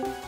Hi,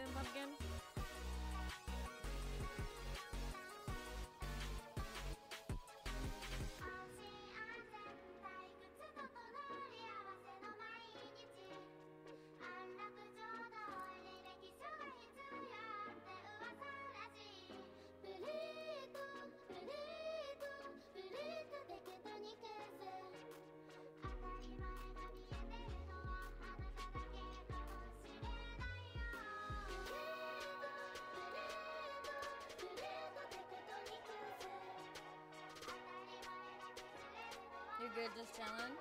Doing, Pumpkin? You're good, just chilling.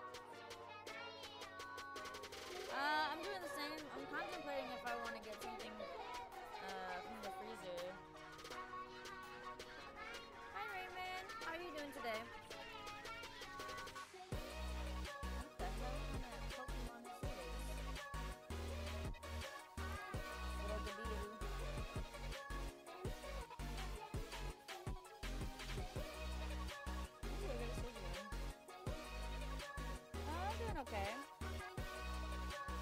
Uh, I'm doing the same. I'm contemplating if I want to get something uh, from the freezer. Hi, Raymond. How are you doing today? Okay.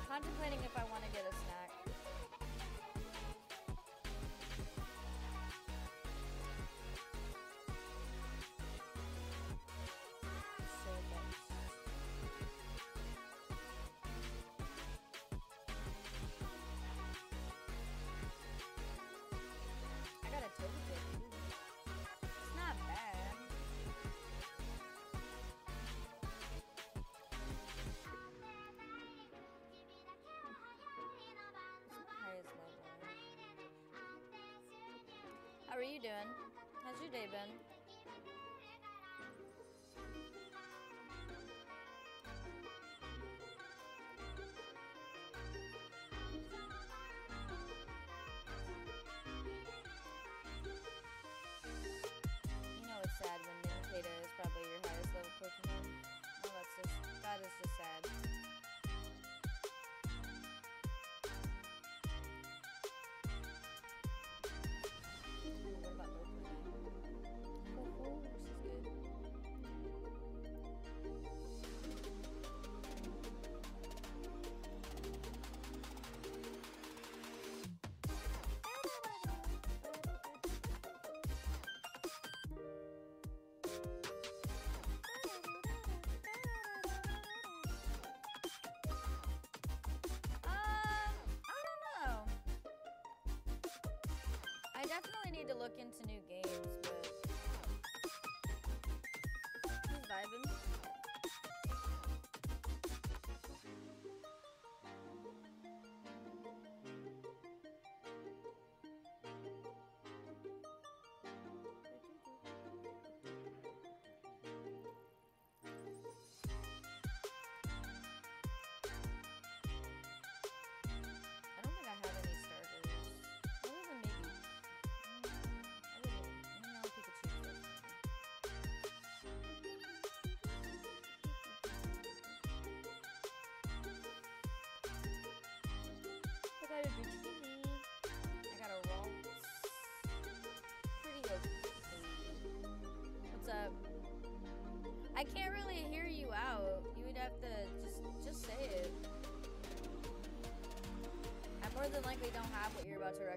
Contemplating if I want to get a snack. How are you doing? How's your day been? You know it's sad when Nincada is probably your highest level Pokemon. Oh, that's just that is just sad. Ooh, need to look into new games, but got a Dratini. I got a Ralts. Pretty. What's up? I can't really hear you out. You would have to just just say it. I more than likely don't have what you're about to recommend.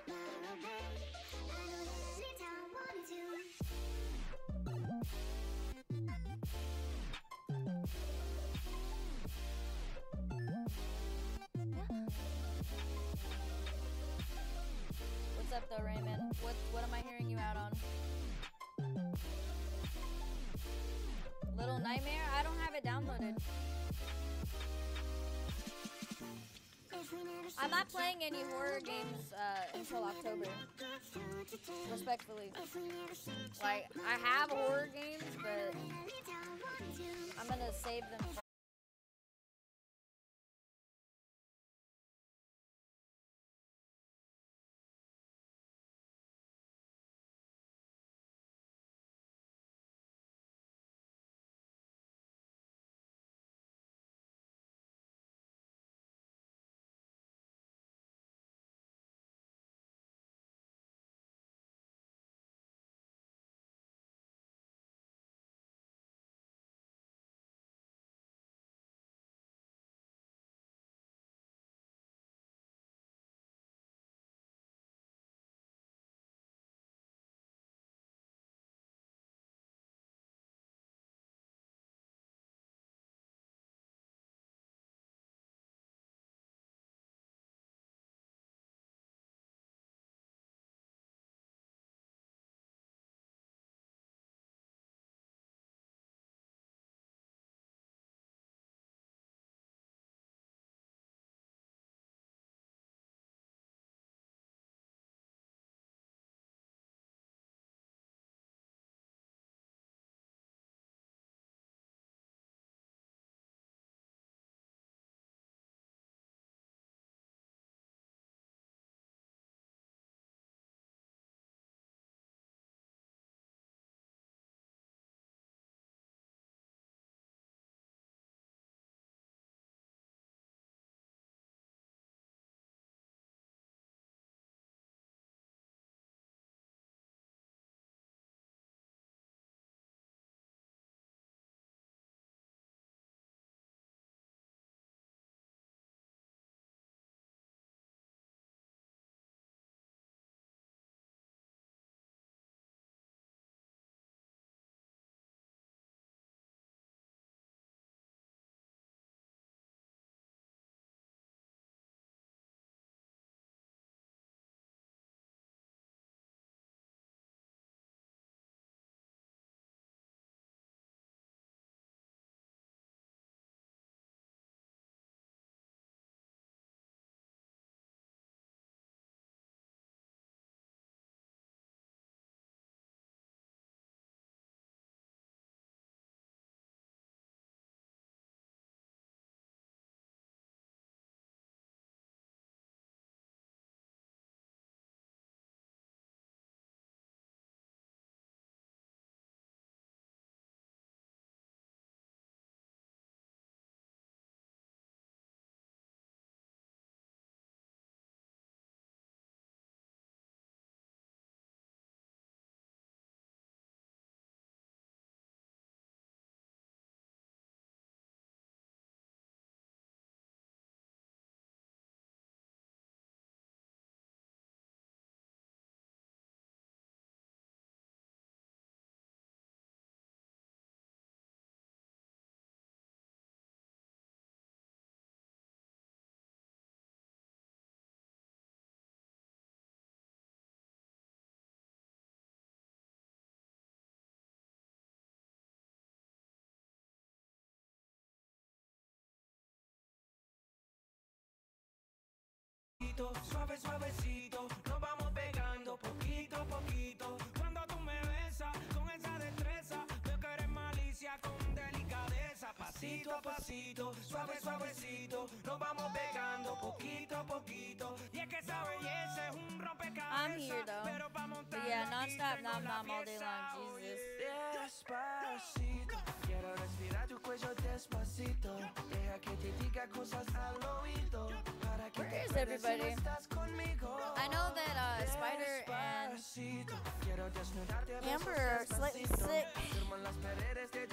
Though, Raymond? What what am I hearing you out on? Little Nightmare? I don't have it downloaded. I'm not playing any horror games uh, until October. Respectfully. Like, I have horror games, but I'm gonna save them suave, suavecito, nos vamos pegando poquito a poquito. Cuando tú me besas con esa destreza, veo que eres malicia con delicadeza. Pasito a pasito, suave, suavecito, nos vamos pegando poquito a poquito. Y es que esa belleza es un rompecabezas. I'm here, though. Pero pa' montarla yeah, all day long. Jesus. Despacito, quiero respirar tu cuello despacito. Deja que te diga cosas al oído. Para que Where is everybody? I know that uh, Spider and Amber are slightly sick. En las paredes de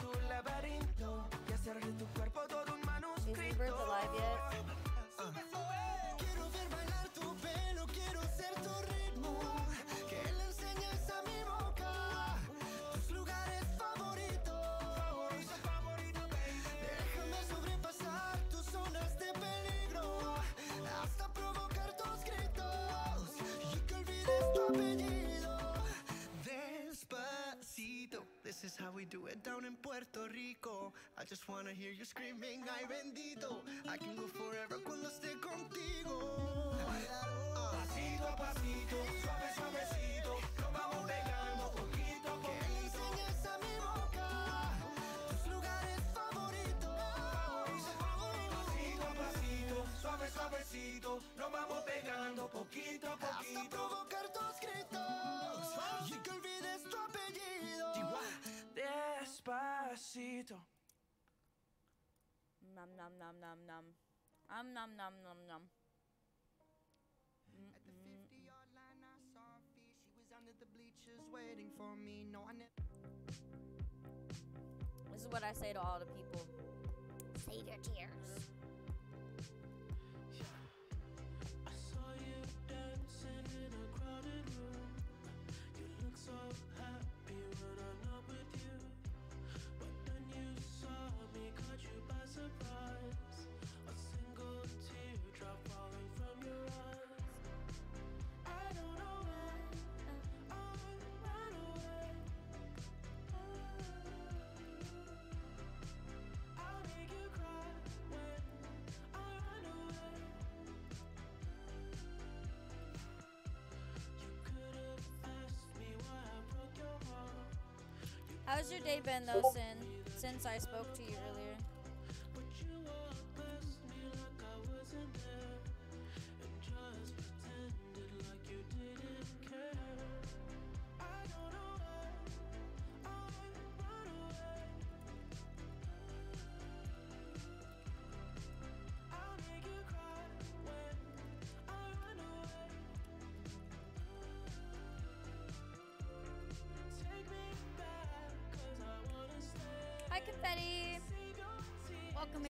apellido. Despacito, this is how we do it down in Puerto Rico. I just wanna hear you screaming, ay bendito. I can go forever cuando esté contigo. Pasito a pasito, suave, suavecito, nos vamos pegando poquito a poquito. enseñes a mi boca tus lugares favoritos. Pasito a pasito, suave, suavecito, nos vamos pegando poquito a Hasta poquito. provocar tus gritos y que olvides tu apellido. Despacito. Nom nom nom nom nom. Um nom nom nom nom. At the 50 yard line, I saw her feet. She was under the bleachers waiting for me. No, I never. This is what I say to all the people. Save your tears. How's your day been though, Sin? Since I spoke to you earlier. Confetti. Welcome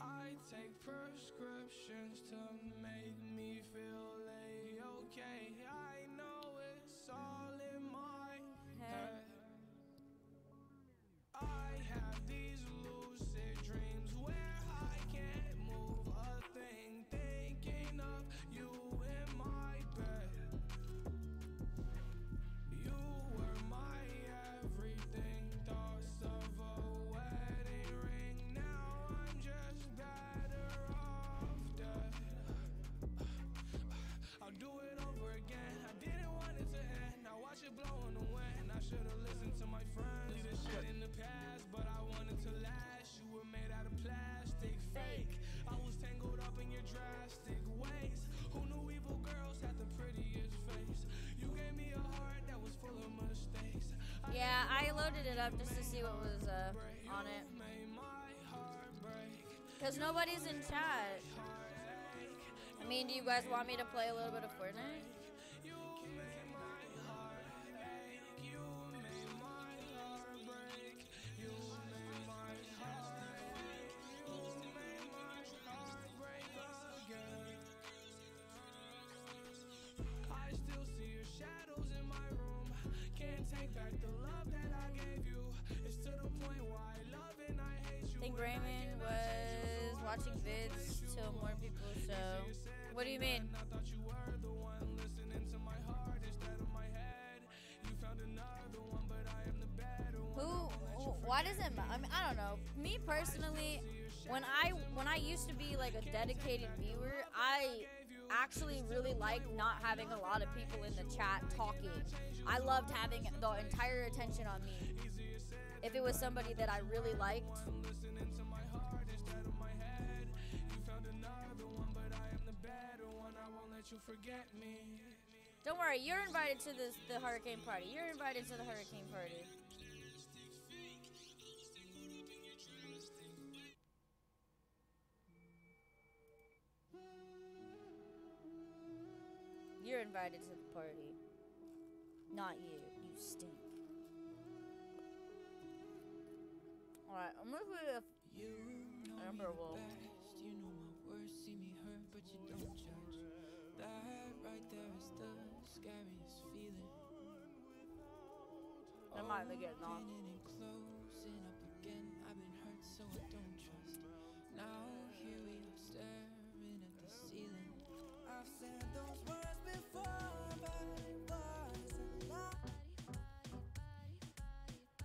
I take prescriptions to make me feel Because nobody's in chat. I mean, do you guys want me to play a little bit of Fortnite? You mean? I thought you were the one listening to my heart instead of my head. You found another one, but I am the better one. Who? Why does it? ma- I mean, I don't know. Me personally, when I when I used to be like a dedicated viewer, I actually really liked not having a lot of people in the chat talking. I loved having the entire attention on me. If it was somebody that I really liked, one. I won't you forget me. don't worry, you're invited to this the hurricane party. You're invited to the hurricane party. You're invited to the party. Not you. You stink. Alright, I'm gonna play a You know Amber Wolf. best. You know my words see me hurt, but you don't judge. That right there is the scariest feeling. I might be getting on. Opening and closing up again. I've been hurt, so I don't trust. Now here we are staring at the ceiling. I've said those words before, but it was a lie.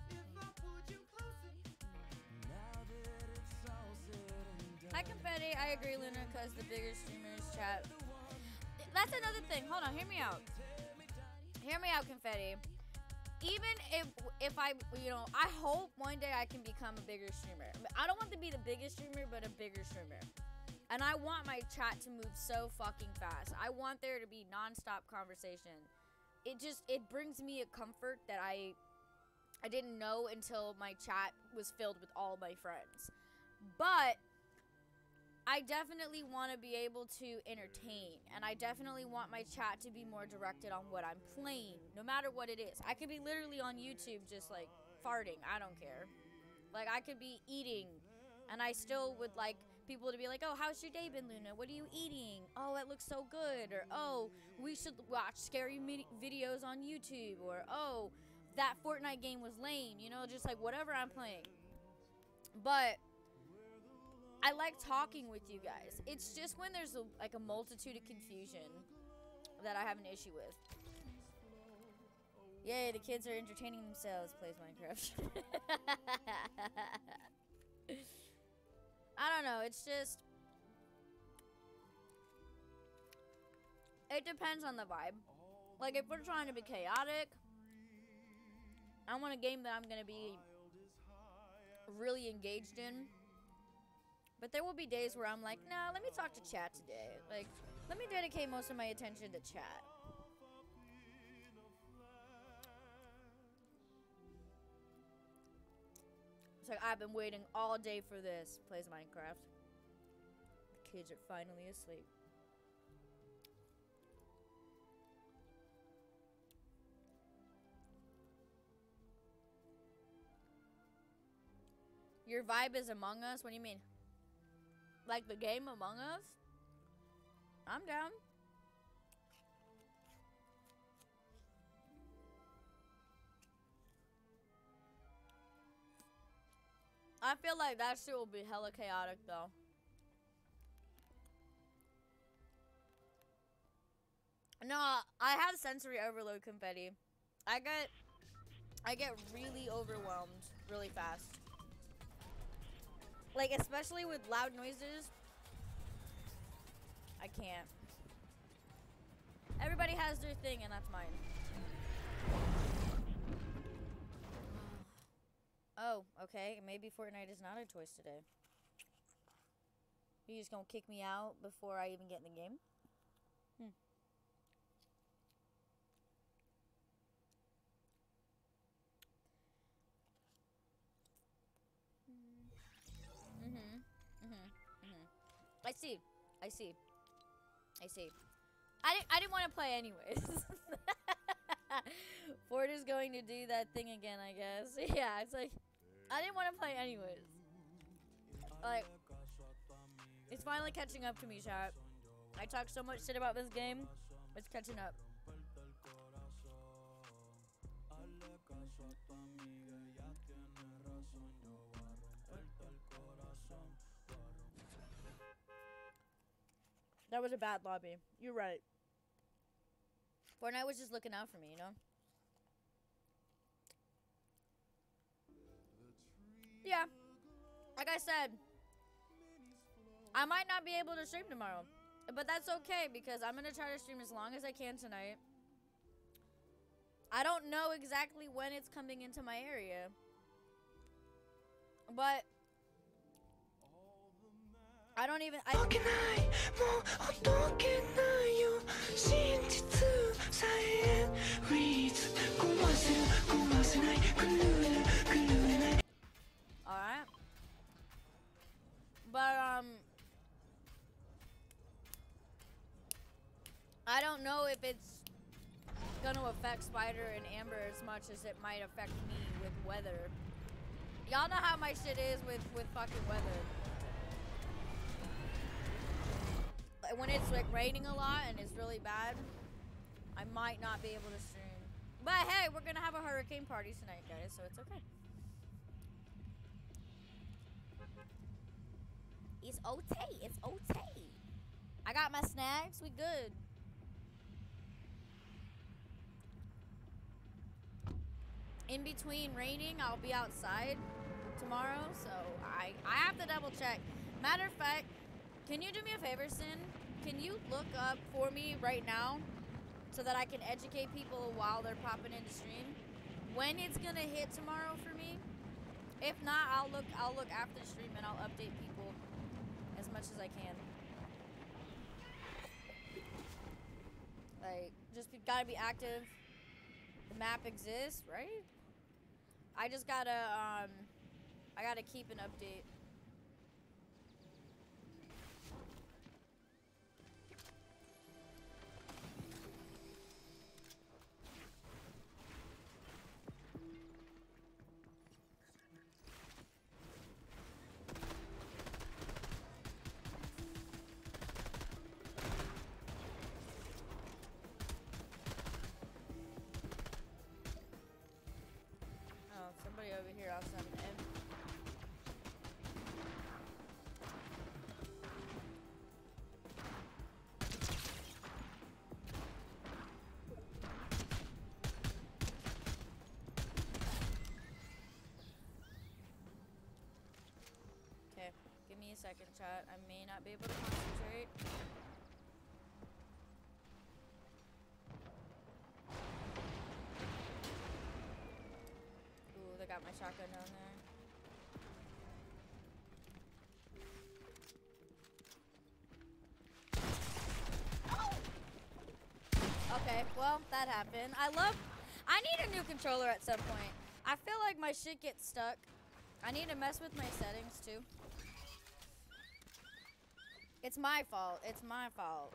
If I pulled you closer, now that it's all said and done. Hi, Confetti. I agree, Luna, because the bigger streamers chat. That's another thing. Hold on, hear me out. Hear me out, Confetti. Even if if I you know I hope one day I can become a bigger streamer. I don't want to be the biggest streamer, but a bigger streamer. And I want my chat to move so fucking fast. I want there to be nonstop conversation. It just it brings me a comfort that I I didn't know until my chat was filled with all my friends. But I definitely want to be able to entertain, and I definitely want my chat to be more directed on what I'm playing, no matter what it is. I could be literally on YouTube just like farting, I don't care. Like, I could be eating, and I still would like people to be like, oh, how's your day been, Luna? What are you eating? Oh, it looks so good. Or, oh, we should watch scary videos on YouTube. Or, oh, that Fortnite game was lame. You know, just like whatever I'm playing. But I like talking with you guys. It's just when there's a, like a multitude of confusion that I have an issue with. Yay, the kids are entertaining themselves. Plays Minecraft. I don't know. It's just. It depends on the vibe. Like, if we're trying to be chaotic, I want a game that I'm going to be really engaged in. But there will be days where I'm like, nah, let me talk to chat today. Like, let me dedicate most of my attention to chat. It's like, I've been waiting all day for this. Plays Minecraft. The kids are finally asleep. Your vibe is Among Us? What do you mean? Like the game Among Us, I'm down. I feel like that shit will be hella chaotic though. No, I have sensory overload confetti. I get I get really overwhelmed really fast. Like especially with loud noises. I can't. Everybody has their thing and that's mine. Oh, okay. Maybe Fortnite is not a choice today. You just gonna kick me out before I even get in the game? I see. I see. I see. I didn't. I didn't want to play anyways. Ford is going to do that thing again, I guess. Yeah, it's like I didn't want to play anyways. Like it's finally catching up to me, chat. I talked so much shit about this game. It's catching up. That was a bad lobby. You're right. Fortnite was just looking out for me, you know? Yeah. Like I said, I might not be able to stream tomorrow. But that's okay because I'm going to try to stream as long as I can tonight. I don't know exactly when it's coming into my area. But I don't even. I Alright. But, um. I don't know if it's going to affect Spider and Amber as much as it might affect me with weather. Y'all know how my shit is with, with fucking weather. When it's like raining a lot and it's really bad, I might not be able to stream. But hey, we're gonna have a hurricane party tonight, guys, so it's okay. It's okay. It's okay. I got my snacks. We good. In between raining, I'll be outside tomorrow, so I I have to double check. Matter of fact, can you do me a favor, Sin? Can you look up for me right now so that I can educate people while they're popping into stream when it's gonna hit tomorrow for me? If not, I'll look I'll look after the stream and I'll update people as much as I can. Like, just be, gotta be active. The map exists, right? I just gotta um, I gotta keep an update. A second, chat. I may not be able to concentrate. Ooh, they got my shotgun down there. Okay, well, that happened. I love. I need a new controller at some point. I feel like my shit gets stuck. I need to mess with my settings too. It's my fault. It's my fault.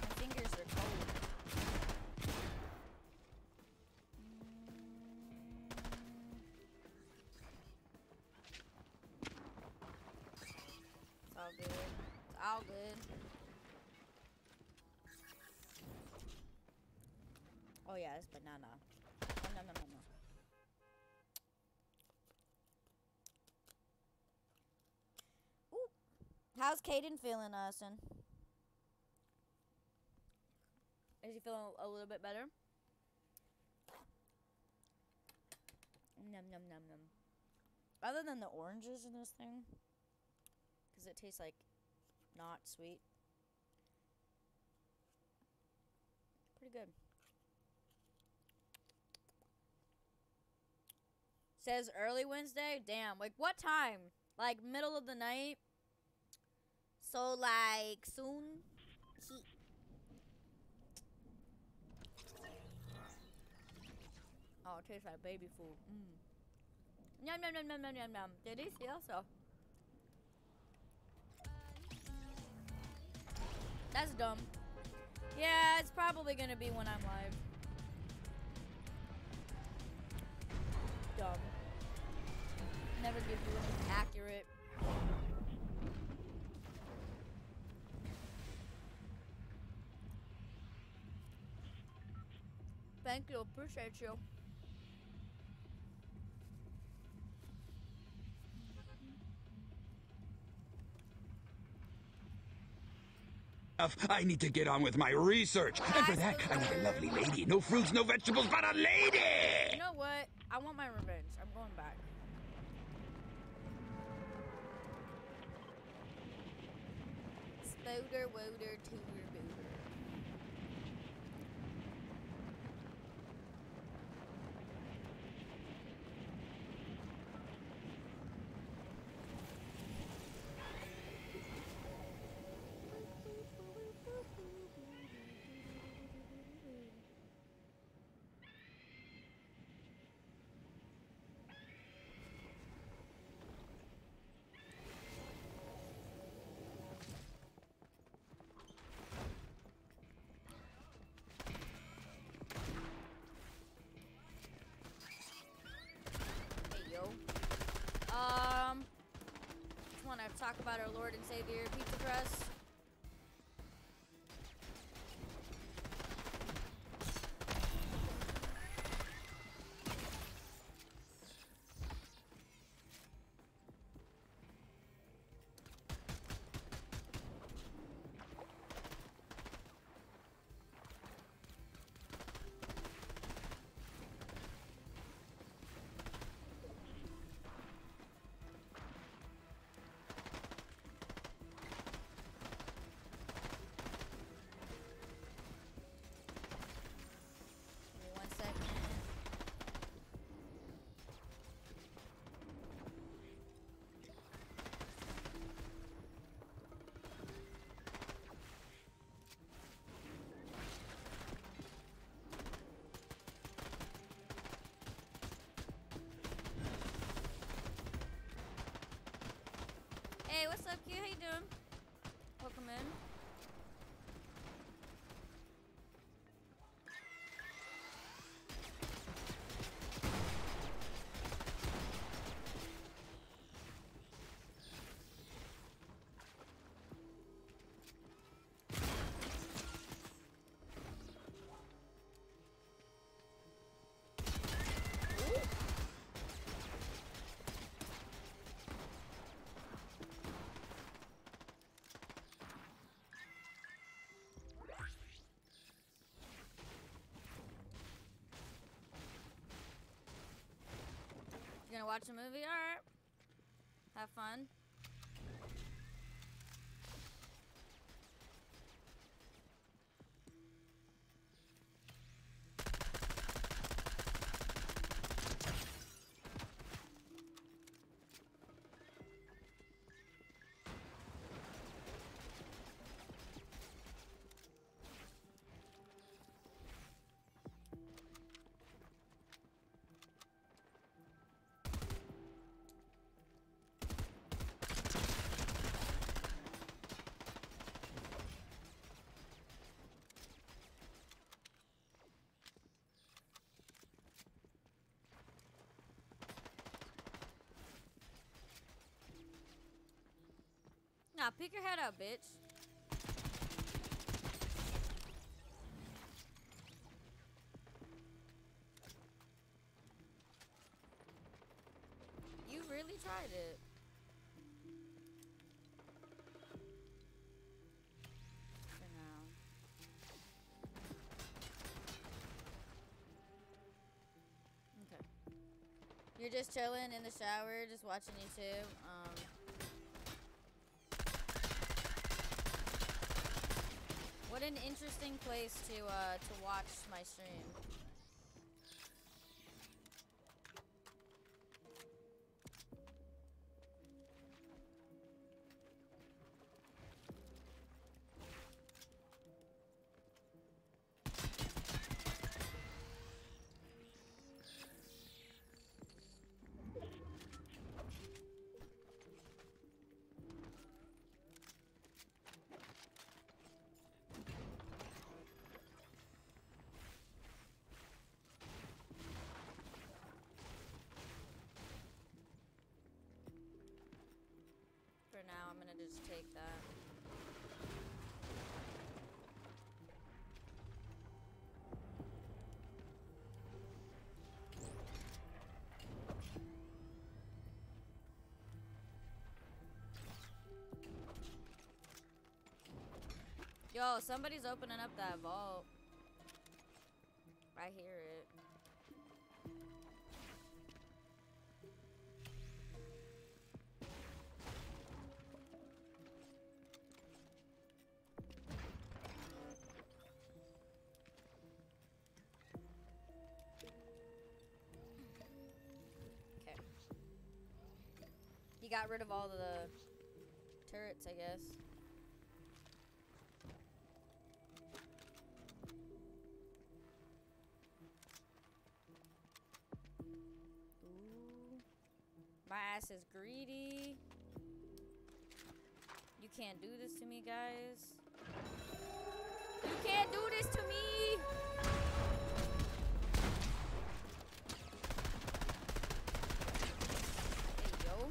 My fingers are cold. good. It's all good. Oh yeah, it's banana. No, no, no, no, no. Ooh. How's Caden feeling, Austin? Is he feeling a little bit better? Num num num num. Other than the oranges in this thing, because it tastes like not sweet. Pretty good. Says early Wednesday. Damn. Like what time? Like middle of the night. So like soon. He- Oh, tastes like baby food. Mm. Yum, yum, yum, yum, yum, yum, yum. Delicioso. That's dumb. Yeah, it's probably gonna be when I'm live. Dumb. Never gives you anything accurate. Thank you, appreciate you. I need to get on with my research. And for that, I want a lovely lady. No fruits, no vegetables, but a lady! You know what? I want my revenge. I'm going back. Spooder, wooder, tooter, talk about our Lord and Savior Pizza Crust. Welcome gonna watch a movie? Alright. Have fun. Nah, peek your head up, bitch. You really tried it. Now. You're just chilling in the shower, just watching YouTube. Um. What an interesting place to uh to watch my stream. Take that. Yo, somebody's opening up that vault. You got rid of all the turrets, I guess. Ooh. My ass is greedy. You can't do this to me, guys. You can't do this to me! Hey, yo.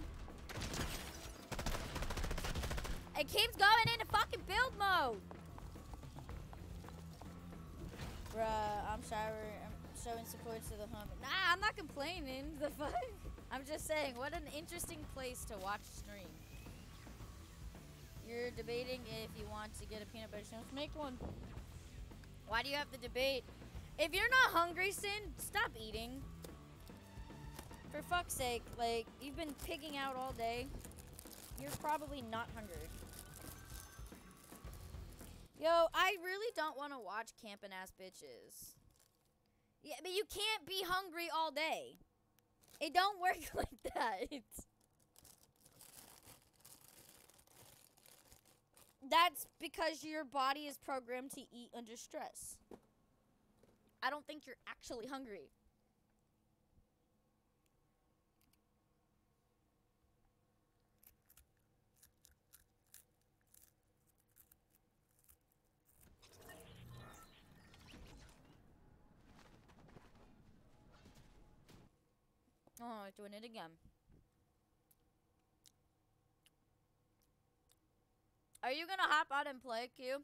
It keeps going into fucking build mode! Bruh, I'm showering. I'm showing support to the hum. Nah, I'm not complaining. The fuck? I'm just saying, what an interesting place to watch stream. You're debating if you want to get a peanut butter sandwich. Make one. Why do you have to debate? If you're not hungry, Sin, stop eating. For fuck's sake, like, you've been pigging out all day. You're probably not hungry. Yo, I really don't want to watch camping ass bitches. Yeah, but you can't be hungry all day. It don't work like that. That's because your body is programmed to eat under stress. I don't think you're actually hungry. Oh, doing it again. Are you gonna hop out and play, Q?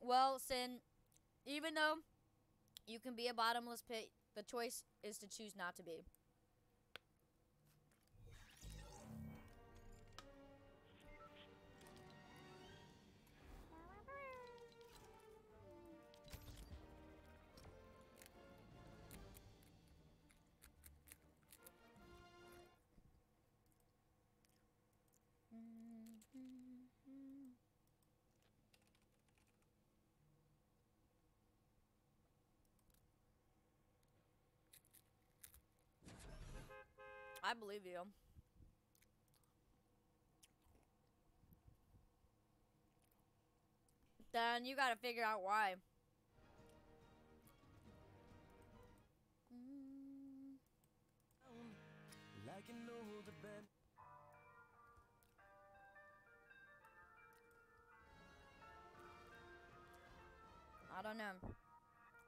Well, Sin, even though you can be a bottomless pit, the choice is to choose not to be. I believe you. Then you gotta figure out why. Mm, Like an older band. I don't know.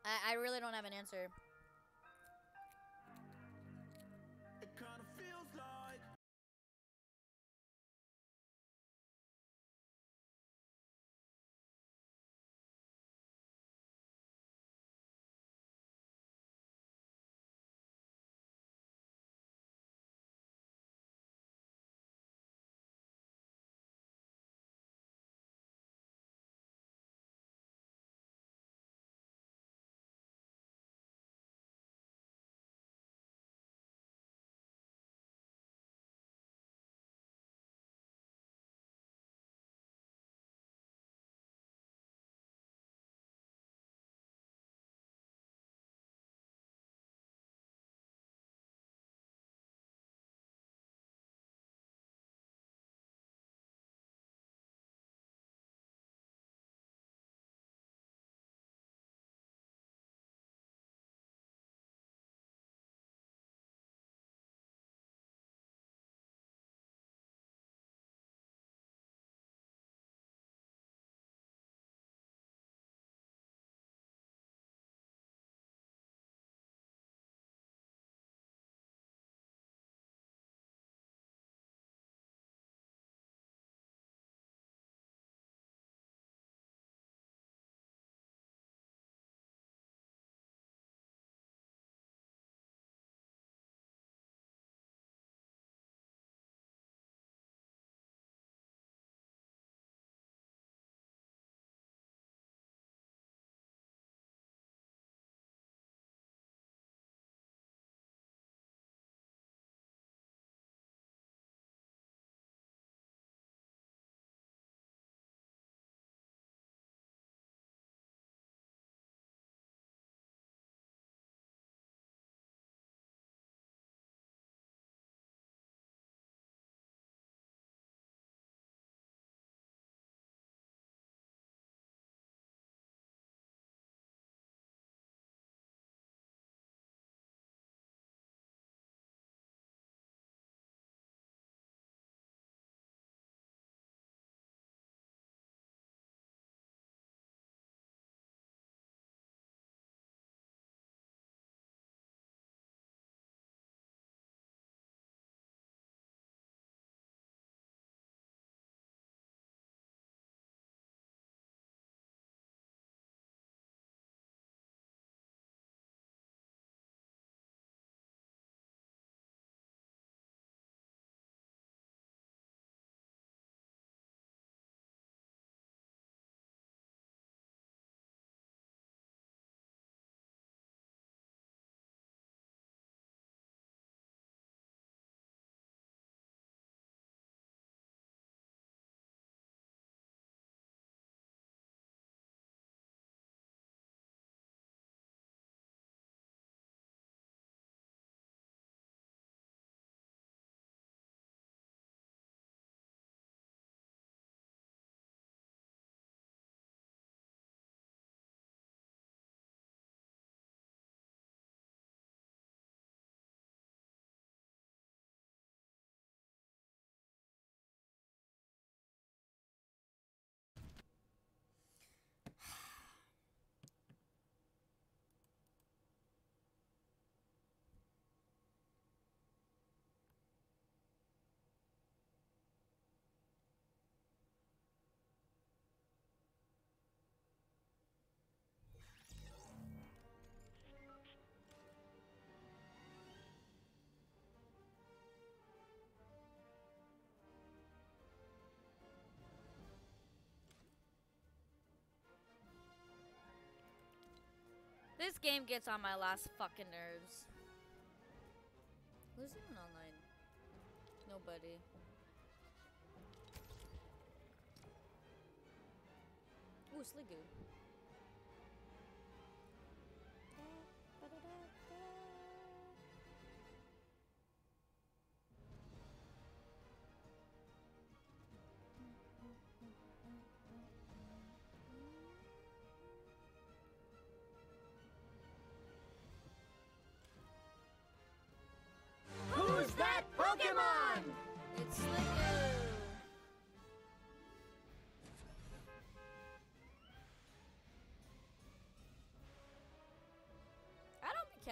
I, I really don't have an answer. This game gets on my last fucking nerves. Who's even online? Nobody. Ooh, Sliggoo.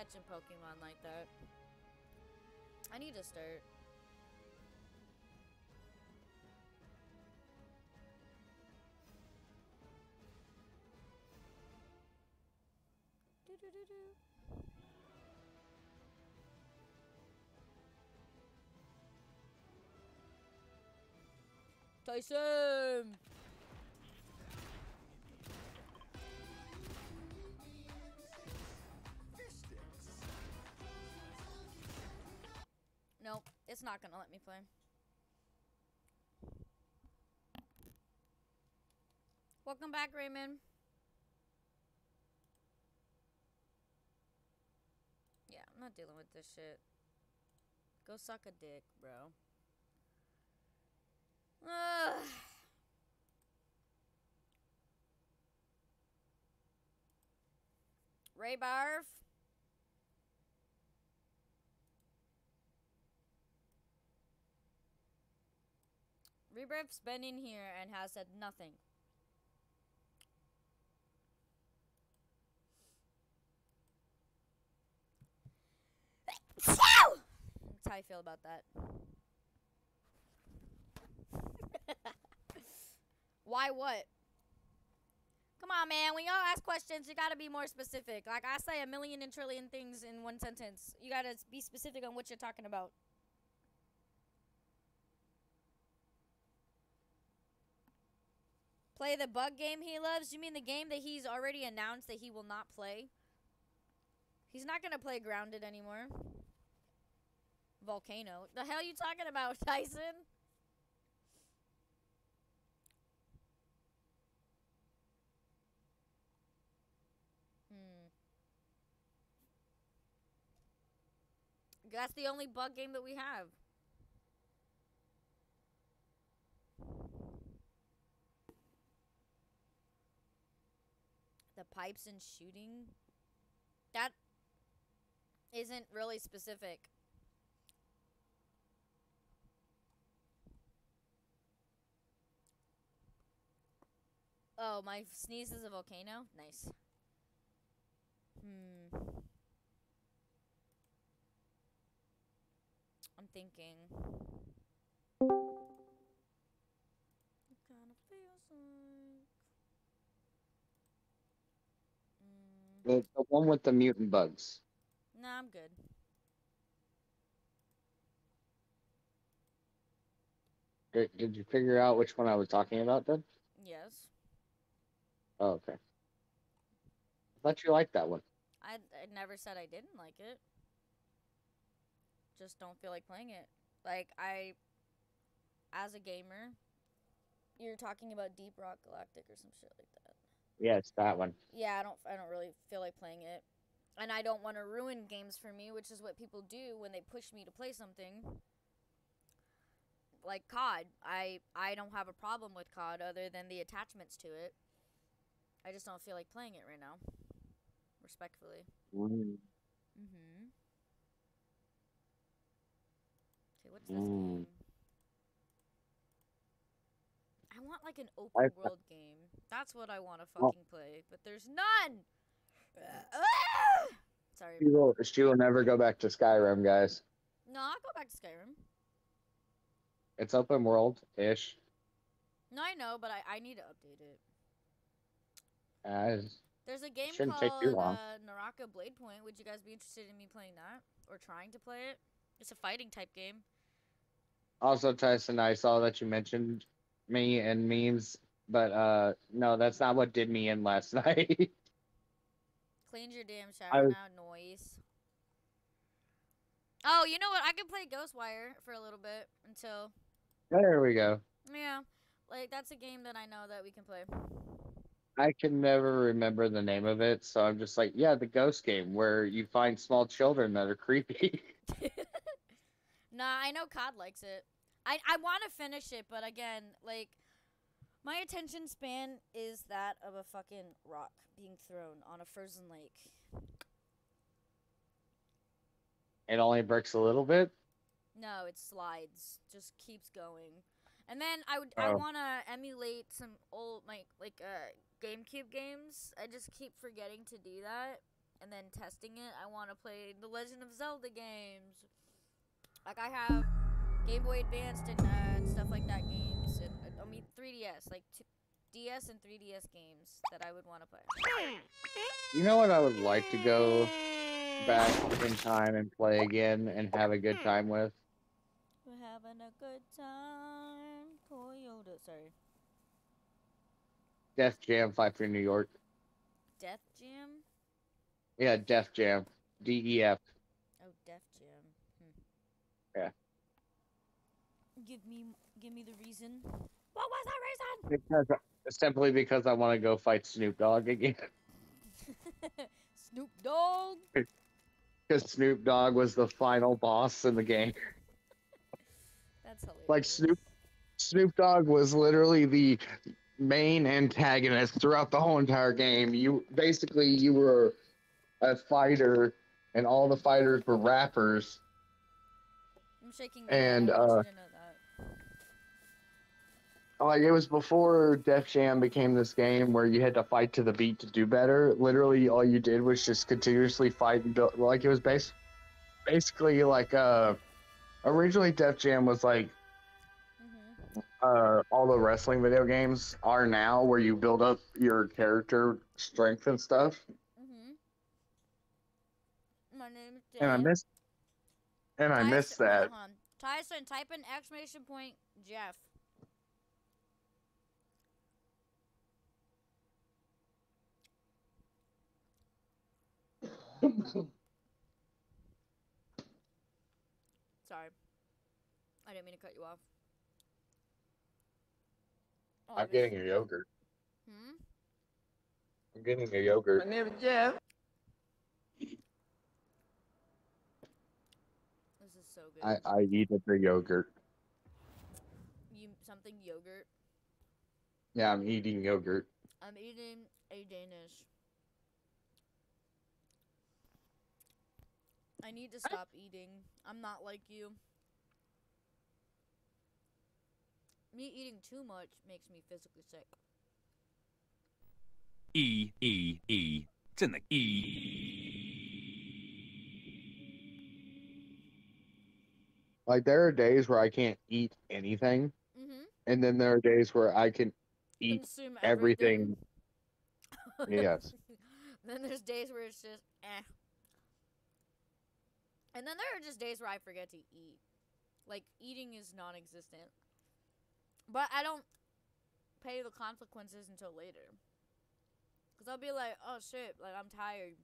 Catching Pokemon like that. I need to start. Do-do-do-do. Tyson! It's not gonna let me play. Welcome back, Raymond. Yeah, I'm not dealing with this shit. Go suck a dick, bro. Ugh. Ray Barf. Rebirth's been in here and has said nothing. That's how I feel about that. Why what? Come on, man. When y'all ask questions, you gotta be more specific. Like I say a million and trillion things in one sentence. You gotta be specific on what you're talking about. Play the bug game he loves? You mean the game that he's already announced that he will not play? He's not gonna play Grounded anymore. Volcano. The hell you talking about, Tyson? Hmm. That's the only bug game that we have. The pipes and shooting? That isn't really specific. Oh, my sneeze is a volcano? Nice. Hmm. I'm thinking. It kind of feels like. Mm, The, the one with the mutant bugs. nah, I'm good. Did, did you figure out which one I was talking about then? Yes. Oh, okay. I thought you liked that one. I, I never said I didn't like it. Just don't feel like playing it. Like I as a gamer, you're talking about Deep Rock Galactic or some shit like that. Yeah, it's that one. Yeah, I don't I don't really feel like playing it. And I don't want to ruin games for me, which is what people do when they push me to play something. Like COD. I I don't have a problem with COD other than the attachments to it. I just don't feel like playing it right now. Respectfully. Mm. Mm-hmm. Okay, what's this Mm. game? I want like an open I- world game. That's what I want to fucking play, but there's none. Ah! Sorry. She will, she will never go back to Skyrim, guys. No, I'll go back to Skyrim. It's open world ish. No, I know, but I, I need to update it. Uh, There's a game called take too long. Uh, Naraka Blade Point. Would you guys be interested in me playing that or trying to play it? It's a fighting type game. also, Tyson, I saw that you mentioned me and memes, but uh, no, that's not what did me in last night. Cleaned your damn shower was- now, noise. Oh, you know what? I can play Ghostwire for a little bit until There we go. yeah, like that's a game that I know that we can play. I can never remember the name of it, so I'm just like, yeah, the ghost game where you find small children that are creepy. Nah, I know COD likes it. I I want to finish it, but again, like my attention span is that of a fucking rock being thrown on a frozen lake. it only breaks a little bit. No, it slides. Just keeps going. And then I would I Oh. want to emulate some old like like uh GameCube games. I just keep forgetting to do that and then testing it. I want to play the Legend of Zelda games. Like I have Game Boy Advanced and uh, stuff like that games. And, I mean 3DS, like two, DS and 3DS games that I would want to play. You know what I would like to go back in time and play again and have a good time with? We're having a good time, Toyota. Sorry, Death Jam Fight for New York. Death Jam. Yeah, Death Jam. D E F. Oh, Def Jam. Hmm. Yeah. Give me, give me the reason. What was that Because simply because I want to go fight Snoop Dogg again. Snoop Dogg. Because Snoop Dogg was the final boss in the game. That's hilarious. Like Snoop Snoop Dogg was literally the main antagonist throughout the whole entire game. You basically you were a fighter and all the fighters were rappers. I'm shaking. my and, head. I want you uh, to know that. Like it was before Def Jam became this game where you had to fight to the beat to do better. Literally, all you did was just continuously fight and build. Like it was base, basically like uh, originally Def Jam was like Mhm. uh all the wrestling video games are now, where you build up your character strength and stuff. Mhm. My name is. And I miss, and I miss Tyson- hold that. on, hold on. Tyson, type in exclamation point Jeff. Sorry. I didn't mean to cut you off. Oh, I I'm missed- getting a yogurt. Hmm? I'm getting a yogurt. This is so good. I I eat the yogurt. you something yogurt. Yeah, I'm eating yogurt. I'm eating a Danish. I need to stop eating. I'm not like you. Me eating too much makes me physically sick. E E E. It's in the E. Like there are days where I can't eat anything, Mm-hmm. and then there are days where I can eat Consume everything. everything. Yes. then there's days where it's just eh. And then there are just days where I forget to eat. Like eating is non-existent. But I don't pay the consequences until later. Cuz I'll be like, "Oh shit, like I'm tired."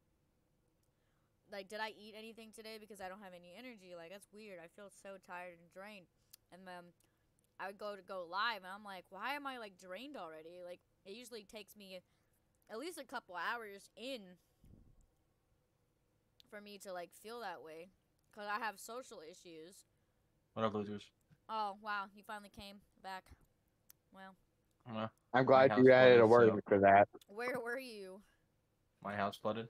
Like did I eat anything today because I don't have any energy? Like that's weird. I feel so tired and drained. And then I would go to go live and I'm like, "Why am I like drained already?" Like it usually takes me at least a couple hours in for me to like feel that way because I have social issues. What up, losers? Oh wow, you finally came back. Well, I'm glad you added a word so- for that. where were you? my house flooded.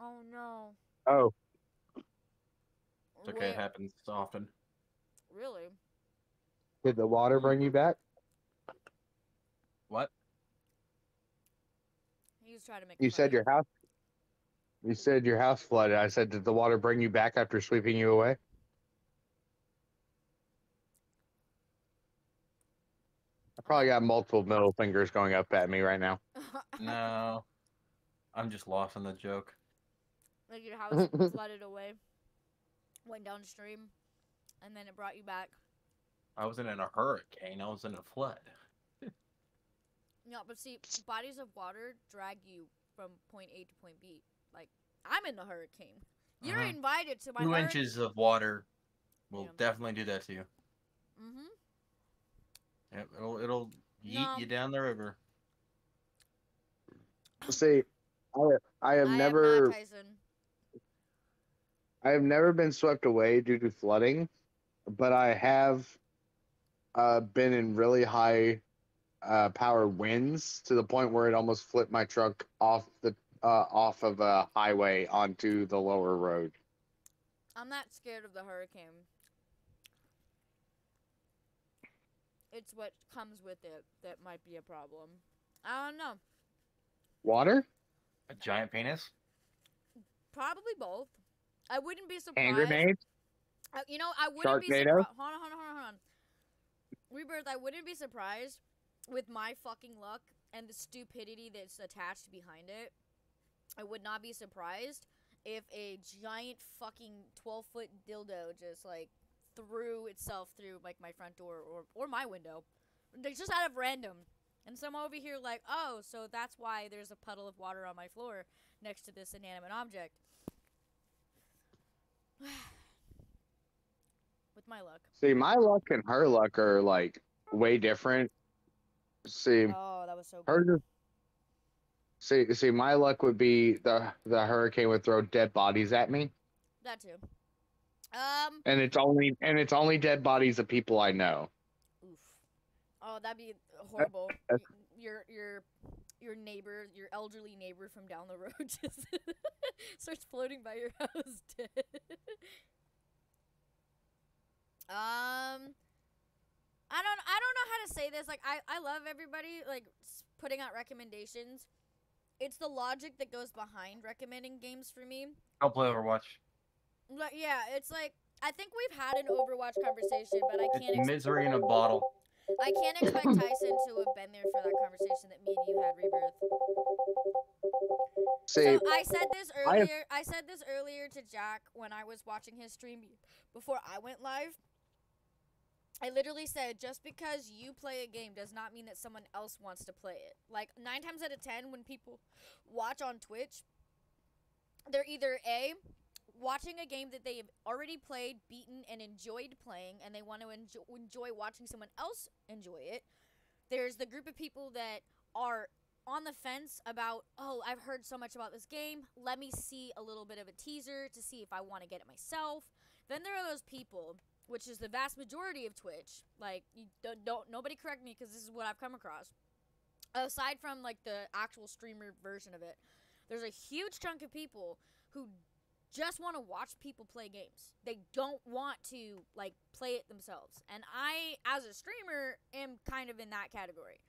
Oh no. Oh, It's okay. Where- It happens often. Really? did the water bring you back? What? He was trying to make. You said your house. You said your house flooded. I said, did the water bring you back after sweeping you away? I probably got multiple middle fingers going up at me right now. No, I'm just lost in the joke. like your house flooded away, went downstream, and then it brought you back. I wasn't in a hurricane. I was in a flood. No, but see, bodies of water drag you from point A to point B. Like I'm in the hurricane. You're Mhm. invited to my Two hurricane. inches of water will Yeah. definitely do that to you. Mm-hmm. Yep, it'll it'll yeet No. you down the river. See, I I have I never am. I have never been swept away due to flooding, but I have uh, been in really high uh, power winds to the point where it almost flipped my truck off the uh, off of a highway onto the lower road. I'm not scared of the hurricane. It's what comes with it that might be a problem. I don't know. Water? A giant penis. Probably both. I wouldn't be surprised. Hand grenades? Uh, you know, I wouldn't be Sharknado? surprised. Hold on, hold on, hold on, hold on. Rebirth, I wouldn't be surprised with my fucking luck and the stupidity that's attached behind it. I would not be surprised if a giant fucking 12 foot dildo just like threw itself through like my front door or, or my window. They just out of random. And some over here like, oh, so that's why there's a puddle of water on my floor next to this inanimate object. With my luck. See, my luck and her luck are like way different. See, Oh, that was so her good. just see see my luck would be the the hurricane would throw dead bodies at me, That too. Um, and it's only and it's only dead bodies of people I know. oof. Oh, that'd be horrible. Your your your neighbor, your elderly neighbor from down the road, just starts floating by your house dead. um, I don't I don't know how to say this. Like I I love everybody like putting out recommendations. It's the logic that goes behind recommending games for me. I'll play Overwatch. Like, yeah, it's like I think we've had an Overwatch conversation, but I can't. It's misery in a bottle. I can't expect Tyson to have been there for that conversation that me and you had, Rebirth. See, So I said this I have- earlier. I said this earlier to Jack when I was watching his stream before I went live. I literally said just because you play a game does not mean that someone else wants to play it. Like nine times out of ten, when people watch on Twitch, they're either a watching a game that they have already played, beaten, and enjoyed playing, and they want to enjoy, enjoy watching someone else enjoy it. There's the group of people that are on the fence about, oh, I've heard so much about this game. Let me see a little bit of a teaser to see if I want to get it myself. Then there are those people, which is the vast majority of Twitch. Like, you don't, don't nobody correct me because this is what I've come across. Aside from like the actual streamer version of it, there's a huge chunk of people who just want to watch people play games. They don't want to like play it themselves. And I as a streamer am kind of in that category.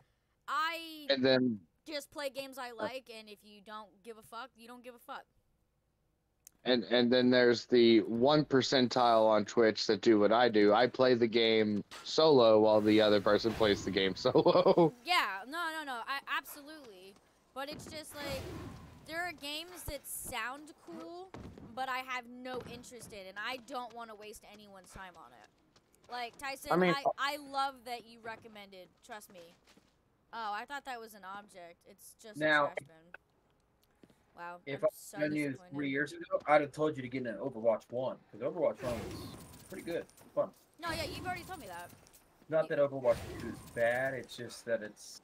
I and then just play games I like and if you don't give a fuck, you don't give a fuck. And and then there's the one percentile on Twitch that do what I do. I play the game solo while the other person plays the game solo. Yeah, no, no, no. I absolutely. But it's just like there are games that sound cool, but I have no interest in, and I don't want to waste anyone's time on it. Like Tyson, I, mean- uh I, love that you recommended. Trust me. Oh, I thought that was an object. It's just Now- a trash bin. Wow. If I'm I so known you disappointed. three years ago, I'd have told you to get into Overwatch One because Overwatch One was pretty good, fun. No, yeah, you've already told me that. Not that Overwatch Two is bad; it's just that it's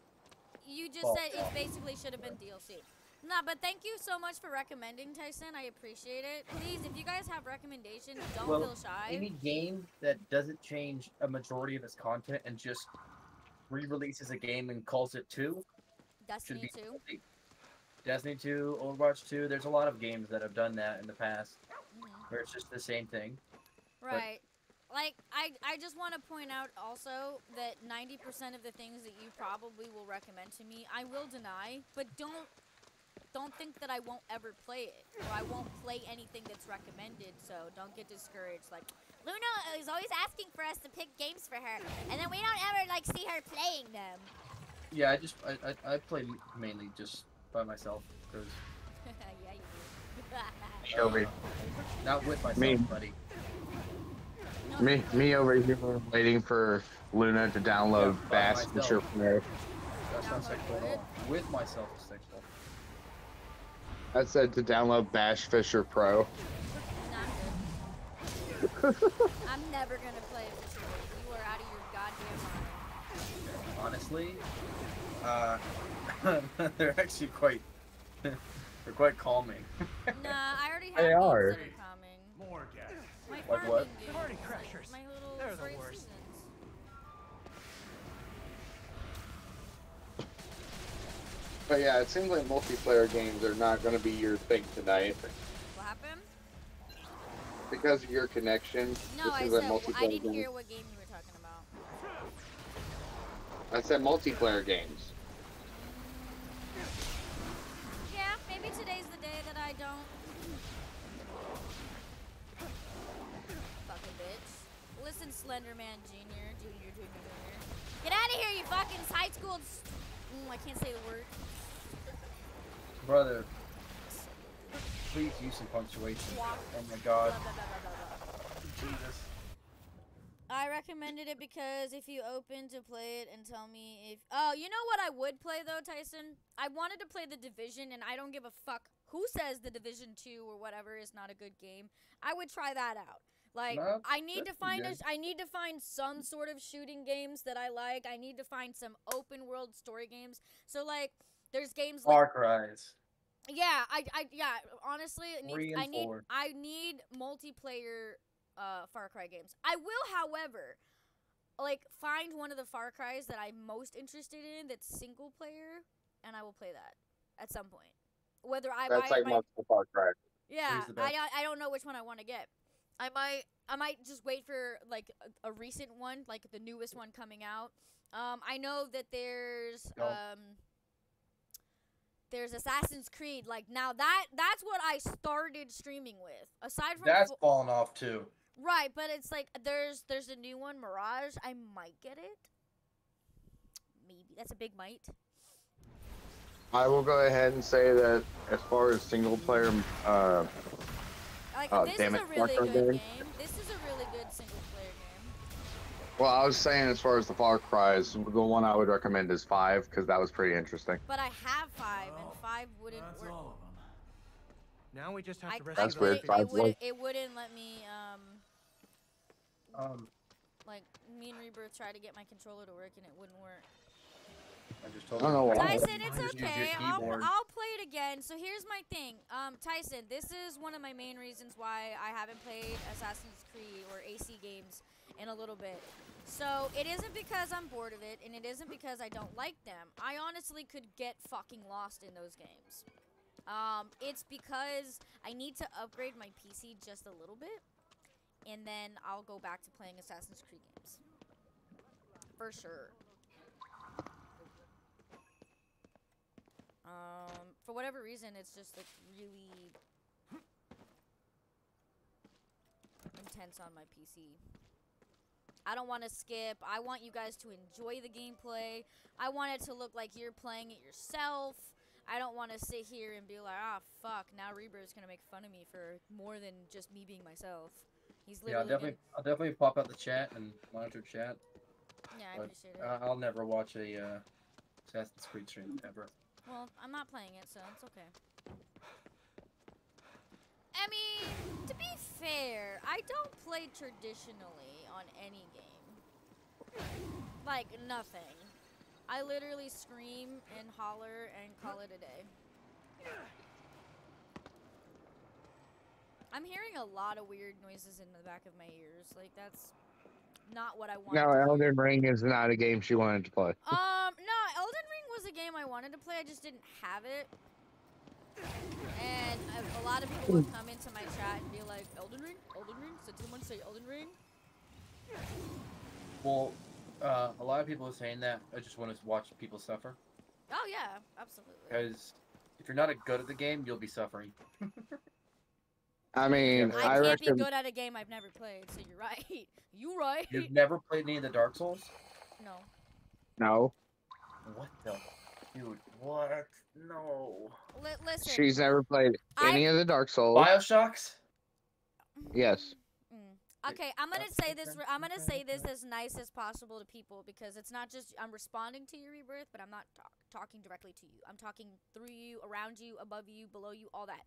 You just said it basically should have been DLC. Nah, but thank you so much for recommending Tyson. I appreciate it. Please, if you guys have recommendations, don't well, feel shy. any game that doesn't change a majority of its content and just re-releases a game and calls it two should Destiny be 2. Destiny 2, Overwatch 2. There's a lot of games that have done that in the past, where it's just the same thing. Right. Like I I just want to point out also that 90% of the things that you probably will recommend to me, I will deny, but don't don't think that I won't ever play it or I won't play anything that's recommended. So don't get discouraged. Like Luna is always asking for us to pick games for her, and then we don't ever like see her playing them. Yeah, I just I, I, I play mainly just by myself because yeah, you do. Over not with myself, Me. buddy. Me me over here waiting for Luna to download Yeah, by Bass myself. Future Player. That's not sexual at all. With myself is sexual. I said to download Bash Fisher Pro. Not good. I'm never gonna play it for sure. You are out of your goddamn mind. Honestly, uh, they're actually quite, they're quite calming. Nah, I already have They games are. that are calming. More gas. My Like what? games, Party like crashers. my little They're the worst. seasons. But yeah, it seems like multiplayer games are not going to be your thing tonight What happened? because of your connection. No, this I is a said multiplayer I didn't game. hear what game you were talking about. I said multiplayer games. Yeah, maybe today's the day that I don't. fucking bitch. Listen, Slenderman Junior, Junior, Junior, Junior. Get out of here, you fucking high school. Mm, I can't say the word. Brother, please use some punctuation. Oh my god. Blah, blah, blah. Jesus. I recommended it because if you open to play it and tell me if oh you know what I would play though Tyson I wanted to play the Division and I don't give a fuck who says the Division two or whatever is not a good game I would try that out like No, I need to find a. I need to find some sort of shooting games that I like I need to find some open world story games so like there's games like Far Cries. yeah, I, I, yeah. Honestly, needs, and I need. I need multiplayer, uh, Far Cry games. I will, however, like find one of the Far Cries that I'm most interested in that's single player, and I will play that at some point. Whether I That's buy like my, multiple Far Cry. yeah, I. I I don't know which one I want to get. I might I might just wait for like a, a recent one, like the newest one coming out. Um, I know that there's Go. um there's Assassin's Creed. Like now that that's what I started streaming with. Aside from That's fo- fallen off too. right, but it's like there's there's a new one, Mirage. I might get it. Maybe that's a big might. I will go ahead and say that as far as single player, uh, Like Oh, this damn is it, a really good game. game. This is a really good single player game. well, I was saying as far as the Far Cries, the one I would recommend is five because that was pretty interesting. But I have five, and five wouldn't That's work. all of them. Now we just have I, to I rescue That's weird, couldn't- it wouldn't, it wouldn't let me, um, Um, like, me and Rebirth tried to get my controller to work and it wouldn't work. I just told I don't know you. why. Tyson, it's Just use your okay. I'll. I'll play it again. So here's my thing. Um, Tyson, this is one of my main reasons why I haven't played Assassin's Creed or AC games in a little bit. So it isn't because I'm bored of it, and it isn't because I don't like them. I honestly could get fucking lost in those games. Um, it's because I need to upgrade my PC just a little bit, and then I'll go back to playing Assassin's Creed games. For sure. Um, for whatever reason, it's just like really intense on my PC. I don't want to skip. I want you guys to enjoy the gameplay. I want it to look like you're playing it yourself. I don't want to sit here and be like, ah, fuck, now Rebirth's gonna make fun of me for more than just me being myself. He's literally. Yeah, I'll definitely, I'll definitely pop out the chat and monitor chat. yeah, I but appreciate it. I'll never watch a uh, Assassin's Creed stream ever. Well, I'm not playing it, so it's okay. I mean, to be fair, I don't play traditionally on any game. Like, nothing. I literally scream and holler and call it a day. I'm hearing a lot of weird noises in the back of my ears. Like, that's not what I want. No, Elden Ring is not a game she wanted to play. Um, no, Elden Ring was a game I wanted to play. I just didn't have it. And a, a lot of people would come into my chat and be like, "Elden Ring, Elden Ring." Did someone say Elden Ring? Well, uh, a lot of people are saying that. I just want to watch people suffer. Oh yeah, absolutely. Because if you're not a good at the game, you'll be suffering. I mean, I I, can't reckon. be good at a game I've never played. So you're right. You're right. You've never played any of the Dark Souls? No. No, What the? Dude, what? No. Li- listen. she's never played I- any of the Dark Souls. Bioshocks? Yes. Mm. Okay, I'm gonna say this. I'm gonna say this as nice as possible to people because it's not just I'm responding to your rebirth, but I'm not talk, talking directly to you. I'm talking through you, around you, above you, below you, all that.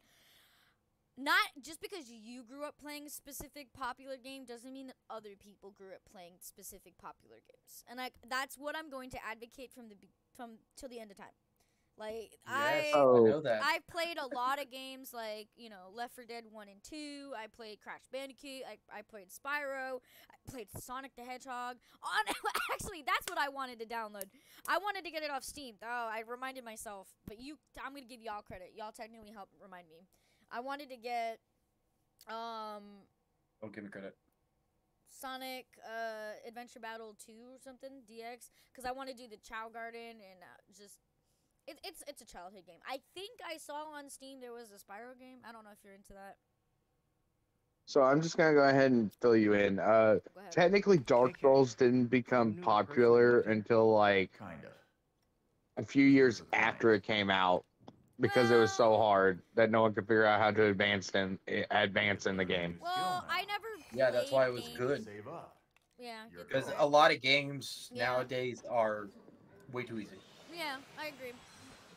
Not just because you grew up playing a specific popular game doesn't mean that other people grew up playing specific popular games, and like that's what I'm going to advocate from the from till the end of time. Like I. Yes, Oh. I know that. I've played a lot of games like, you know, Left 4 Dead 1 and 2. I played Crash Bandicoot. I, I played Spyro. I played Sonic the Hedgehog. On Actually, that's what I wanted to download. I wanted to get it off Steam. Oh, I reminded myself. But you I'm going to give y'all credit. Y'all technically helped remind me. I wanted to get um Don't give me credit. Sonic uh, Adventure Battle 2 or something, DX, because I want to do the Chao Garden and uh, just. It, it's it's a childhood game. I think I saw on Steam there was a Spyro game. I don't know if you're into that. So I'm just gonna go ahead and fill you in. Uh, technically, Dark Souls didn't become popular until like Kind of. a few years after it came out because it was so hard that no one could figure out how to advance in advance in the game. Well, I never. Yeah, that's why it was games- good. Save up. Yeah, Because a lot of games Yeah. nowadays are way too easy. Yeah, I agree.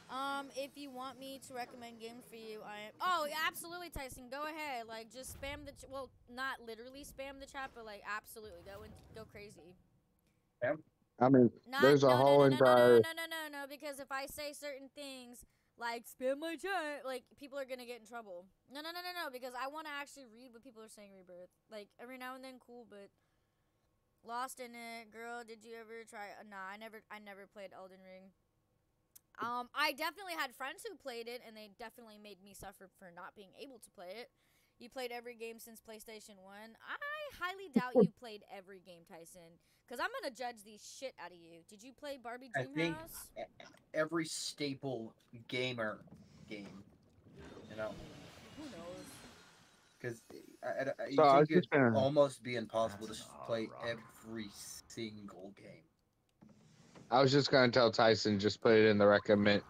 Um, if you want me to recommend games for you, I am. Oh, absolutely, Tyson. Go ahead. Like, just spam the. Ch- well, not literally spam the chat, but like, absolutely, go and go crazy. I mean, Not, there's a no, whole no, no, entire. No, no, no, no, no, because if I say certain things like spam my chat, like people are gonna get in trouble. No, no, no, no, no, because I want to actually read what people are saying. Rebirth, like every now and then, cool, but lost in it, girl. Did you ever try? Uh, nah, I never, I never played Elden Ring. Um, I definitely had friends who played it, and they definitely made me suffer for not being able to play it. You played every game since PlayStation 1. I highly doubt you played every game, Tyson. Because I'm going to judge the shit out of you. Did you play Barbie Dreamhouse? I think every staple gamer game, you know, Who knows? because eh, I, I, I, So I think it'd almost be impossible That's to play wrong. every single game. I was just gonna tell Tyson just put it in the recommend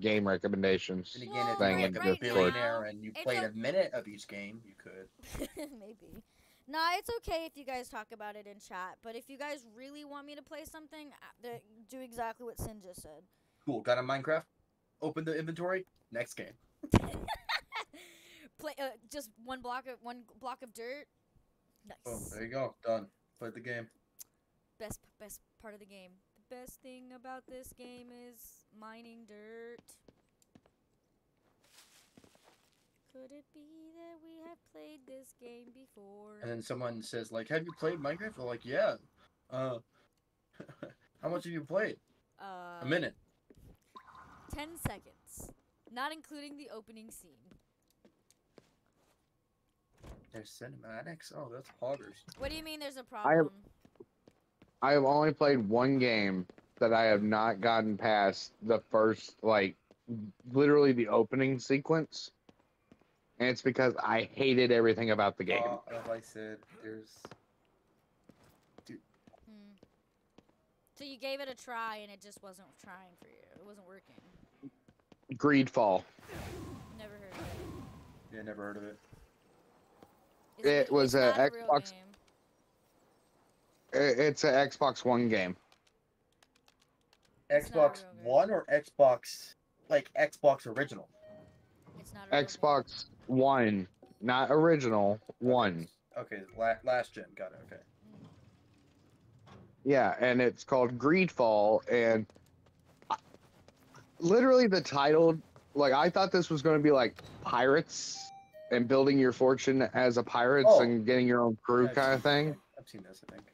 game recommendations. And again, Well, if thing you're in like a right Discord. billionaire and you it's played a minute of each game, you could. Maybe. Nah, it's okay if you guys talk about it in chat. But if you guys really want me to play something, uh, do exactly what Sin just said. Cool. Got a Minecraft? Open the inventory. Next game. play uh, just one block of one block of dirt. Nice. Boom. There you go. Done. Played the game. best best part of the game. The best thing about this game is mining dirt. Could it be that we have played this game before? And then someone says like, "Have you played Minecraft?" They're like, "Yeah." Uh, how much have you played? uh, A minute. Ten seconds, not including the opening scene. There's cinematics. Oh, that's poggers. What do you mean? There's a I have- problem? I have only played one game that I have not gotten past the first, like, literally the opening sequence. And it's because I hated everything about the game. Uh, as I said, there's Hmm. So you gave it a try and it just wasn't trying for you. It wasn't working. Greedfall. Never heard of it. yeah, never heard of it. Is It was it's a not real Xbox- game. It's an Xbox One game. It's Xbox game. One or Xbox, like Xbox original. It's not a real game. Xbox One, not original. One. Okay, la- last gen. Got it. Okay. Yeah, and it's called Greedfall, and I- literally the title, like I thought this was going to be like pirates and building your fortune as a pirate Oh. and getting your own crew Yeah, kind of thing. I've seen this. I think.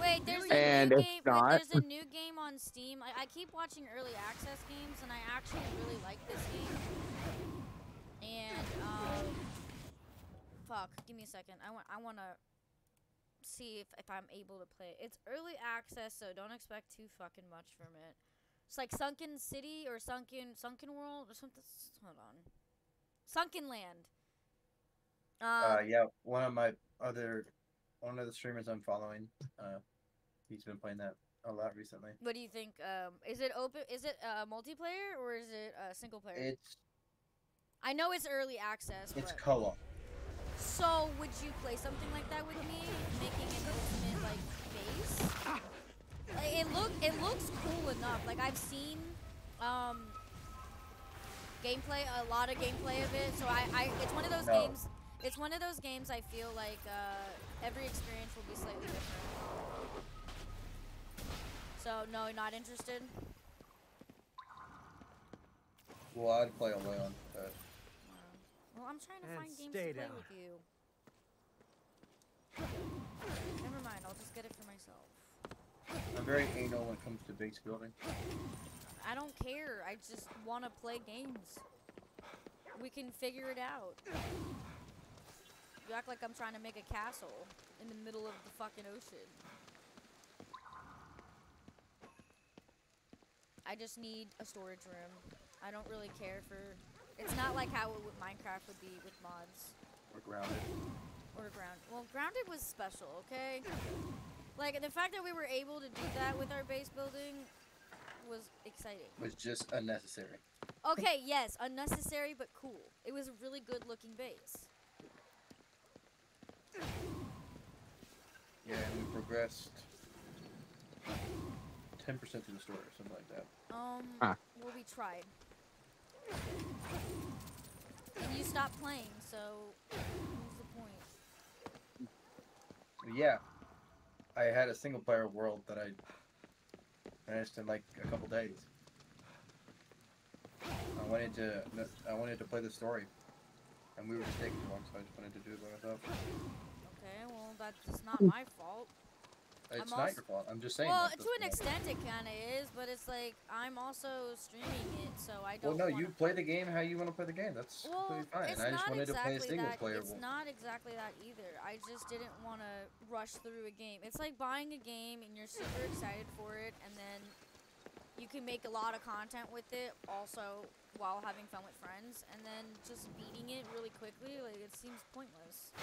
Wait, there's And a new game. not. Wait, there's a new game on Steam. I, I keep watching early access games, and I actually really like this game. And um, fuck, give me a second. I want I want to see if if I'm able to play. it. It's early access, so don't expect too fucking much from it. It's like Sunken City or Sunken Sunken World or something. Hold on, Sunken Land. Um, Uh, yeah, one of my other, one of the streamers I'm following, uh, he's been playing that a lot recently. What do you think? Um, is it open? Is it uh, multiplayer or is it uh, single player? It's I know it's early access, it's but co-op. So would you play something like that with me, making an ultimate like base? Like, it look it looks cool enough. Like I've seen um gameplay, a lot of gameplay of it. So I, I it's one of those No. games. It's one of those games I feel like uh, every experience will be slightly different. So no, not interested. Well, I'd play a Leon. But Well, I'm trying to And find games stay to play down. with you. Never mind, I'll just get it for myself. I'm very anal when it comes to base building. I don't care. I just want to play games. We can figure it out. You act like I'm trying to make a castle in the middle of the fucking ocean. I just need a storage room. I don't really care for. It's not like how it Minecraft would be with mods Or grounded. or ground. Well, grounded was special, okay? Like the fact that we were able to do that with our base building was exciting. Was just unnecessary. Okay, yes, unnecessary but cool. It was a really good looking base. Yeah, and we progressed 10% through the story or something like that. Um, Ah. well, we tried. And you stopped playing, so what's the point? Yeah, I had a single player world that I finished in like a couple days. I wanted to I wanted to play the story, and we were just taking too long, so I just wanted to do it by myself. Okay, well, that's not hmm. my fault. It's I'm not your fault. I'm just saying. Well, to an extent it kind of is, but it's like I'm also streaming it, so I don't. Well, no, you play the game how you want to play the game. That's Well, completely fine. it's I just not wanted to play a exactly single that. player It's world. not exactly that either. I just didn't want to rush through a game. It's like buying a game and you're super excited for it, and then you can make a lot of content with it, also while having fun with friends, and then just beating it really quickly, like it seems pointless.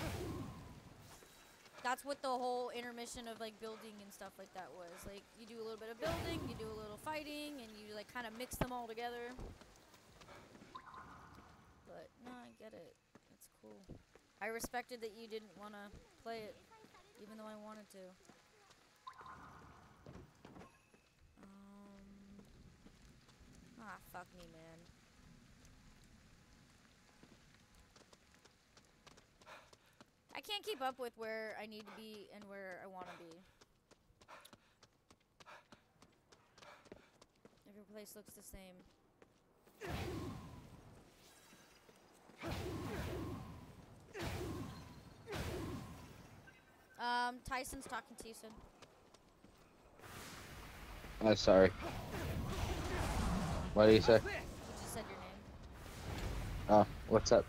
That's what the whole intermission of like building and stuff like that was. Like you do a little bit of building, you do a little fighting, and you like kind of mix them all together. But no, I get it. It's cool. I respected that you didn't want to play it, even though I wanted to. Um. Ah, fuck me, man. I can't keep up with where I need to be and where I want to be. Every place looks the same. Um, Tyson's talking to you soon. I'm sorry. What do you say? He just said your name. Oh, what's up?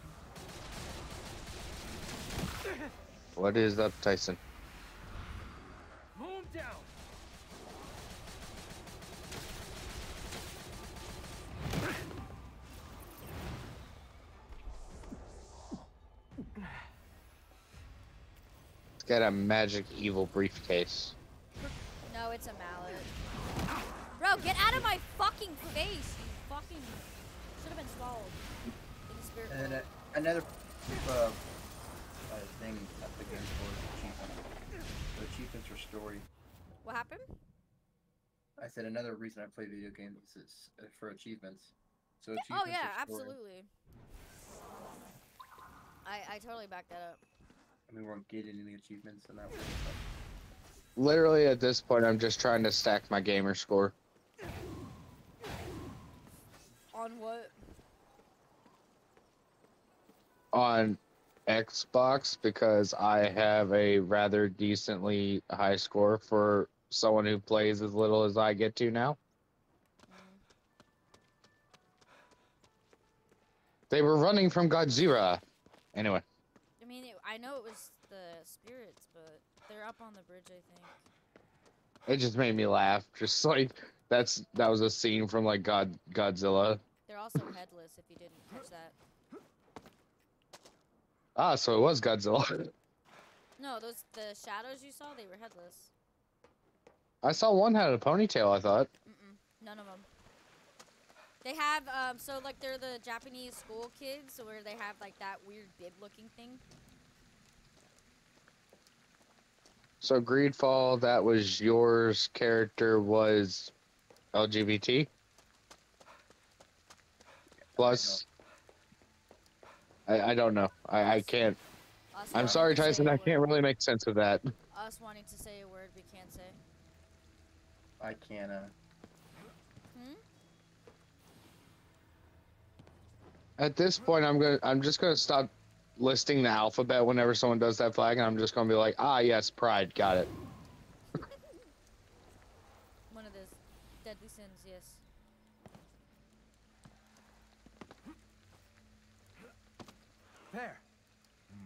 What is up, Tyson? Mow him down. It's got a magic evil briefcase. No, it's a mallet. Bro, get out of my fucking face, you fucking. Should have been swallowed. In the spirit And then uh, another uh, uh, thing at the game for. The achievements are story. What happened? I said another reason I play video games is uh, for achievements. So Oh achievements yeah, absolutely. I I totally back that up. I mean, we weren't getting any achievements and that was Literally, at this point, I'm just trying to stack my gamer score. On what? on Xbox because I have a rather decently high score for someone who plays as little as I get to now. They were running from Godzilla. Anyway, I mean, it, I know it was the spirits, but they're up on the bridge, I think. it just made me laugh. Just like that's that was a scene from like God Godzilla. They're also headless, if you didn't catch that. Ah, so it was Godzilla. No, those the shadows you saw, they were headless. I saw one had a ponytail, I thought. Mm -mm, none of them. They have, um, so like they're the Japanese school kids where they have like that weird bib looking thing. So Greedfall, that was yours character was LGBT? Plus I, I don't know. I, I can't. Us I'm sorry, Tyson. I can't really make sense of that. Us wanting to say a word we can't say. I can't. Uh, Hmm? At this point, I'm gonna. I'm just gonna stop listing the alphabet whenever someone does that flag, and I'm just gonna be like, ah, yes, pride, got it. One of those deadly sins, yes. There. Hmm.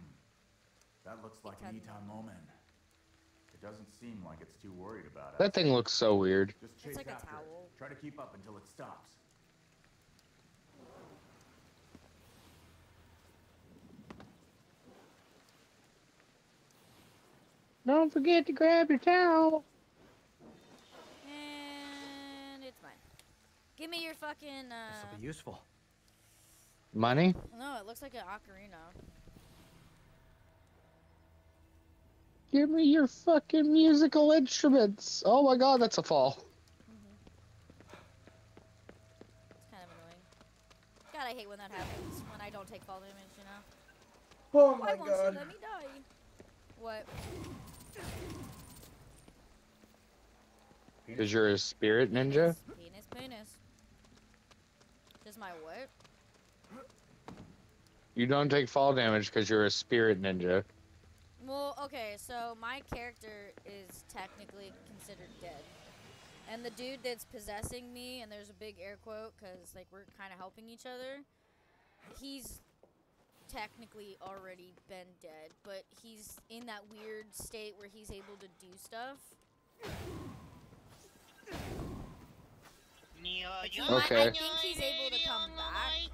That looks like an Eton moment. It doesn't seem like it's too worried about us. That thing looks so weird. Just chase like a after it. towel. Try to keep up until it stops. Don't forget to grab your towel. And it's mine. Give me your fucking. Uh... This'll be useful. Money? No, it looks like an ocarina. Give me your fucking musical instruments. Oh my god, that's a fall. It's kind of annoying. God, I hate when that happens. When I don't take fall damage, you know. oh my Why my won't you let me die? What? Because you're a spirit ninja? Penis, penis. Just my what? You don't take fall damage because you're a spirit ninja. Well, okay, so my character is technically considered dead. And the dude that's possessing me, and there's a big air quote because, like, we're kind of helping each other, he's technically already been dead, but he's in that weird state where he's able to do stuff. Like, he might- I Okay. think he's able to come back.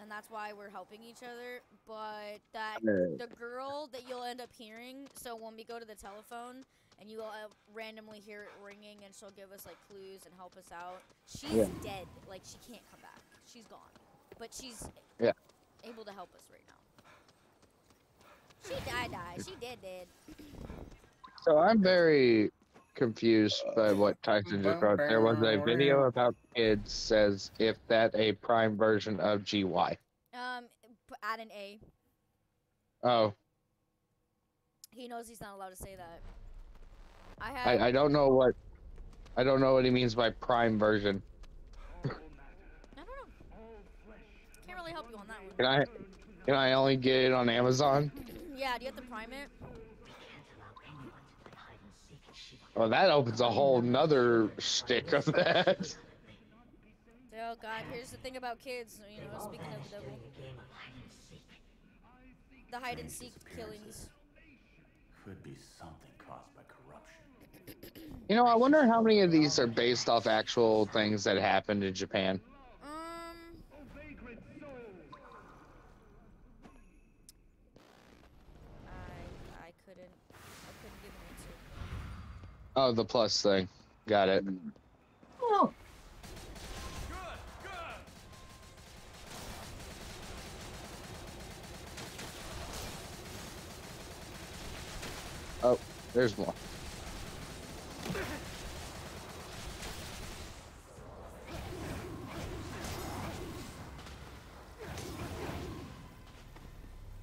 And that's why we're helping each other. But that the girl that you'll end up hearing, so when we go to the telephone and you'll uh, randomly hear it ringing and she'll give us like clues and help us out. She's Yeah. dead. Like she can't come back. She's gone. But she's Yeah. able to help us right now. She died, died. She dead, dead. So I'm very confused by what Tyson just wrote. There was a video about kids says if that a prime version of GY. Um, p- add an A. Oh, He knows he's not allowed to say that. I had. I, I don't know what I don't know what he means by prime version. I don't know. Can't really help you on that one. Can I can I only get it on Amazon? yeah, do you have to prime it? Well, that opens a whole nother stick of that. Oh God, here's the thing about kids. You know, speaking of the devil, the hide and seek killings. Could be something caused by corruption. You know, I wonder how many of these are based off actual things that happened in Japan. Um. I I couldn't I couldn't give an answer. Oh, the plus thing. Got it. Oh, oh there's more.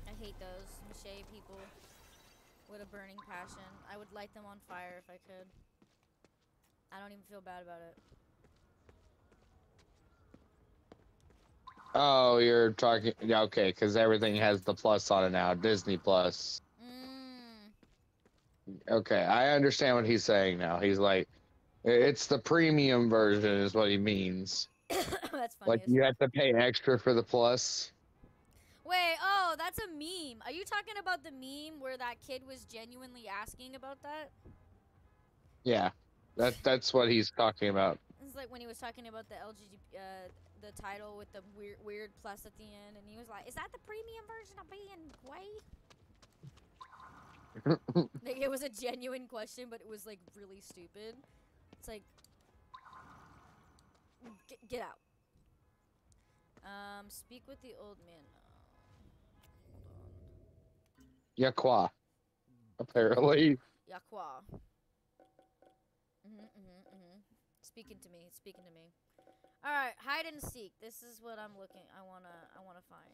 I hate those mache people with a burning passion. I would light them on fire if I could. I don't even feel bad about it. Oh, you're talking. Yeah, okay, because everything has the plus on it now. Disney Plus. Mm. Okay, I understand what he's saying now. He's like, it's the premium version, is what he means. That's funny. Like you have to pay extra for the plus. Oh, that's a meme. Are you talking about the meme where that kid was genuinely asking about that? Yeah, that that's what he's talking about. It's like when he was talking about the LGBT, uh, the title with the weird, weird plus at the end, and he was like, "Is that the premium version of being gay?" like it was a genuine question, but it was like really stupid. It's like, get, get out. Um, speak with the old man. On. Yakwa. apparently. Yakwa. Mhm, mhm, mhm. Speaking to me, speaking to me. All right, hide and seek. This is what I'm looking. I wanna, I wanna find.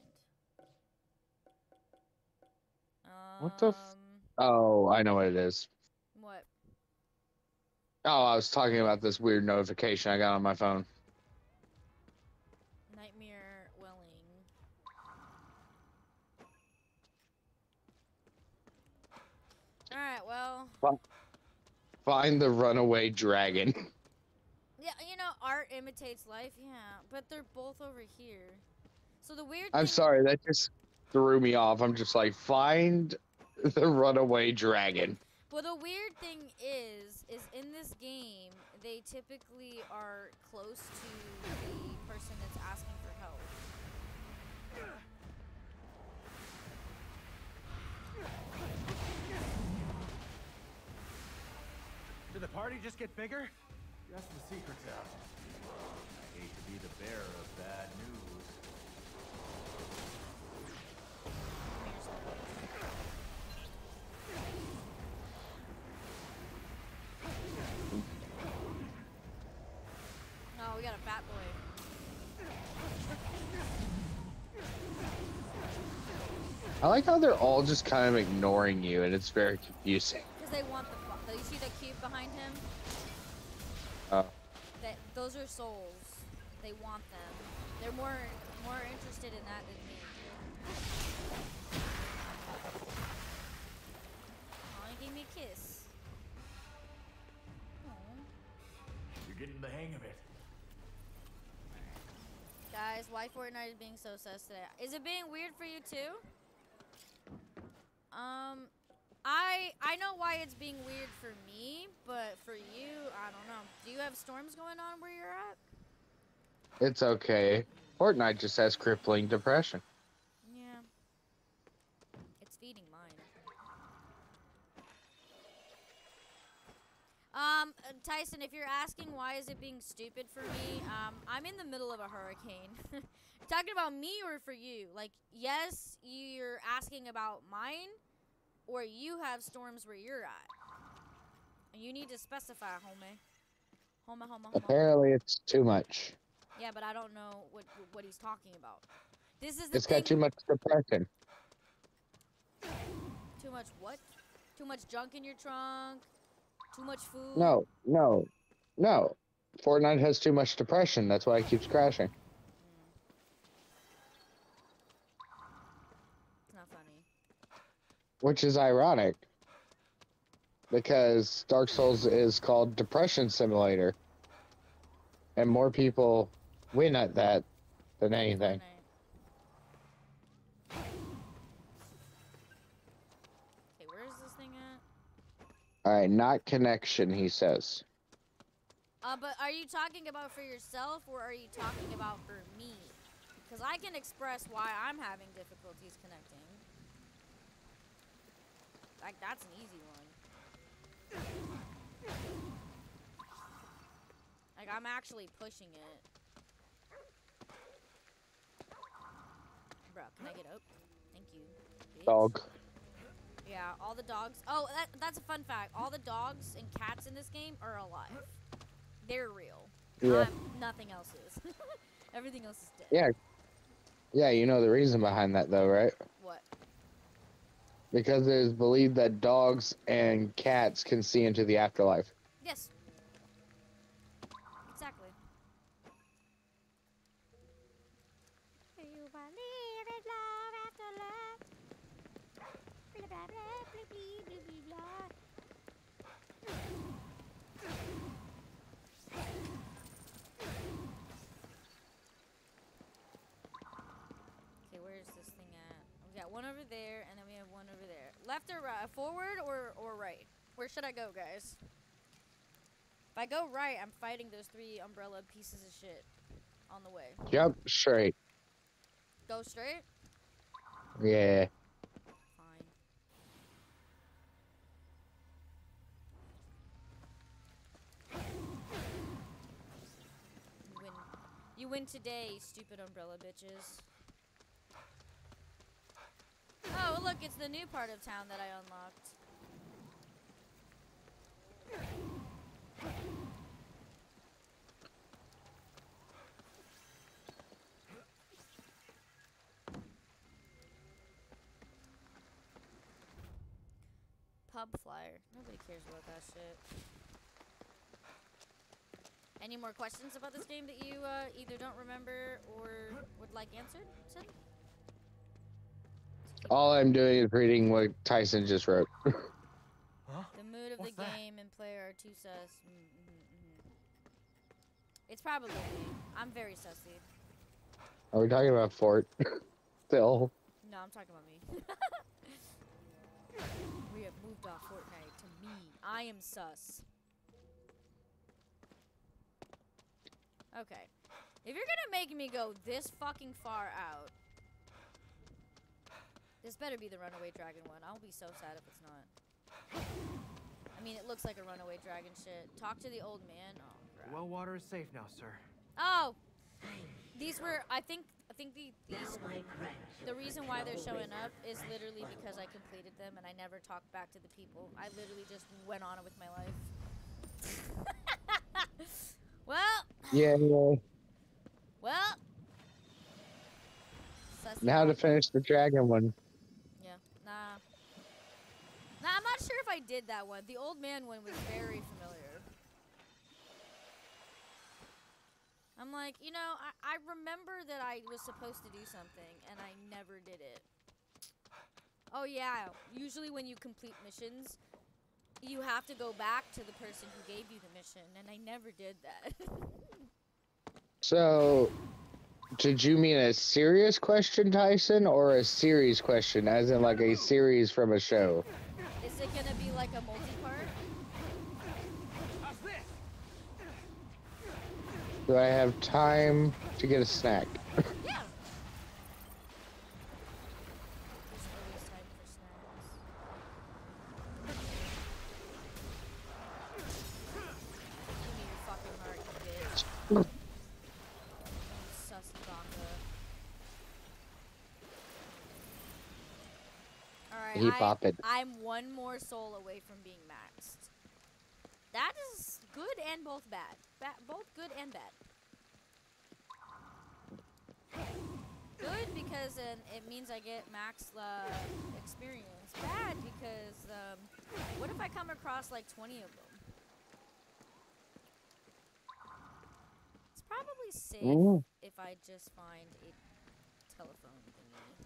Um, What the f- Oh, I know what it is. What? Oh, I was talking about this weird notification I got on my phone. Find the runaway dragon. yeah. You know, art imitates life. Yeah, but they're both over here. So the weird. I'm sorry, that just threw me off. I'm just like, find the runaway dragon. Well, the weird thing is, is in this game, they typically are close to the person that's asking for help. Did the party just get bigger? Guess the secret's out. I hate to be the bearer of bad news. Oh, we got a fat boy. I like how they're all just kind of ignoring you, and it's very confusing. Because they want the. Fu- You see the cube behind him? Uh, That those are souls. They want them. They're more more interested in that than me. Oh, he gave me a kiss. Aw. You're getting the hang of it. Guys, why Fortnite is being so sus today? Is it being weird for you too? Um, I I know why it's being weird for me, but for you, I don't know. Do you have storms going on where you're at? it's okay. Fortnite just has crippling depression. Yeah. It's feeding mine. Um, Tyson, if you're asking why is it being stupid for me, um, I'm in the middle of a hurricane. Talking about me or for you? Like, yes, you're asking about mine, or you have storms where you're at. And you need to specify, homie. Homa, homa, homa. Apparently, it's too much. Yeah, but I don't know what what he's talking about. This is the It's got too much depression. Too much what? Too much junk in your trunk? Too much food? No, no, no. Fortnite has too much depression. That's why it keeps crashing. It's not funny. Which is ironic. Because Dark Souls is called Depression Simulator. And more people win at that than anything. Okay, where is this thing at? Alright, not connection, he says. Uh, but are you talking about for yourself or are you talking about for me? Because I can express why I'm having difficulties connecting. Like, that's an easy one. Like, I'm actually pushing it. Bro, can I get up? Thank you. bitch. Dog. Yeah, all the dogs. Oh, that, that's a fun fact. All the dogs and cats in this game are alive. They're real. Yeah. Um, nothing else is. Everything else is dead. Yeah. Yeah, you know the reason behind that though, right? What? Because it is believed that dogs and cats can see into the afterlife. Yes. Exactly. Okay, where's this thing at? We got one over there, and then we have one over there. Left or right? Forward or, or right? Where should I go, guys? If I go right, I'm fighting those three umbrella pieces of shit on the way. Jump straight. Go straight? Yeah. Fine. You win. You win today, stupid umbrella bitches. Oh, look, it's the new part of town that I unlocked. Pub flyer. Nobody cares about that shit. Any more questions about this game that you uh, either don't remember or would like answered, all I'm doing is reading what Tyson just wrote. The mood of What's the that? game and player are too sus. Mm, mhm. It's probably me. I'm very sussy. Are we talking about Fort? Still. No, I'm talking about me. we have moved off Fortnite to me. I am sus. Okay. If you're gonna make me go this fucking far out, this better be the Runaway Dragon one. I'll be so sad if it's not. I mean, it looks like a Runaway Dragon shit. Talk to the old man. Oh, crap. Well water is safe now, sir. Oh, these were. I think. I think the these, the reason why they're showing up is literally because I completed them and I never talked back to the people. I literally just went on with my life. well, Yeah. well. Now to finish the dragon one. Yeah. Nah. Nah, I'm not sure if I did that one. The old man one was very familiar. I'm like, you know, I, I remember that I was supposed to do something and I never did it. Oh yeah, usually when you complete missions, you have to go back to the person who gave you the mission and I never did that. So, did you mean a serious question, Tyson, or a series question, as in like a series from a show? Is it gonna be like a multi-part? Do I have time to get a snack? Yeah. There's always time for snacks. Give me your fucking heart, you bitch. Sus baka. Alright, He I- poppin'. I'm one more soul away from being maxed. That is good and both bad. Ba- both good and bad. Good because um, it means I get max uh, experience. Bad because um, what if I come across like 20 of them? It's probably safe Ooh. if I just find a telephone thingy.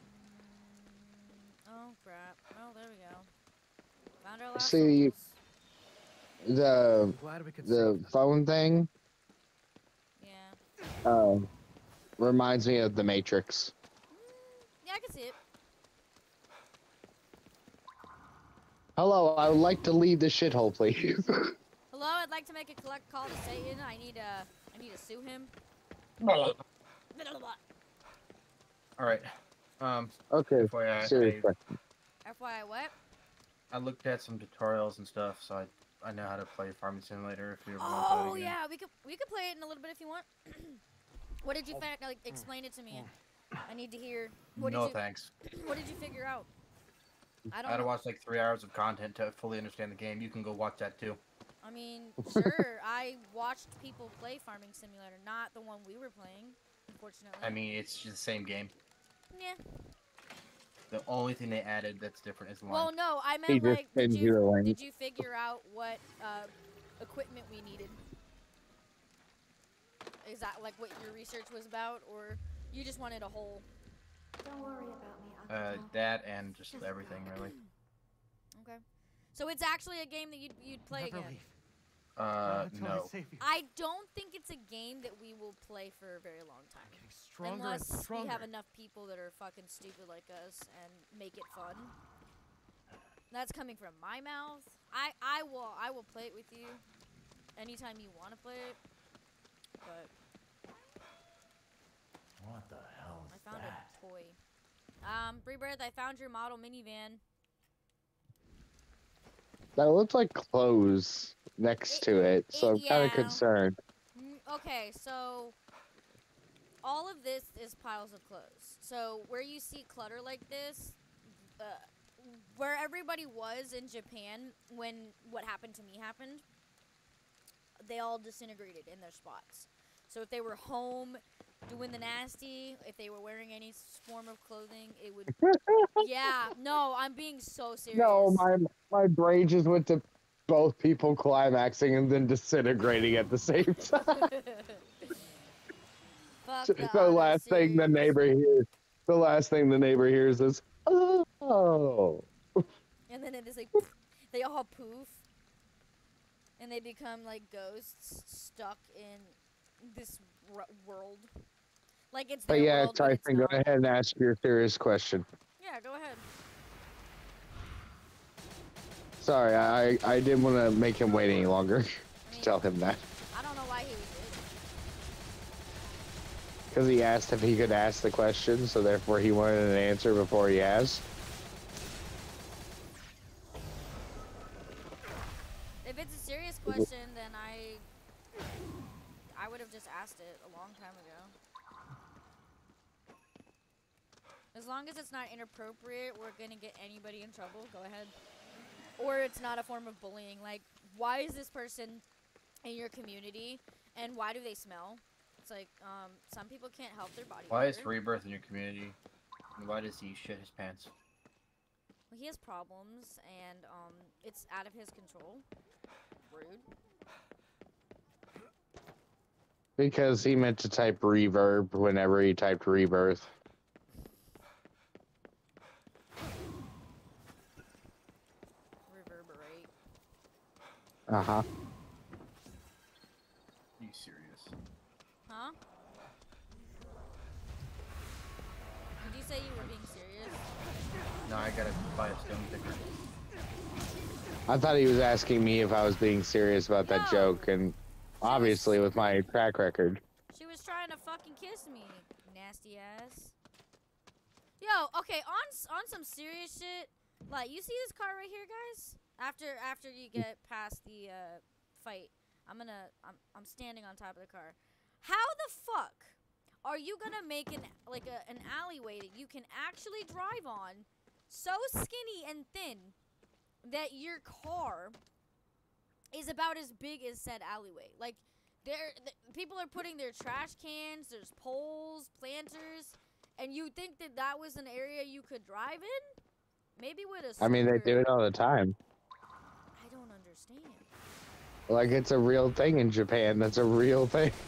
Mm, Oh crap! Oh, there we go. Found our last See, souls. the Glad we could the phone thing Yeah. uh, reminds me of the Matrix. Yeah, I can see it. Hello, I would like to leave the shithole, please. Hello, I'd like to make a collect call to Satan. I need uh, I need to sue him. All right. Um. okay, FYI, serious I, question. FYI, what? I looked at some tutorials and stuff, so I I know how to play Farming Simulator. If you ever want to play it Oh yeah, we could we could play it in a little bit if you want. what did you find? Like, explain it to me. I need to hear. What no did you, thanks. What did you figure out? I I don't had to watch like three hours of content to fully understand the game. You can go watch that too. I mean, sure. I watched people play Farming Simulator, not the one we were playing. Unfortunately. I mean, it's just the same game. Yeah. The only thing they added that's different is the line. Well, no, I meant just like, did you the you link. did you figure out what uh, equipment we needed? Is that like what your research was about, or you just wanted a whole? Don't worry about me. Uh, that and just everything really. Okay. So it's actually a game that you'd you'd play Never again. leave. Uh, no. I save you. I don't think it's a game that we will play for a very long time. Getting stronger and Unless stronger. we have enough people that are fucking stupid like us and make it fun. That's coming from my mouth. I I will I will play it with you anytime you want to play it. But What the hell I found that? a toy. Um, Rebirth, I found your model minivan. That looks like clothes next to it, so I'm kind of concerned. Mm, Okay, so all of this is piles of clothes. So where you see clutter like this, uh, where everybody was in Japan when what happened to me happened, they all disintegrated in their spots. So if they were home, doing the nasty, if they were wearing any form of clothing, it would. yeah, no, I'm being so serious. No, my my brain just went to both people climaxing and then disintegrating at the same time. The the last thing the neighbor hears, the last thing the neighbor hears is, "Oh." And then it is like, they all poof. And they become like ghosts stuck in this world. Like it's But yeah, world, Tyson, go ahead and ask your serious question. Yeah, go ahead. Sorry, I I didn't want to make him wait any longer to tell him that I don't know why he was because he asked if he could ask the question, so therefore he wanted an answer before he asked. If it's a serious question, then I I would have just asked it a long time ago. As long as it's not inappropriate, we're gonna get anybody in trouble. Go ahead. Or it's not a form of bullying. Like, why is this person in your community, and why do they smell? It's like, um, some people can't help their body. Why is. Rebirth in your community? And why does he shit his pants? Well, he has problems, and um, it's out of his control. Rude. Because he meant to type reverb whenever he typed rebirth. Reverberate. Uh huh. Are you serious? Huh? Did you say you were being serious? No, I gotta buy a stone picker. I thought he was asking me if I was being serious about that joke, and obviously with my track record. She was trying to fucking kiss me, nasty ass. Yo, okay, on on some serious shit. Like, you see this car right here, guys? After after you get past the uh, fight, I'm gonna I'm I'm standing on top of the car. How the fuck are you gonna make an like a, an alleyway that you can actually drive on, so skinny and thin, that your car is about as big as said alleyway? Like there, th- people are putting their trash cans. There's poles, planters, and you think that that was an area you could drive in? Maybe with a. I mean, they do it all the time. I don't understand. Like it's a real thing in Japan. That's a real thing.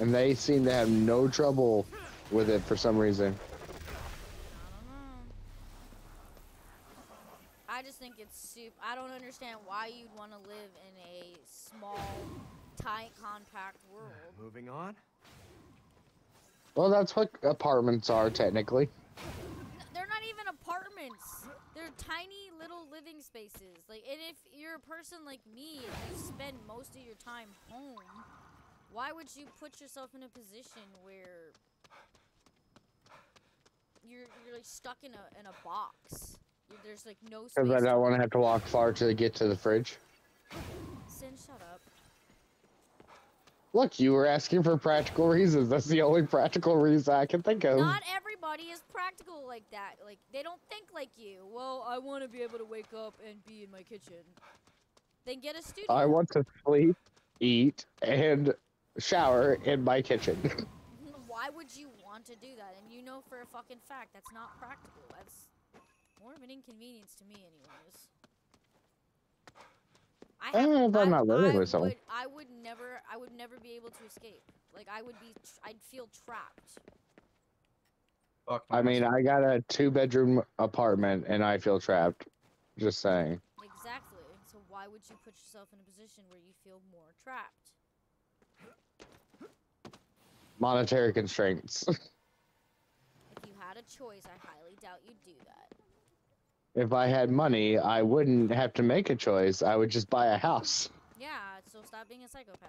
And they seem to have no trouble with it for some reason. I just think super. I don't understand why you'd want to live in a small, tight, compact world. Moving on. Well, that's what apartments are technically. They're not even apartments. They're tiny little living spaces. Like, and if you're a person like me and you spend most of your time home, why would you put yourself in a position where you're you're like stuck in a in a box? You there's like no space. Because I don't want to have to walk far to get to the fridge. Sin, shut up. Look, you were asking for practical reasons. That's the only practical reason I can think of. Not everybody is practical like that. Like they don't think like you. Well, I want to be able to wake up and be in my kitchen. Then get a studio. I want to sleep, eat, and shower in my kitchen. Why would you want to do that? And you know for a fucking fact that's not practical. That's more of an inconvenience to me, anyways. I have, if I'm I, not living I with someone. Would, I would never. I would never be able to escape. Like I would be. I'd feel trapped. Fuck I mean, I got a two bedroom apartment and I feel trapped. Just saying. Exactly. So why would you put yourself in a position where you feel more trapped? Monetary constraints. If you had a choice, I highly doubt you'd do that. If I had money, I wouldn't have to make a choice. I would just buy a house. Yeah. So stop being a psychopath.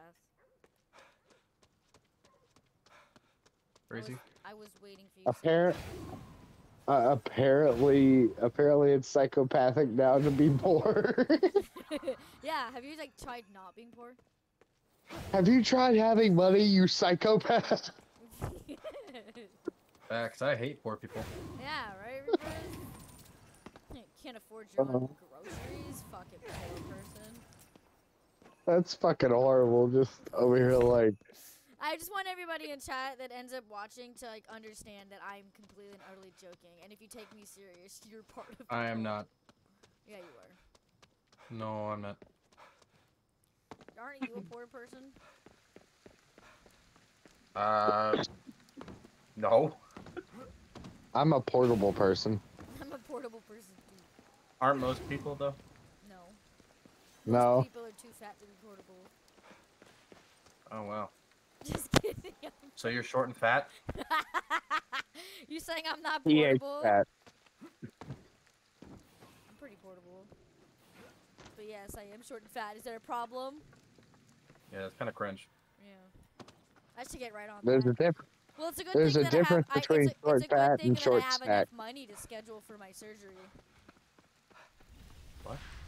Crazy. I was waiting for you. to Appar- uh, apparently, apparently, it's psychopathic now to be poor. yeah. Have you like tried not being poor? have you tried having money, you psychopath? Facts. I hate poor people. yeah. Right. Reverse? Can't afford your own Uh-huh. groceries. Fucking poor person. That's fucking horrible. Just over here like I just want everybody in chat that ends up watching to like understand that I'm completely and utterly joking. And if you take me serious, you're part of. I am not. Yeah, you are. No, I'm not. Aren't you a poor person? Uh, no. I'm a portable person. I'm a portable person too. Aren't most people though? No. No. People are too fat to be portable. Oh wow. Just kidding. So you're short and fat? you saying I'm not He ain't portable? fat. I'm pretty portable. But yes, I am short and fat. Is there a problem? Yeah, it's kind of cringe. Yeah. I should get right on There's that. a difference. Well, it's a good There's thing a that I have- difference I- it's between a- it's short a good fat thing and that short I have stack. enough money to schedule for my surgery.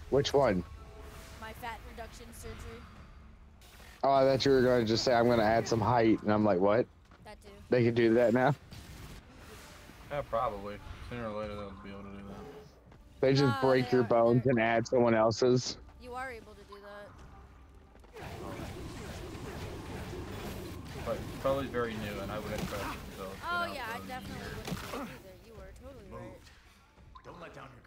Which one? My fat reduction surgery. Oh, I thought you were gonna just say I'm gonna add some height, and I'm like, what? That too. They can do that now. Yeah, probably. Sooner or later they'll be able to do that. They just No, break they your are- bones and add someone else's. You are able to do that. But probably very new, and I wouldn't trust him it's been Oh yeah, I definitely wouldn't do it either. You were totally right. Don't let down your guard.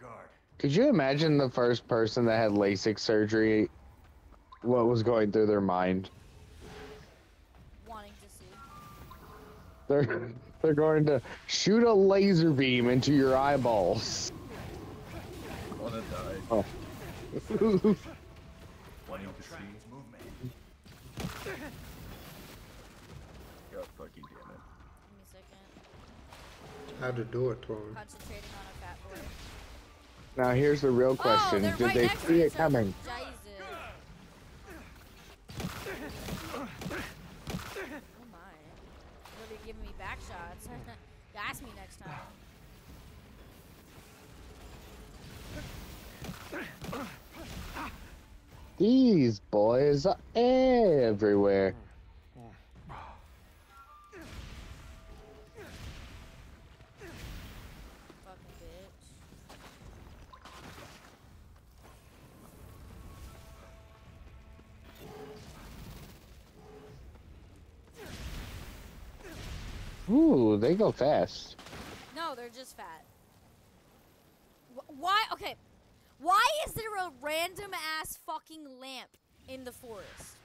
Could you imagine the first person that had LASIK surgery? What was going through their mind? Wanting to see. They're they're going to shoot a laser beam into your eyeballs. I wanna die. Oh. Wanting to see. Movement. God fucking damn it. Give me a second. How to do it to. Concentrating on a fat boy. Now here's the real Oh, question: they're Did right they see it coming? Oh my. Giving me back shots. Gas me next time. These boys are everywhere. Ooh, they go fast. No, they're just fat. Why? Okay. Why is there a random ass fucking lamp in the forest?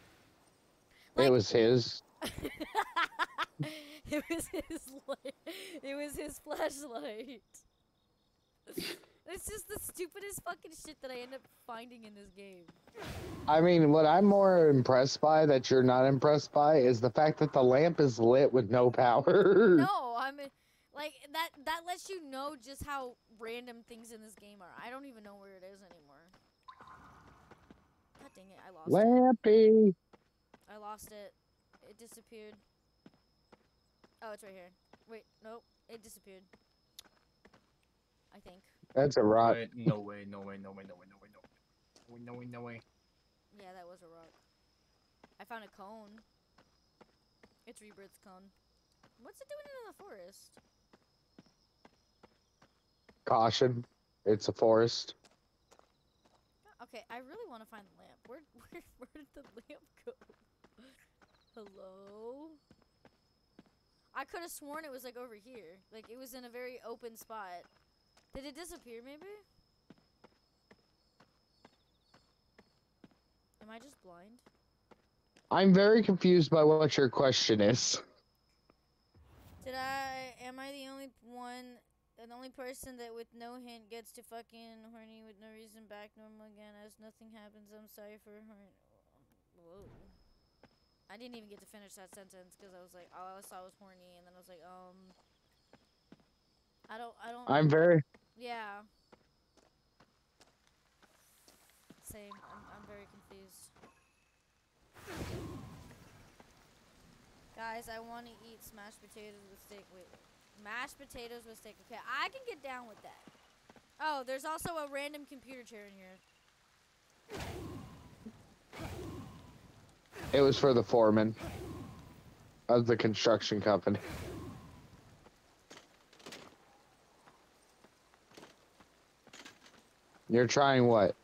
it was his. it was his light. It was his flashlight. it's just the stupidest fucking shit that I end up finding in this game. I mean, what I'm more impressed by that you're not impressed by is the fact that the lamp is lit with no power. No, I mean, like that. That lets you know just how random things in this game are. I don't even know where it is anymore. God dang it! I lost it. Lampy. I lost it. It disappeared. Oh, it's right here. Wait, nope. It disappeared. I think. That's a rock. Wait, no way, no way, no way, no way, no way, no way. No way, no way. Yeah, that was a rock. I found a cone. It's Rebirth's cone. What's it doing in the forest? Caution. It's a forest. Okay, I really want to find the lamp. Where, where, where did the lamp go? Hello? I could have sworn it was like over here. Like it was in a very open spot. Did it disappear maybe? Am I just blind? I'm very confused by what your question is. Did I? Am I the only one? The only person that with no hint gets to fucking horny with no reason back normal again as nothing happens. I'm sorry for horny. Whoa. I didn't even get to finish that sentence because I was like, all I saw was horny, and then I was like, um, I don't, I don't. I'm very. Yeah. Same. I'm, I'm very confused. Guys, I want to eat smashed potatoes with steak. Wait, mashed potatoes with steak. Okay, I can get down with that. Oh, there's also a random computer chair in here. It was for the foreman of the construction company. You're trying what?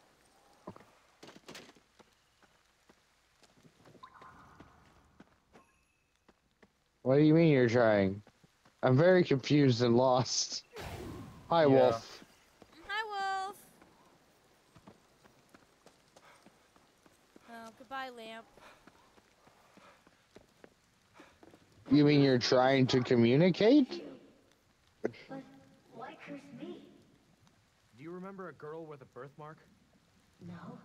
What do you mean you're trying? I'm very confused and lost. Hi, Yeah. Wolf. Hi, Wolf. Oh, goodbye, Lamp. You mean you're trying to communicate? Why curse me? Do you remember a girl with a birthmark? No,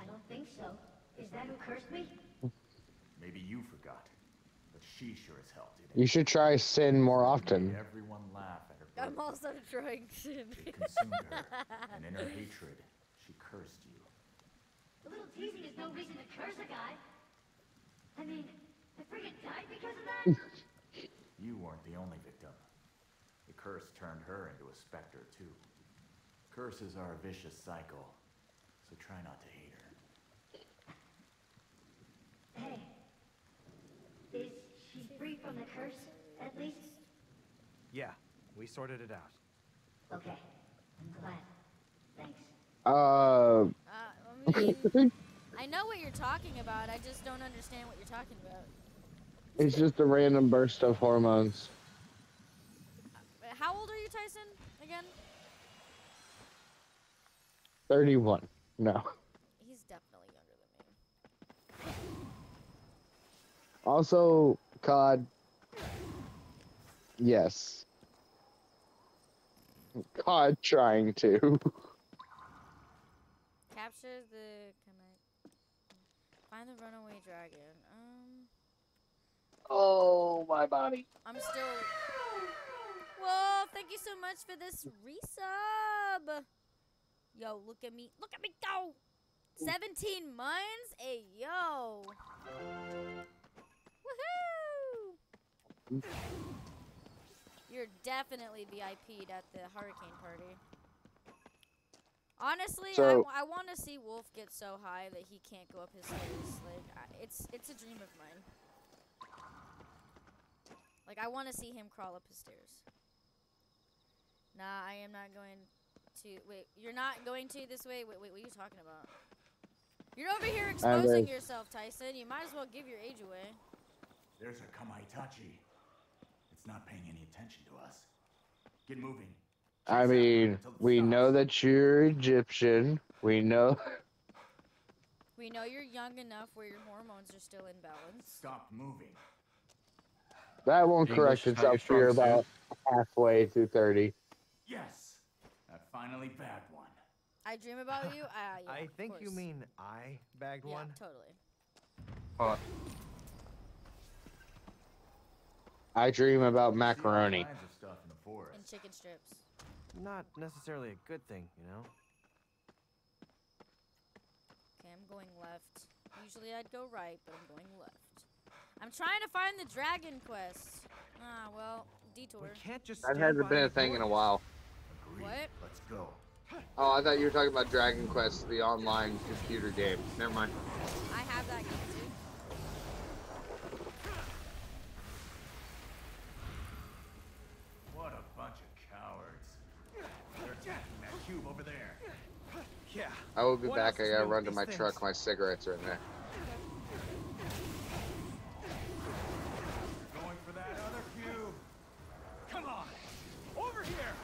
I don't think so. Is that who cursed me? Maybe you forgot, but she sure as hell did. You should try sin more often. Everyone laugh at her. I'm also trying to. It consumed her, and in her hatred, she cursed you. A little teasing is no reason to curse a guy. I mean, I friggin' died because of that? You weren't the only victim. The curse turned her into a specter, too. Curses are a vicious cycle, so try not to hate her. hey. Is she free from the curse, at least? Yeah, we sorted it out. Okay, I'm glad. Thanks. Uh, Uh, I mean, I know what you're talking about. I just don't understand what you're talking about. it's just a random burst of hormones. Uh, How old are you, Tyson? Again? 31. No. He's definitely younger than me. Also, COD. Yes. COD trying to. Capture the commit. Find the runaway dragon. Um, Oh, my body. I'm still. Whoa! Thank you so much for this resub. Yo, look at me! Look at me go! 17 months? Hey, yo! Woohoo! You're definitely VIP'd at the hurricane party. Honestly, So- I, want to see Wolf get so high that he can't go up his stairs. Like, I, it's it's a dream of mine. Like, I want to see him crawl up his stairs. Nah, I am not going to. Wait, you're not going to this way? Wait, wait, what are you talking about? You're over here uh, exposing ready. yourself, Tyson. You might as well give your age away. There's a Kamaitachi. It's not paying any attention to us. Get moving. I mean, we know that you're Egyptian. We know. We know you're young enough where your hormones are still in balance. Stop moving. That won't English correct is not your itself for strong about halfway through 30. Yes. I finally bagged one. I dream about you. Uh, yeah, I think you mean I bagged one? yeah, one. totally. Hot. I dream about macaroni. kinds of stuff in the forest. And chicken strips. Not necessarily a good thing, you know? Okay, I'm going left. Usually I'd go right, but I'm going left. I'm trying to find the dragon quest. Ah, well, detour. We can't just. That hasn't been a thing in a ignore while. Agreed. What? Let's go. Oh, I thought you were talking about Dragon Quest, the online computer game. Never mind. I have that game too. What a bunch of cowards. They're attacking that cube over there. Yeah. I will be What back. I gotta run to my these truck. things? My cigarettes are in there. Going for that other cube. Come on. Over here.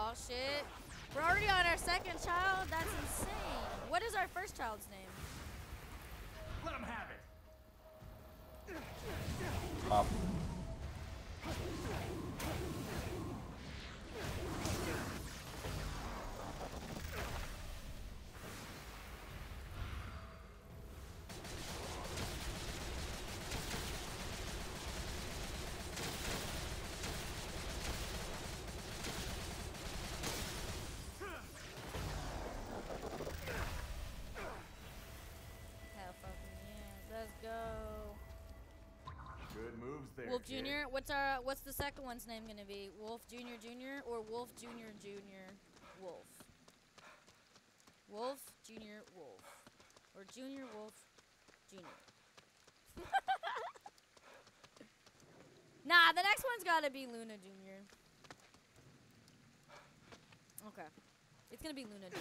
Oh shit. We're already on our second child? That's insane. What is our first child's name? Let him have it. Pop. Wolf. Jr. What's our what's the second one's name gonna be? Wolf Jr. Jr. or Wolf Jr. Jr. Wolf? Wolf Jr. Wolf. Or Junior Wolf Jr. nah, the next one's gotta be Luna Jr. Okay. It's gonna be Luna Day.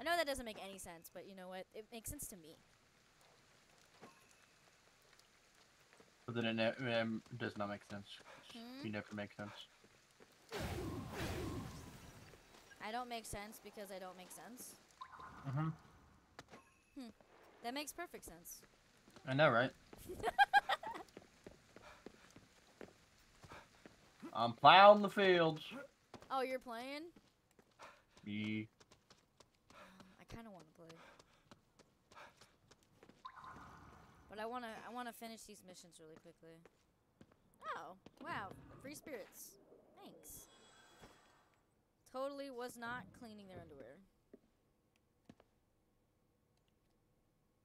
I know that doesn't make any sense, but you know what? It makes sense to me. But then it um, does not make sense. Hmm? You never make sense. I don't make sense because I don't make sense. Mm-hmm. Hmm. That makes perfect sense. I know, right? I'm plowing the fields. Oh, you're playing? Yeah. I kind of want to play. But I want to I want to finish these missions really quickly. Oh, wow. Free spirits. Thanks. Totally was not cleaning their underwear.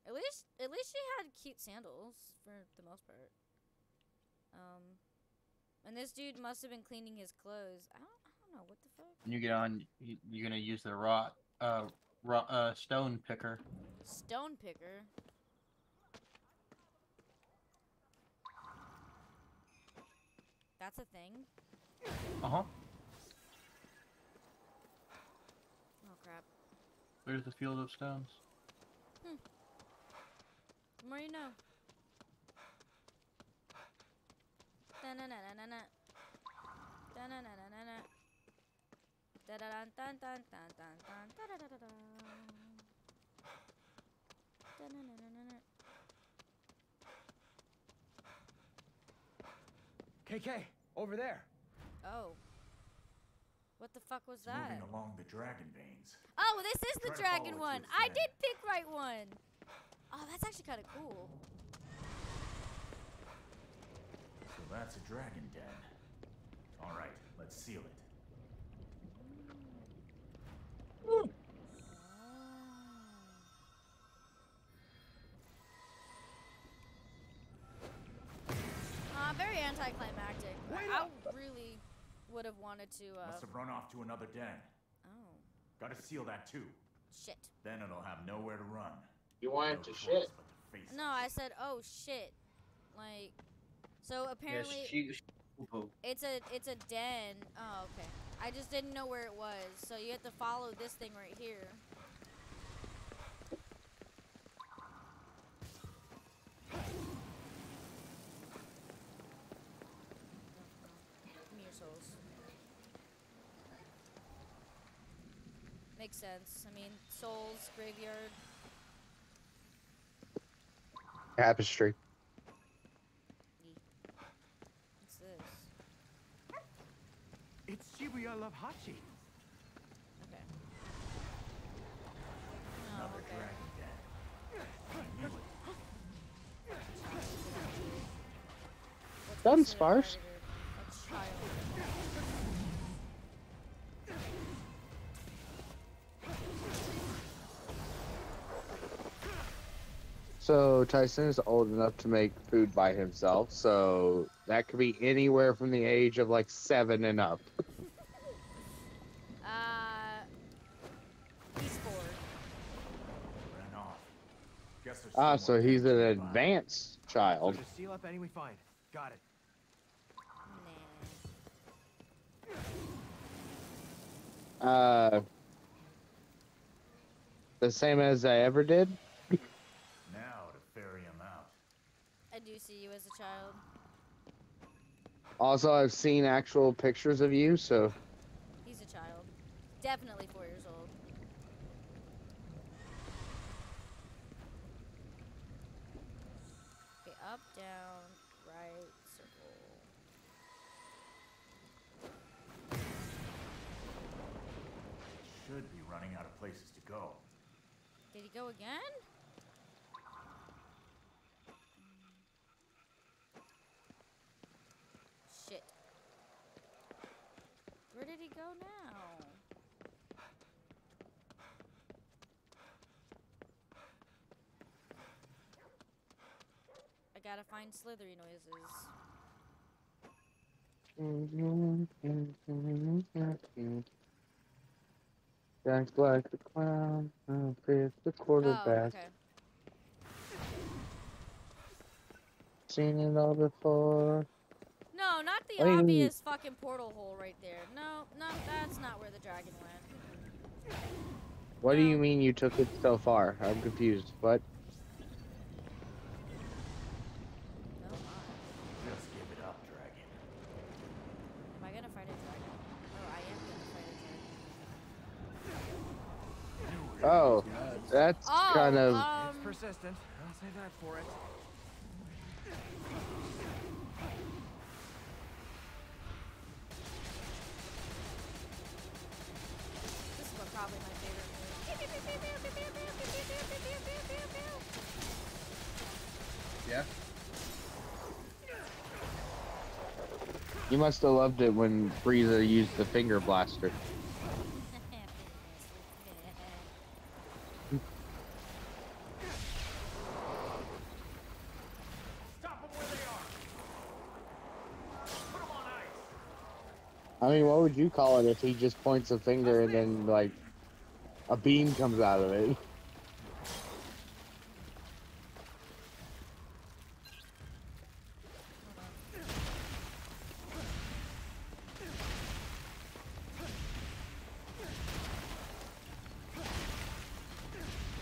At least at least she had cute sandals for the most part. Um and this dude must have been cleaning his clothes. I don't I don't know what the fuck. When you get on, you, you're gonna use the rot, uh, rot, uh, stone picker. Stone picker. That's a thing. Uh huh. Oh crap. There's the field of stones. Hmm. The more you know. Da-na-na-na-na-na. Da-na-na-na-na-na. Da-da-dun-dun-dun-dun-dun-dun. Da-da-da-da-dun. Da-na-na-na-na-na. KK, over there. Oh. What the fuck was It's that? moving along the dragon veins. Oh, this is the Try to dragon one. I did pick right one. Oh, that's actually kind of cool. So that's a dragon den. All right, let's seal it. Uh, very anticlimactic. I really would have wanted to. Uh, Must have run off to another den. oh, Gotta seal that too. shit. Then it'll have nowhere to run. You wanted No to shit. but to face No, I said, oh shit. Like, so apparently yes, she, she it's a it's a den. Oh, okay. I just didn't know where it was. So you have to follow this thing right here. Give me your souls. Makes sense. I mean, souls, graveyard. Tapestry. What's this? It's Shibuya Love Hachi. Okay. Oh, okay. dragon den. I knew it. What's Done, considered Sparse. So Tyson is old enough to make food by himself, so that could be anywhere from the age of like seven and up. Uh, he's four. Ran off. Guess there's Ah, so he's an dens nearby. advanced So child. just seal up any we find. Got it. Uh, the same as I ever did. Now to ferry him out. I do see you as a child. Also, I've seen actual pictures of you, so He's a child. Definitely four years old. Okay, up, down, right, circle. Should be running out of places to go. Did he go again? Shit. Where did he go now? I gotta find slithery noises. Jack Black the clown, oh, Chris the Oh, quarterback. okay. Seen it all before. No, not not the What do you mean? obvious fucking portal hole right there. No, no, that's not where the dragon went. What do you mean you took it so far? I'm confused. What? Just give it up, dragon. Am I gonna fight a dragon? Oh, I am gonna fight a dragon. Oh, that's Oh, kind of. um, persistent. I'll say that for it. This is what probably my favorite move. Yeah. You must have loved it when Frieza used the finger blaster. I mean, what would you call it if he just points a finger and then like a beam comes out of it?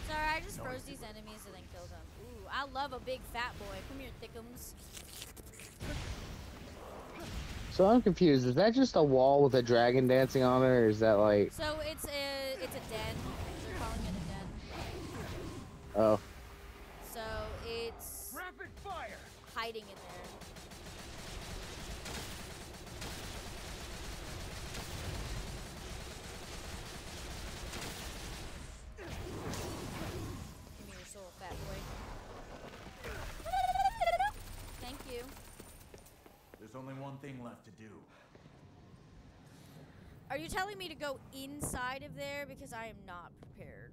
Sorry, I just froze these enemies and then killed them. Ooh, I love a big fat boy. Come here, thickums. So I'm confused. Is that just a wall with a dragon dancing on it, or is that like? So it's a it's a den. They're calling it a den. Oh, So it's Rapid fire. hiding in there. Give me your soul, fat boy. Thank you. There's only one thing left to do. Are you telling me to go inside of there because I am not prepared?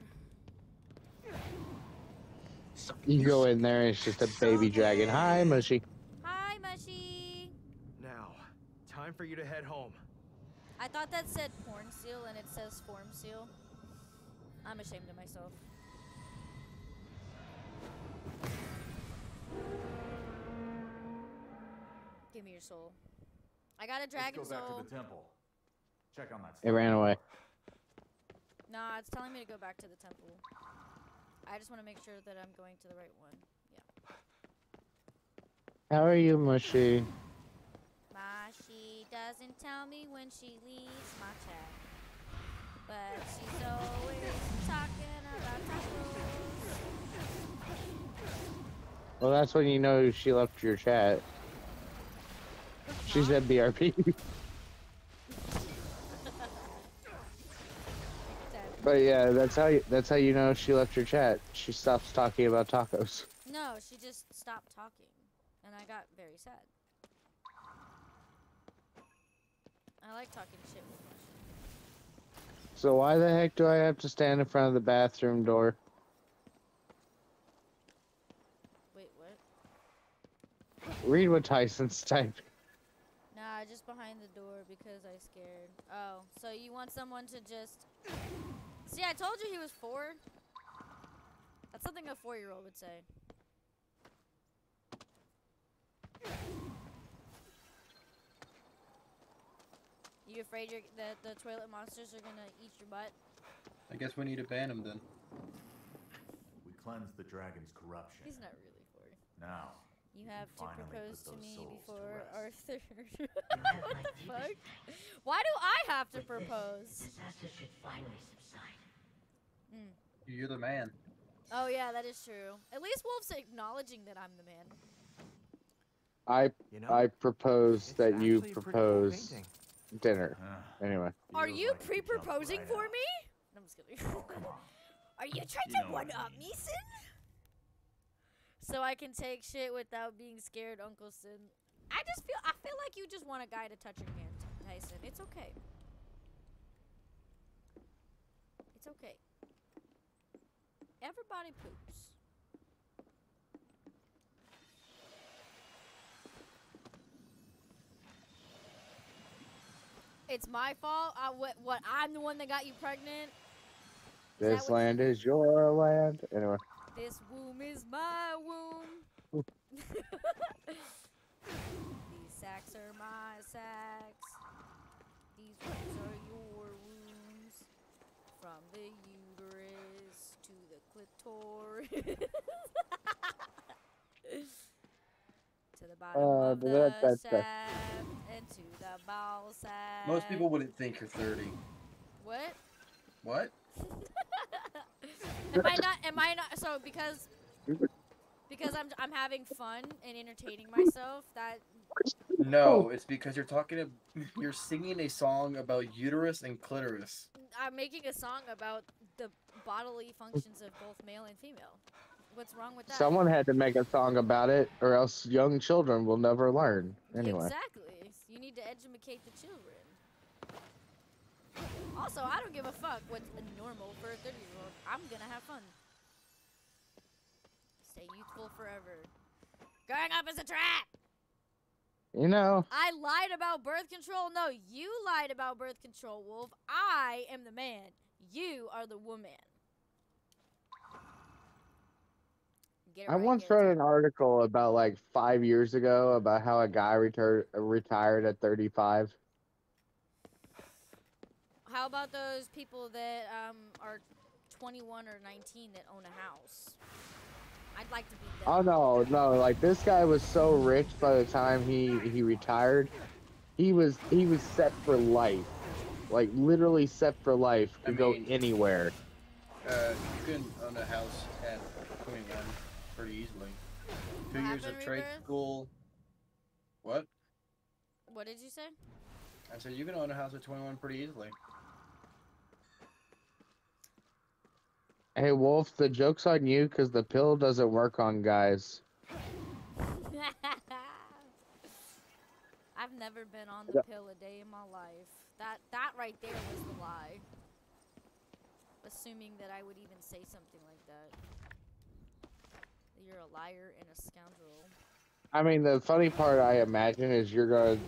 you go in there, and it's just a baby dragon. Hi, Mushy. Hi, Mushy. Now, time for you to head home. I thought that said porn seal and it says form seal. I'm ashamed of myself. Give me your soul. I got a dragon Let's go back soul. to the temple. Check on that. It ran away. Nah, it's telling me to go back to the temple. I just want to make sure that I'm going to the right one. Yeah. How are you, Mushy? My she doesn't tell me when she leaves my chat. But she's always talking about tacos. Well, that's when you know she left your chat. She said BRP. but yeah, that's how you, that's how you know she left your chat. She stops talking about tacos. No, she just stopped talking. And I got very sad. I like talking shit with. So why the heck do I have to stand in front of the bathroom door? Wait, what? Read what Tyson's typed. Nah, just behind the door because I scared. Oh, so you want someone to just... See, I told you he was four. That's something a four-year-old would say. You afraid you're, that the toilet monsters are gonna eat your butt? I guess we need to ban him then. We cleanse the dragon's corruption. He's not really four. Now, You have to propose to me souls to before. Arthur. what the fuck? Why do I have to propose? Disaster should finally subside. Mm. You're the man. Oh yeah, that is true. At least Wolf's acknowledging that I'm the man. I You know, I propose that you actually a pretty cool propose painting. dinner. Anyway. Are you like pre-proposing right for out. me? No, I'm just kidding. Oh, come on. Are you trying You to know what one I up me, Sin? So I can take shit without being scared, Uncle Sin. I just feel I feel like you just want a guy to touch your hand, Tyson. It's okay. It's okay. Everybody poops. It's my fault. I what, what I'm the one that got you pregnant. Is This land is your land. Anyway. This womb is my womb. These sacks sacks are my sacks. These wounds are your wounds. From the uterus to the clitoris. to the bottom Uh, of the that- shaft and to the ball sack. Most people wouldn't think you're 30. What? What? Am I not? Am I not? So because because I'm I'm having fun and entertaining myself. That No, it's because you're talking. ab- You're singing a song about uterus and clitoris. I'm making a song about the bodily functions of both male and female. What's wrong with that? Someone had to make a song about it, or else young children will never learn. Anyway. Exactly. You need to educate the children. Also, I don't give a fuck what's normal for a 30 year old. I'm gonna have fun. Stay youthful forever. Growing up is a trap! You know, I lied about birth control? No, you lied about birth control, Wolf. I am the man. You are the woman. It I once read an article about like five years ago about how a guy retired retired at 35. How about those people that um, are 21 or 19 that own a house? I'd like to be them. Oh no, no! Like this guy was so rich by the time he he retired. He was he was set for life, like literally set for life to go anywhere. Uh, you can own a house at 21 pretty easily. Two years of trade school. What? What did you say? I said you can own a house at 21 pretty easily. Hey Wolf, the joke's on you because the pill doesn't work on guys. I've never been on the pill a day in my life. That that right there was the lie. Assuming that I would even say something like that. You're a liar and a scoundrel. I mean, the funny part I imagine is you're gonna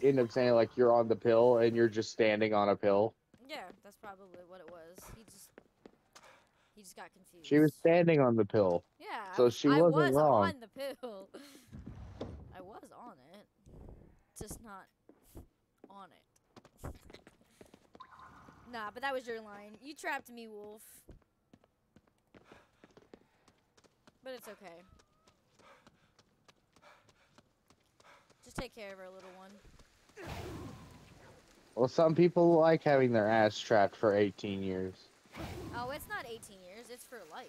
end up saying like you're on the pill and you're just standing on a pill. Yeah, that's probably what it was. He just got confused. She was standing on the pill. Yeah. So she I wasn't I was wrong. on the pill. I was on it, just not on it. nah, but that was your line. You trapped me, Wolf. But it's okay. Just take care of our little one. Well, some people like having their ass trapped for 18 years. Oh, it's not 18 years. It's for life.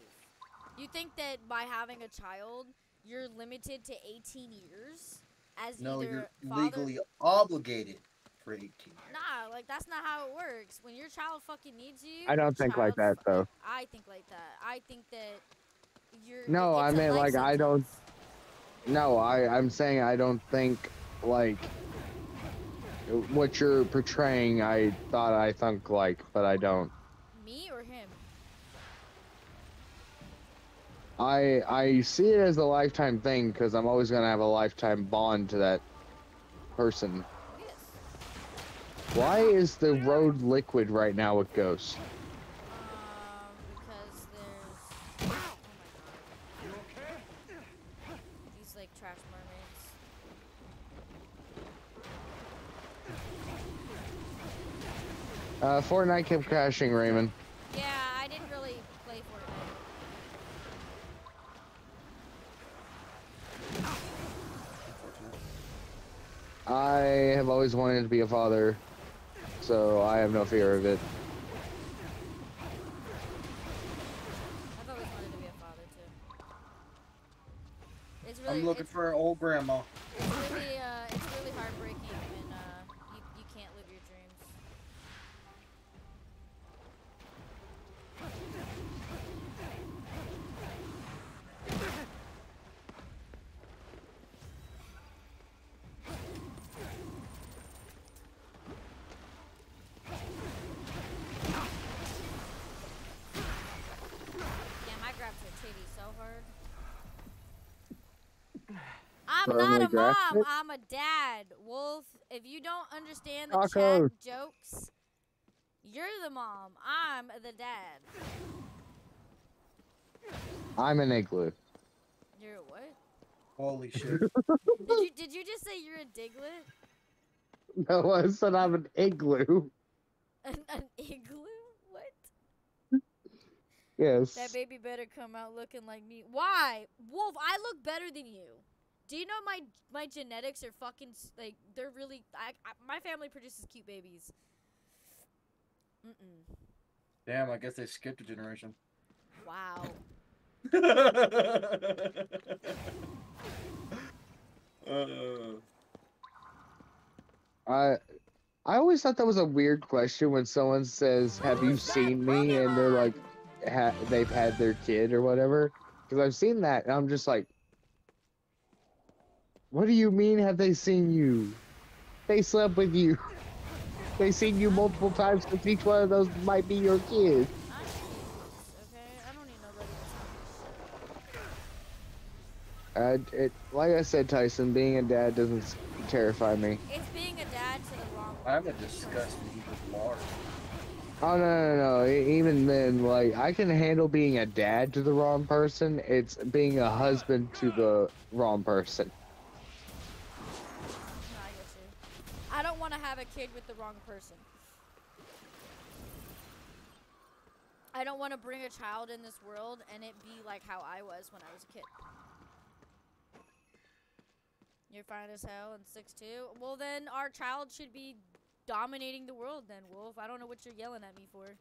You think that by having a child, you're limited to 18 years as No, either you're father? legally obligated for 18 years. Nah, like that's not how it works. When your child fucking needs you, I don't think like child that though. I think like that. I think that you're. No, I mean life like I don't. No, I I'm saying I don't think like what you're portraying. I thought I thunk like, but I don't. Me or him? I I see it as a lifetime thing because I'm always gonna have a lifetime bond to that person. Why is the road liquid right now with Ghost? Um, because there's. Oh my god. These like trash mermaids. Uh, Fortnite kept crashing, Raymond. Yeah, I didn't really play Fortnite. I have always wanted to be a father, so I have no fear of it. I've always wanted to be a father too. It's really, I'm looking it's, for an old grandma. it's really, uh, it's really heartbreaking when uh, you, you can't live your dreams. Damn, I grabbed her titty so hard. I'm not a grasped mom. I'm a dad, Wolf. If you don't understand the Tacos. chat jokes, you're the mom. I'm the dad. I'm an igloo. You're a what? Holy shit. Did you did you just say you're a Diglett? No, I said I'm an igloo. An, an igloo? What? Yes. That baby better come out looking like me. Why? Wolf, I look better than you. Do you know my my genetics are fucking like they're really I, I my family produces cute babies. Mm-mm. Damn, I guess they skipped a generation. Wow. uh, I I always thought that was a weird question when someone says, "Have you seen me?" and they're like, ha- they've had their kid or whatever. Because I've seen that, and I'm just like, "What do you mean? Have they seen you? They slept with you. They seen you multiple times. Because each one of those might be your kid." Okay, I don't need nobody to Uh, it, like I said, Tyson, being a dad doesn't terrify me. It's being a dad to the wrong. I'm a disgusting heap of lard. Oh no, no, no! Even then, like I can handle being a dad to the wrong person. It's being a husband to the wrong person. Kid with the wrong person. I don't want to bring a child in this world and it be like how I was when I was a kid. You're fine as hell and six two. Well, then our child should be dominating the world. Then Wolf, I don't know what you're yelling at me for.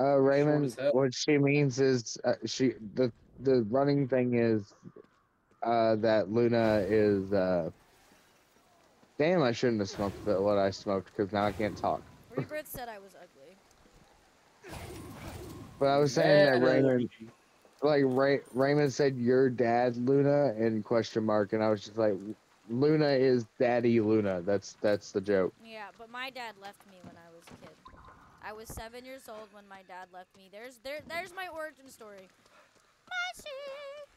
Uh, Raymond, as what she means is uh, she the the running thing is uh, that Luna is. Uh, damn, I shouldn't have smoked the, what I smoked because now I can't talk. Rebirth said I was ugly. But I was saying that Yeah. Raymond, like Ray, Raymond said, your dad Luna and question mark, and I was just like, Luna is Daddy Luna. That's that's the joke. Yeah, but my dad left me when I was a kid. I was seven years old when my dad left me. There's there there's my origin story. My shit.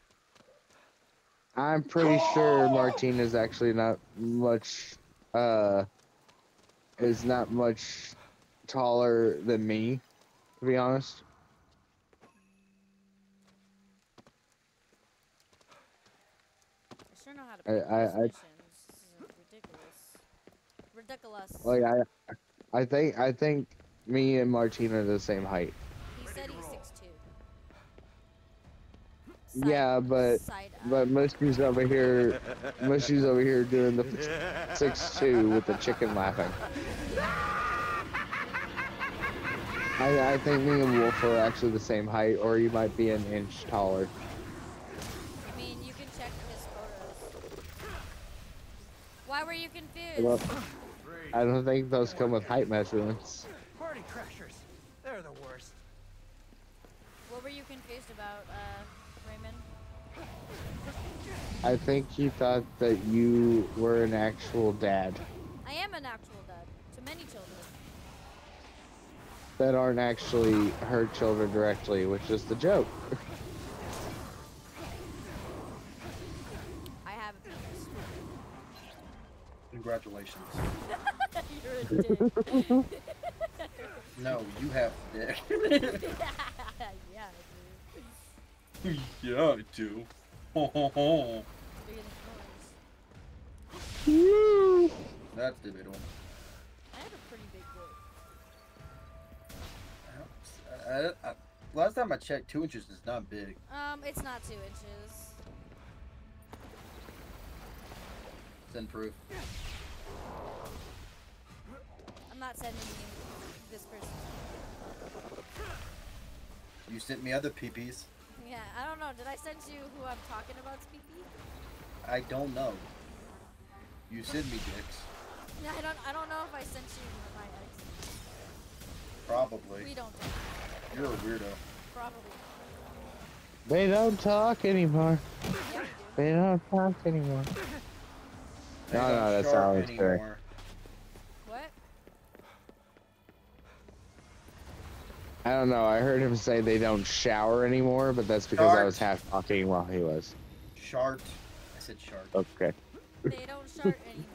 I'm pretty sure Martine is actually not much, uh, is not much taller than me, to be honest. I sure know how to I- I- I- missions. This ridiculous. Ridiculous. Like I, I think I think me and Martine are the same height. Yeah, but side but Mushy's over here, Mushy's over here doing the six two with the chicken laughing. I, I think me and Wolf are actually the same height, or you might be an inch taller. I mean, you can check his photos. Why were you confused? Well, confused? I don't think those come with height measurements. Party crashers. They're the worst. What were you confused about, uh, Raymond? I think he thought that you were an actual dad I am an actual dad to many children. that aren't actually her children directly, which is the joke. I have a penis. Congratulations. You're a dick. No, you have dick. yeah, dude. yeah, I do. Ho ho ho. Bigger. That's debatable. I have a pretty big dick. I, I, last time I checked, two inches is not big. Um, it's not two inches. Send proof. I'm not sending you this person. You sent me other peepees. Yeah, I don't know. Did I send you who I'm talking about, Speaky? I don't know. You send me dicks. Yeah, I don't. I don't know if I sent you my ex. Probably. We don't talk. You're a weirdo. Probably. They don't talk anymore. They don't talk anymore. They No, don't no, that's sharp Alan's theory. anymore. What? I don't know. I heard him say they don't shower anymore, but that's because I was half talking while he was. Shart. I said shart. Okay. They don't shart anymore.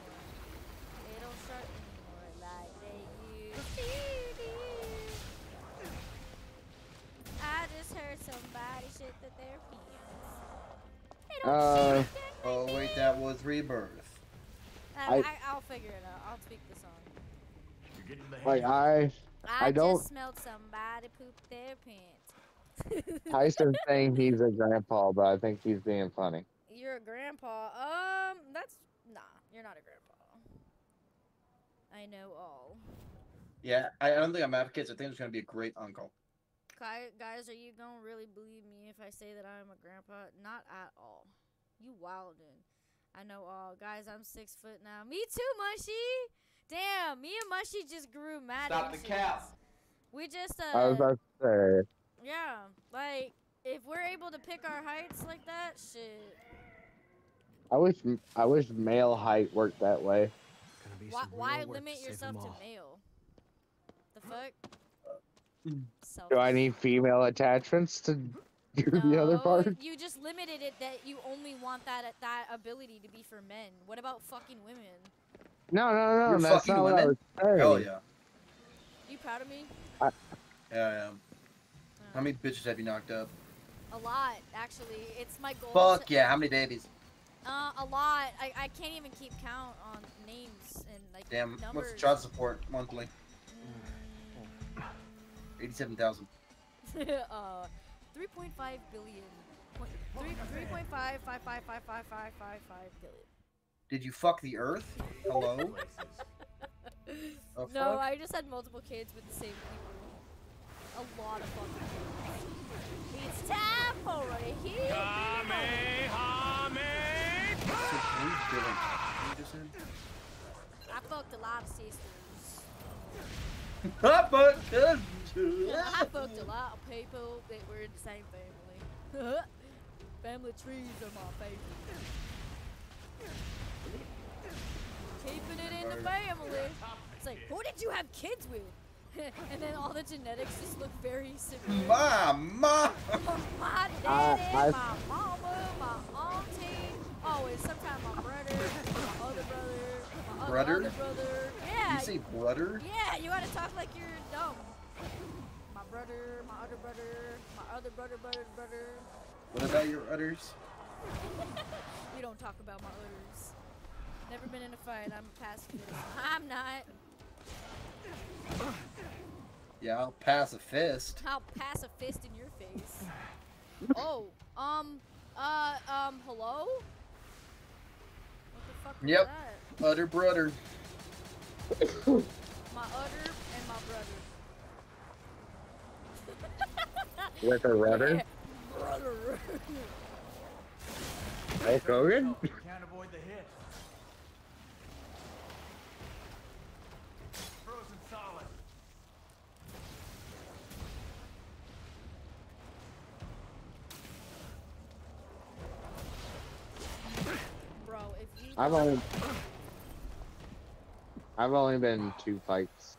They don't shart anymore like they used to do. I just heard somebody shit that their pants. They Uh, Oh wait, that was Rebirth. I, I- I, I'll figure it out. I'll tweak the song. You're getting the like I, I, I don't. just smelled somebody poop their pants. Tyson's saying he's a grandpa, but I think he's being funny. You're a grandpa. Um, that's nah. You're not a grandpa. I know all. Yeah, I I don't think I'm advocates. I think it's gonna be a great uncle. Guy- Guys, are you gonna really believe me if I say that I'm a grandpa? Not at all. You wildin'. I know all. Guys, I'm six foot now. Me too, Mushy. Damn, me and Mushy just grew mad. Stop the inches. cap. We just Uh, I was about to say. yeah, like if we're able to pick our heights like that, shit. I wish I wish male height worked that way. Why, why limit yourself to male? The fuck? Do I need female attachments to do the other part? You just limited it that you only want that that ability to be for men. What about fucking women? No, no, no. You're that's fucking not what I women? was saying. Hell yeah. You proud of me? I... Yeah, I am. How many bitches have you knocked up? A lot, actually. It's my goal. Fuck to- yeah, how many babies? Uh, a lot. I, I can't even keep count on names and like Damn, numbers. what's the child support monthly? Eighty-seven thousand. uh, 3.5 billion. Point- Three, 3.5, 5, 5, 5, 5, 5, 5, 5, 5 billion. Did you fuck the Earth? Hello. The No, fuck? I just had multiple kids with the same people. A lot of fucking kids. It's time for a hit. So three billion. You just said? I fucked a lot of sisters. I fucked them I fucked a lot of people that were in the same family. family trees are my favorite. Keeping it in the family. It's like, who did you have kids with? and then all the genetics just look very similar. My mom. my daddy, oh, I- my mama, my auntie, always sometimes my brother, my other brother, my other, Brother? other brother. Yeah. You say brother? Yeah, you gotta talk like you're dumb. My brother, my other brother, my other brother, brother, brother. What about your udders? we don't talk about my others. Never been in a fight. I'm a pacifist. I'm not. Yeah, I'll pass a fist. I'll pass a fist in your face. oh, um, uh, um, hello? What the fuck Yep. that? Udder brother. My udder and my brother. With a rudder? brother. Hulk Hogan? Can't avoid the hit. Frozen solid. Bro, if you I've only I've only been two fights.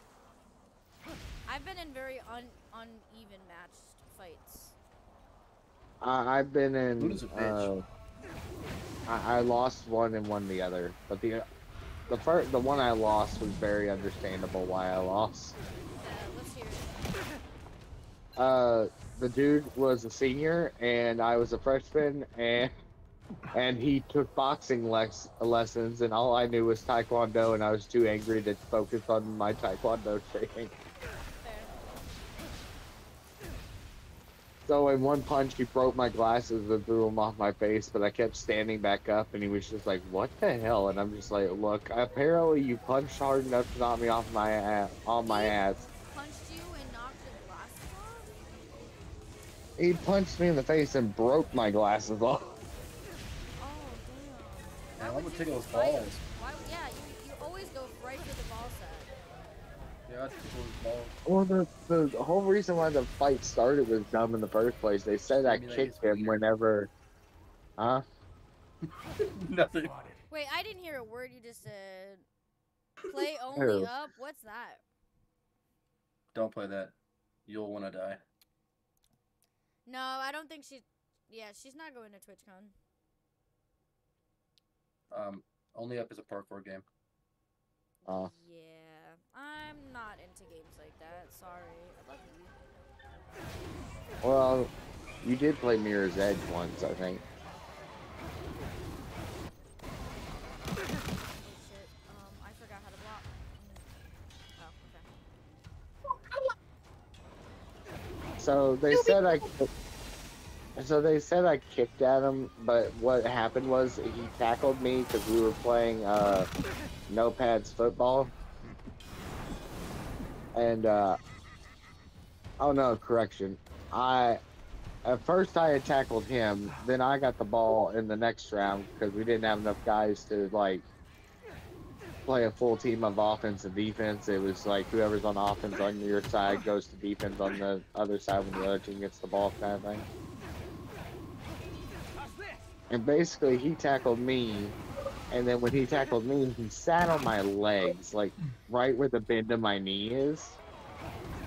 I've been in very un uneven matched fights. I, I've been in. Luna's a bitch. Uh, I, I lost one and won the other, but the the first the one I lost was very understandable why I lost. Uh, let's hear it. Uh, the dude was a senior and I was a freshman, and and he took boxing lex- lessons, and all I knew was taekwondo, and I was too angry to focus on my taekwondo training. So in one punch, he broke my glasses and threw them off my face, but I kept standing back up, and he was just like, "What the hell?" And I'm just like, "Look, apparently you punched hard enough to knock me off my ass, on my ass." Punched you and knocked the glasses off? He punched me in the face and broke my glasses off. Damn. Man, I'm gonna tickle those balls. Why, yeah, you, you always go right for the ball set. Yeah, I'll tickle his balls. Well, the, the whole reason why the fight started was dumb in the first place. They said I Simulate kicked his him whenever. Huh? Nothing. Wait, I didn't hear a word you just said. Play only Who? up? What's that? Don't play that. You'll wanna die. No, I don't think she. Yeah, she's not going to TwitchCon. Um, only up is a parkour game. Uh. Yeah, I'm not into games like that. Sorry, I love you. Well, you did play Mirror's Edge once, I think. Oh, um, so they said I could, so they said I kicked at him, but what happened was he tackled me because we were playing uh, no pads football, and uh, oh no, correction, I at first I had tackled him, then I got the ball in the next round because we didn't have enough guys to like play a full team of offense and defense. It was like whoever's on offense on your side goes to defense on the other side when the other team gets the ball, kind of thing. And basically, he tackled me, and then when he tackled me, he sat on my legs, like right where the bend of my knee is,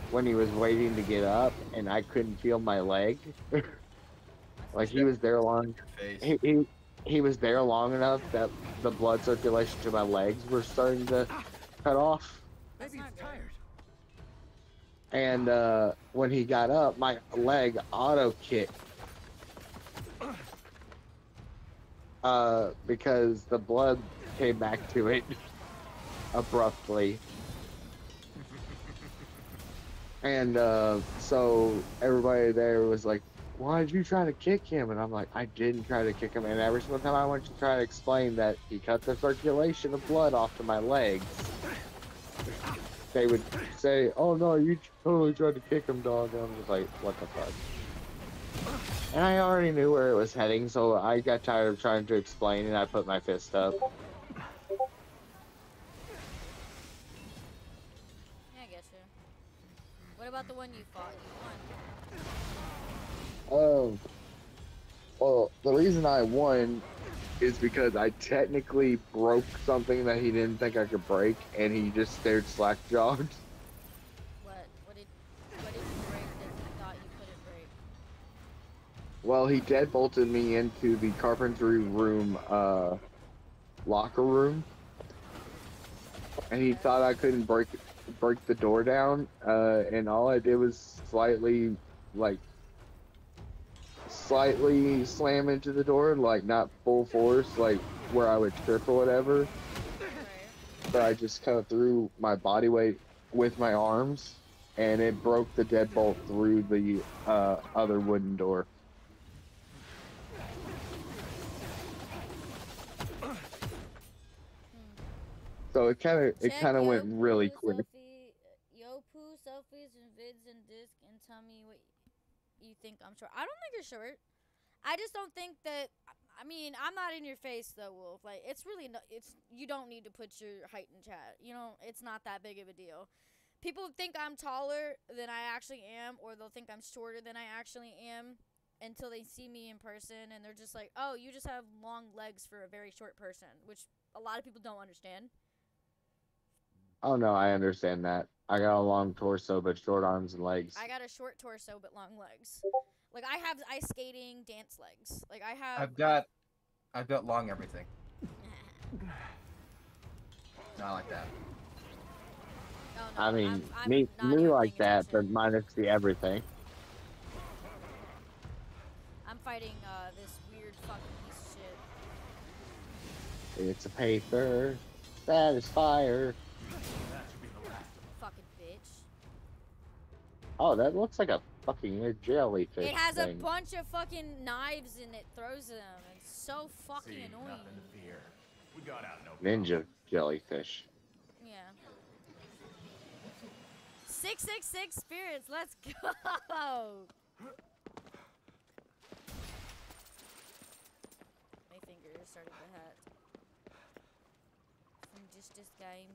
when he was waiting to get up, and I couldn't feel my leg. like he was there long. He, he he was there long enough that the blood circulation to my legs were starting to cut off. Maybe he's tired. And uh, when he got up, my leg auto kicked. Uh, because the blood came back to it abruptly. And uh, so everybody there was like, why did you try to kick him? And I'm like, I didn't try to kick him. And every single time I went to try to explain that he cut the circulation of blood off to my legs, they would say, oh no, you totally tried to kick him, dog. And I'm just like, what the fuck? And I already knew where it was heading, so I got tired of trying to explain and I put my fist up. Yeah, I get you. What about the one you fought? You won. Oh. Well, the reason I won is because I technically broke something that he didn't think I could break, and he just stared slack jawed. What? What did? What did you break that you thought you couldn't break? Well, he deadbolted me into the carpentry room, uh, locker room, and he thought I couldn't break break the door down. Uh, and all I did was slightly, like, slightly slam into the door, like not full force, like where I would trip or whatever. But I just kind of threw my body weight with my arms, and it broke the deadbolt through the uh, other wooden door. So it kind of it kind of went really quick. selfie- Yo poo selfies and vids and disc and tell me what you think I'm short. I don't think you're short. I just don't think that. I mean, I'm not in your face though, Wolf. Like, it's really no. It's you don't need to put your height in chat. You know, it's not that big of a deal. People think I'm taller than I actually am, or they'll think I'm shorter than I actually am until they see me in person, and they're just like, "Oh, you just have long legs for a very short person," which a lot of people don't understand. Oh no, I understand that. I got a long torso but short arms and legs. I got a short torso but long legs. Like I have ice skating dance legs. Like I have. I've got, I've got long everything. Not like that. Oh, no, I mean, I'm, I'm me me like paying that, attention. but minus the everything. I'm fighting uh, this weird fucking piece of shit. It's a paper, that is Fucking Oh, that looks like a fucking jellyfish It has thing. a bunch of fucking knives and it throws them. It's so fucking See, annoying. to fear. We got out no Ninja jellyfish. Yeah. Six six six spirits. Let's go. My finger started to hurt. From just this game.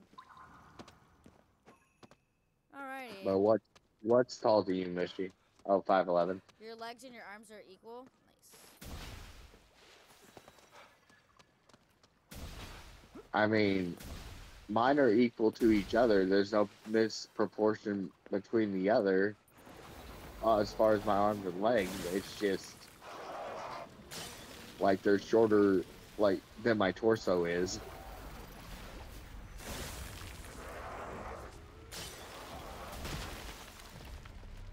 Alrighty. But what what's tall to you, Misty? Oh, 5'11. Your legs and your arms are equal. Nice. I mean, mine are equal to each other. There's no misproportion between the other. Uh, as far as my arms and legs, it's just like they're shorter, like than my torso is.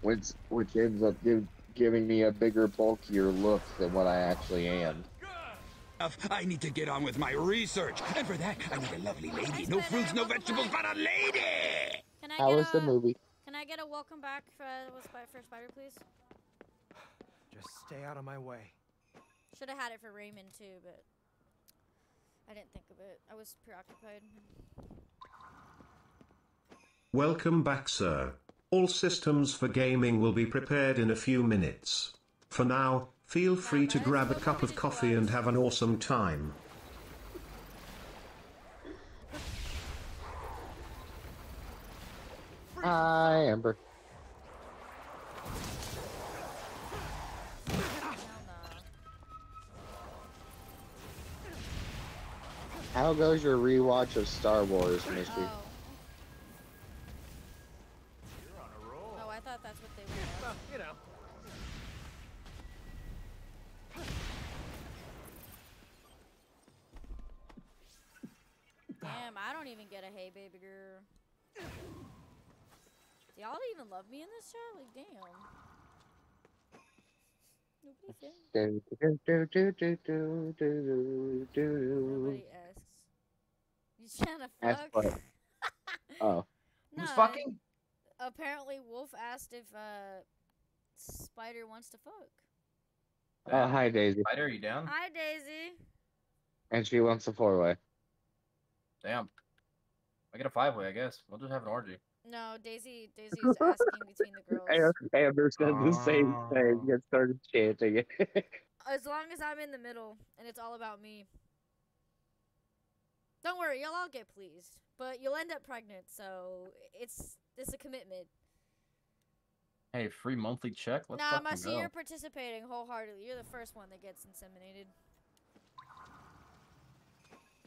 Which which ends up give, giving me a bigger, bulkier look than what I actually am. Uh, I need to get on with my research, and for that, I need a lovely lady. No fruits, no vegetables, but a lady! Can I How get was a, the movie? Can I get a welcome back uh, for, was for Spider, please? Just stay out of my way. Should have had it for Raymond too, but I didn't think of it. I was preoccupied. Welcome back, sir. All systems for gaming will be prepared in a few minutes. For now, feel free to grab a cup of coffee and have an awesome time. Hi, Amber. How goes your rewatch of Star Wars, Misty? Damn, I don't even get a hey baby girl. Do y'all even love me in this chat? Like, damn. Nobody. Do, do, do, do, do, do, do, do. Nobody asks. You trying to Ask fuck? what? Oh. Nah, fucking? Apparently, Wolf asked if uh, Spider wants to fuck. Oh, hi, Daisy. Spider, are you down? Hi, Daisy. And she wants a four way. Damn. I get a five way, I guess. We'll just have an orgy. No, Daisy. Daisy was asking between the girls. Amber said the same oh. thing Oh. and started chanting it. As long as I'm in the middle and it's all about me. Don't worry, you'll all get pleased, but you'll end up pregnant, so it's it's a commitment. Hey, free monthly check? Let's nah, fucking Musty, you're participating wholeheartedly. You're the first one that gets inseminated.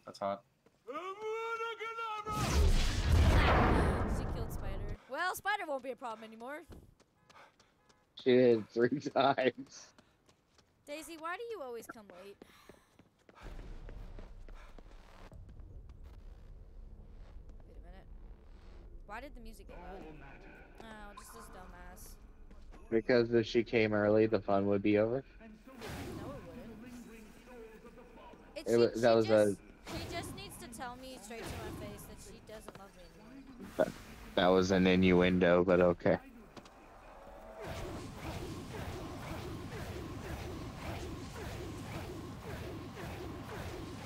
That's hot. She killed Spider. Well, Spider won't be a problem anymore. she did three times. Daisy, why do you always come late? Wait a minute. Why did the music get loud? Oh, just this dumbass. Because if she came early, the fun would be over. No, it wouldn't. It, she, that was just, a- straight to my face that she doesn't love me anymore. That, that was an innuendo, but okay.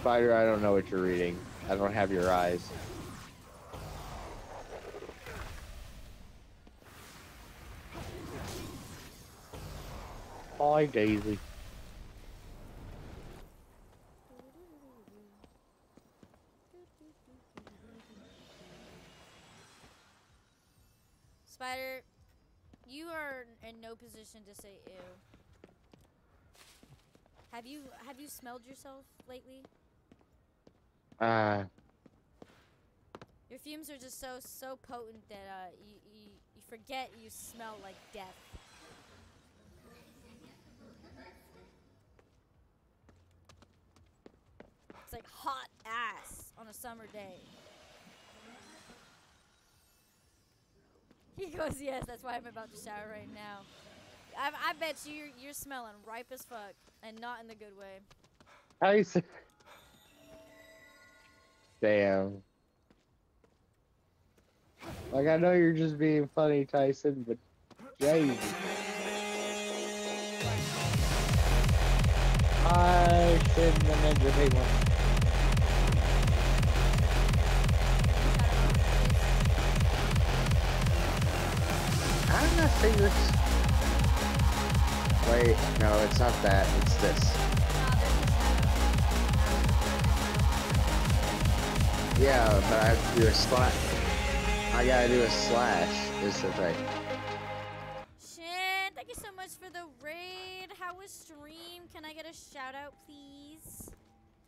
Spider, I don't know what you're reading. I don't have your eyes. Hi, Daisy. Spider, you are in no position to say ew. Have you have you smelled yourself lately? Uh, Your fumes are just so so potent that uh, you, you you forget you smell like death. It's like hot ass on a summer day. He goes, yes, that's why I'm about to shower right now. I, I bet you you're, you're smelling ripe as fuck, and not in the good way. you say? Damn. Like I know you're just being funny, Tyson, but Daisy. I send the ninja people. Not. Wait, no, it's not that. It's this. Yeah, but I have to do a slash. I gotta do a slash. Is the thing. Shin, thank you so much for the raid. How was stream? Can I get a shout out, please?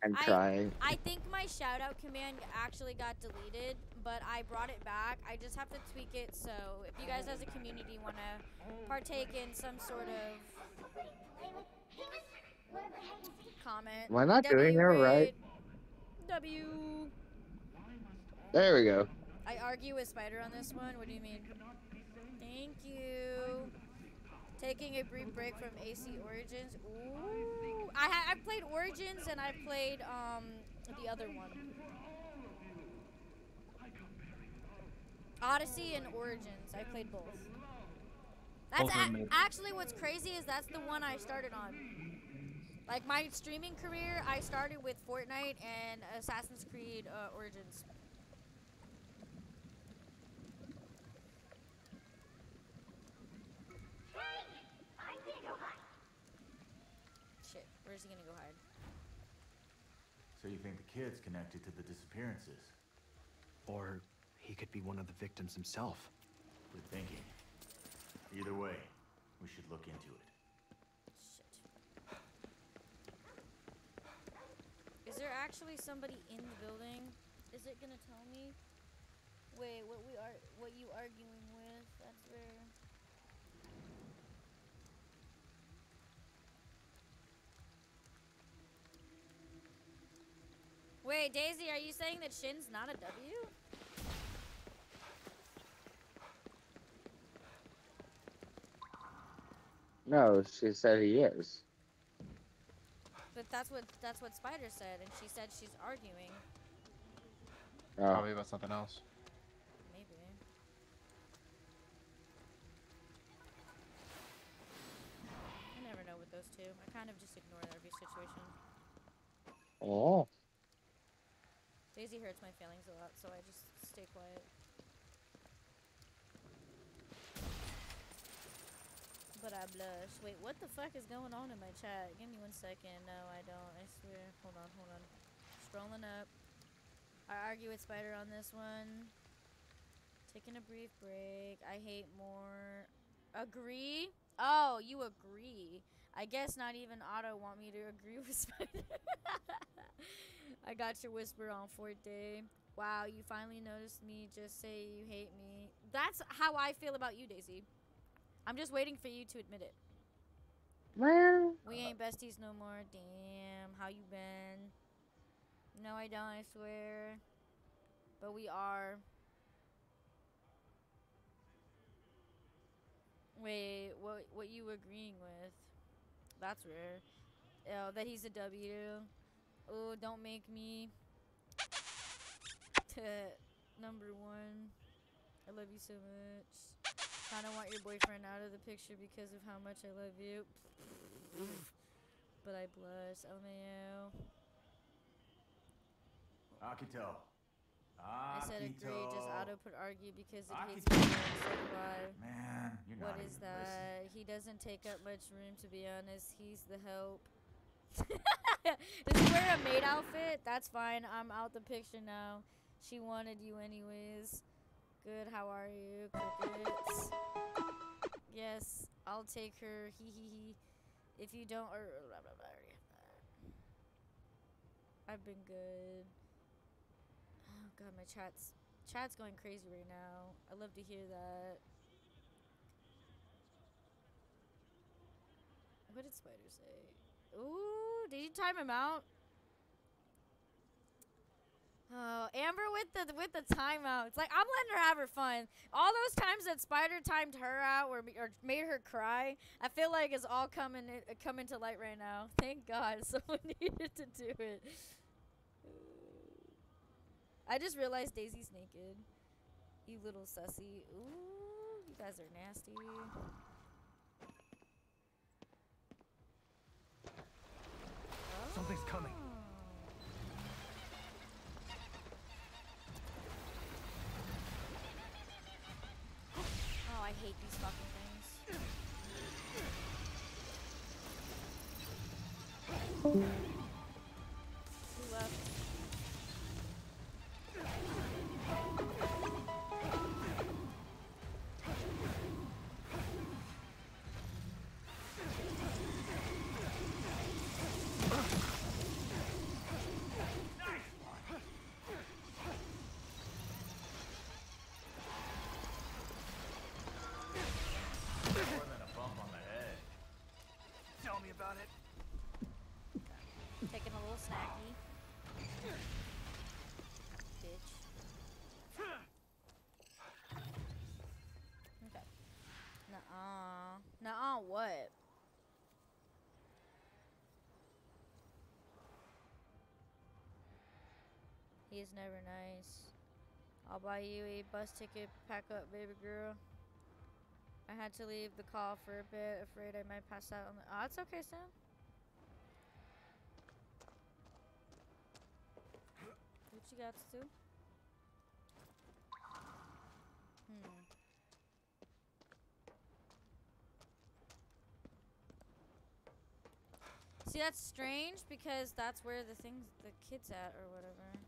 I'm I- trying. I think my shout out command actually got deleted, but I brought it back. I just have to tweak it. So if you guys as a community want to partake in some sort of comment, Why not doing it right? W. There we go. I argue with Spider on this one. What do you mean? Thank you. Taking a brief break from AC Origins. Ooh, I ha- I played Origins and I've played um the other one. Odyssey and Origins. I played both. That's Both a- actually what's crazy is that's the one I started on. Like my streaming career, I started with Fortnite and Assassin's Creed uh, Origins. I can't go hide. Shit, where's he gonna go hide? So you think the kid's connected to the disappearances? Or he could be one of the victims himself. Good thinking. Either way, we should look into it. Is there actually somebody in the building? Is it gonna tell me? Wait, what we are, what you arguing with? That's where. Wait, Daisy, are you saying that Shin's not a W? No, she said he is. But that's what that's what Spider said, and she said she's arguing. Oh. Probably about something else. Maybe. I never know with those two. I kind of just ignore every situation. Oh. Daisy hurts my feelings a lot, so I just stay quiet. But I blush. Wait, what the fuck is going on in my chat? Give me one second. No, I don't. I swear. Hold on, hold on. Scrolling up. I argue with Spider on this one. Taking a brief break. I hate more. Agree? Oh, you agree. I guess not even Otto want me to agree with Spider. I got your whisper on day. Wow, you finally noticed me. Just say you hate me. That's how I feel about you, Daisy. I'm just waiting for you to admit it. Well, We ain't besties no more. Damn, how you been? No, I don't, I swear. But we are. Wait, what what you agreeing with? That's rare. Oh, that he's a W. Oh, don't make me number one. I love you so much. Kinda want your boyfriend out of the picture because of how much I love you. but I blush. Oh, LMAO. Akito. I can tell. I said agree, just auto put argue because it hates Akito. me. Man, you're What is that? He doesn't take up much room to be honest. He's the help. Does he wear a maid outfit? That's fine. I'm out the picture now. She wanted you anyways. Good, how are you? Crickets. Yes, I'll take her. Hee hee hee. If you don't, or blah, blah, blah. I've been good. Oh god, my chat's chat's going crazy right now. I love to hear that. What did Spider say? Ooh, did you time him out? Oh, Amber with the with the timeouts. Like I'm letting her have her fun. All those times that Spider timed her out or, or made her cry, I feel like it's all coming i- coming to light right now. Thank God someone needed to do it. I just realized Daisy's naked. You little sussy. Ooh, you guys are nasty. Something's coming. Oh, I hate these fucking things. He is never nice. I'll buy you a bus ticket. Pack up, baby girl. I had to leave the call for a bit, afraid I might pass out on the. Oh, it's okay, Sam. What you got to do? Hmm. See, that's strange because that's where the things, the kid's at or whatever.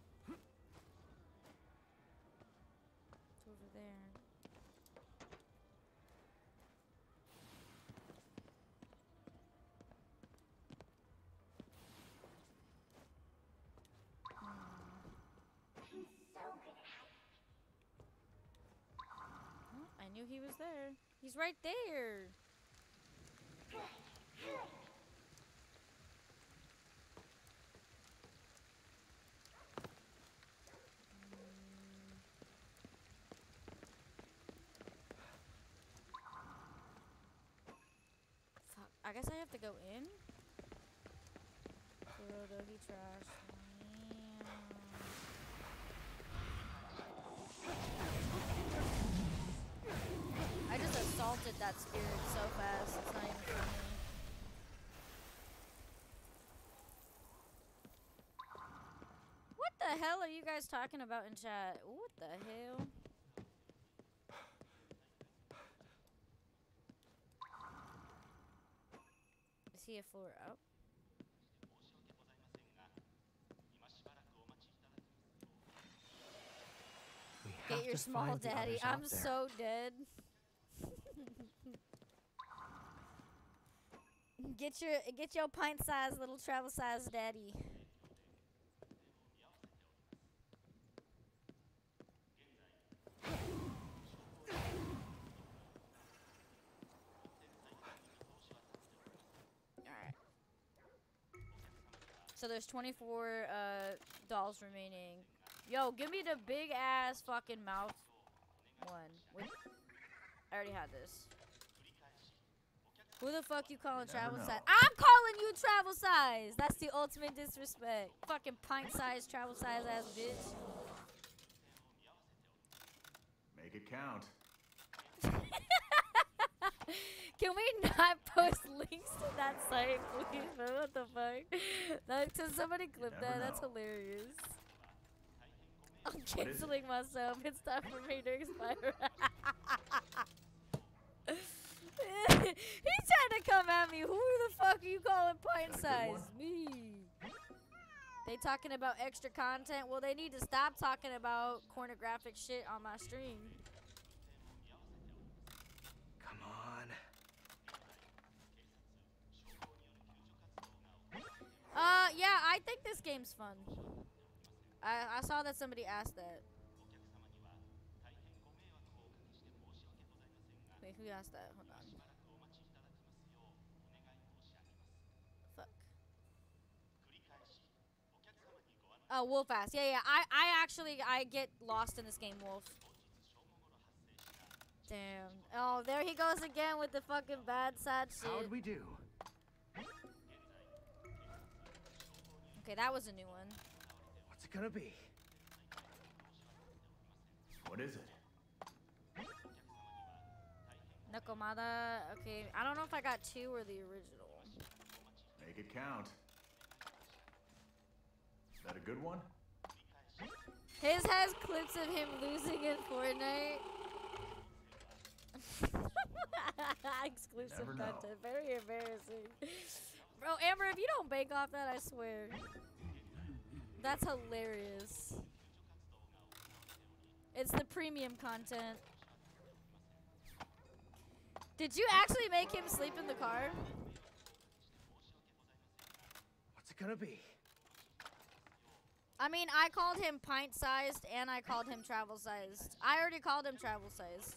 It's over there. Oh, I knew he was there. He's right there. I guess I have to go in. Doggy trash. I assaulted that spirit so fast. It's not even funny. What the hell are you guys talking about in chat? What the hell? Is he a floor up? Get your small daddy. I'm so dead. Get your get your pint sized little travel sized daddy. Alright. So there's 24 uh, dolls remaining. Yo, give me the big ass fucking mouth one. With I already had this. Who the fuck you calling travel know. size? I'm calling you travel size. That's the ultimate disrespect. Fucking pint size, travel size ass bitch. Make it count. Can we not post links to that site, please? What the fuck? That, can somebody clip that? That's hilarious. I'm What is it? canceling myself. It's time for me to expire. He's trying to come at me. Who the fuck are you calling pint Is that a good size? Me. They talking about extra content. Well, they need to stop talking about pornographic shit on my stream. Come on. Uh, yeah, I think this game's fun. I, I saw that somebody asked that. Wait, who asked that? Hold on. Fuck. Oh, Wolf ass. Yeah, yeah. I, I actually, I get lost in this game, Wolf. Damn. Oh, there he goes again with the fucking bad, sad shit. How'd we do? Okay, that was a new one. What's it gonna be? What is it? Nakomada. Okay, I don't know if I got two or the original. Make it count. Is that a good one? His has clips of him losing in Fortnite. Exclusive Never know. content. Very embarrassing. Bro, Amber, if you don't bank off that, I swear. That's hilarious. It's the premium content. Did you actually make him sleep in the car? What's it gonna be? I mean, I called him pint sized and I called him travel sized. I already called him travel sized.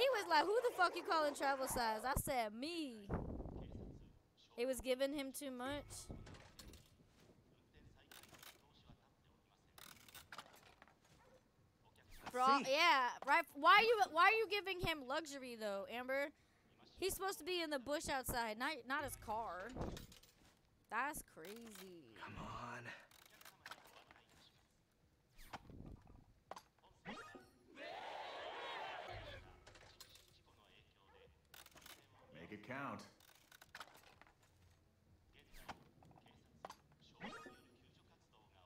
He was like, "Who the fuck you calling travel-sized? I said, "Me." It was giving him too much. Yeah, right. Why are you why are you giving him luxury though, Amber? He's supposed to be in the bush outside, not not his car. That's crazy. Come on. Make it count.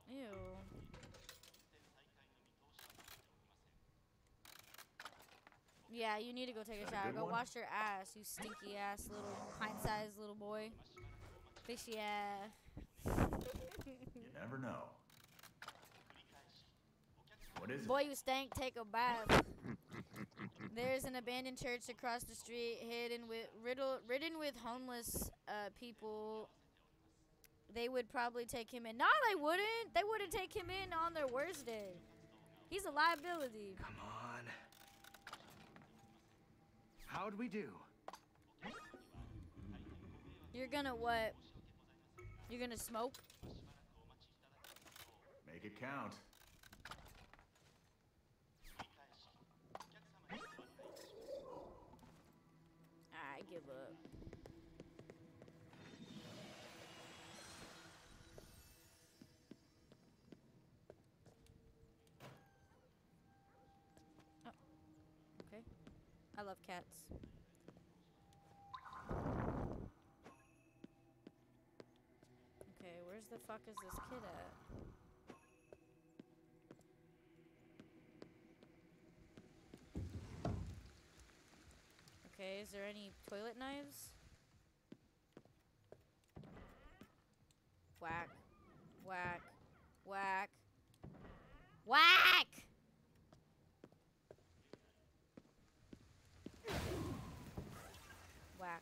Ew. Yeah, you need to go take a Is a shower. good Go one? wash your ass, you stinky ass little pint-sized little boy. Fishy ass. You never know. What is it? Boy, you stank. Take a bath. There's an abandoned church across the street, hidden with riddle, ridden with homeless uh, people. They would probably take him in. No, they wouldn't. They wouldn't take him in on their worst day. He's a liability. Come on. How'd we do? You're gonna what? You're gonna smoke? Make it count. I give up. Love cats. Okay, where's the fuck is this kid at? Okay, is there any toilet knives? Whack. Whack. Whack. Whack! Whack.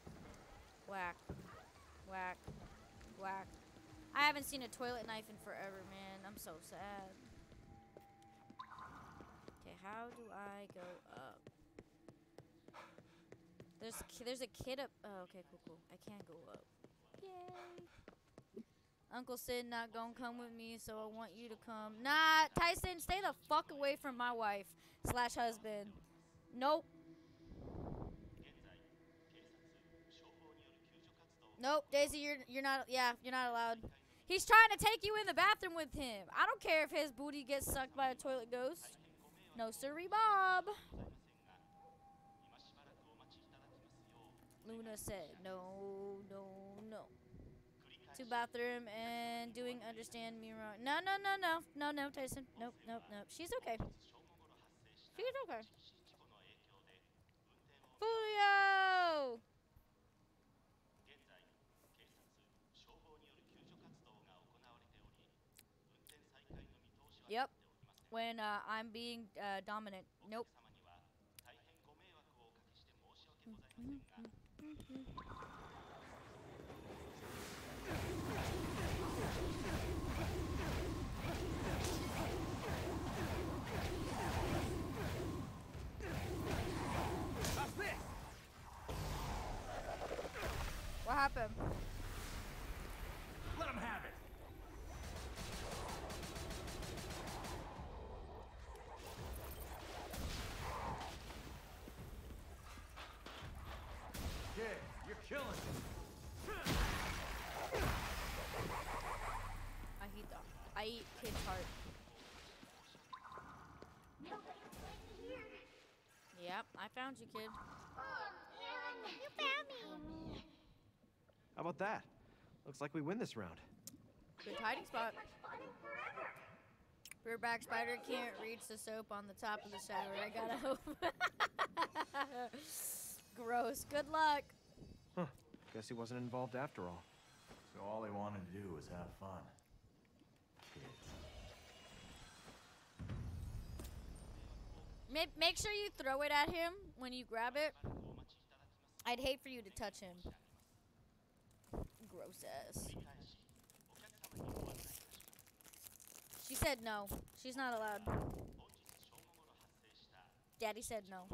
Whack. Whack. Whack. I haven't seen a toilet knife in forever, man. I'm so sad. Okay, how do I go up? There's there's a kid up. Oh, okay, cool, cool. I can't go up. Yay. Uncle Sid not gonna come with me, so I want you to come. Nah, Tyson, stay the fuck away from my wife slash husband. Nope. Nope, Daisy, you're you're not. Yeah, you're not allowed. He's trying to take you in the bathroom with him. I don't care if his booty gets sucked by a toilet ghost. No, sirree, Bob. Luna said, no, no, no. To bathroom and doing understand me wrong. No, no, no, no. No, no, Tyson. Nope, nope, nope. She's okay. She's okay. Julio! Yep. When uh, I'm being uh, dominant. Nope. What happened? Let him have it. Kid, you're killing it. I eat the I eat kid's heart. Yep, I found you, kid. You found me. How about that? Looks like we win this round. Good hiding spot. Rearback spider can't reach the soap on the top of the shower. I gotta hope. Gross. Good luck. Huh. Guess he wasn't involved after all. So all he wanted to do was have fun. Make, make sure you throw it at him when you grab it. I'd hate for you to touch him. Gross ass. She said no. She's not allowed. Daddy said no.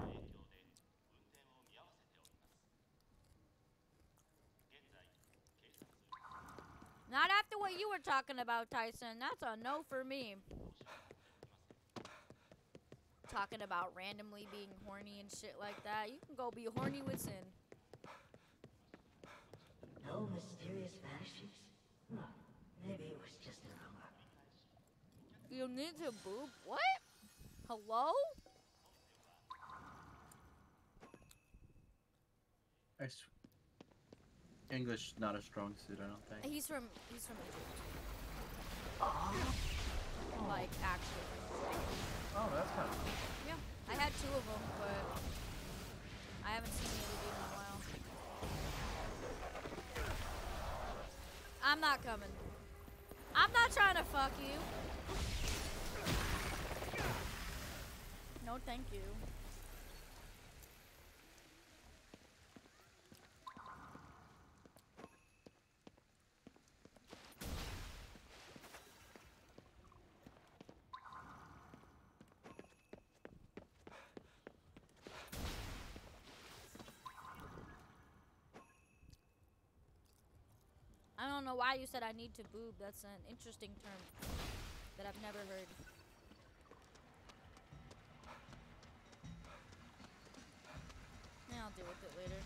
Not after what you were talking about, Tyson. That's a no for me. Talking about randomly being horny and shit like that. You can go be horny with sin. No mysterious vanishes? No, maybe it was just a rumor. You need to boob. What? Hello? I s- English not a strong suit, I don't think. He's from he's from Egypt. Oh. Like actually. Oh, that's kind of Yeah. I had two of them, but I haven't seen the other dude in a while. I'm not coming. I'm not trying to fuck you. No, thank you. Know why you said I need to boob. That's an interesting term that I've never heard. Yeah, I'll deal with it later.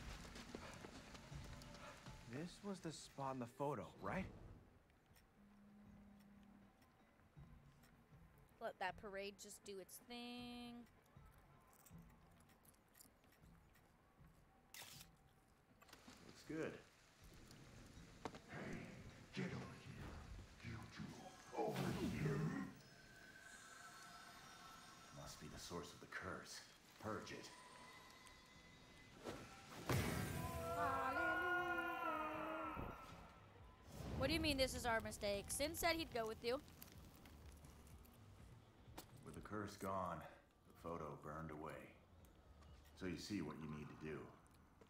This was the spot in the photo, right? Let that parade just do its thing. Looks good. Mean this is our mistake? Sin said he'd go with you. With the curse gone, the photo burned away. So you see what you need to do.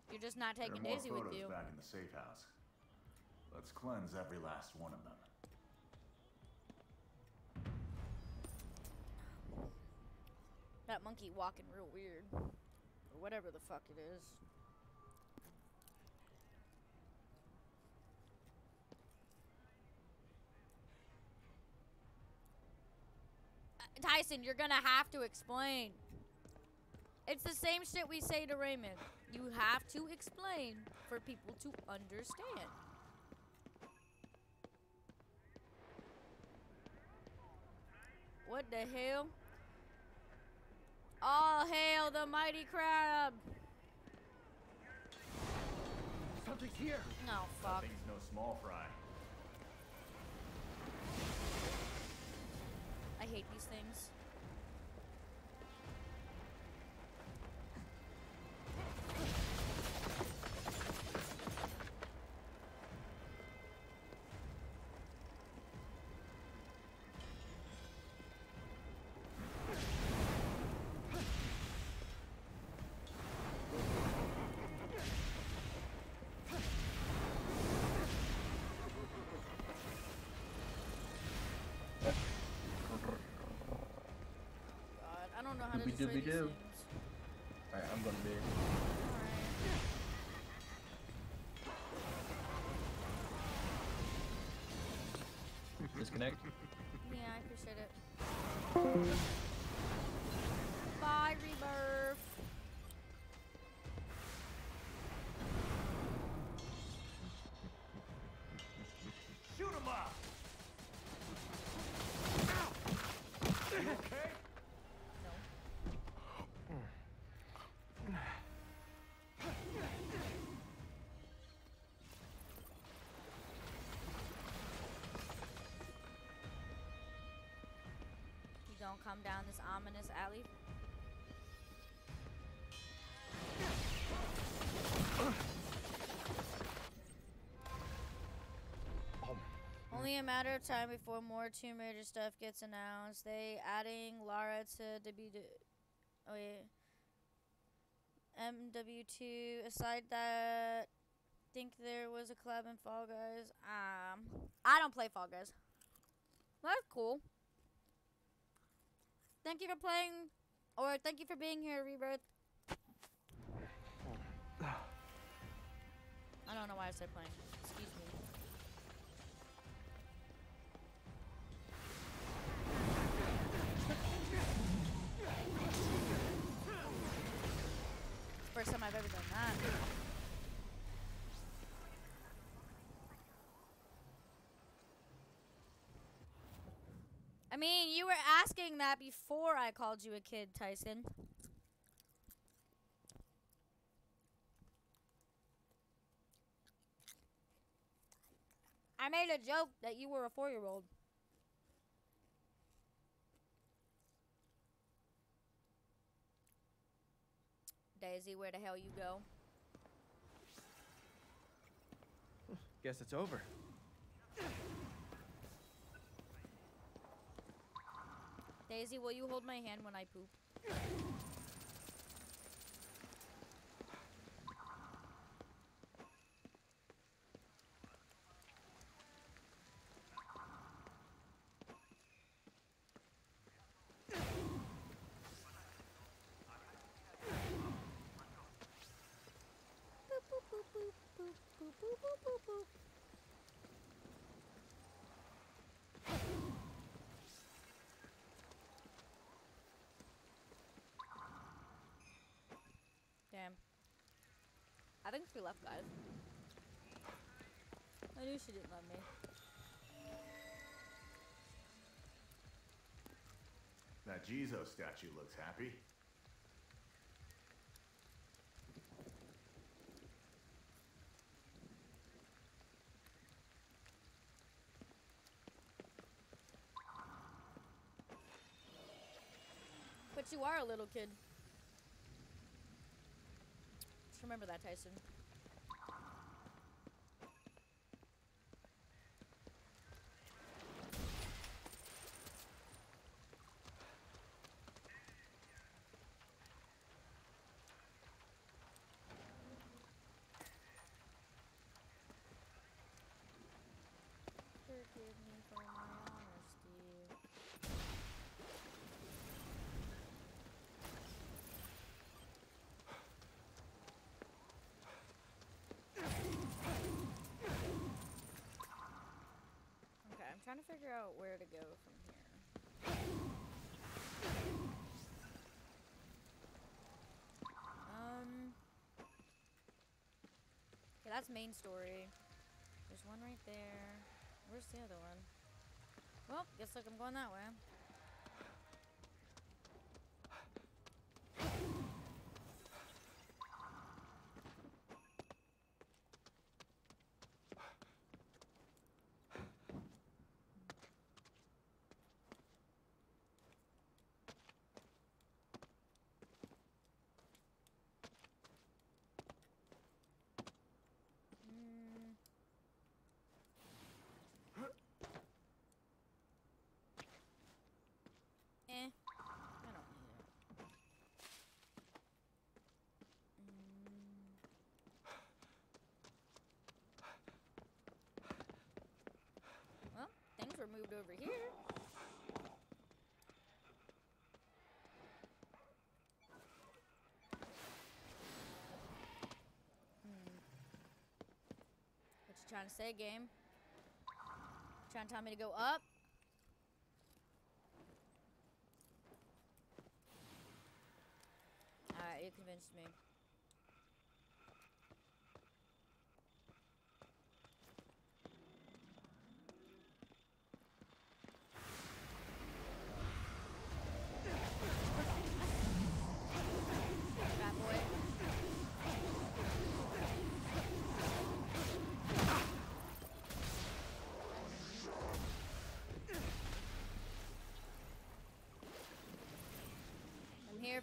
You're just not There are taking more Daisy photos with you. back in the safe house. Let's cleanse every last one of them. That monkey walking real weird. Or whatever the fuck it is. Tyson, you're gonna have to explain. It's the same shit we say to Raymond. You have to explain for people to understand. What the hell? All hail the mighty crab! Something's here. No, fuck. Nothing's no small fry. I hate these things. Doobie these doo. things. Alright, I'm gonna be. Disconnect. Yeah, I appreciate it. gonna come down this ominous alley? Only a matter of time before more Tomb Raider stuff gets announced. They adding Lara to WD. Oh yeah. MW2. Aside that, think there was a collab in Fall Guys. Um, I don't play Fall Guys. That's cool. Thank you for playing, or thank you for being here, Rebirth. I don't know why I said playing. Excuse me. First time I've ever done that. Mean, you were asking that before I called you a kid, Tyson. I made a joke that you were a four year old. Daisy, where the hell you go? Guess it's over. Daisy, will you hold my hand when I poop? Boop, boop, boop, boop, boop, boop, boop, boop, boop, boop. Damn. I think she left, guys. I knew she didn't love me. That Jizo statue looks happy. But you are a little kid. Just remember that, Tyson. Forgive me for my honesty. Okay, I'm trying to figure out where to go from here. Um. Okay, that's main story. There's one right there. Where's the other one? Well, guess like I'm going that way. Mm. Eh. I don't need it. Mm. Well, things were moved over here. Hmm. What you trying to say, game? Trying to tell me to go up? Alright, you convinced me. Fat boy.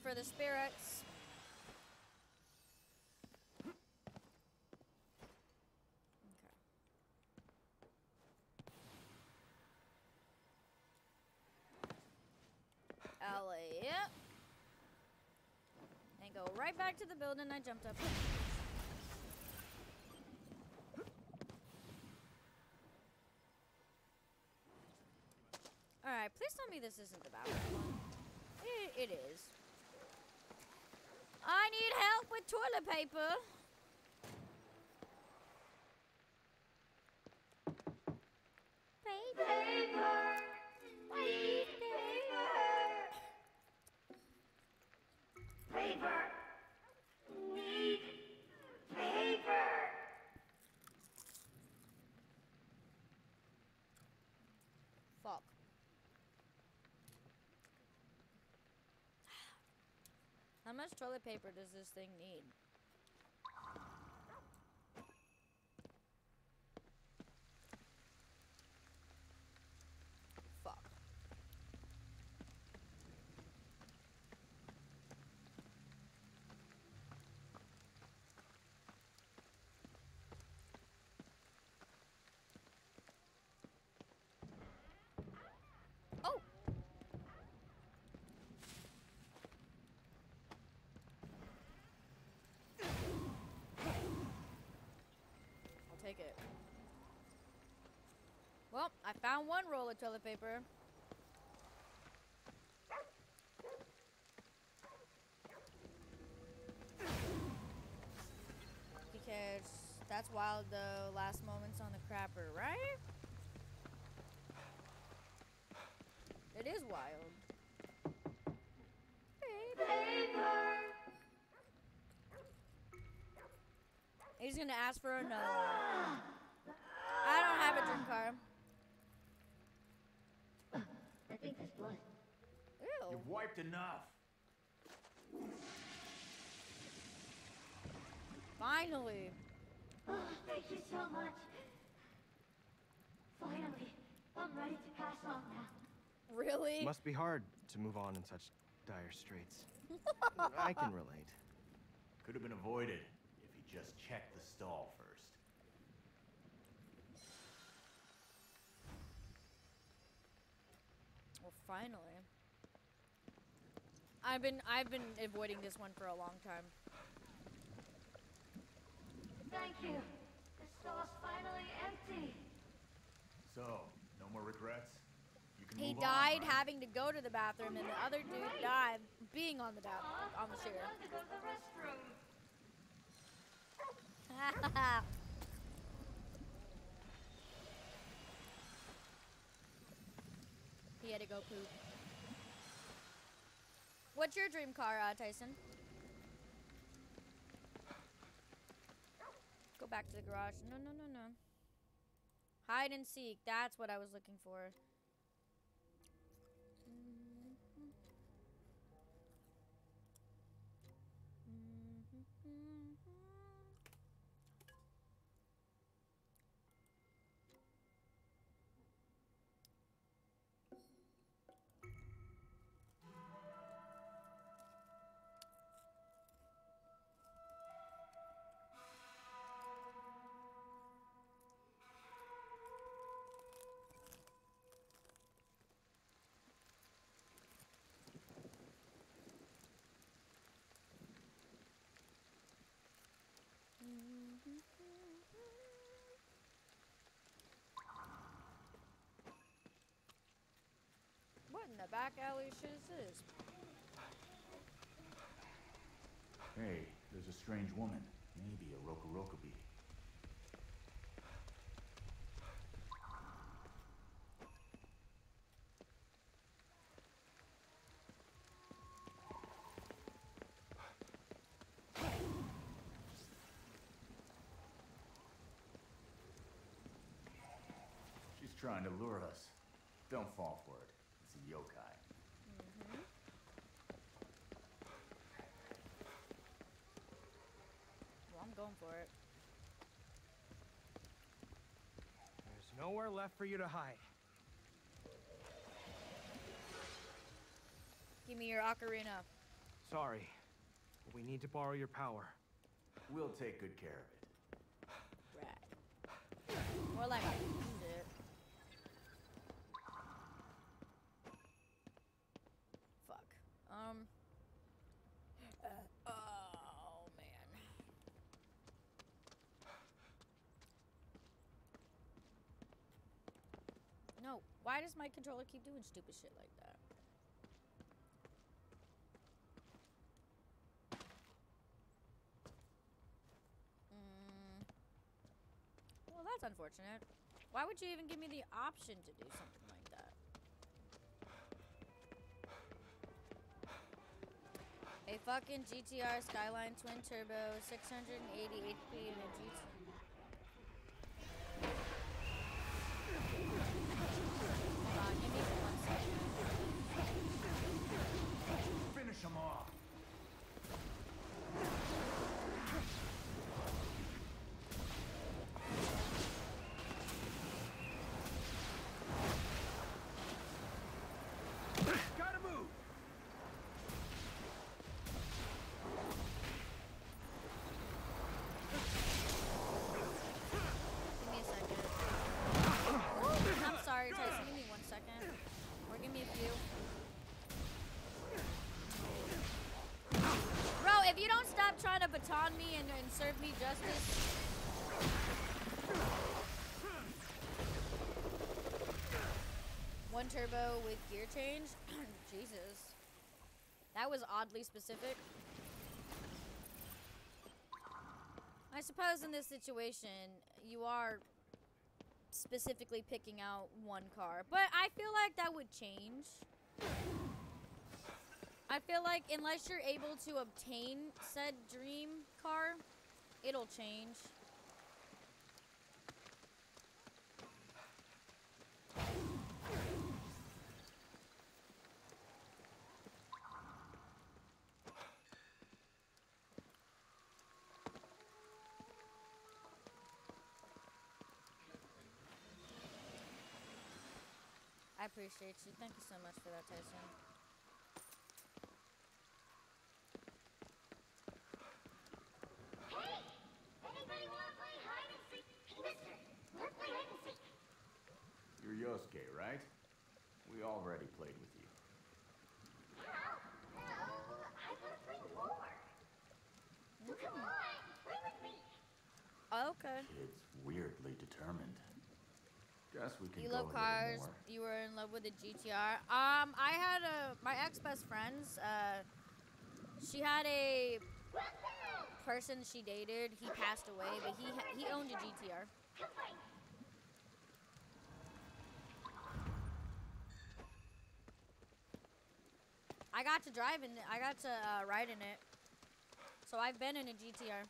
Here for the spirits. Ellie, yep. And go right back to the building I jumped up. Alright, please tell me this isn't the one. It, it is. I need help with toilet paper. Toilet paper does this thing need? Fuck. Oh! I'll take it. Well, I found one roll of toilet paper. Because that's wild the last moments on the crapper, right? It is wild. He's gonna ask for another. I don't have a dream car. I think that's blood. Ew. You've wiped enough. Finally. Oh, thank you so much. Finally, I'm ready to pass on now. Really? Must be hard to move on in such dire straits. I can relate. Could have been avoided if he just checked the stall first. Well, finally. I've been I've been avoiding this one for a long time. Thank you. The stall's finally empty. So, no more regrets? You can He move died on, right? having to go to the bathroom, and the other dude died being on the bath on the chair. Time to go to the restroom. Had to go poop. What's your dream car, uh, Tyson? Go back to the garage. No, no, no, no. Hide and seek. That's what I was looking for. The back alley shit is this? Hey, there's a strange woman. Maybe a Rokurokubi. She's trying to lure us. Don't fall for it. It's a yokai. Well, I'm going for it. There's nowhere left for you to hide. Give me your ocarina. Sorry, but we need to borrow your power. We'll take good care of it. Right. More like it. Fuck. Um. uh, oh man. No. Why does my controller keep doing stupid shit like that? Mm. Well, that's unfortunate. Why would you even give me the option to do something like that? A fucking GTR Skyline Twin Turbo, 680 HP, and a GT. Hold on, give me one second. Finish him off. Baton me and, and serve me justice. One turbo with gear change? Jesus. That was oddly specific. I suppose in this situation, you are specifically picking out one car. But I feel like that would change. I feel like unless you're able to obtain said dream car, it'll change. I appreciate you. Thank you so much for that, Tyson. Hey! Anybody wanna play hide and seek? Mister, let's play hide and seek. You're Yosuke, right? We already played with you. Well, well, I wanna play more. So come on, play with me. Okay. Kid's weirdly determined. Guess we can You go love a little cars. more. You were in love with a GTR. Um, I had a my ex best friends. Uh, she had a person she dated. He passed away, but he he owned a GTR. I got to drive in. it. I got to uh, ride in it. So I've been in a GTR.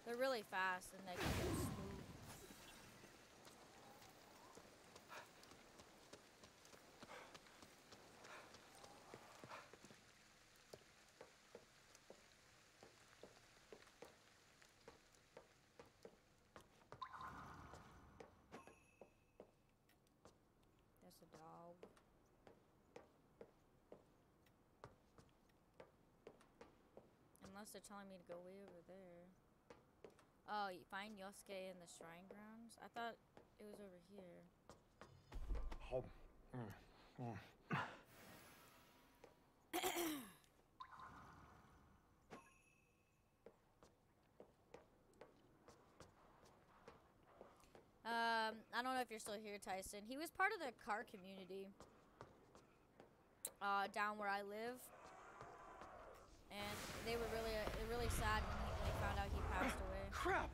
Okay. They're really fast and they can go smooth. That's a dog. Unless they're telling me to go way over there. Oh, you find Yosuke in the shrine grounds? I thought it was over here. Oh. mm, mm. Um, I don't know if you're still here, Tyson. He was part of the car community uh, down where I live, and they were really uh, really sad when, he, when they found out he passed away. Crap!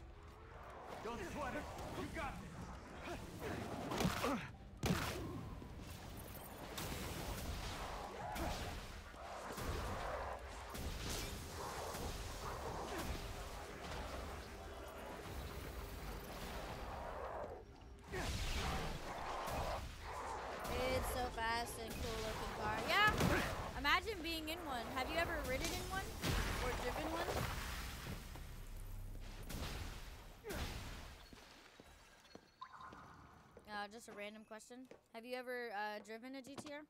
Don't sweat it. You got this. It's so fast and cool looking car. Yeah. Imagine being in one. Have you ever ridden in one or driven one? Uh, a random question. Have you ever uh, driven a GTR?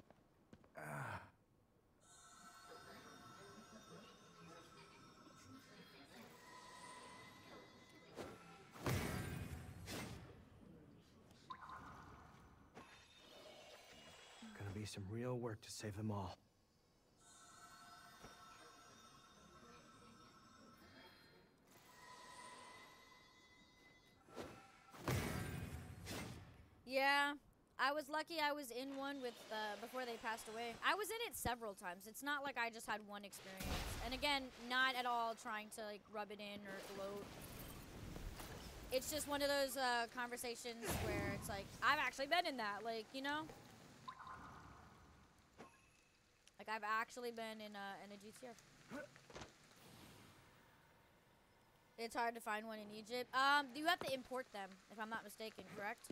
Gonna be some real work to save them all. Lucky. I was in one with uh, before they passed away. I was in it several times. It's not like I just had one experience. And again, not at all trying to like rub it in or gloat. It's just one of those uh, conversations where it's like I've actually been in that, like you know. Like I've actually been in a in a GTR. It's hard to find one in Egypt. Um, you have to import them, if I'm not mistaken, correct?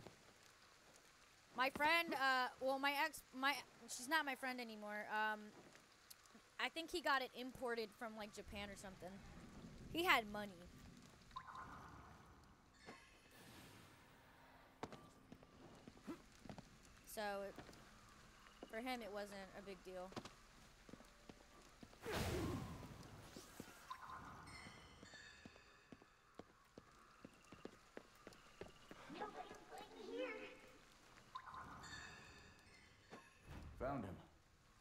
My friend, uh, well, my ex, my she's not my friend anymore. Um, I think he got it imported from like Japan or something. He had money. So it, for him, it wasn't a big deal. Found him.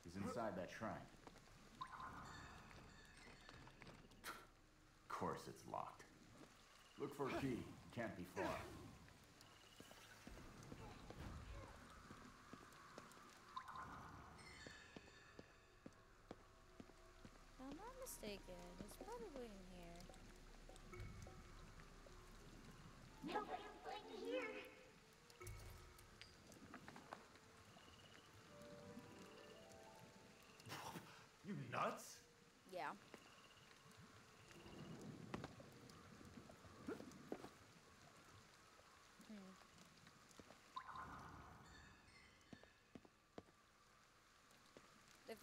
He's inside that shrine. Of course it's locked. Look for a key. It Can't be far. If I'm not mistaken, it's probably in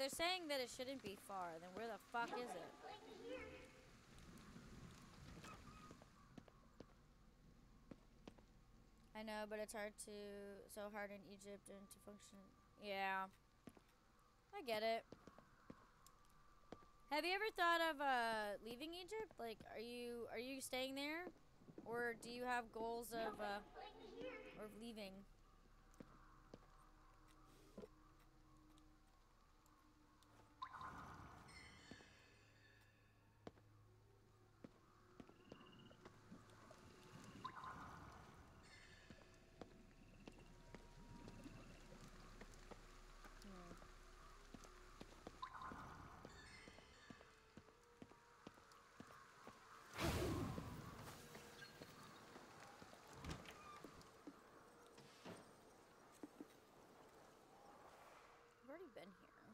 they're saying that it shouldn't be far, then where the fuck is it? I know, but it's hard to so hard in Egypt and to function. Yeah, I get it. Have you ever thought of uh, leaving Egypt? Like, are you are you staying there, or do you have goals of uh, of leaving? Hmm. I've already been here.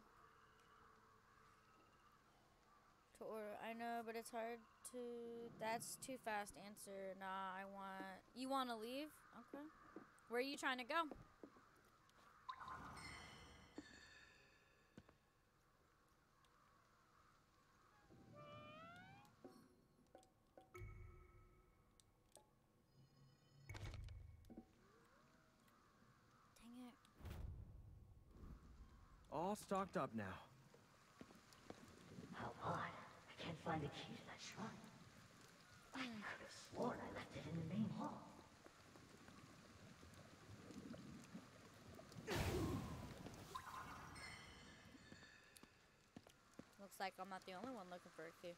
To order, I know, but it's hard to. That's too fast. Answer. Nah, I want. You want to leave? Okay. Where are you trying to go? All stocked up now. How odd. I can't find the key to that shrine. I could have sworn I left it in the main hall. Looks like I'm not the only one looking for a key.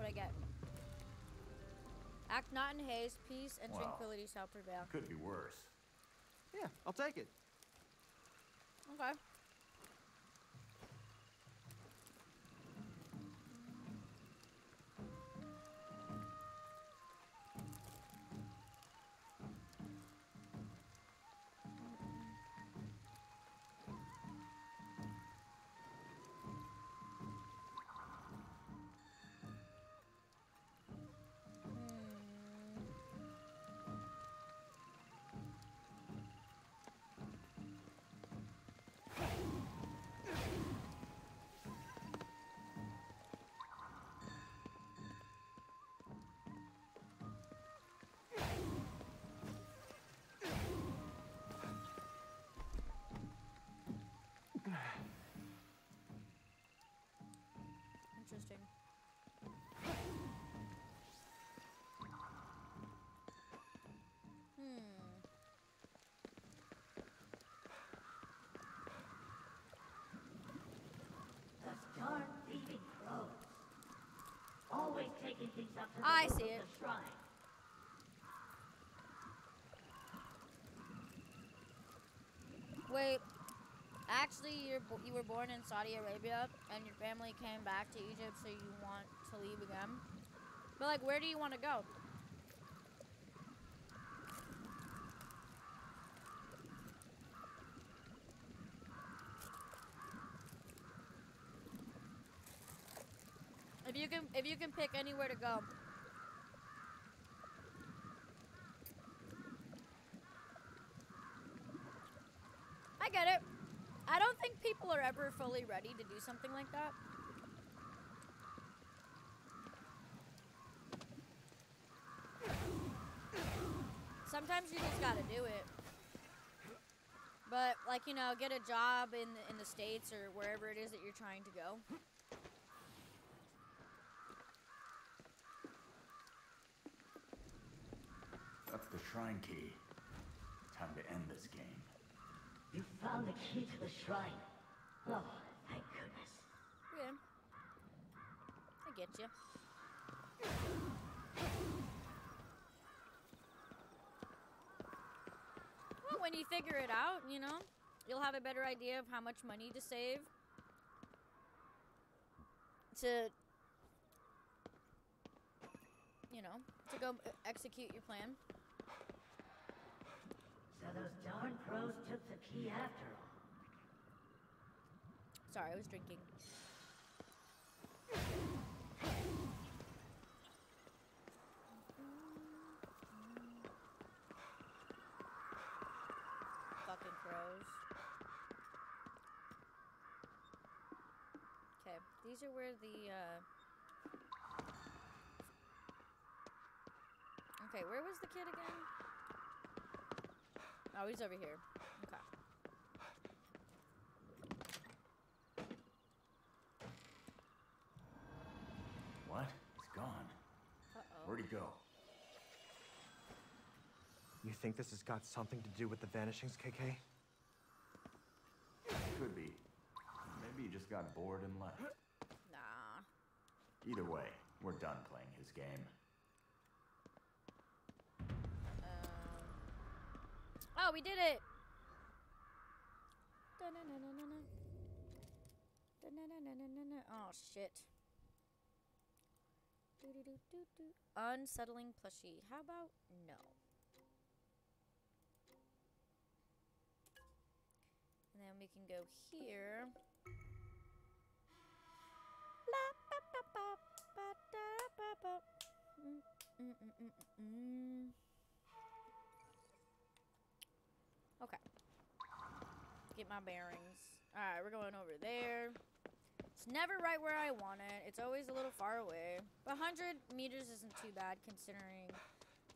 What I get? Act not in haste, peace and Wow. tranquility shall prevail. Could be worse. Yeah, I'll take it. Okay. Oh, I see it. Wait. Actually, you're you were born in Saudi Arabia, and your family came back to Egypt, so you want to leave again. But like, where do you want to go? If you can, if you can pick anywhere to go. I get it. I don't think people are ever fully ready to do something like that. Sometimes you just gotta do it. But like you know, get a job in the, in the states or wherever it is that you're trying to go. Shrine key. Time to end this game. You found the key to the shrine. Oh, thank goodness. Yeah. I get you. Well, when you figure it out, you know, you'll have a better idea of how much money to save. To, you know, to go execute your plan. So those darn crows took the key after all. Sorry, I was drinking. Fucking crows. Okay, these are where the, uh... Okay, where was the kid again? Oh, he's over here. Okay. What? He's gone. Uh-oh. Where'd he go? You think this has got something to do with the vanishings, KK? Could be. Maybe he just got bored and left. Nah. Either way, we're done playing his game. Oh, we did it! Oh, shit. Unsettling plushie. How about no? And then we can go here. Da ba ba. Mm, mm, mm, Okay. Get my bearings. Alright, we're going over there. It's never right where I want it. It's always a little far away. But 100 meters isn't too bad considering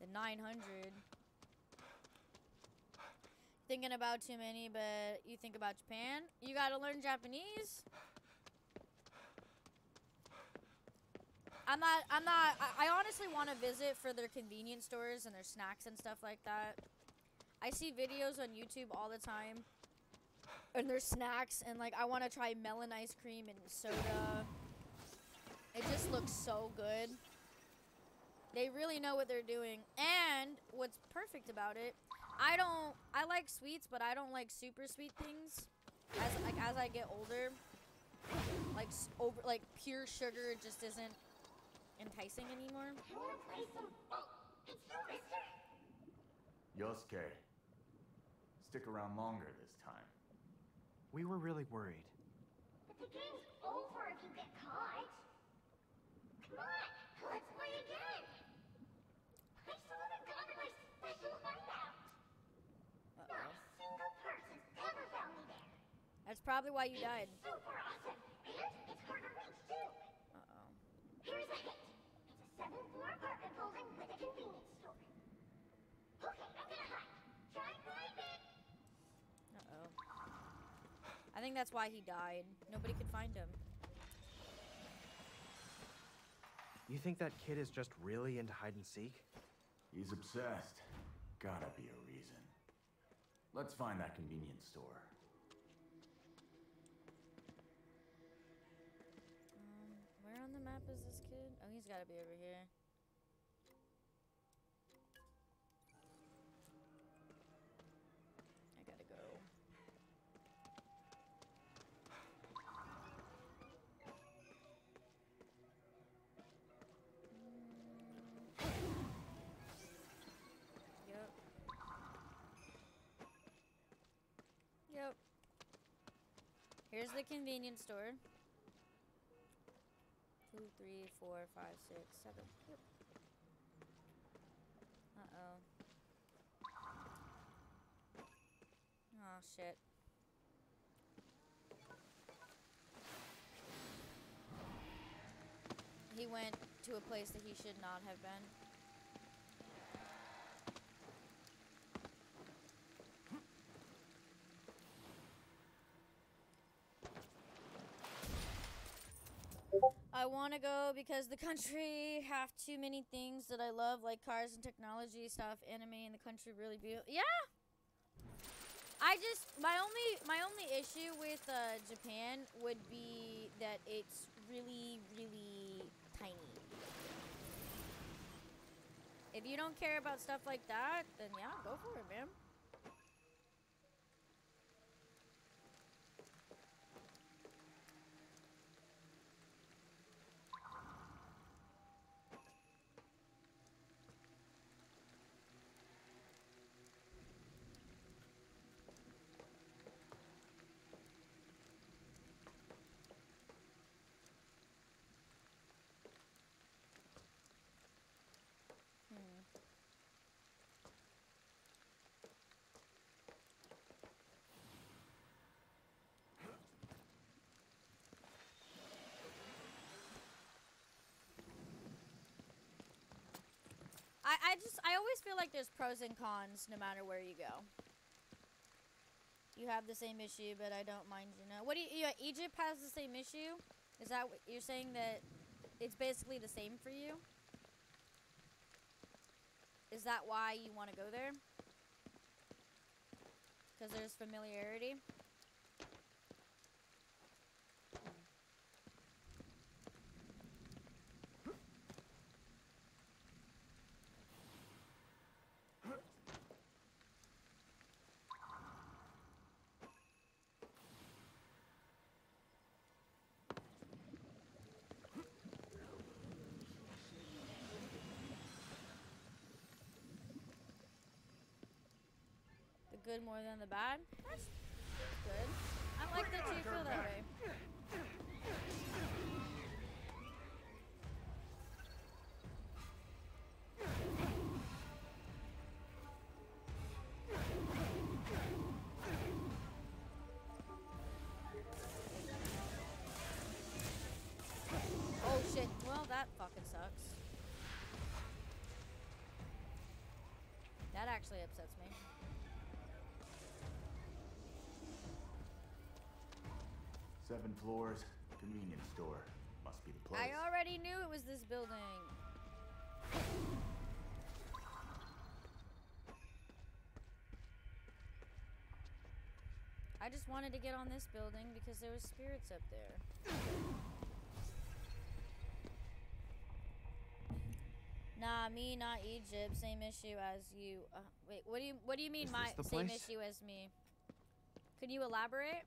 the 900. Thinking about too many, but you think about Japan? You gotta learn Japanese? I'm not, I'm not, I, I honestly want to visit for their convenience stores and their snacks and stuff like that. I see videos on YouTube all the time. And there's snacks and like I want to try melon ice cream and soda. It just looks so good. They really know what they're doing. And what's perfect about it, I don't I like sweets, but I don't like super sweet things. As like as I get older, like over like pure sugar just isn't enticing anymore. I wanna play some. Oh, it's you, mister. Yosuke. Stick around longer this time. We were really worried. But the game's over if you get caught. Come on, let's play again. I still haven't gotten my special hideout. Not a single person's ever found me there. That's probably why you died. Super awesome, and it's harder to reach too. Uh-oh. Here's a hint. It's a seven-floor apartment building with a convenience store. Okay, I'm gonna hide. Try find it. Uh-oh. I think that's why he died. Nobody could find him. You think that kid is just really into hide and seek? He's obsessed. Gotta be a reason. Let's find that convenience store. Um, where on the map is this kid? Oh, he's got to be over here. Convenience store. Two, three, four, five, six, seven. Yep. Uh oh. Oh shit. He went to a place that he should not have been. Want to go because the country have too many things that I love, like cars and technology stuff, anime, and the country really beautiful. Yeah. I just my only my only issue with uh, Japan would be that it's really really tiny. If you don't care about stuff like that, then yeah, go for it, man. Hmm. I, I just I always feel like there's pros and cons no matter where you go. You have the same issue, but I don't mind you know. What do you, yeah, Egypt has the same issue? Is that what you're saying that it's basically the same for you? Is that why you want to go there? Because there's familiarity? Good more than the bad? That's, good. I like that you feel that way. Oh shit, well that fucking sucks. That actually upsets me. Seven floors, convenience store. Must be the place. I already knew it was this building. I just wanted to get on this building because there was spirits up there. Nah, me, not Egypt. Same issue as you. Uh, wait, what do you what do you mean Is my same place? issue as me? Can you elaborate?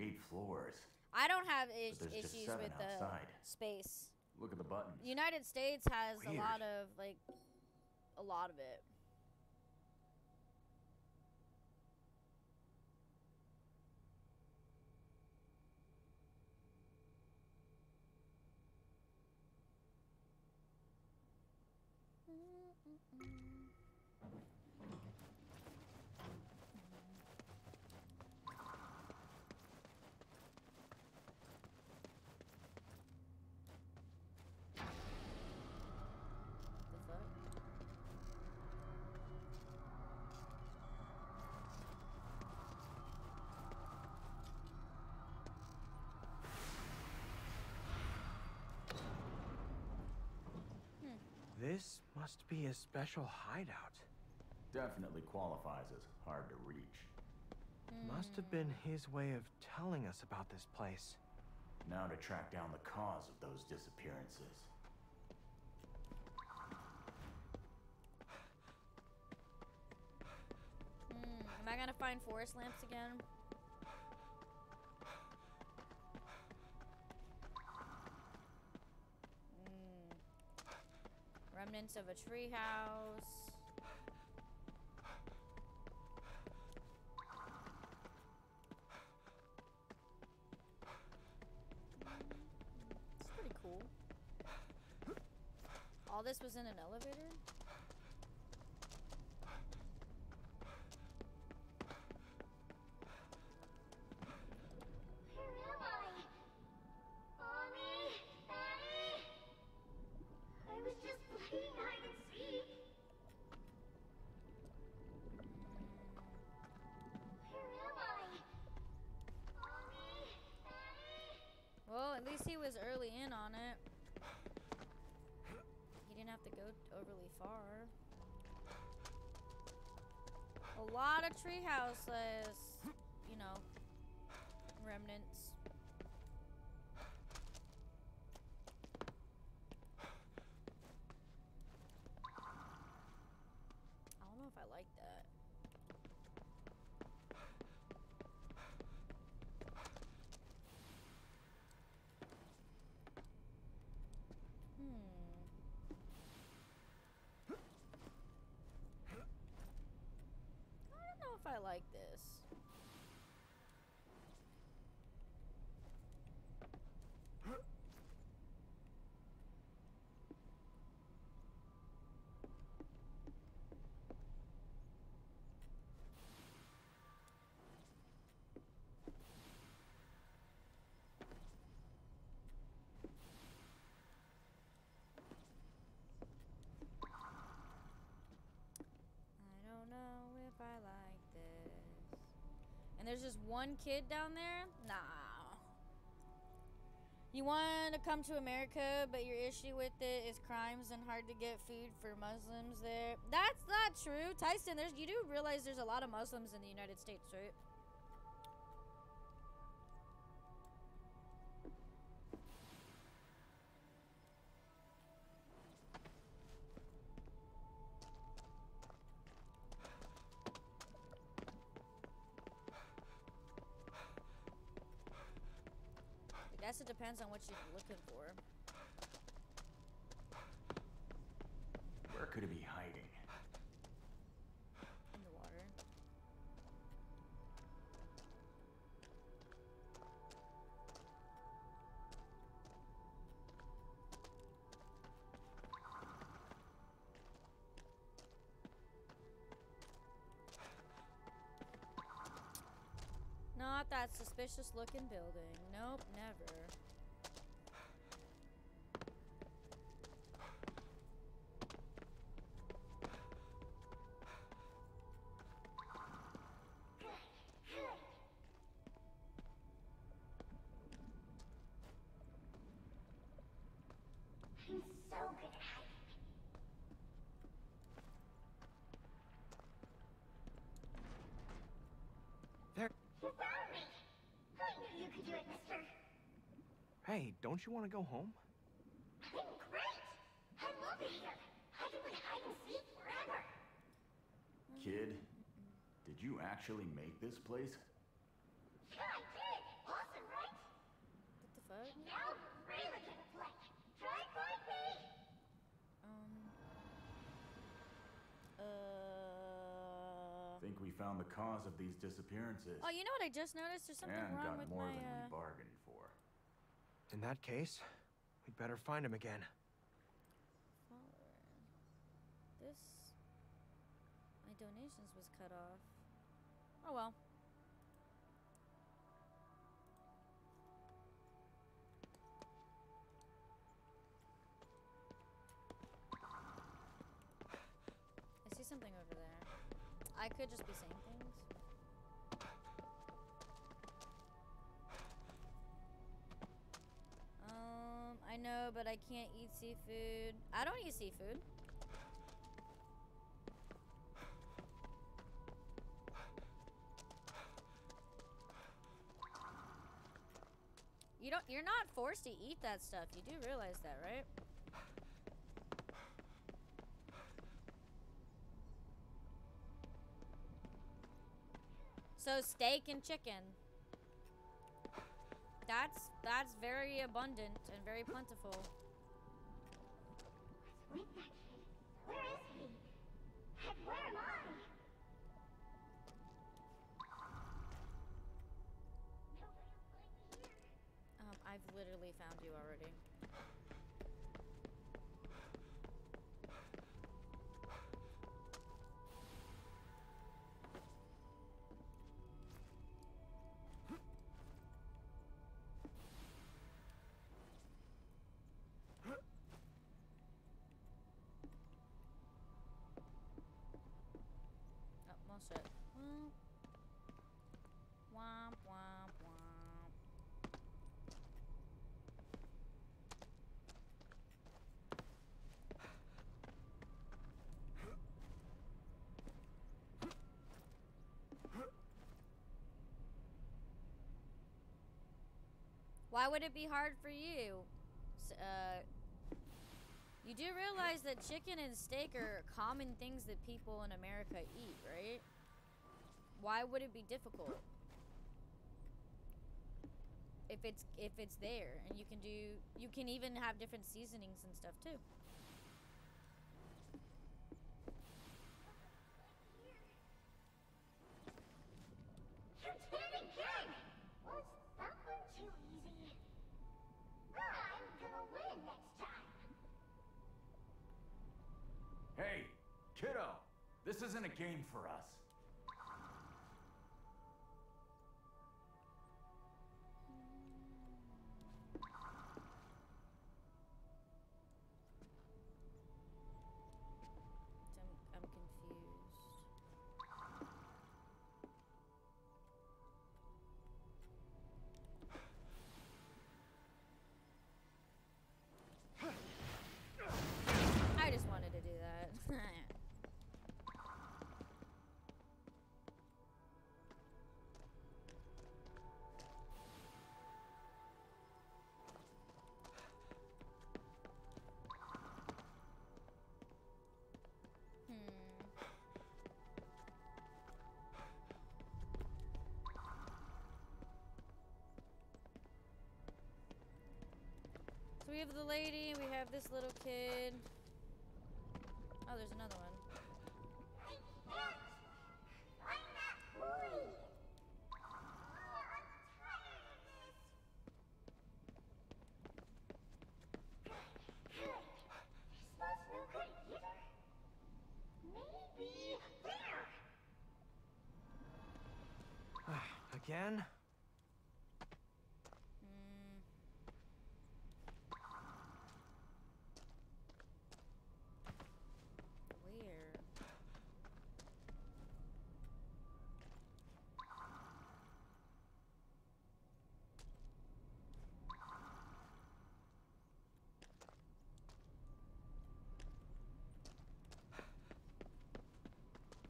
Eight floors. I don't have is- there's just issues seven with the space. Look at the buttons. The United States has a lot of like a lot of it. This must be a special hideout. Definitely qualifies as hard to reach. Must have been his way of telling us about this place. Now to track down the cause of those disappearances. Hmm, am I gonna find forest lamps again? Remnants of a treehouse. It's pretty cool. All this was in an elevator? A lot of tree houses, you know, remnants. I don't know if I like that. Hmm. I don't know if I like this. I don't know if I like this. And there's just one kid down there? Nah. You want to come to America, but your issue with it is crimes and hard to get food for Muslims there. That's not true. Tyson, there's you do realize there's a lot of Muslims in the United States, right? Depends on what you're looking for. Where could it be hiding? In the water. Not that suspicious looking building. Nope, never. Don't you want to go home? I'm great! I love it here. I can play hide and seek forever. Kid, did you actually make this place? Yeah, I did! Awesome, right? What the fuck? Now we're really gonna play. Try and find me! Um. Uh. Think we found the cause of these disappearances. Oh, you know what I just noticed? There's something and wrong got more than Uh... we bargained for. In that case, we'd better find him again. This. My donations was cut off. Oh well. I see something over there. I could just be saying things. Um, I know, but I can't eat seafood. I don't eat seafood. You don't you're not forced to eat that stuff. You do realize that, right? So steak and chicken. That's that's very abundant and very plentiful. Where is he? And where am I? Um, I've literally found you already. all set. Womp. Hmm. Womp, womp, womp. Why would it be hard for you? Uh, you do realize that chicken and steak are common things that people in America eat, right? Why would it be difficult? If it's if it's there and you can do you can even have different seasonings and stuff too. This isn't a game for us. So we have the lady, we have this little kid. Oh, there's another one. Ah, I'm not boy. I'm tired of this. Good. This smells no good either. Maybe there. Again? Hmm. Where?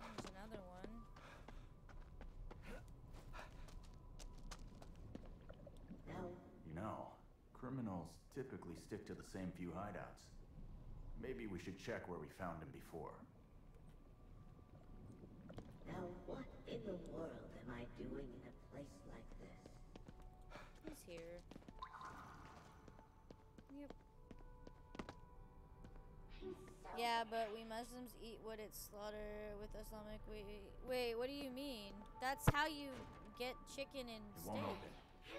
There's another one. You know, criminals typically stick to the same few hideouts. Maybe we should check where we found him before. Now, what in the world am I doing in a place like this? He's here. Yep. Yeah, but we Muslims eat what it's slaughter with Islamic. Wait, wait, what do you mean? That's how you get chicken and steak.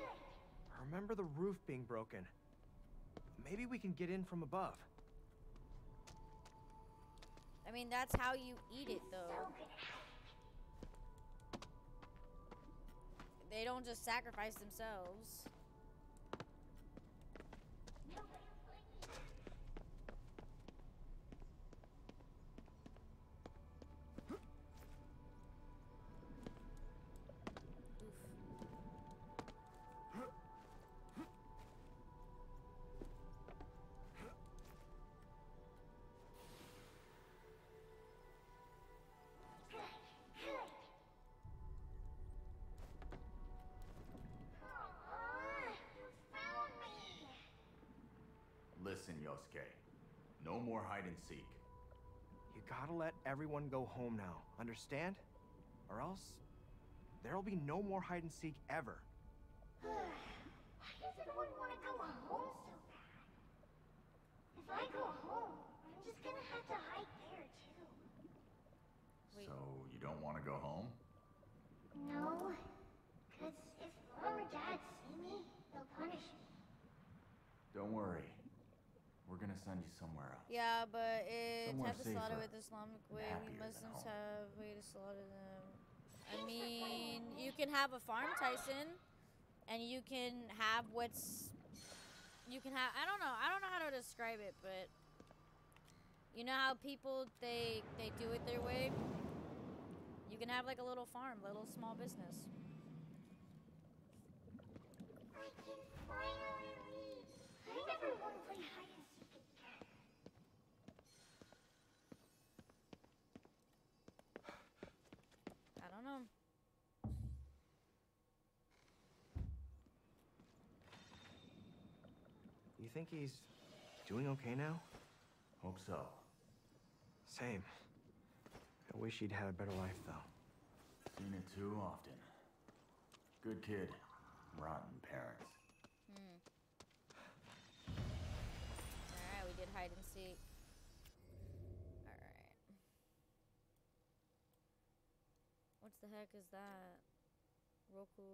I remember the roof being broken. Maybe we can get in from above. I mean, that's how you eat it, though. They don't just sacrifice themselves. Listen, Yosuke. No more hide and seek. You gotta let everyone go home now, understand? Or else, there'll be no more hide and seek ever. Why does everyone want to go home so bad? If I go home, I'm just gonna have to hide there too. So, you don't want to go home? No, because if mom or dad see me, they'll punish me. Don't worry. Gonna send you somewhere else. Yeah, but it Somewhere have to slaughter with Islamic way. We Muslims have way to slaughter them. I mean, you can have a farm, Tyson, and you can have what's. You can have. I don't know. I don't know how to describe it, but you know how people they they do it their way. You can have like a little farm, little small business. I can finally leave. I never want to play hide and seek again. I don't know. You think he's doing okay now? Hope so. Same. I wish he'd had a better life, though. Seen it too often. Good kid, rotten parents. Hmm. Alright, we did hide and seek. Alright. What's the heck is that? Roku.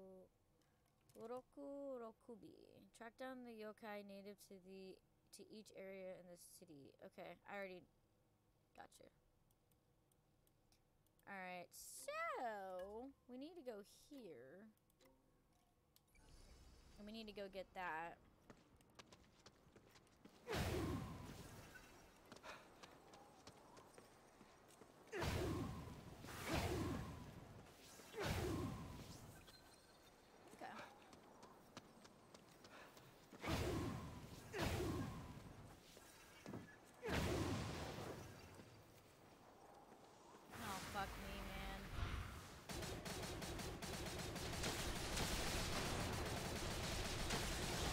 Rokurokubi. Track down the yokai native to the to each area in the city. Okay, I already got you. Alright, so we need to go here. And we need to go get that. Okay. Oh, fuck me, man.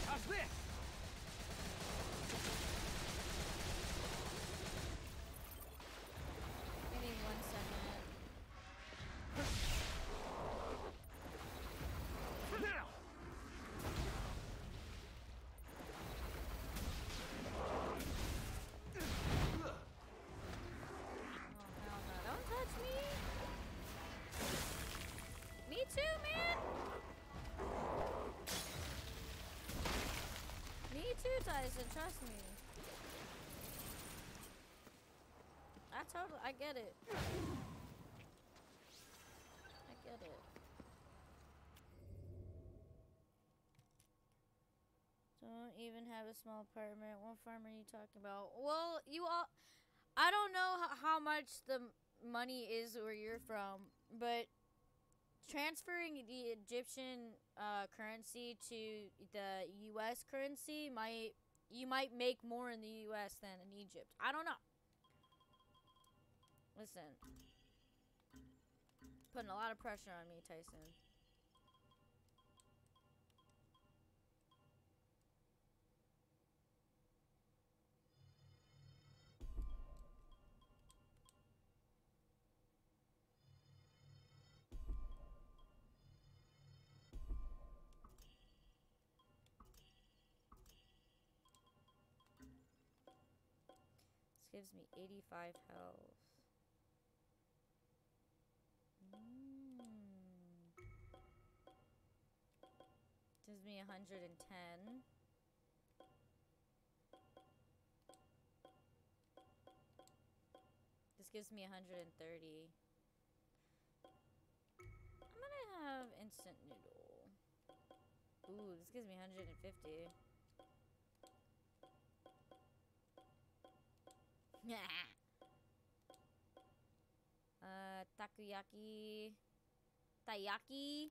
How's this? Give me one second. Now! Oh, hell no. Don't touch me. Me too, man. Trust me. I totally, I get it. I get it. Don't even have a small apartment. What farm are you talking about? Well, you all. I don't know how, how much the money is where you're from, but transferring the Egyptian uh, currency to the U.S. currency might you might make more in the U.S. than in Egypt. I don't know. Listen, putting a lot of pressure on me, Tyson. Gives me 85 health. Mm. Gives me 110. This gives me 130. I'm gonna have instant noodle. Ooh, this gives me 150. Uh, takoyaki. Taiyaki.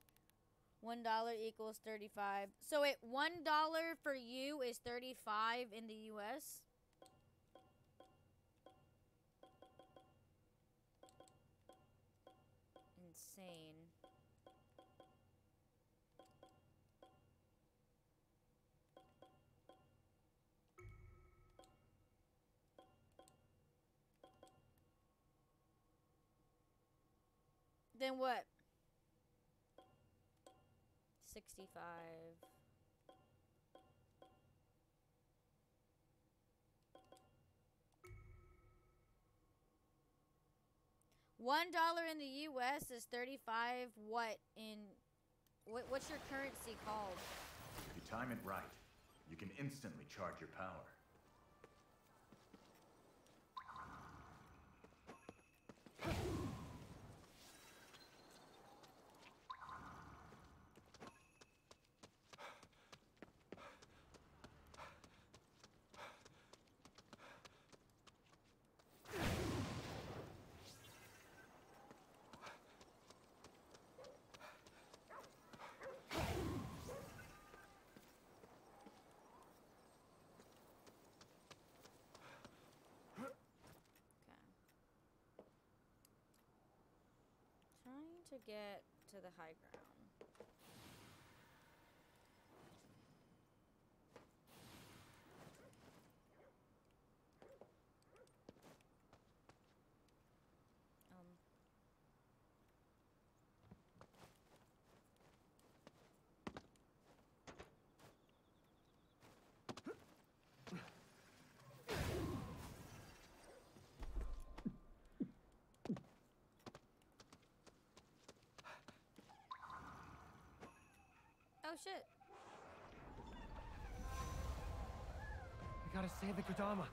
One dollar equals thirty-five. So wait, one dollar for you is thirty-five in the U.S. Insane. Then what? 65. One dollar in the U.S. is thirty-five. What in? What, what's your currency called? If you time it right, you can instantly charge your power. Trying to get to the high ground. Oh shit. We gotta save the Kodama.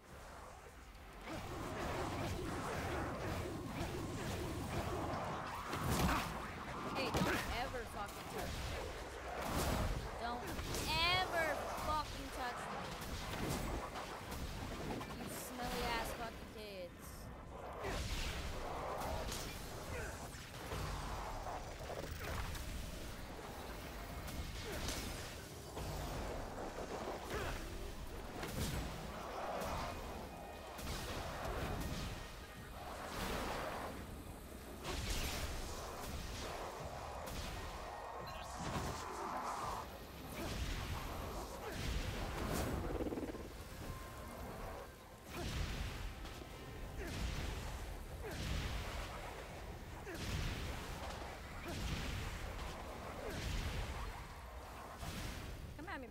Hey, don't ever fucking touch me. Don't ever fucking touch me.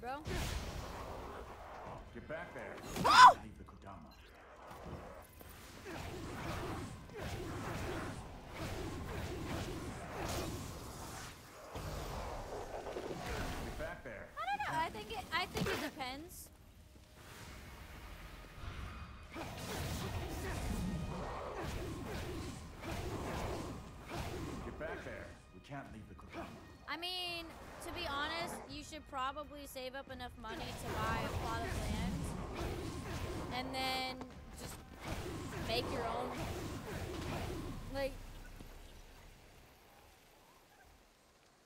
Bro. Get back there. Oh! You should probably save up enough money to buy a plot of land, and then just make your own. Like,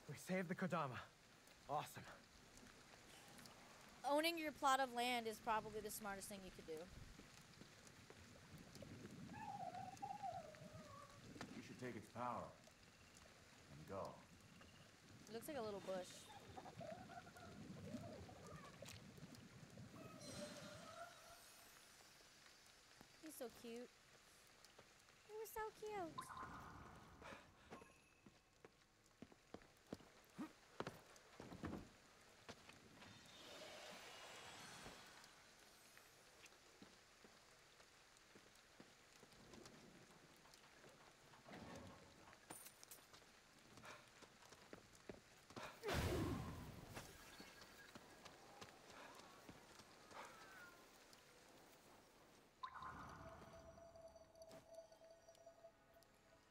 We saved the Kodama. Awesome. owning your plot of land is probably the smartest thing you could do. You should take its power. And go. It looks like a little bush. He's so cute. He was so cute.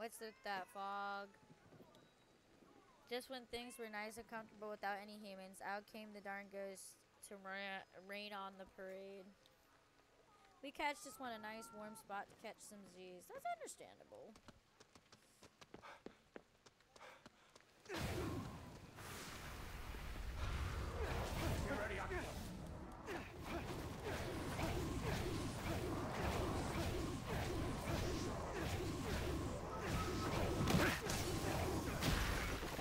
What's with that fog? Just when things were nice and comfortable without any humans, out came the darn ghost to ra- rain on the parade. We catch just want a nice warm spot to catch some Z's. That's understandable. Get ready.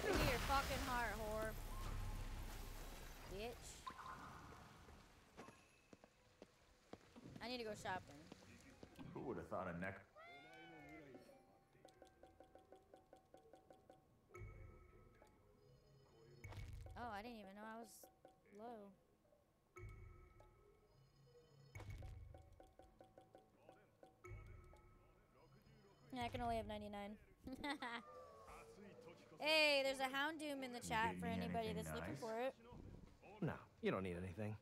Give me your fucking heart, whore. Bitch. I need to go shopping. Who would have thought a neck? Oh, I didn't even know I was low. Yeah, I can only have 99. hey, there's a Houndoom in the chat for anybody that's looking for it. No, you don't need anything.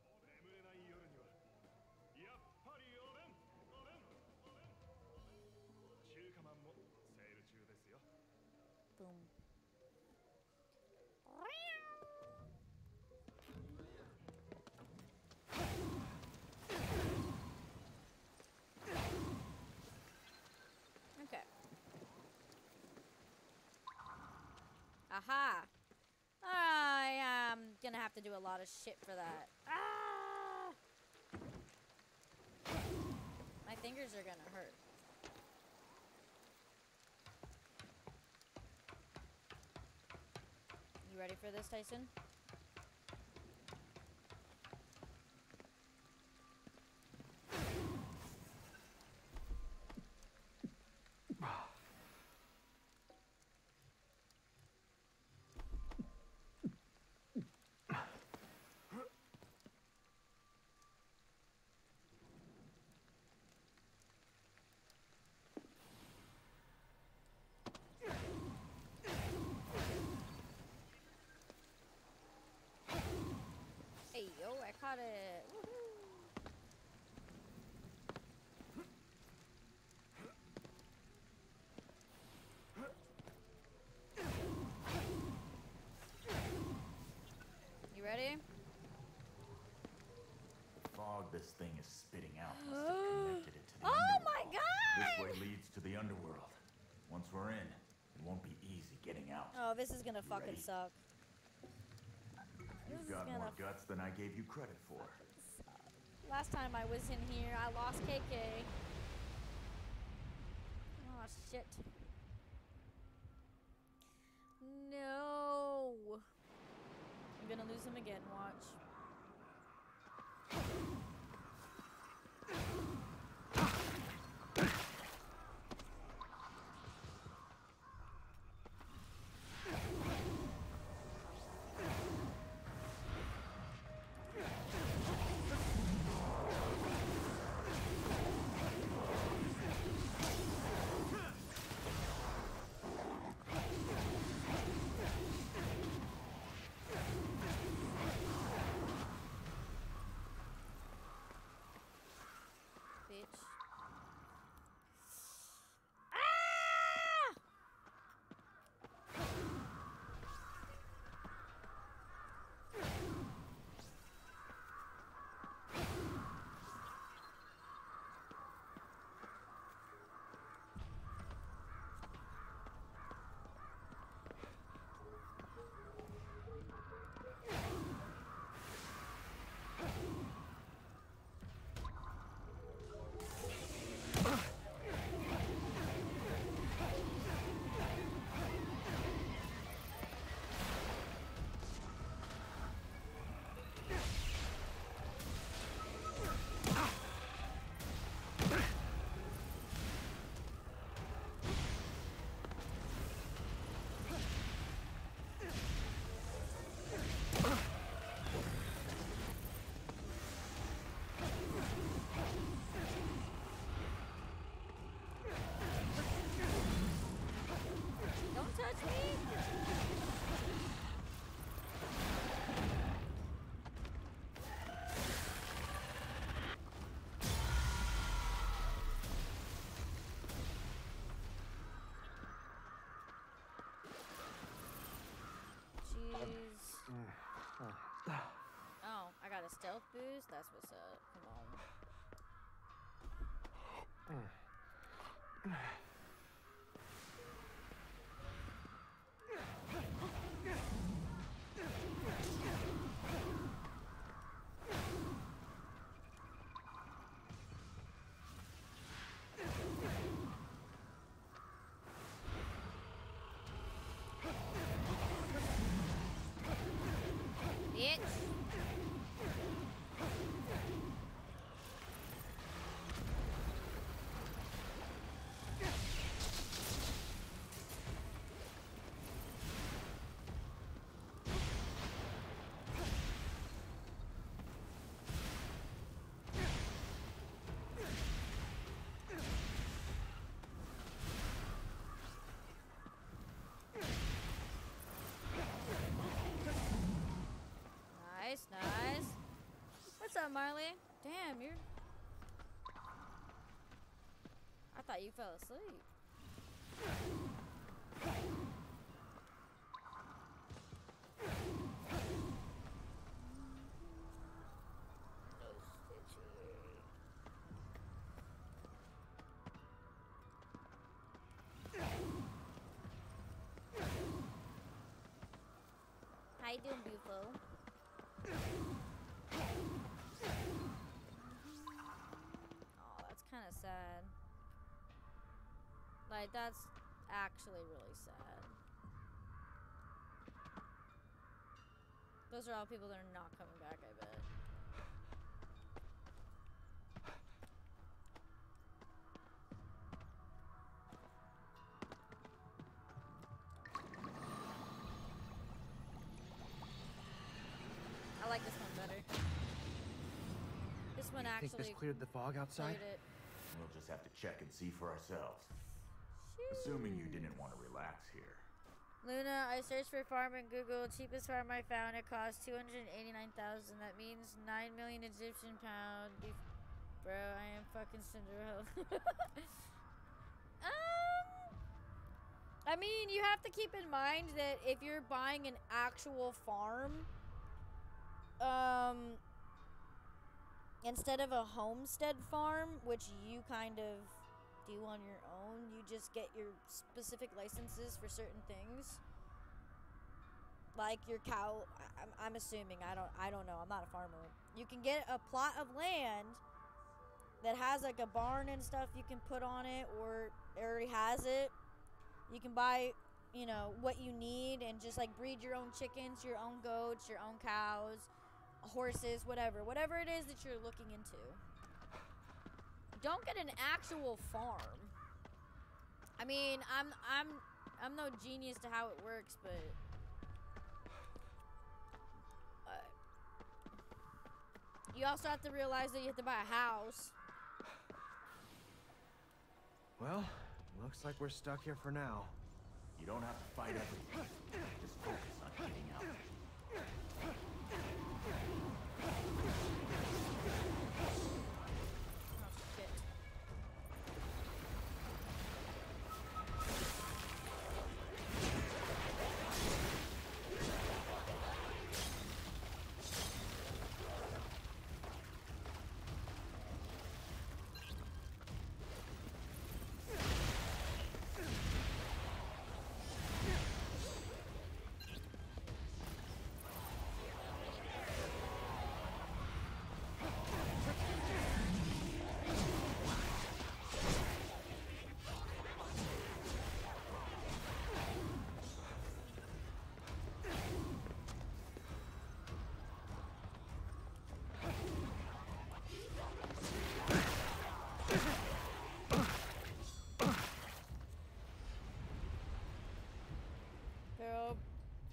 Have to do a lot of shit for that. Ah! My fingers are gonna hurt. You ready for this, Tyson? Oh, caught it. You ready? The fog this thing is spitting out must have connected it to the Oh my This way leads to the underworld. Once we're in, it won't be easy getting out. Oh, this is gonna fucking Ready? suck. You've got more guts than I gave you credit for. Last time I was in here, I lost KK. Oh shit. No. I'm gonna lose him again, watch. Oh, I got a stealth boost? That's what's up. Come on. Bitch. Nice, nice. What's up, Marley? Damn, you're. I thought you fell asleep. How you doing, beautiful? Oh, that's kind of sad. Like, that's actually really sad. Those are all people that are not coming back, I bet. I like this one better. This one Think actually this cleared the fog outside? cleared it. We'll just have to check and see for ourselves. Assuming you didn't want to relax here. Luna, I searched for farm in Google. Cheapest farm I found, it cost 289,000. That means 9 million Egyptian pound. Bro, I am fucking Cinderella. um, I mean, you have to keep in mind that if you're buying an actual farm, um, instead of a homestead farm, which you kind of do on your own, you just get your specific licenses for certain things. Like your cow, I'm, I'm assuming I don't I don't know. I'm not a farmer. You can get a plot of land that has like a barn and stuff you can put on it, or it already has it. You can buy, you know, what you need and just like breed your own chickens, your own goats, your own cows, horses, whatever, whatever it is that you're looking into. Don't get an actual farm. I mean, I'm I'm I'm no genius to how it works, but uh, you also have to realize that you have to buy a house. Well, looks like we're stuck here for now. You don't have to fight everything. Just focus on getting out.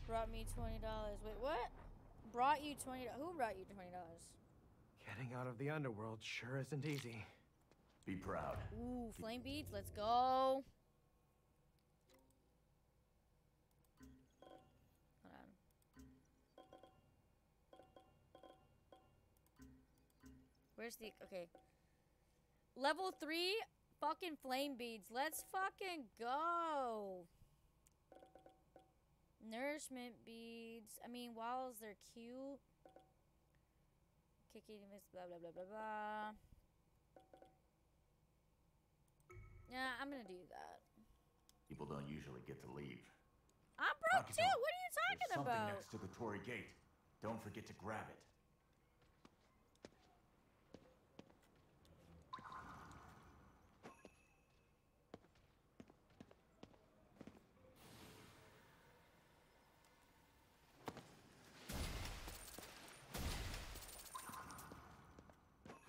Brought me twenty dollars. Wait, what? Brought you $20? Who brought you twenty dollars? Getting out of the underworld sure isn't easy. Be proud. Ooh, flame beads. Let's go. Where's the okay? Level three, fucking flame beads. Let's fucking go. Nourishment beads. I mean, walls, they're cute. Kiki, miss, blah, blah, blah, blah, blah. Yeah, I'm gonna do that. People don't usually get to leave. I'm broke Akito, too. What are you talking There's something about? next to the torii gate. Don't forget to grab it.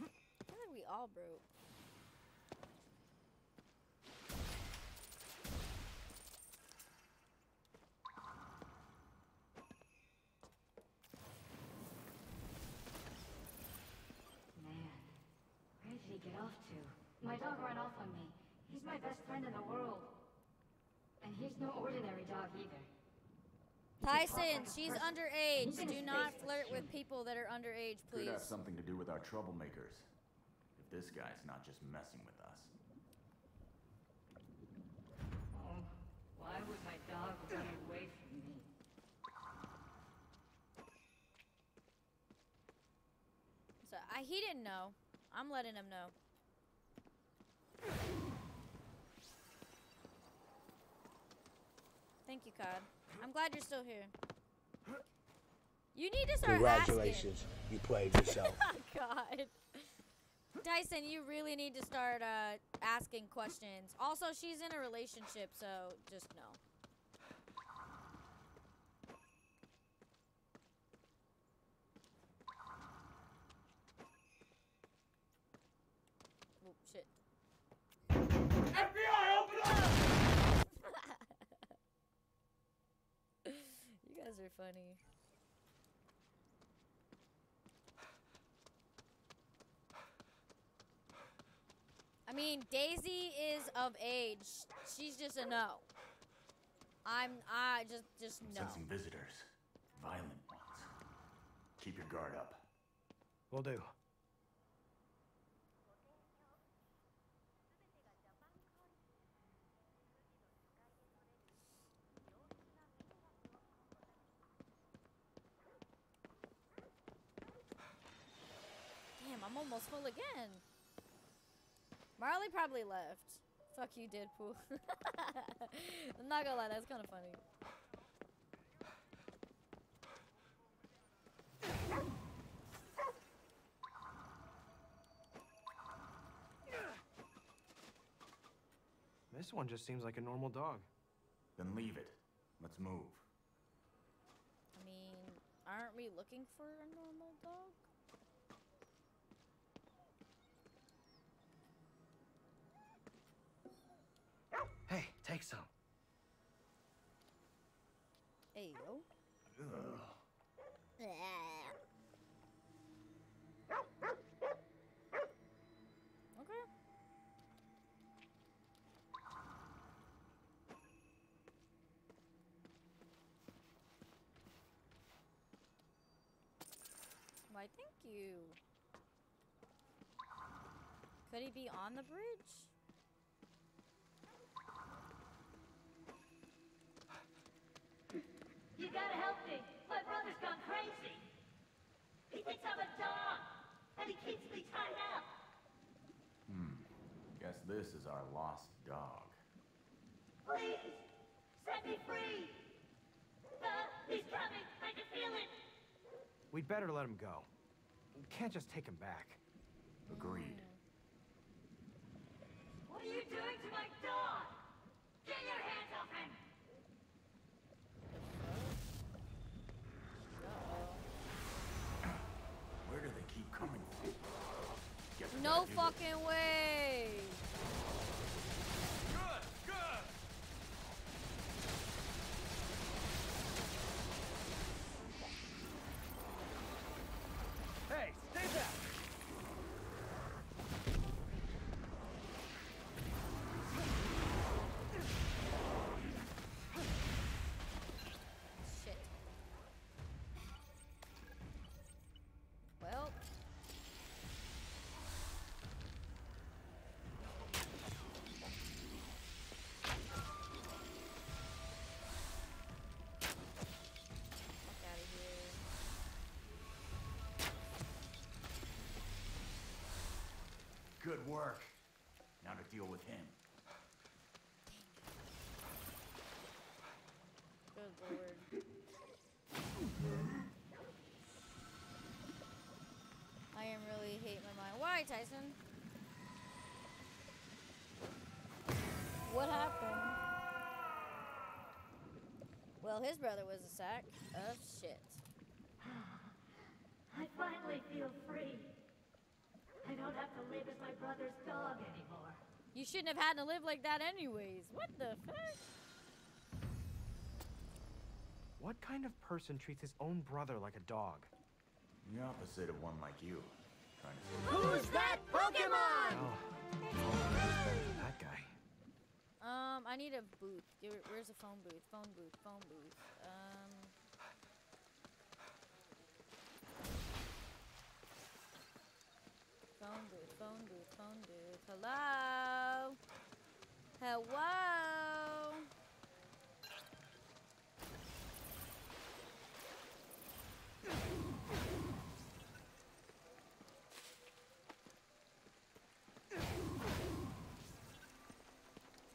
I feel like we all broke. Man, where did he get off to? My dog ran off on me. He's my best friend in the world. And he's no ordinary dog either. Tyson, she's underage. Do not flirt with people that are underage, Could please. have something to do with our troublemakers. If this guy's not just messing with us. Oh, why would my dog run away from me? So I, he didn't know. I'm letting him know. Thank you, Cod. I'm glad you're still here. You need to start Congratulations, you played yourself. asking. God. Dyson, you really need to start uh, asking questions. Also, she's in a relationship, so just know. Oh, shit. FBI, open up! you guys are funny. I mean, Daisy is of age. She's just a no. I'm I just just no. Sensing visitors. Violent ones. Keep your guard up. Will do. Damn, I'm almost full again. Marley probably left. Fuck you, Deadpool. I'm not gonna lie, that's kind of funny. This one just seems like a normal dog. Then leave it. Let's move. I mean, aren't we looking for a normal dog? Take some. Yo. Okay. Why, thank you. Could he be on the bridge? You gotta help me. My brother's gone crazy. He thinks I'm a dog, and he keeps me tied up. Hmm. Guess this is our lost dog. Please, set me free. Uh, he's coming. I can feel it. We'd better let him go. We can't just take him back. Agreed. What are you doing to my dog? Get your hands off him. Where do they keep coming from? Guess we No fucking way. Good work. Now to deal with him. Good lord. I am really hating my mind. Why, Tyson? What happened? Well, his brother was a sack of shit. I finally feel free. I don't have to live as my brother's dog anymore. You shouldn't have had to live like that anyways. What the fuck? What kind of person treats his own brother like a dog? The opposite of one like you. Trying to Who's that Pokemon? Oh, that guy. Um, I need a booth. Where's the phone booth? Phone booth. Phone booth. Um. Phone booth. Phone booth. Phone booth. Hello. Hello.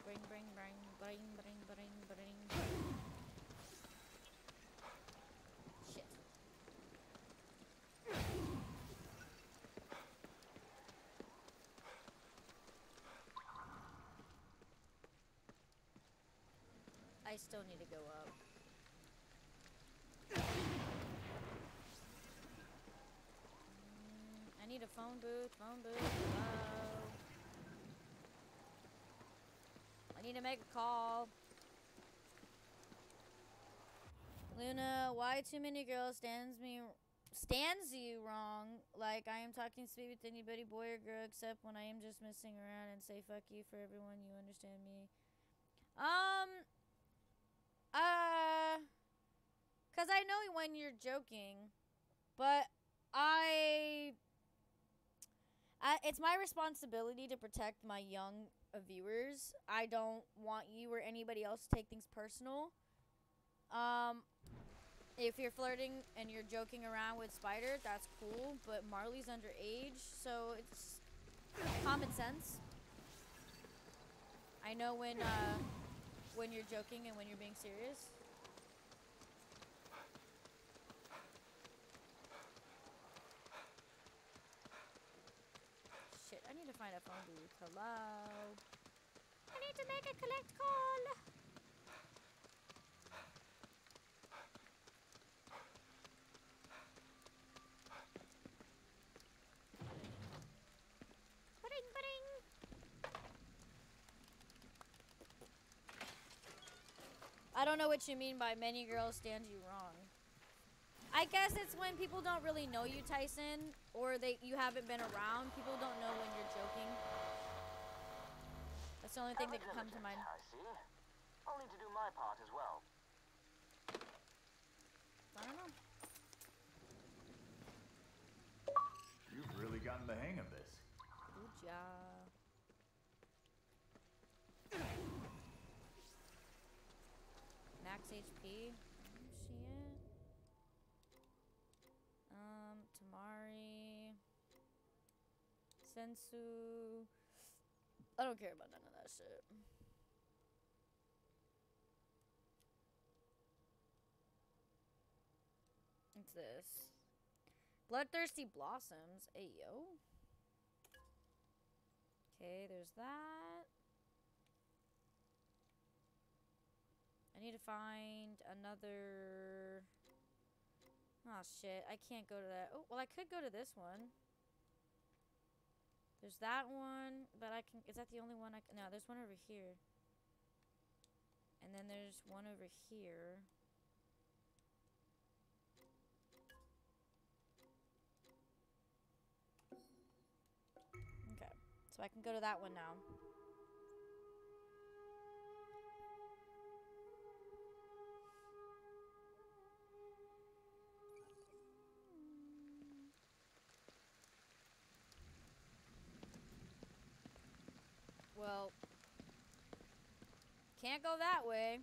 Bring, bring, bring, bring, bring, bring, bring. Shit. I still need to go up. I need a phone booth, phone booth. Hello. I need to make a call. Luna, why too many girls stands me stands you wrong? Like I am talking sweet with anybody, boy or girl, except when I am just messing around and say fuck you for everyone. You understand me? Um, Uh, cause I know when you're joking, but I, I it's my responsibility to protect my young uh, viewers. I don't want you or anybody else to take things personal. Um, if you're flirting and you're joking around with Spider, that's cool, but Marley's underage, so it's common sense. I know when uh, when you're joking and when you're being serious. Shit, I need to find a phone booth. Hello. I need to make a collect call. I don't know what you mean by many girls stand you wrong. I guess it's when people don't really know you, Tyson, or they you haven't been around. People don't know when you're joking. That's the only thing that can come to mind. I see. I'll need to do my part as well. I don't know. You've really gotten the hang of this. Good job. Max HP. Shit. Um, Tamari. I don't care about none of that shit. What's this? Bloodthirsty Blossoms. Ayo. Okay, there's that. I need to find another. Oh shit, I can't go to that. Oh, well, I could go to this one. There's that one, but I can. Is that the only one I can? No, there's one over here. And then there's one over here. Okay, so I can go to that one now. Can't go that way.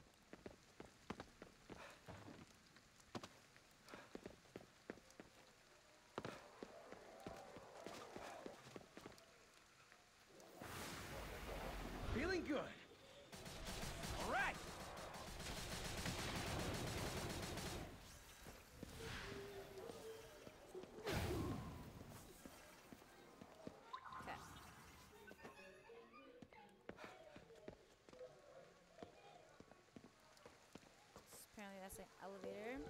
That's an elevator.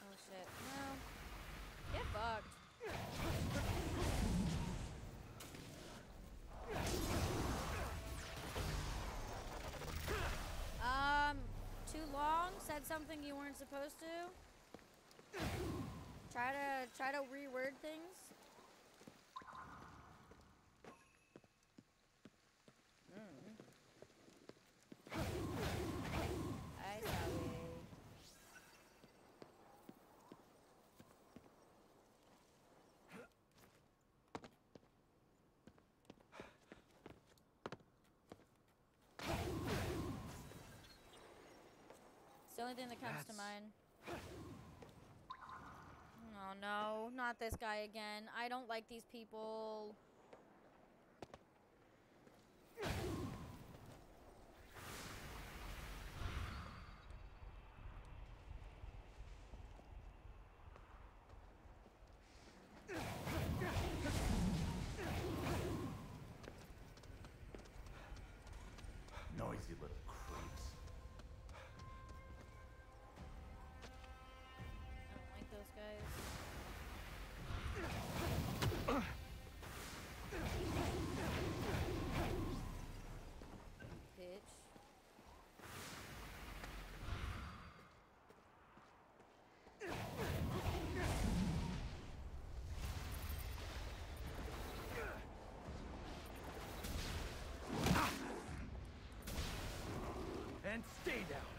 Oh shit. No. Get fucked. Um, too long? Something you weren't supposed to? Try to try to reword things? Mm. I sorry. It's the only thing that comes to mind. Oh no, not this guy again. I don't like these people. guys. Bitch. And stay down.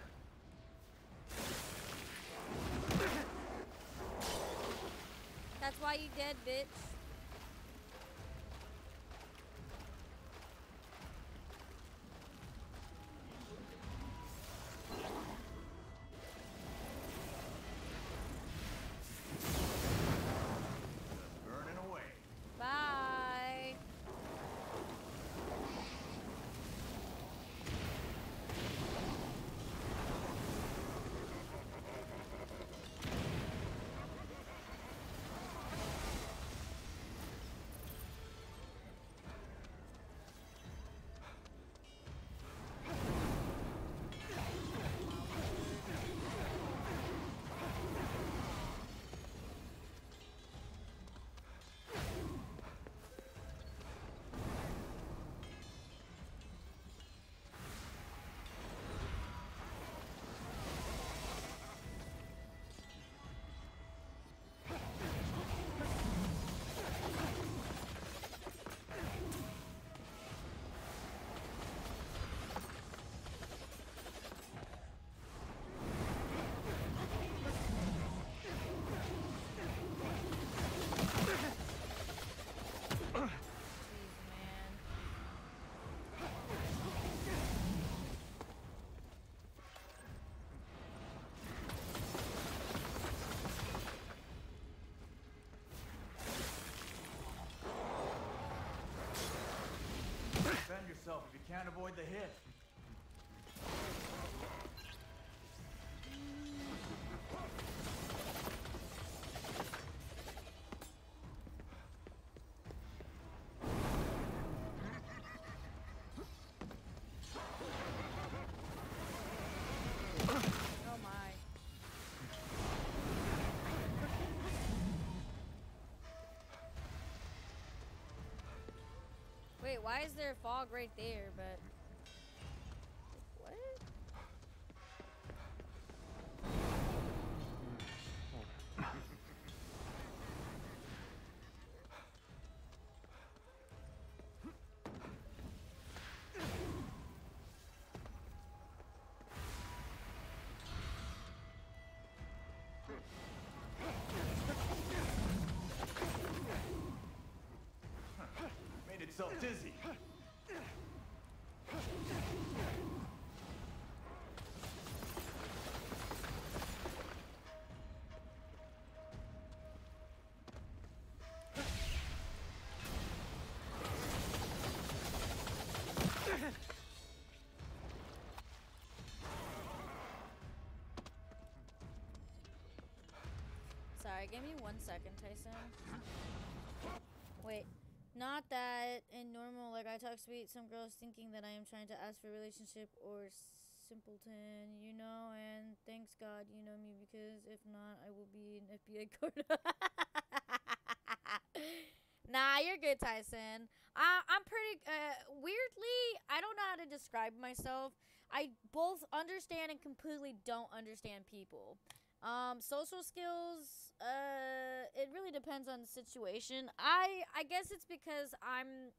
You dead, bitch. Can't avoid the hit. Wait, why is there fog right there, but... Itself dizzy. Sorry, give me one second, Tyson. Not that in normal, like I talk sweet, some girls thinking that I am trying to ask for a relationship or simpleton, you know, and thanks God you know me because if not, I will be an FBI court. nah, you're good, Tyson. I, I'm pretty, uh, weirdly, I don't know how to describe myself. I both understand and completely don't understand people. Um, social skills, uh, it really depends on the situation. I I guess it's because I'm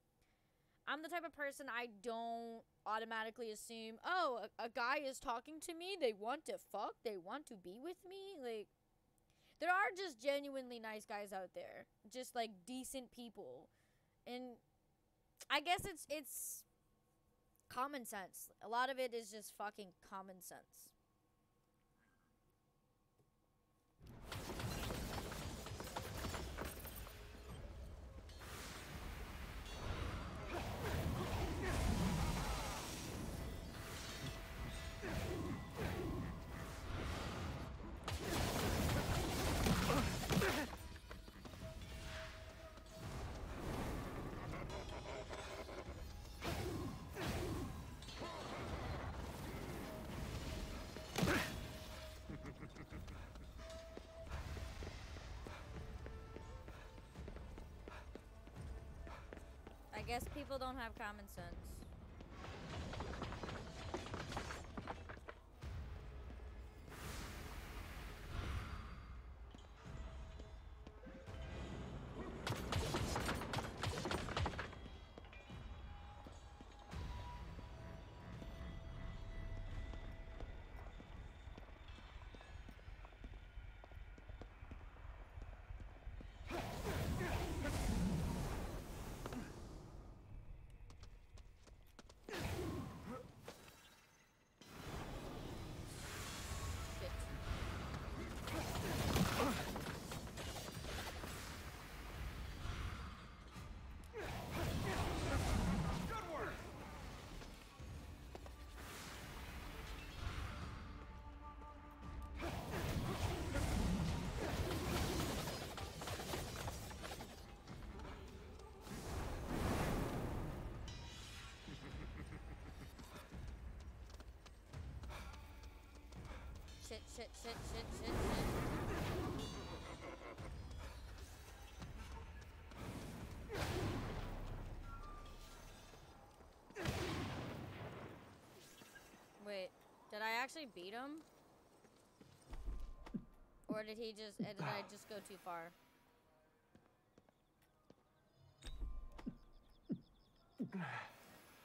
I'm the type of person I don't automatically assume, oh, a, a guy is talking to me, they want to fuck, they want to be with me. Like there are just genuinely nice guys out there, just like decent people. And I guess it's it's common sense. A lot of it is just fucking common sense. Guess people don't have common sense. Shit, shit, shit, shit, shit, shit. Wait, did I actually beat him? Or did he just, did I just go too far?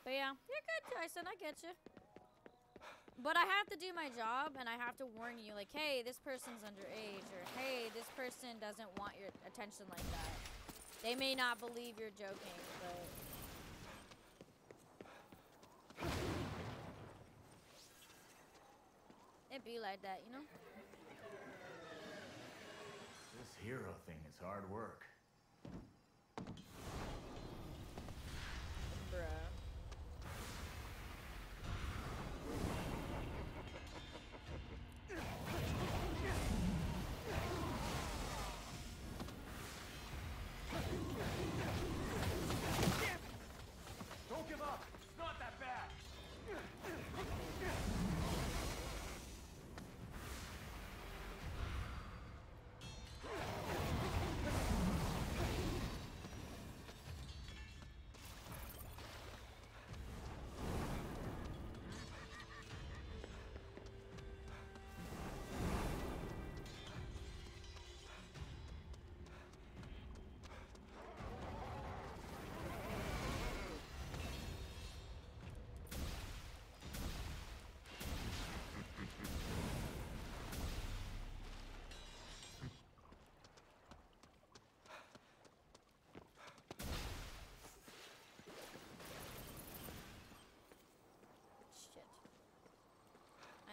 But yeah, you're good, Tyson. I get you. But I have to do my job, and I have to warn you, like, hey, this person's underage, or hey, this person doesn't want your attention like that. They may not believe you're joking, but. It be like that, you know? This hero thing is hard work. Bruh.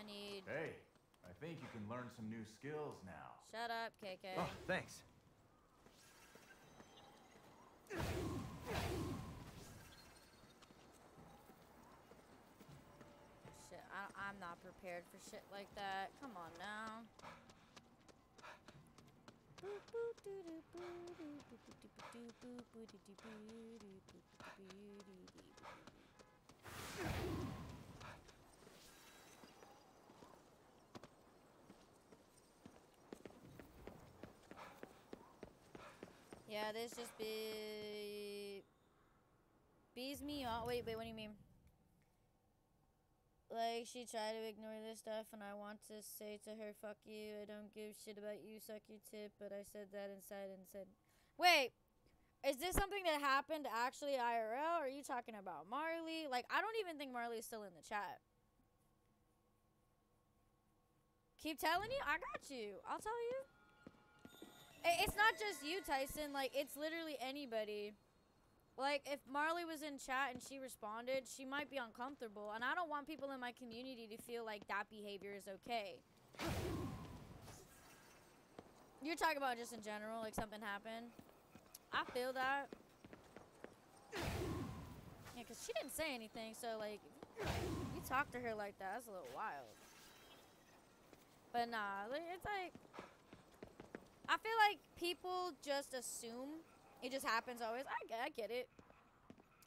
Need. Hey, I think you can learn some new skills now. Shut up, KK. Oh, thanks. Shit, I, I'm not prepared for shit like that. Come on now. Yeah, this just be bees me off. Wait, wait, what do you mean? Like she tried to ignore this stuff, and I want to say to her, "Fuck you! I don't give shit about you. Suck your tip." But I said that inside and said, "Wait, is this something that happened actually IRL? Are you talking about Marley? Like I don't even think Marley's still in the chat. Keep telling you, I got you. I'll tell you. It's not just you, Tyson. Like it's literally anybody. Like if Marley was in chat and she responded, she might be uncomfortable, and I don't want people in my community to feel like that behavior is okay. You're talking about just in general, like something happened. I feel that. Yeah, cause she didn't say anything, so like, you talk to her like that, that's a little wild. But nah, it's like, I feel like people just assume it just happens always. I get, I get it.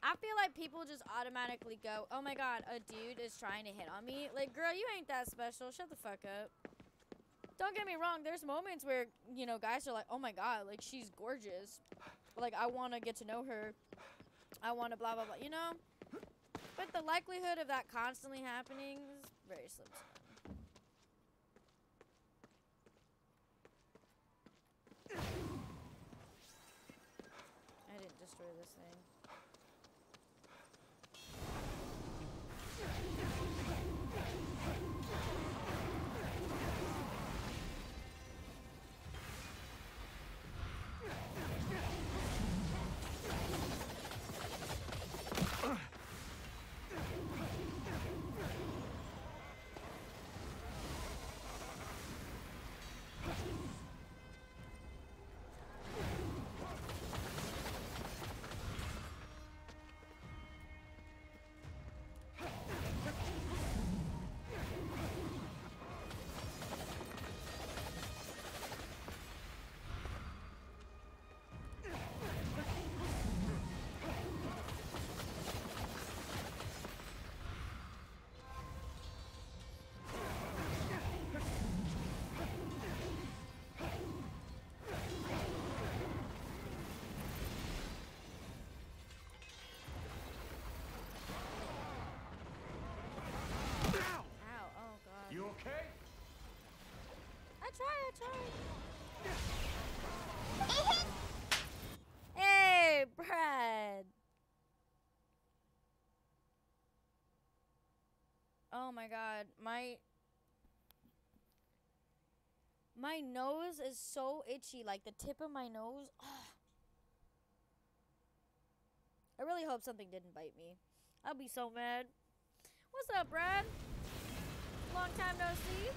I feel like people just automatically go, "Oh my god, a dude is trying to hit on me." Like, girl, you ain't that special. Shut the fuck up. Don't get me wrong. There's moments where you know guys are like, "Oh my god, like she's gorgeous." Like I want to get to know her. I want to blah blah blah. You know. But the likelihood of that constantly happening is very slim. Destroy this thing. I try, I try. hey, Brad. Oh my god, my my nose is so itchy, like the tip of my nose. I really hope something didn't bite me. I'll be so mad. What's up, Brad? Long time no see.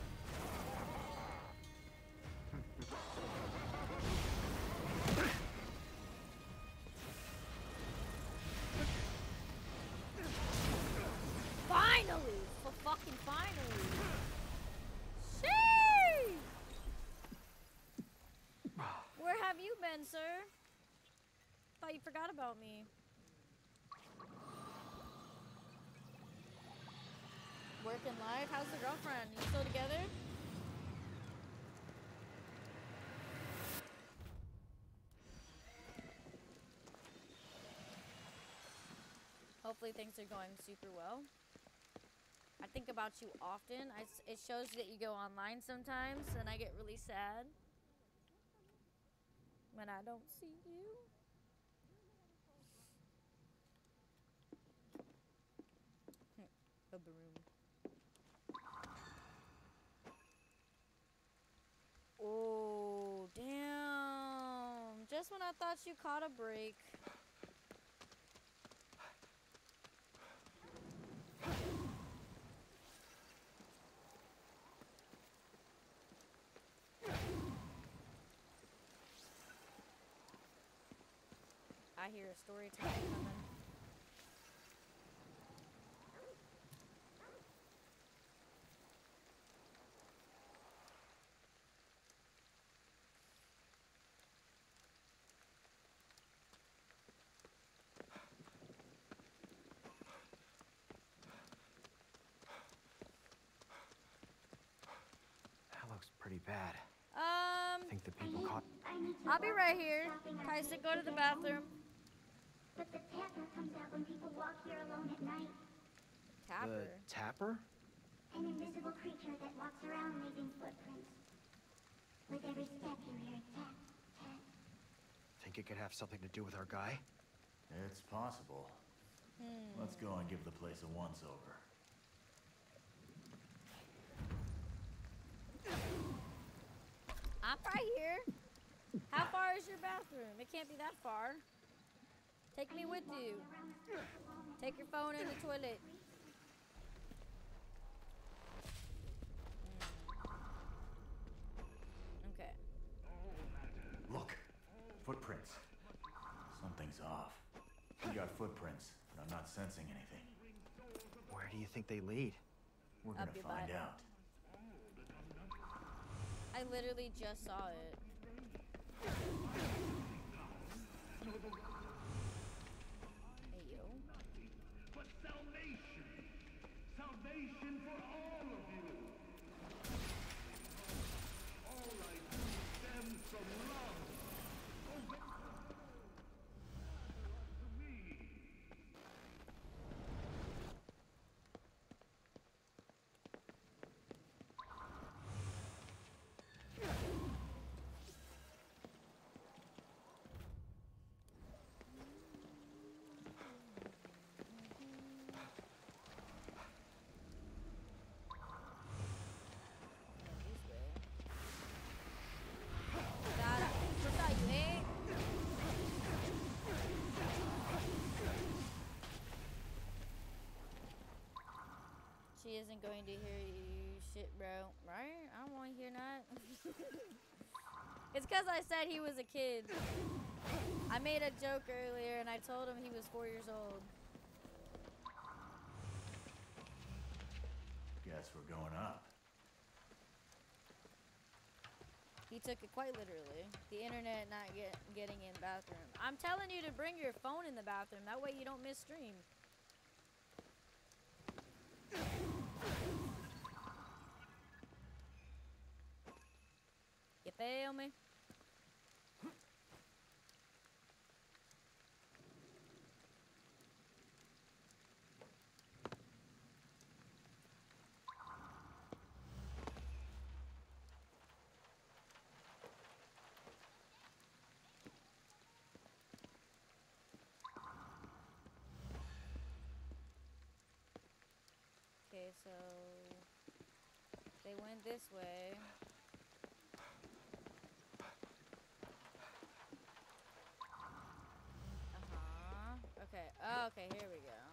Finally! For fucking finally! Where have you been, sir? Thought you forgot about me. Working life? How's the girlfriend? You still together? Hopefully things are going super well. I think about you often. I it shows that you go online sometimes, and I get really sad when I don't see you. A broom. Oh, damn. Just when I thought you caught a break. I hear a story time coming. That looks pretty bad. Um, I think the people caught. I'll be right here. Tyson, go to the bathroom. But the tapper comes out when people walk here alone at night. The tapper? An invisible creature that walks around leaving footprints. With every step you hear a tap, tap. Think it could have something to do with our guy? It's possible. Hmm. Let's go and give the place a once over. I'm right here. How far is your bathroom? It can't be that far. Take me with you. Take your phone in the toilet. Mm. Okay. Look, footprints. Something's off. We got footprints, but I'm not sensing anything. Where do you think they lead? We're gonna find butt. out. I literally just saw it. Hey, yo. But salvation. Salvation for all of you. All I do stems from love. Oh, to me. Cara, puta, eh. She isn't going to hear you shit, bro. Right? I don't want to hear that. it's because I said he was a kid. I made a joke earlier and I told him he was four years old. Guess we're going up. He took it quite literally. The internet not get, getting in bathroom. I'm telling you to bring your phone in the bathroom. That way you don't miss stream. You feel So they went this way. Uh-huh. Okay. Oh, okay, here we go.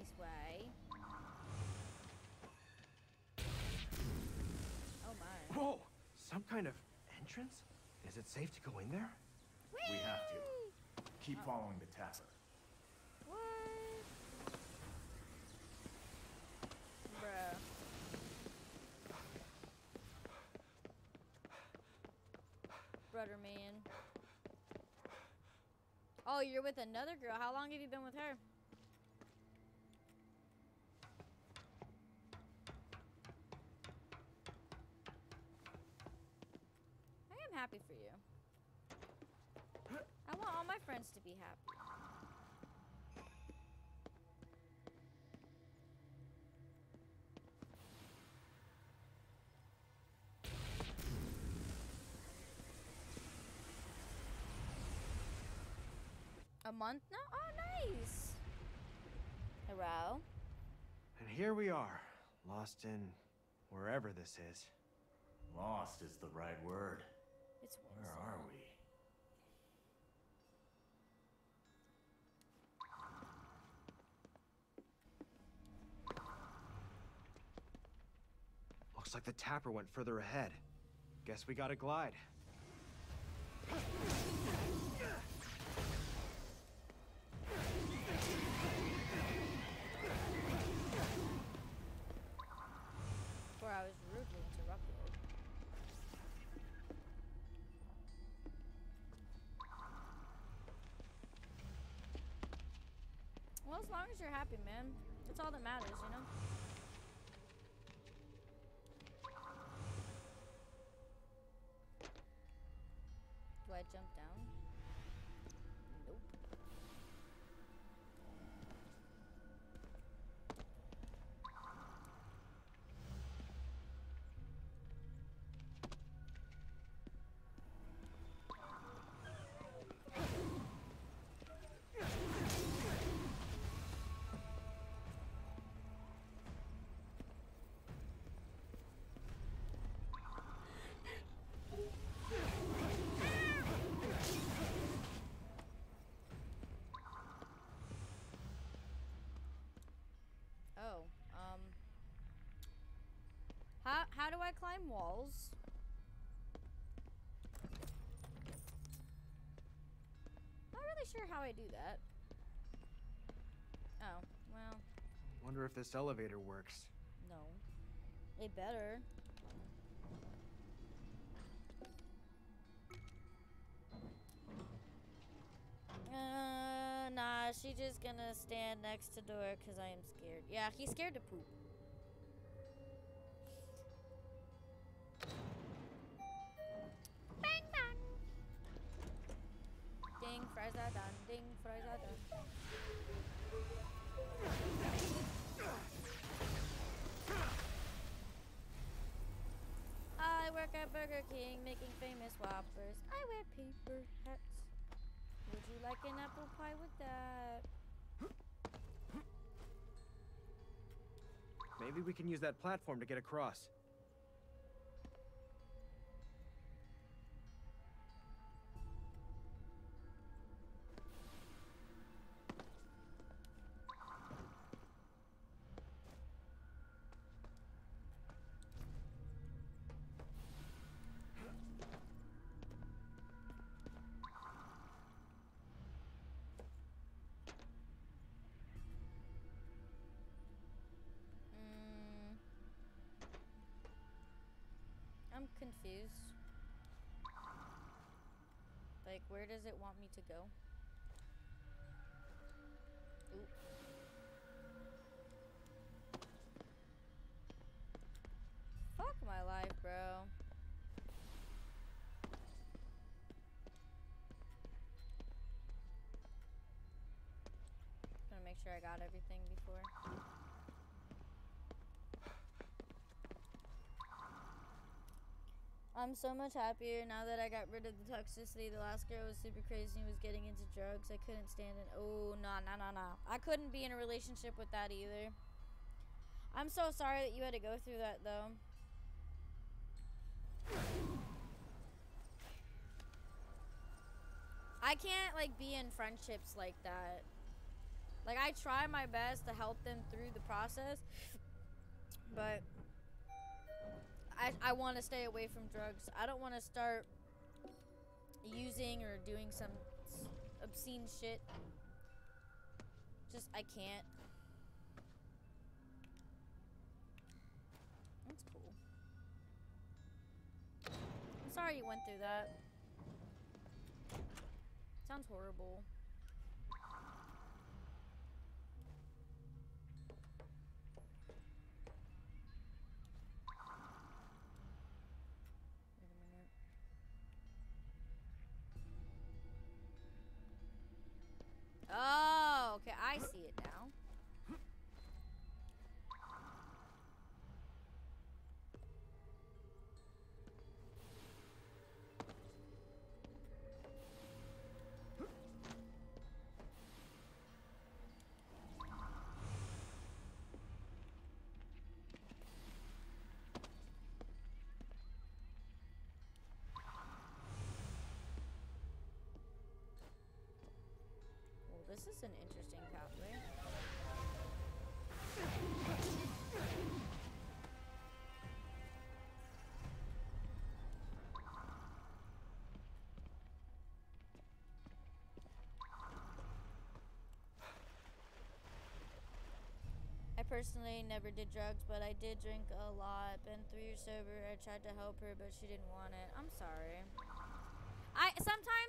Then this way. Oh my. Whoa! Some kind of entrance? Is it safe to go in there? We have to. Keep oh. following the tapper. What? Bruh. Brother man. Oh, you're with another girl. How long have you been with her? I am happy for you. I want all my friends to be happy. A month now? Oh, nice. Hello? And here we are, lost in wherever this is. Lost is the right word. It's Where are we? Looks like the tapper went further ahead. Guess we gotta glide. As long as you're happy, man. That's all that matters, you know? Do I jump down? Climb walls? Not really sure how I do that. Oh, well, Wonder if this elevator works. no. It better. Uh, nah, she just gonna stand next to door because I am scared. Yeah, he's scared to poop. King making famous whoppers. I wear paper hats. Would you like an apple pie with that? Maybe we can use that platform to get across. confused. Like, where does it want me to go? Ooh. Fuck my life, bro. Gonna make sure I got everything before. I'm so much happier now that I got rid of the toxicity. The last girl was super crazy and was getting into drugs. I couldn't stand it. Oh, no, no, no, no. I couldn't be in a relationship with that either. I'm so sorry that you had to go through that, though. I can't, like, be in friendships like that. Like, I try my best to help them through the process, but I, I want to stay away from drugs. I don't want to start using or doing some obscene shit. Just, I can't. That's cool. I'm sorry you went through that. Sounds horrible. This is an interesting pathway. I personally never did drugs, but I did drink a lot. Been three years sober. I tried to help her, but she didn't want it. I'm sorry. I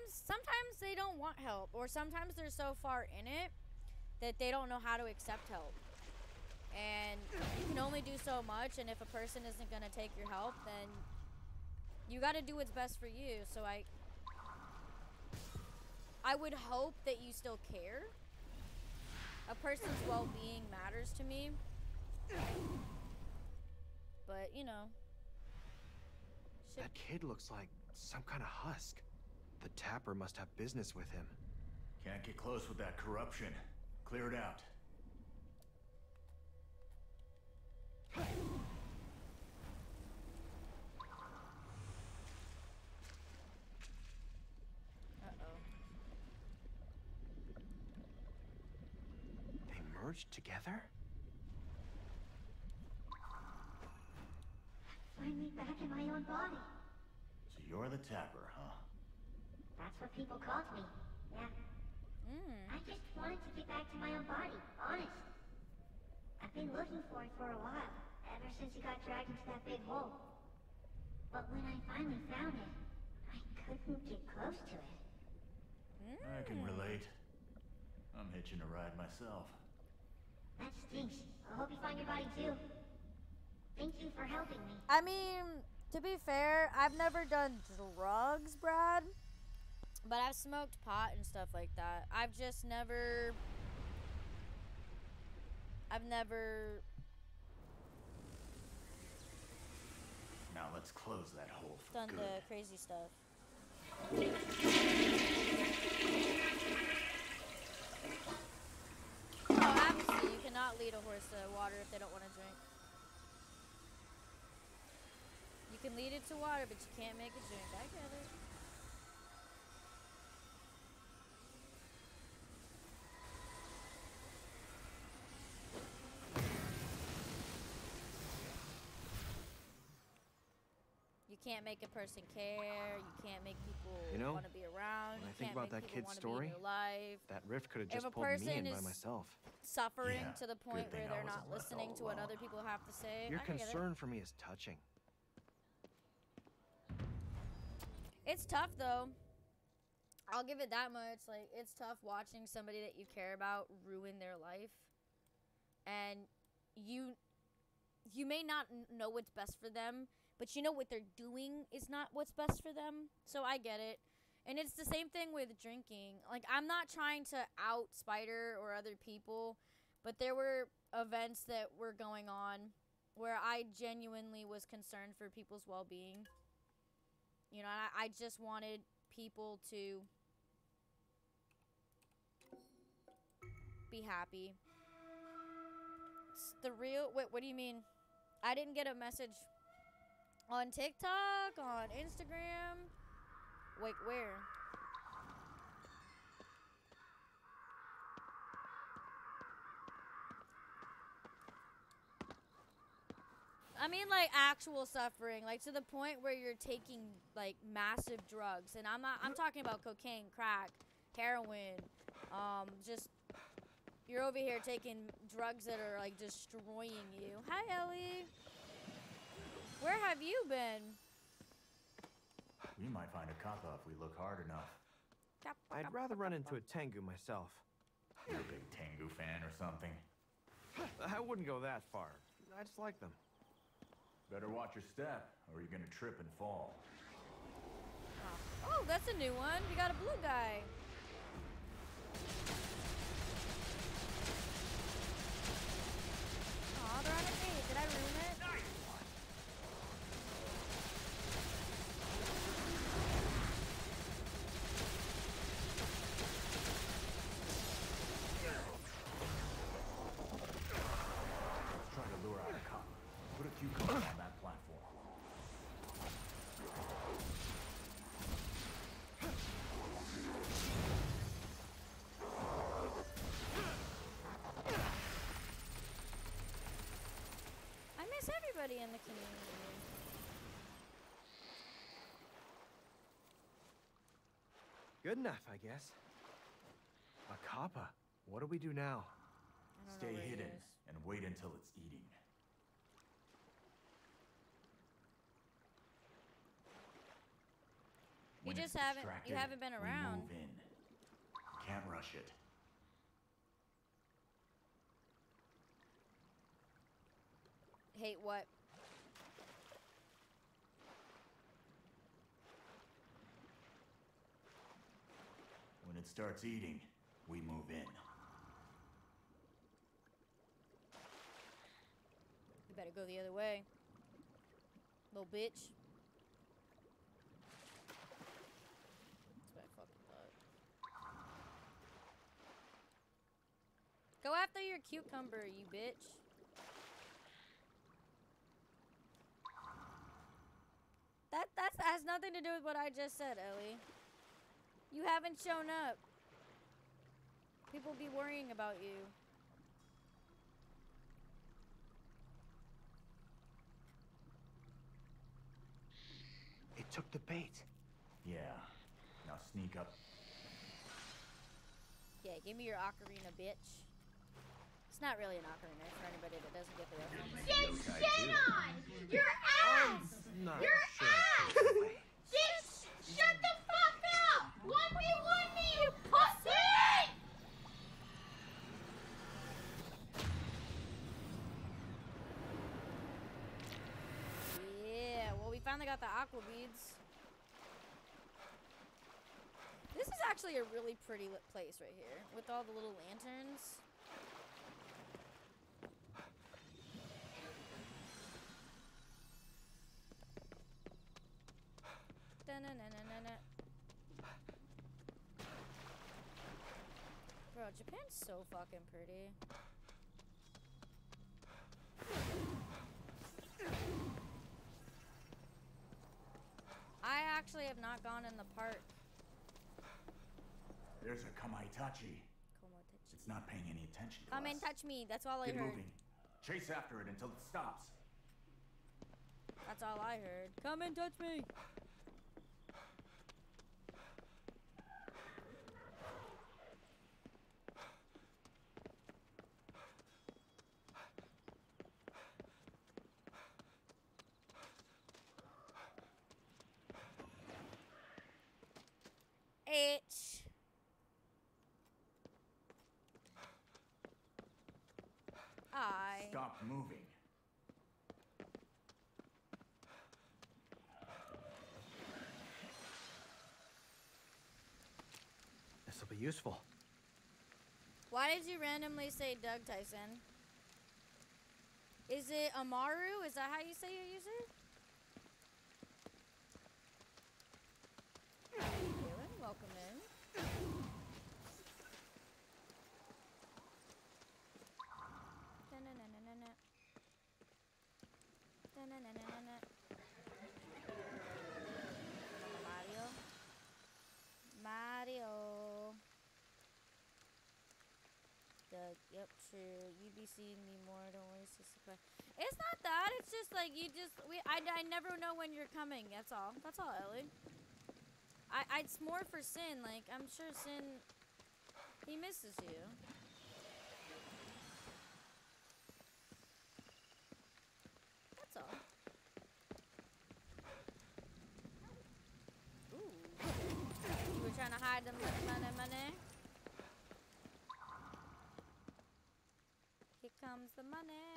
sometimes sometimes they don't want help, or sometimes they're so far in it that they don't know how to accept help. And you can only do so much, and if a person isn't gonna take your help, then you got to do what's best for you. So I I would hope that you still care. A person's well-being matters to me. But, you know, That kid looks like some kind of husk. The tapper must have business with him. Can't get close with that corruption. Clear it out. uh-oh. They merged together? Finally back in my own body. So you're the tapper, huh? That's what people called me. Yeah. Mm. I just wanted to get back to my own body, honest. I've been looking for it for a while, ever since it got dragged into that big hole. But when I finally found it, I couldn't get close to it. Mm. I can relate. I'm hitching a ride myself. That stinks. I hope you find your body too. Thank you for helping me. I mean, to be fair, I've never done drugs, Brad. But I've smoked pot and stuff like that. I've just never. I've never. Now let's close that hole for done good. the crazy stuff. Oh, obviously, you cannot lead a horse to water if they don't want to drink. You can lead it to water, but you can't make it drink. I get it. Can't make a person care. You can't make people You know, want to be around. when I think can't about make that kid's wanna be in story, life. That rift could have If just a pulled me in by is myself. Suffering Yeah, to the point where they're not listening oh, to what other people have to say. Your I get it. concern for me is touching. It's tough though. I'll give it that much. Like it's tough watching somebody that you care about ruin their life. And you you may not know what's best for them, but you know what they're doing is not what's best for them. So I get it. And it's the same thing with drinking. Like I'm not trying to out Spider or other people, but there were events that were going on where I genuinely was concerned for people's well-being. You know, I, I just wanted people to be happy. It's the real. Wait, what do you mean? I didn't get a message on TikTok, on Instagram. Wait, where? I mean, like actual suffering, like to the point where you're taking like massive drugs, and I'm not. I'm talking about cocaine, crack, heroin, um, just you're over here taking drugs that are like destroying you. Hi, Ellie. Where have you been? We might find a kappa if we look hard enough. I'd rather run into a Tengu myself. You're a big Tengu fan or something. I wouldn't go that far. I just like them. Better watch your step, or you're gonna trip and fall. Oh, that's a new one. We got a blue guy. Aw, they're on a date. Did I ruin it? Let's try to lure out a kappa. Put a cucumber on that platform. I miss everybody in the community. Good enough, I guess. A kappa. What do we do now? Stay hidden and wait until it's eating. You When just haven't- you haven't been we around. Move in. Can't rush it. Hate what? It starts eating, we move in. You better go the other way. Little bitch. That's what I fucking thought. Go after your cucumber, you bitch. That that's, has nothing to do with what I just said, Ellie. You haven't shown up. People be worrying about you. It took the bait. Yeah. Now sneak up. Yeah, give me your ocarina, bitch. It's not really an ocarina for anybody that doesn't get the reference. Get shit on! Your ass! Your sure. ass! Just shut the fuck up! 1v1 me, you pussy! Yeah, well, we finally got the aqua beads. This is actually a really pretty lit place right here with all the little lanterns. Da-na-na-na-na-na. Bro, Japan's so fucking pretty. I actually have not gone in the park. There's a Kamaitachi. It's not paying any attention to Come us. and touch me. That's all I Get heard. moving. Chase after it until it stops. That's all I heard. Come and touch me. Itch. I. Stop moving. Useful. Why did you randomly say Doug Tyson? Is it Amaru? Is that how you say your user? How you doing? Welcome in. Mario. Mario. Doug, yep, true. You be seeing me more, don't worry, sister. It's not that. It's just like you just we. I, I never know when you're coming. That's all. That's all, Ellie. I, I. It's more for Sin. Like I'm sure Sin. He misses you. That's all. Ooh. Were trying to hide the money, money, money. Here comes the money.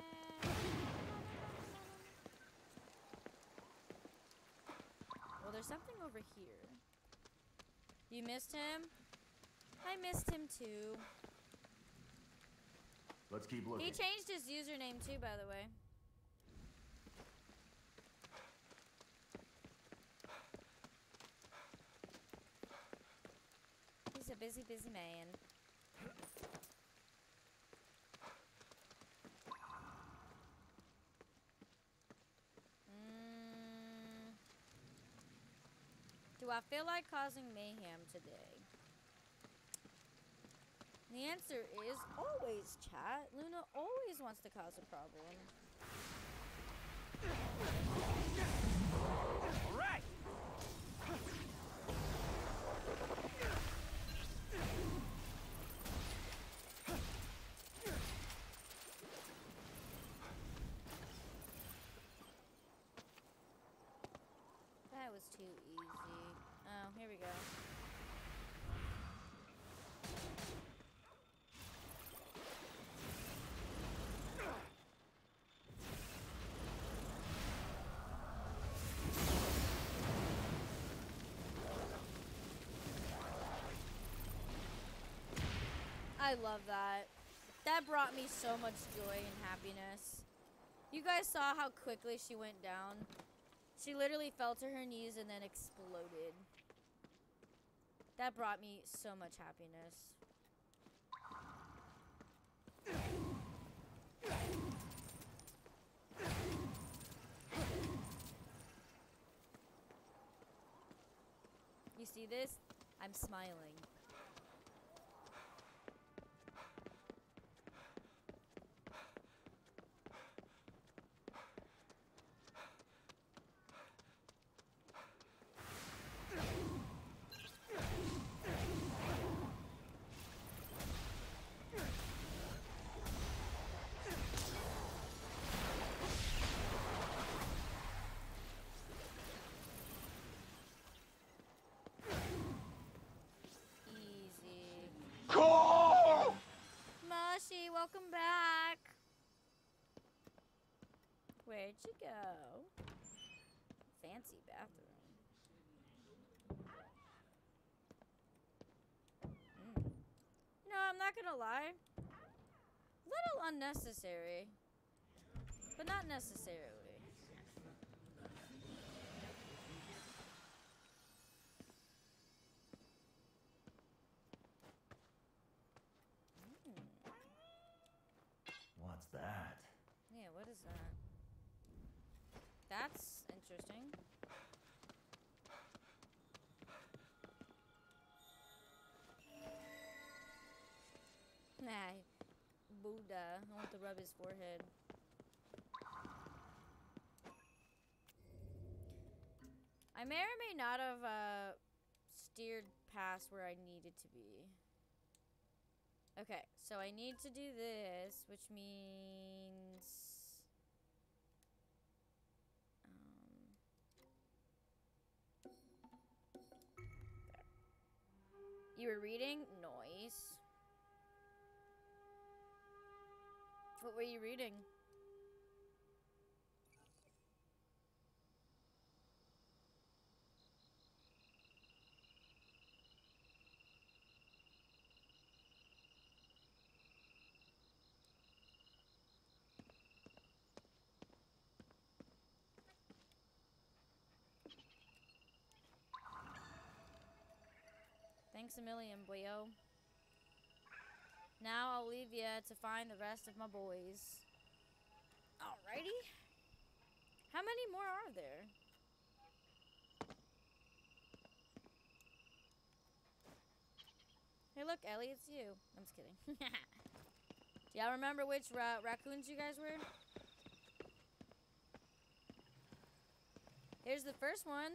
Well, there's something over here. You missed him? I missed him too. Let's keep looking. He changed his username too, by the way. He's a busy, busy man. Do I feel like causing mayhem today? The answer is always, chat. Luna always wants to cause a problem. Alright! That was too easy. Here we go. I love that. That brought me so much joy and happiness. You guys saw how quickly she went down. She literally fell to her knees and then exploded. That brought me so much happiness. You see this? I'm smiling. Easy. Moshi, welcome back. Where'd you go? Fancy bathroom. Mm. No, I'm not gonna lie. Little unnecessary. But not necessarily. Nah, Buddha. I want to rub his forehead. I may or may not have uh, steered past where I needed to be. Okay, so I need to do this, which means. Um. You were reading? What were you reading? Thanks a million, boyo. Now I'll leave you to find the rest of my boys. Alrighty. How many more are there? Hey, look, Ellie, it's you. I'm just kidding. Do y'all remember which ra raccoons you guys were? Here's the first one.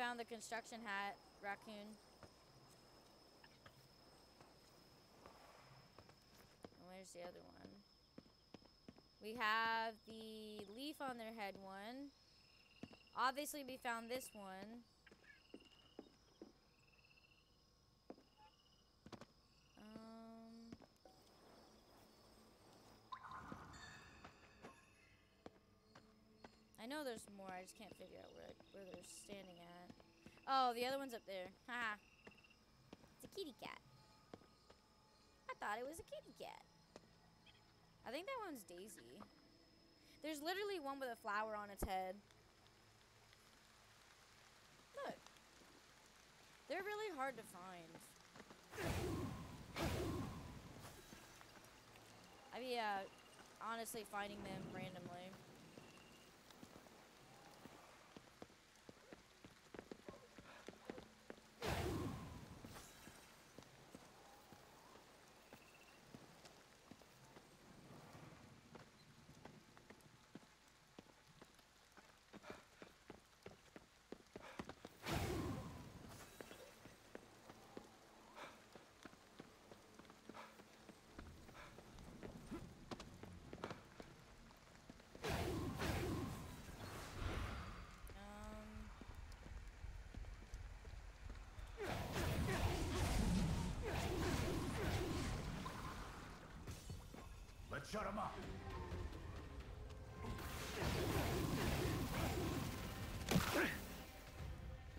Found the construction hat raccoon. And where's the other one? We have the leaf on their head one. Obviously, we found this one. I know there's more. I just can't figure out where where they're standing at. Oh, the other one's up there. Haha. It's a kitty cat. I thought it was a kitty cat. I think that one's Daisy. There's literally one with a flower on its head. Look. They're really hard to find. I mean, uh, honestly finding them randomly. Shut him up.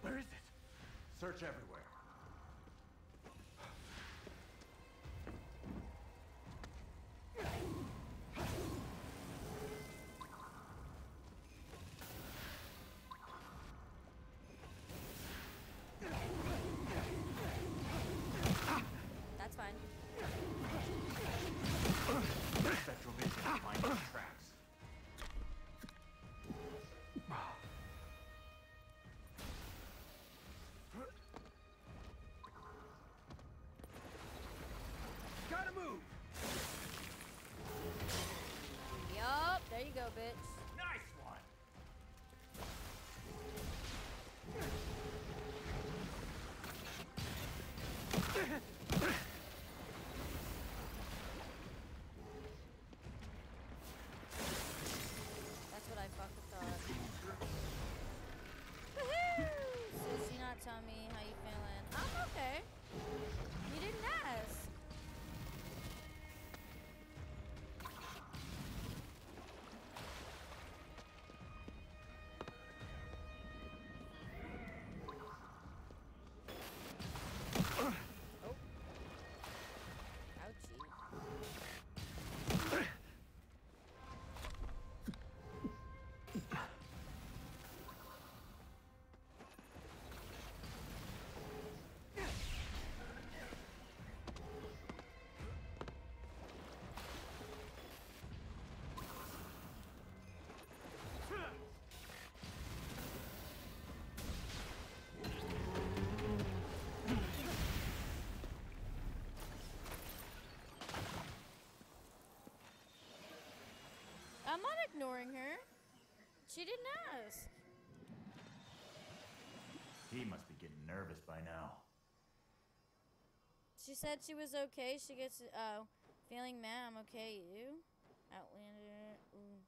Where is it? Search everywhere. Ignoring her. She didn't ask. He must be getting nervous by now. She said she was okay. She gets, uh, feeling mad. I'm okay. You? Outlander. Ooh.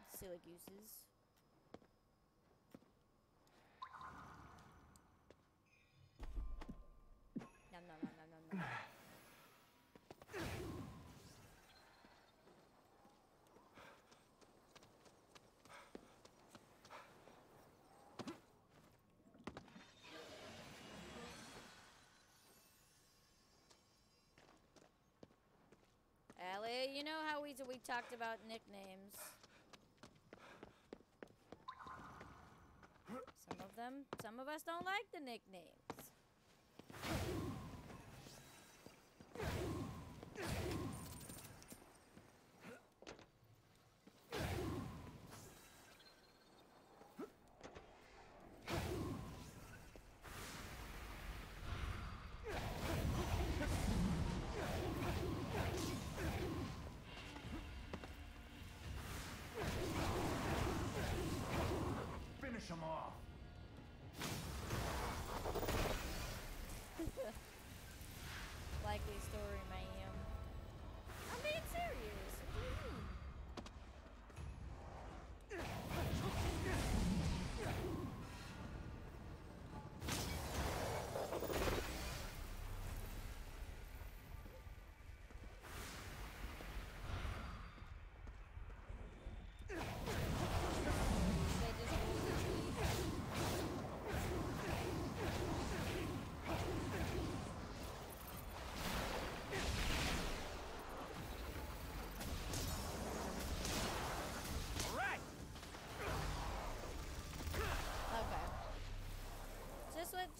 Let's see, like, uses. Nom nom nom nom nom nom. Ellie, you know how we we talked about nicknames. Some of them, some of us don't like the nicknames.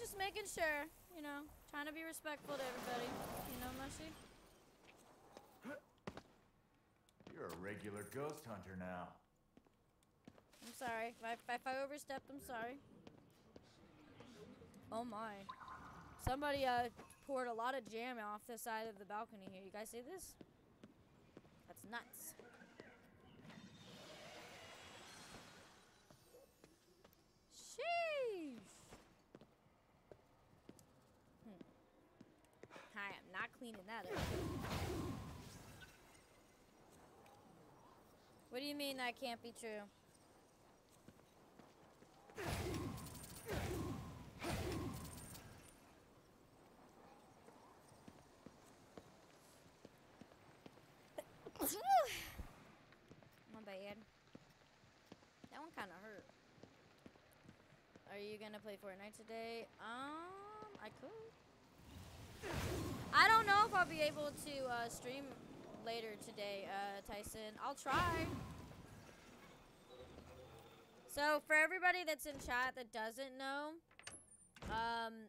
Just making sure, you know, trying to be respectful to everybody. You know, Mushy. You're a regular ghost hunter now. I'm sorry. If I, if I overstepped, I'm sorry. Oh my. Somebody uh poured a lot of jam off the side of the balcony here. You guys see this? That's nuts. Sheesh. Hmm. I am not cleaning that up. What do you mean that can't be true? My bad. That one kind of hurt. Are you gonna play Fortnite today? Um, I could. I don't know if I'll be able to uh, stream later today, uh, Tyson. I'll try. So for everybody that's in chat that doesn't know, um,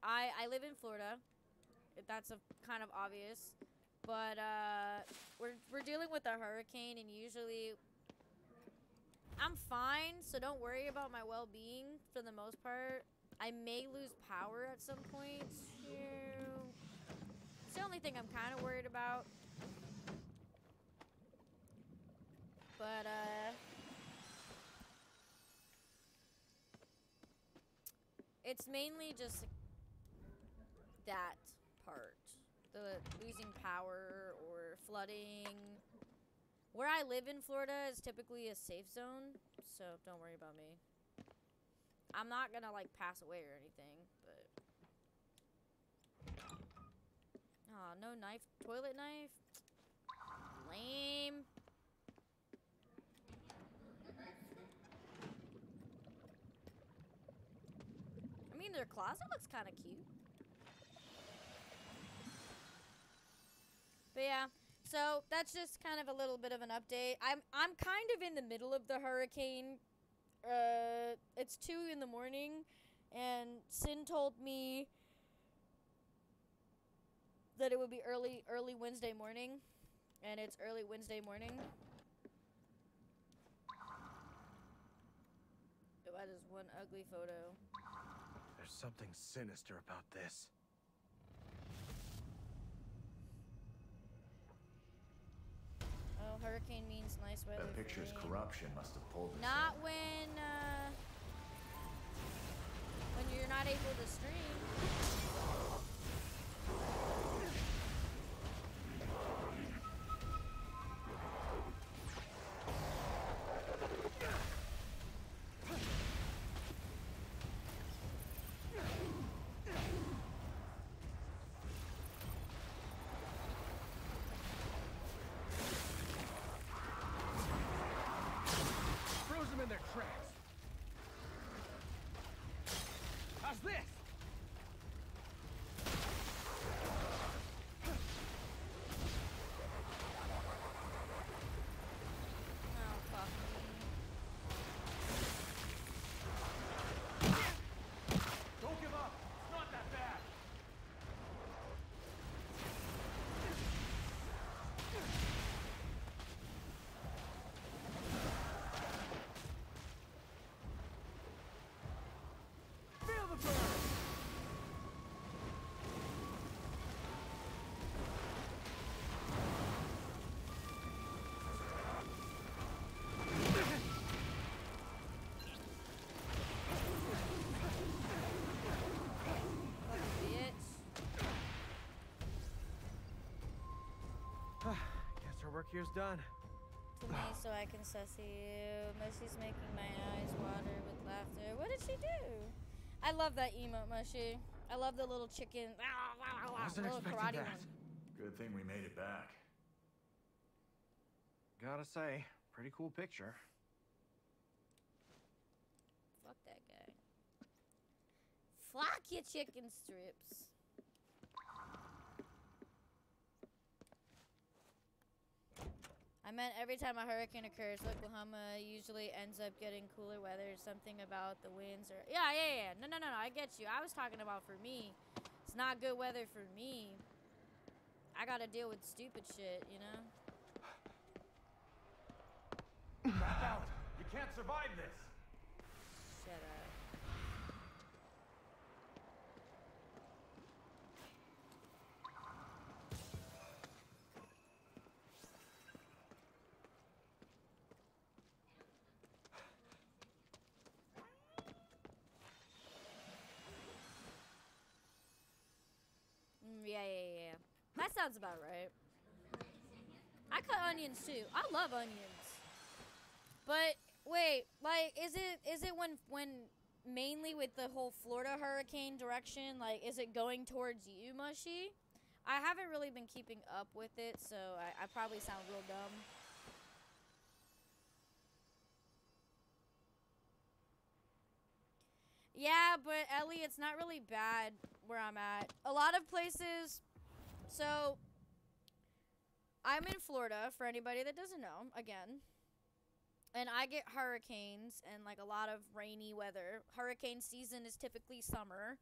I I live in Florida. That's a kind of obvious, but uh, we're we're dealing with a hurricane, and usually I'm fine, so don't worry about my well-being for the most part. I may lose power at some point. It's the only thing I'm kind of worried about. But uh it's mainly just that part. The losing power or flooding. Where I live in Florida is typically a safe zone, so don't worry about me. I'm not gonna like pass away or anything, but Aw, no knife toilet knife? Lame. Mean their closet looks kinda cute. But yeah, so that's just kind of a little bit of an update. I'm I'm kind of in the middle of the hurricane. Uh, it's two in the morning, and Sin told me that it would be early early Wednesday morning, and it's early Wednesday morning. That is one ugly photo. There's something sinister about this. Oh, hurricane means nice weather. That picture's rain. corruption must have pulled this. Not when uh, when you're not able to stream. Work here's done. To me, so I can sussy you. Mushy's making my eyes water with laughter. What did she do? I love that emote, Mushy. I love the little chicken. Wasn't little expecting karate that. one. Good thing we made it back. Gotta say, pretty cool picture. Fuck that guy. Flock your chicken strips. Meant every time a hurricane occurs, Oklahoma usually ends up getting cooler weather. Something about the winds or yeah, yeah, yeah. No, no, no, no. I get you. I was talking about for me. It's not good weather for me. I gotta deal with stupid shit, you know. Back out! You can't survive this! Shut up. Mm, yeah, yeah, yeah. That sounds about right. I cut onions too. I love onions. But wait, like, is it is it when when mainly with the whole Florida hurricane direction, like, is it going towards you, Mushy? I haven't really been keeping up with it, so I, I probably sound real dumb. Yeah, but Ellie, it's not really bad where I'm at. A lot of places. So, I'm in Florida for anybody that doesn't know. Again, and I get hurricanes and like a lot of rainy weather. Hurricane season is typically summer.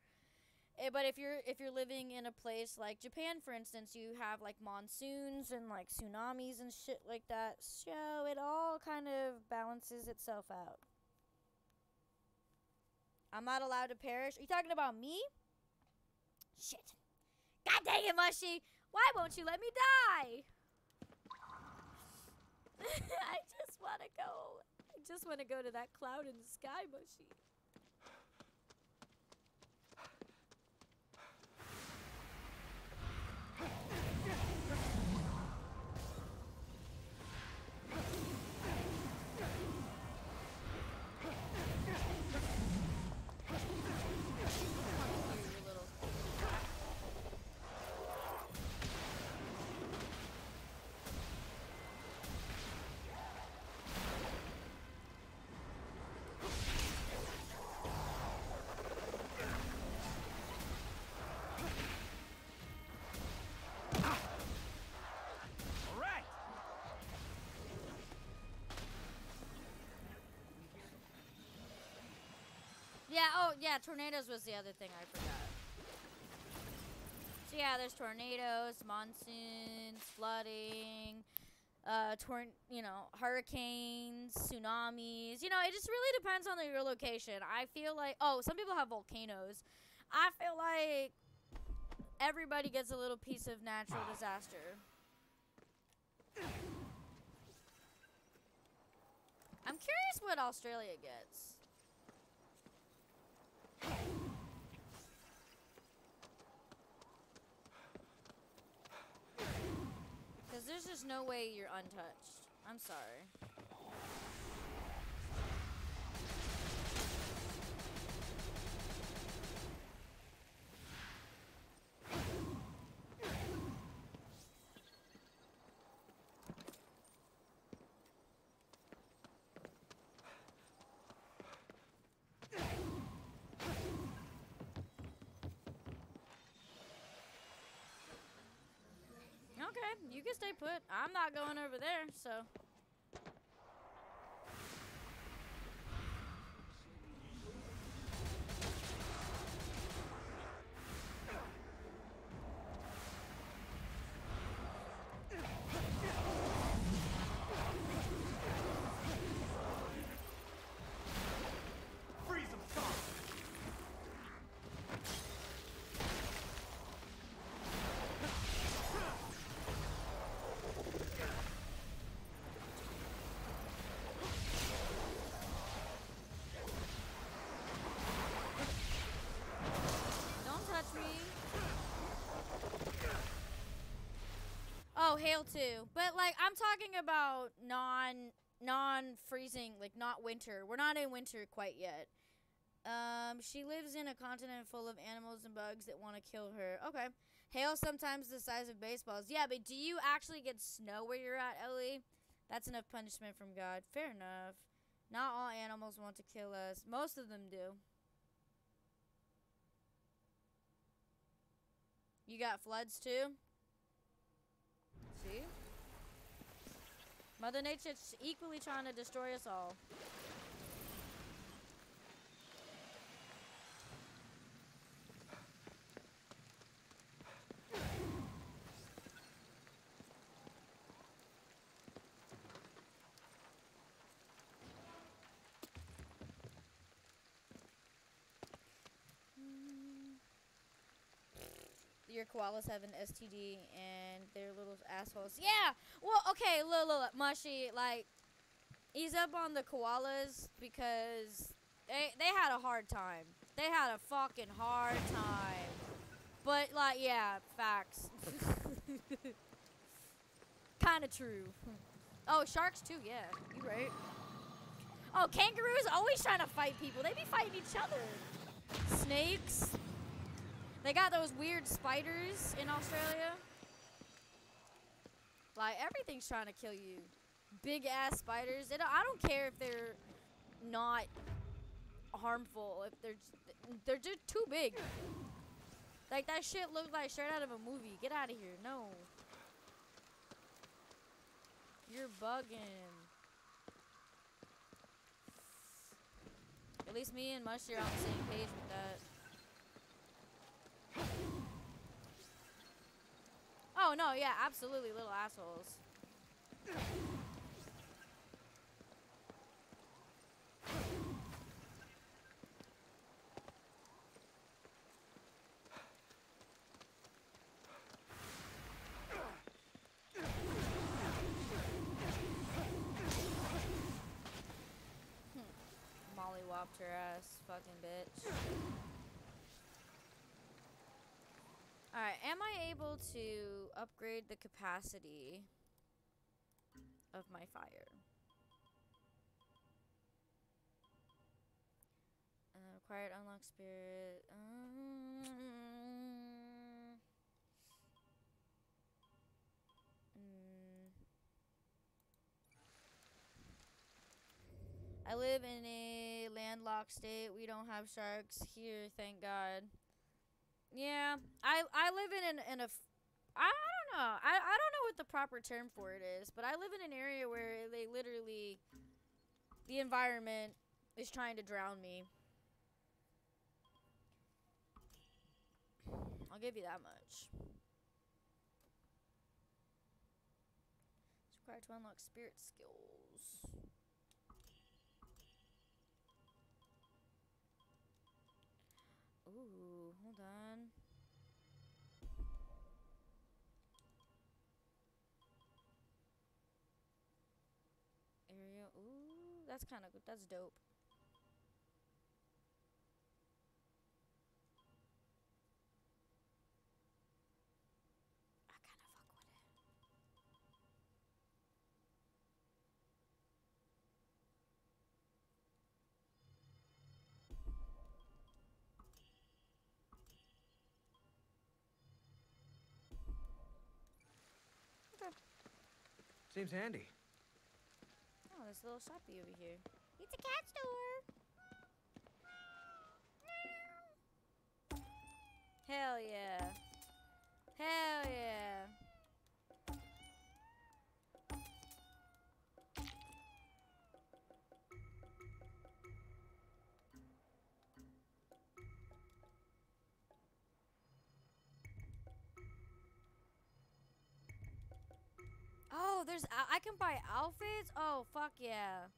Eh, but if you're if you're living in a place like Japan, for instance, you have like monsoons and like tsunamis and shit like that. So it all kind of balances itself out. I'm not allowed to perish. Are you talking about me? Shit. God dang it, Mushy. Why won't you let me die? I just want to go. I just want to go to that cloud in the sky, Mushy. Yeah, tornadoes was the other thing I forgot. So, yeah, there's tornadoes, monsoons, flooding, uh, torn, you know, hurricanes, tsunamis. You know, it just really depends on your location. I feel like, oh, some people have volcanoes. I feel like everybody gets a little piece of natural disaster. I'm curious what Australia gets. Because there's just no way you're untouched. I'm sorry. Okay, you can stay put. I'm not going over there, so. Hail too, but like I'm talking about non non freezing, like not winter. We're not in winter quite yet. Um, she lives in a continent full of animals and bugs that want to kill her. Okay. Hail sometimes the size of baseballs. Yeah, but do you actually get snow where you're at, Ellie? That's enough punishment from God. Fair enough. Not all animals want to kill us. Most of them do. You got floods too? See? Mother Nature's equally trying to destroy us all. Your koalas have an STD and they're little assholes. Yeah. Well, okay, look, look, look, mushy. Like, ease up on the koalas because they they had a hard time. They had a fucking hard time. But like, yeah, facts. kind of true. Oh, sharks too. Yeah, you right. Oh, kangaroos always trying to fight people. They be fighting each other. Snakes. They got those weird spiders in Australia. Like everything's trying to kill you. Big ass spiders. It, I don't care if they're not harmful. If they're they're just too big. Like that shit looked like straight out of a movie. Get out of here. No. You're bugging. At least me and Mushy are on the same page with that. Oh no, yeah, absolutely, little assholes. Hmm. Molly whopped her ass, fucking bitch. Alright, am I able to upgrade the capacity of my fire? Uh, required unlock spirit. Um, mm. I live in a landlocked state. We don't have sharks here, thank God. Yeah, I I live in an in a I, I don't know. I I don't know what the proper term for it is, but I live in an area where they literally the environment is trying to drown me. I'll give you that much. It's required to unlock spirit skills. Ooh, on. Area. Ooh, that's kind of good. That's dope. Seems handy. Oh, there's a little shoppy over here. It's a cat store. Hell yeah. Hell yeah. Oh, there's I can buy outfits. Oh, fuck yeah.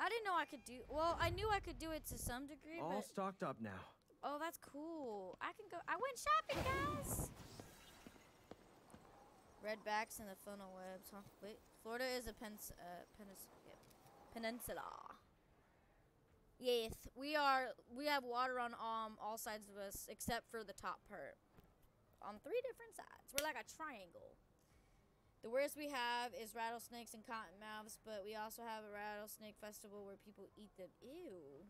I didn't know I could do. Well, I knew I could do it to some degree, All stocked up now. oh, that's cool. I can go. I went shopping, guys. Redbacks and the funnel webs, huh? Wait, Florida is a pens uh, penis yep. peninsula. Yes, we are. We have water on um all sides of us except for the top part. On three different sides. We're like a triangle. The worst we have is rattlesnakes and cottonmouths, but we also have a rattlesnake festival where people eat them. Ew.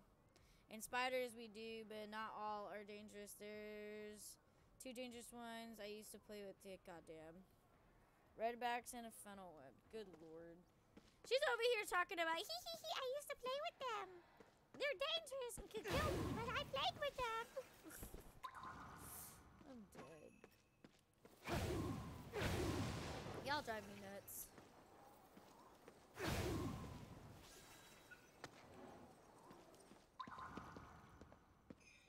And spiders we do, but not all are dangerous. There's two dangerous ones I used to play with. Dick, goddamn. Redbacks and a funnel web. Good lord. She's over here talking about, hee hee hee, I used to play with them. They're dangerous and could kill me, but I played with them. I'm dead. Y'all drive me nuts.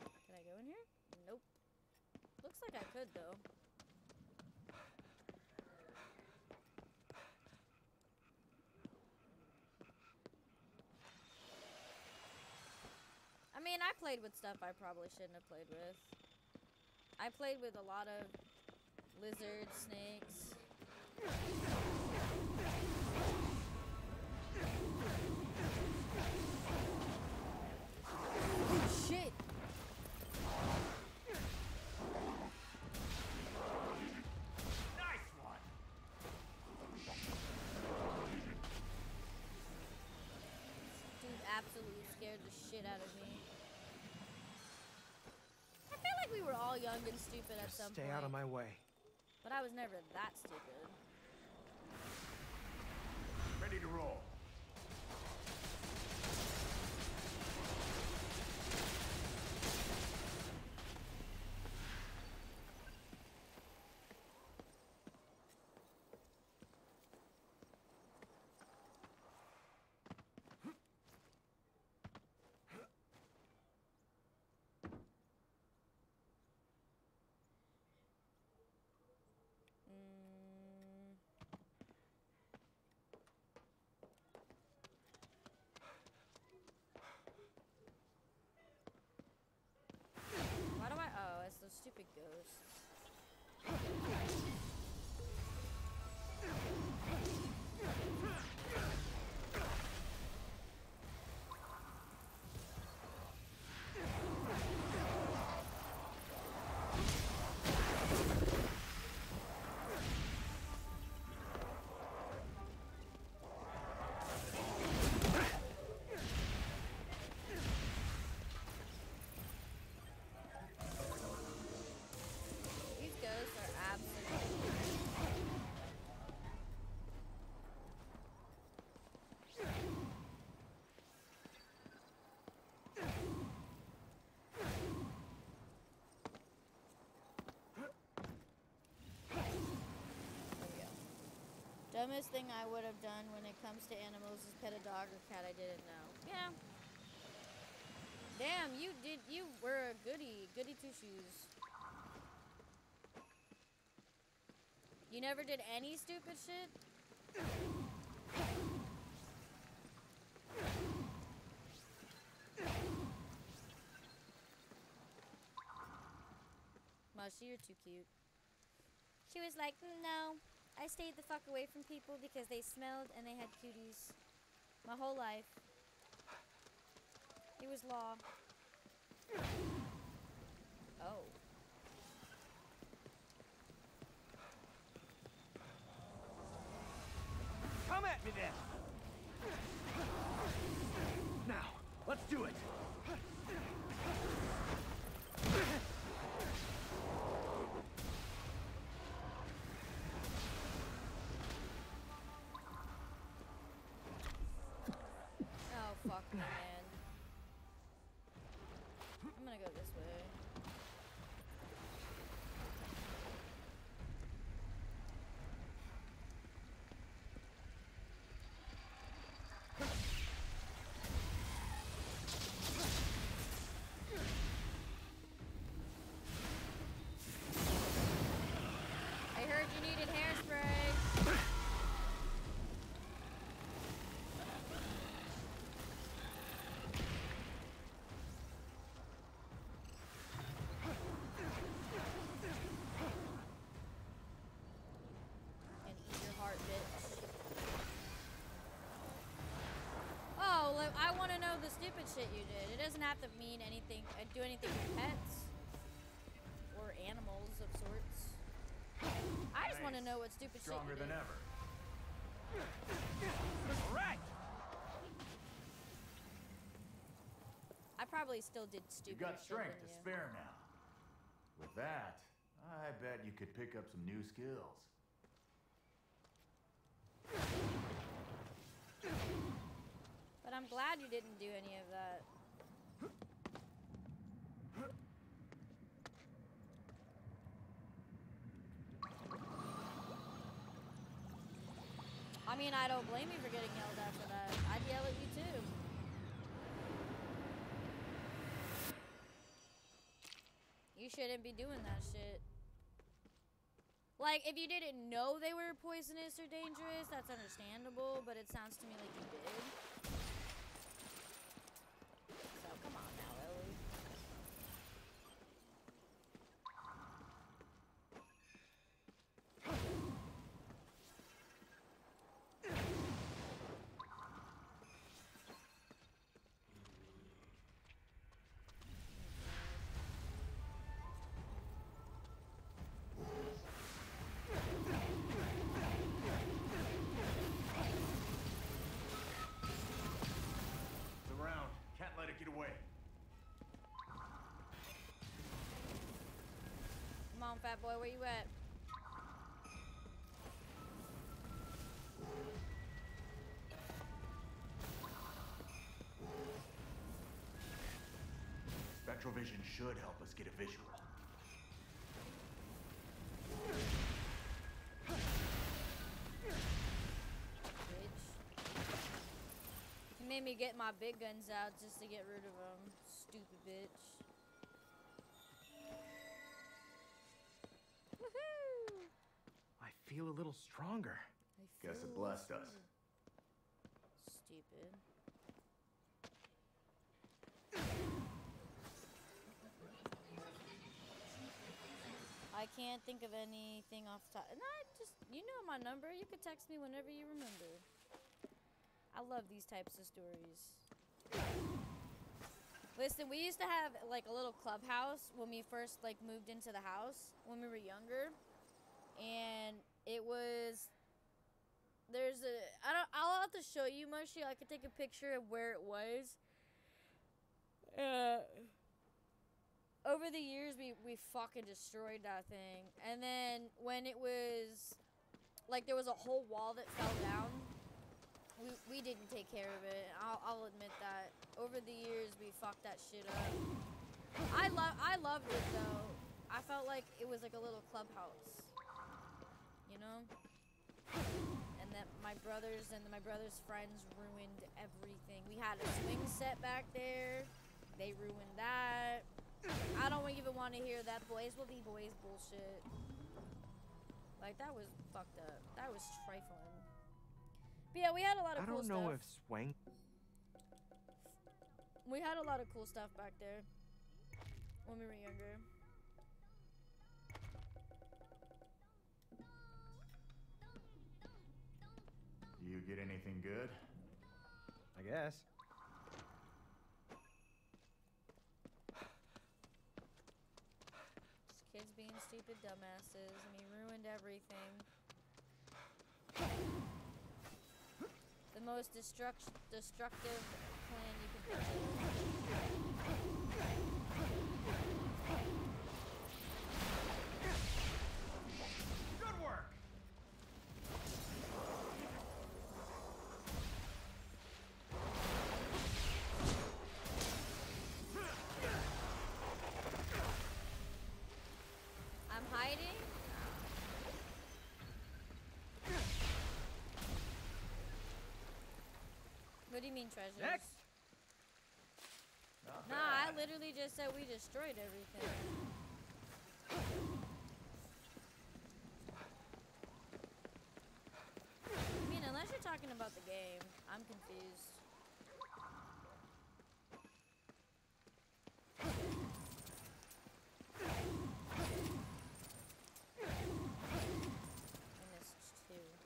Can I go in here? Nope. Looks like I could though. I mean, I played with stuff I probably shouldn't have played with. I played with a lot of lizards, snakes. Absolutely scared the shit out of me. I feel like we were all young and stupid at some Stay point. out of my way. But I was never that stupid. Ready to roll. Mm. Why do I? Oh, it's those stupid ghosts. Dumbest thing I would have done when it comes to animals is pet a dog or cat I didn't know. Yeah. Damn, you did. You were a goody, goody two shoes. You never did any stupid shit? Mushy, you're too cute. She was like, "Mm, no, I stayed the fuck away from people because they smelled and they had cuties. My whole life. It was law. Oh. Come at me then! Now, let's do it! Gonna go this way. I heard you needed hairspray. and eat your heart, bitch. Oh, like, To know the stupid shit you did. It doesn't have to mean anything, uh, do anything with pets or animals of sorts. I just want to know what stupid Stronger shit you did. Stronger than ever. Right. I probably still did stupid. Shit. You got strength to you. spare now. With that, I bet you could pick up some new skills. I'm glad you didn't do any of that. I mean, I don't blame you for getting yelled at for that. I'd yell at you too. You shouldn't be doing that shit. Like, if you didn't know they were poisonous or dangerous, that's understandable, but it sounds to me like you did. Fat boy, where you at? Spectral vision should help us get a visual. bitch. You made me get my big guns out just to get rid of them. Feel a little stronger. I Guess it blessed us. Stupid. I can't think of anything off the top. And I just, you know my number. You could text me whenever you remember. I love these types of stories. Listen, we used to have like a little clubhouse when we first like moved into the house when we were younger, and it was there's a I don't I'll have to show you Mushy. I could take a picture of where it was. Uh, over the years we we fucking destroyed that thing. And then when it was like there was a whole wall that fell down. We, we didn't take care of it. I'll, I'll admit that. Over the years, we fucked that shit up. I love I loved it though. I felt like it was like a little clubhouse. You know? And that my brothers and my brother's friends ruined everything. We had a swing set back there. They ruined that. I don't even want to hear that boys will be boys bullshit. Like that was fucked up. That was trifling. But yeah, we had a lot of I cool don't know stuff. if Swank. We had a lot of cool stuff back there when we were younger. You get anything good? I guess. Just kids being stupid dumbasses, and he ruined everything. The most destruct destructive plan you can think Good work! I'm hiding. What do you mean treasures? Next. Not Nah, I literally just said we destroyed everything. I mean, unless you're talking about the game, I'm confused. I missed two.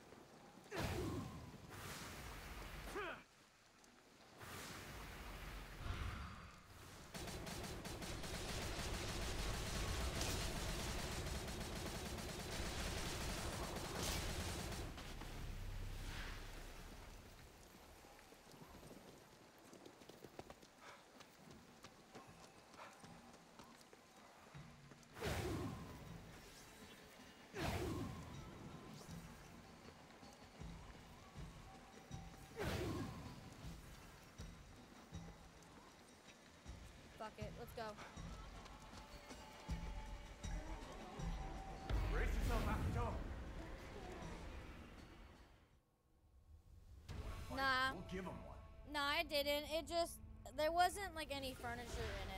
Let's go. Brace yourself. Nah. We'll give him one. No, I didn't. It just there wasn't like any furniture in it.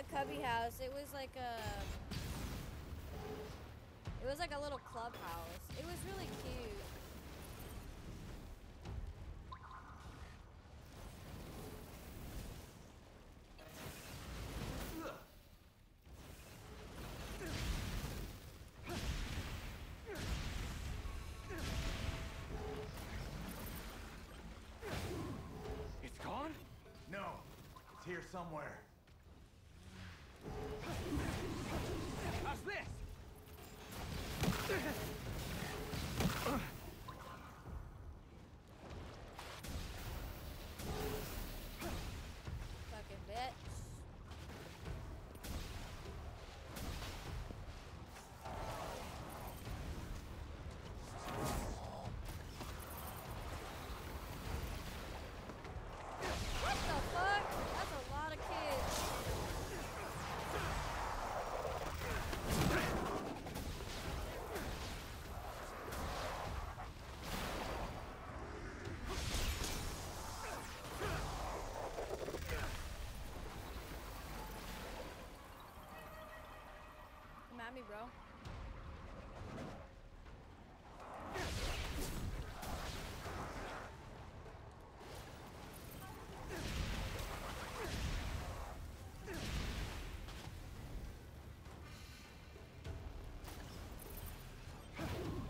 A cubby house. It was like a. It was like a little clubhouse. It was really cute. It's gone? No. It's here somewhere. At me, bro.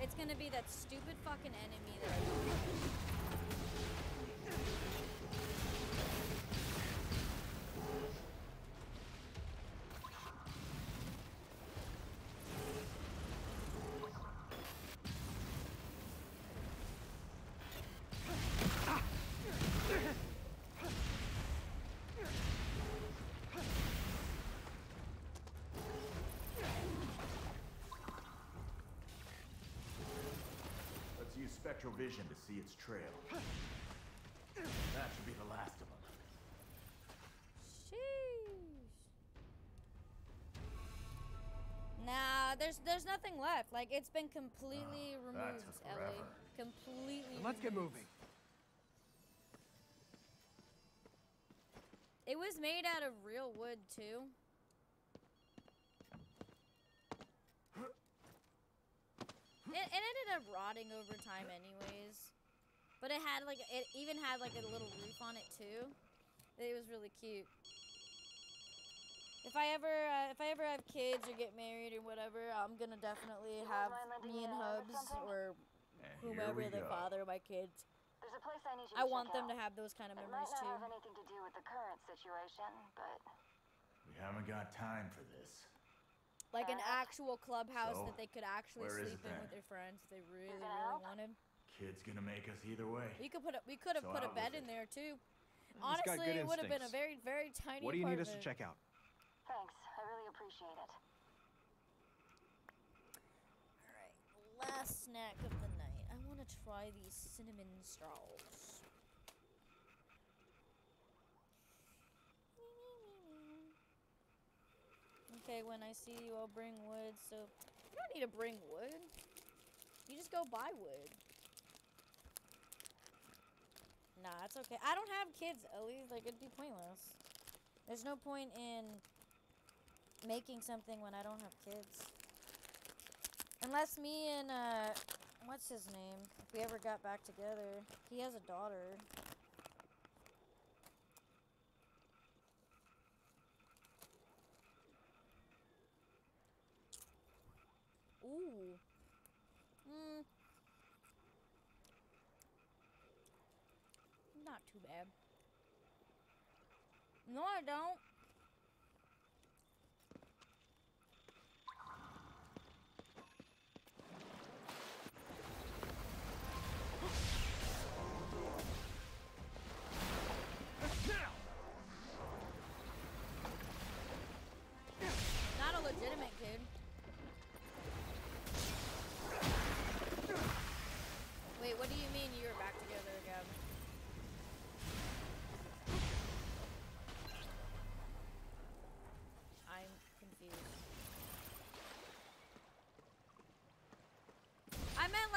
It's gonna be that stupid fucking enemy that spectral vision to see its trail. That should be the last of them. Sheesh. Nah, there's there's nothing left. Like it's been completely Oh, removed, took Ellie. Completely. Then let's get moving. It was made out of real wood too. It, it ended up rotting over time, anyways. But it had like it even had like a little roof on it too. It was really cute. If I ever uh, if I ever have kids or get married or whatever, I'm gonna definitely have me and Hubs or And whomever the go. father of my kids. There's a place I need you I want check them to have those kind of It memories might too. not have anything to do with the current situation, but We haven't got time for this. Like an actual clubhouse So, that they could actually sleep in with their friends if they really, gonna really wanted. Kid's gonna make us either way. We could put a, we could have So put a bed in there too. He's Honestly, it would have been a very very tiny. What do you need us to check out? Thanks. I really appreciate it. Alright, last snack of the night. I want to try these cinnamon straws. Okay, when I see you, I'll bring wood. So, you don't need to bring wood. You just go buy wood. Nah, it's okay. I don't have kids, Ellie. Like, it'd be pointless. There's no point in making something when I don't have kids. Unless me and, uh, what's his name? If we ever got back together. He has a daughter. Ooh. Hmm. Not too bad. No, I don't.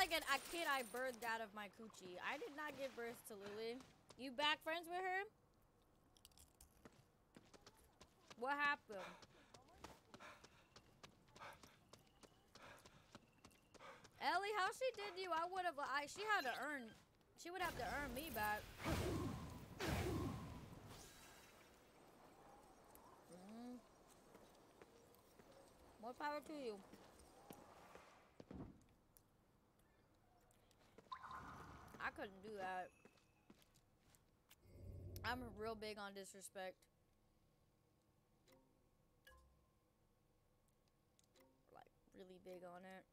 Like an, a kid I birthed out of my coochie. I did not give birth to Lily. You back friends with her? What happened? Ellie, how she did you? I would have. I she had to earn. She would have to earn me back. Mhm. More power to you. Couldn't do that. I'm real big on disrespect. Like, really big on it.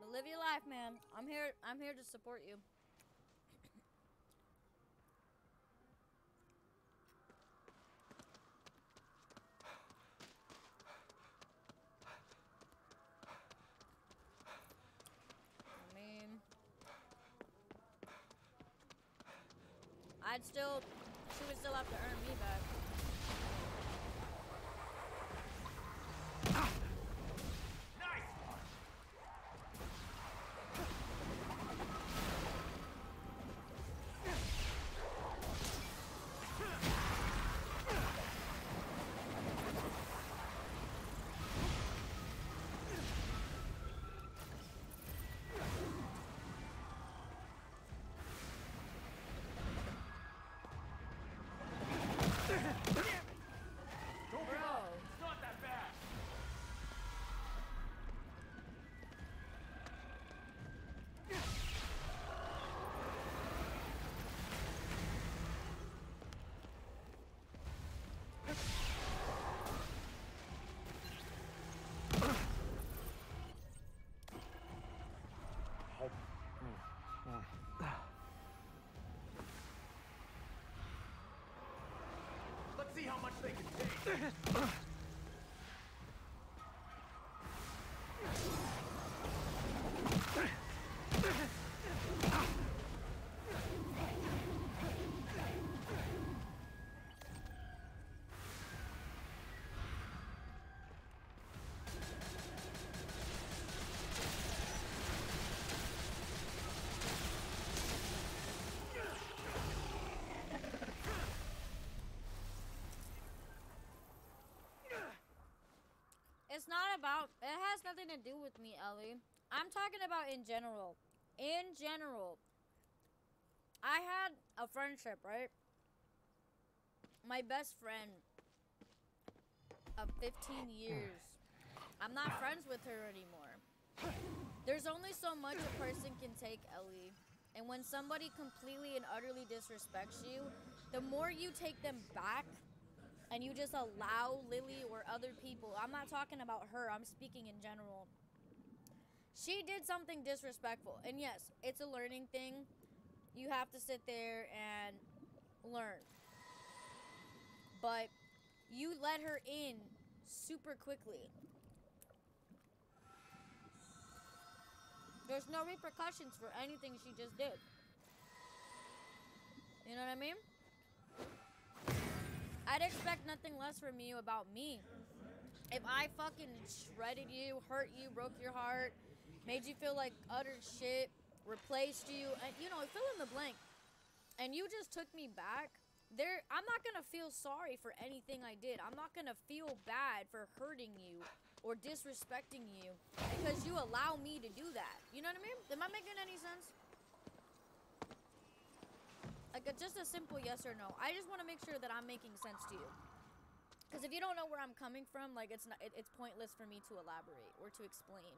But live your life, man. I'm here. I'm here to support you. I mean, I'd still. She would still have to earn me back. Bro. It's not that bad. Let's see how much they can take. It's not about. It has nothing to do with me, Ellie. I'm talking about in general. In general. I had a friendship, right? My best friend of 15 years. I'm not friends with her anymore. There's only so much a person can take, Ellie. And when somebody completely and utterly disrespects you, the more you take them back and you just allow Lily or other people, I'm not talking about her, I'm speaking in general. she did something disrespectful. And yes, it's a learning thing. You have to sit there and learn. But you let her in super quickly. There's no repercussions for anything she just did. You know what I mean? I'd expect nothing less from you about me. If I fucking shredded you, hurt you, broke your heart, made you feel like utter shit, replaced you, and you know, fill in the blank, and you just took me back, there I'm not gonna feel sorry for anything I did. I'm not gonna feel bad for hurting you or disrespecting you because you allow me to do that. You know what I mean? Am I making any sense? Like, a, just a simple yes or no. I just want to make sure that I'm making sense to you. Because if you don't know where I'm coming from, like, it's, not, it, it's pointless for me to elaborate or to explain.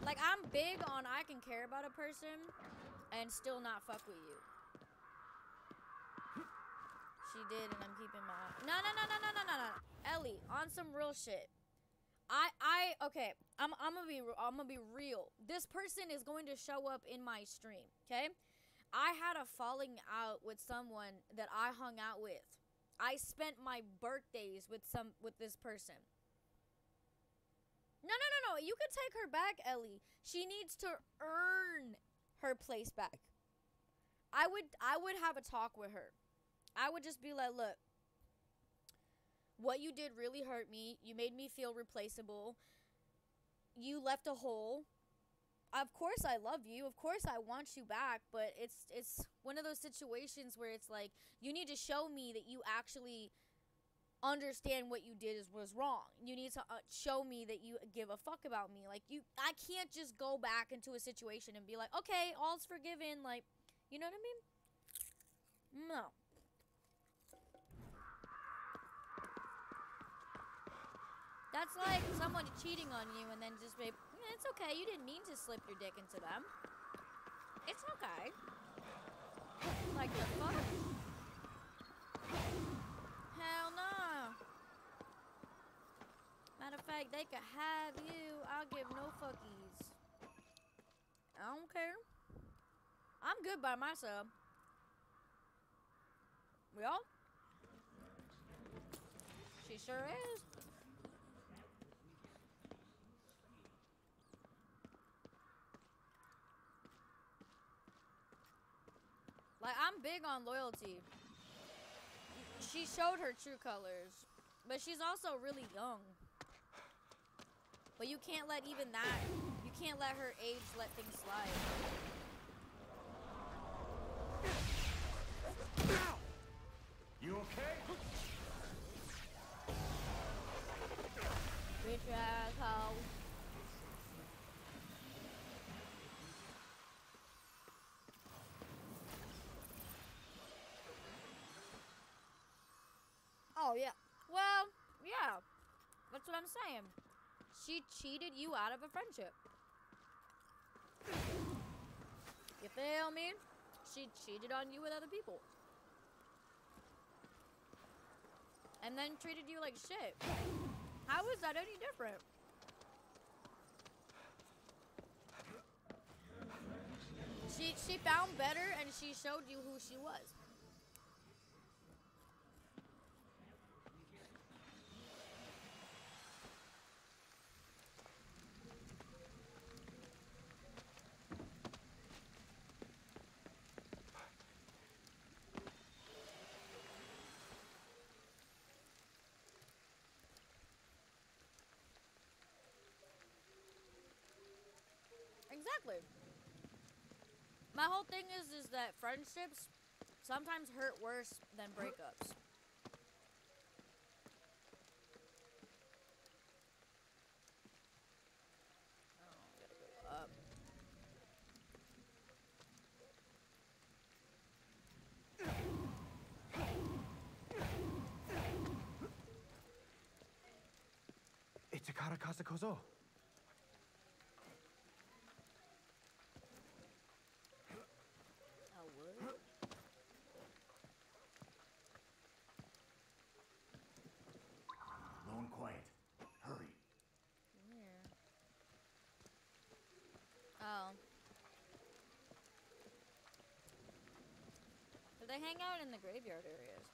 Like, I'm big on I can care about a person and still not fuck with you. She did, and I'm keeping my. No, no, no, no, no, no, no, no. Ellie, on some real shit. I I okay. I'm I'm gonna be I'm gonna be real. This person is going to show up in my stream. Okay. I had a falling out with someone that I hung out with. I spent my birthdays with some with this person. No, no, no, no. You can take her back, Ellie. She needs to earn her place back. I would I would have a talk with her. I would just be like, "Look, what you did really hurt me. You made me feel replaceable. You left a hole. Of course I love you. Of course I want you back, but it's it's one of those situations where it's like you need to show me that you actually understand what you did is was wrong. You need to uh, show me that you give a fuck about me. Like you I can't just go back into a situation and be like, "Okay, all's forgiven." Like, you know what I mean? No. That's like someone cheating on you and then just be, "Yeah, it's okay. You didn't mean to slip your dick into them. It's okay. Like the fuck? Hell no. Matter of fact, they could have you. I'll give no fuckies. I don't care. I'm good by myself. Y'all? She sure is. Like, I'm big on loyalty. She showed her true colors, but she's also really young. But you can't let even that, you can't let her age let things slide. You okay? Bitch asshole. Oh yeah. Well, yeah. That's what I'm saying. She cheated you out of a friendship. You feel me? She cheated on you with other people. And then treated you like shit. How is that any different? She she found better and she showed you who she was. Exactly. My whole thing is is that friendships sometimes hurt worse than uh-huh. breakups. Oh, gotta go up. Itakara Kasakozo. Oh, what? Lone Quiet They hang out in the graveyard areas.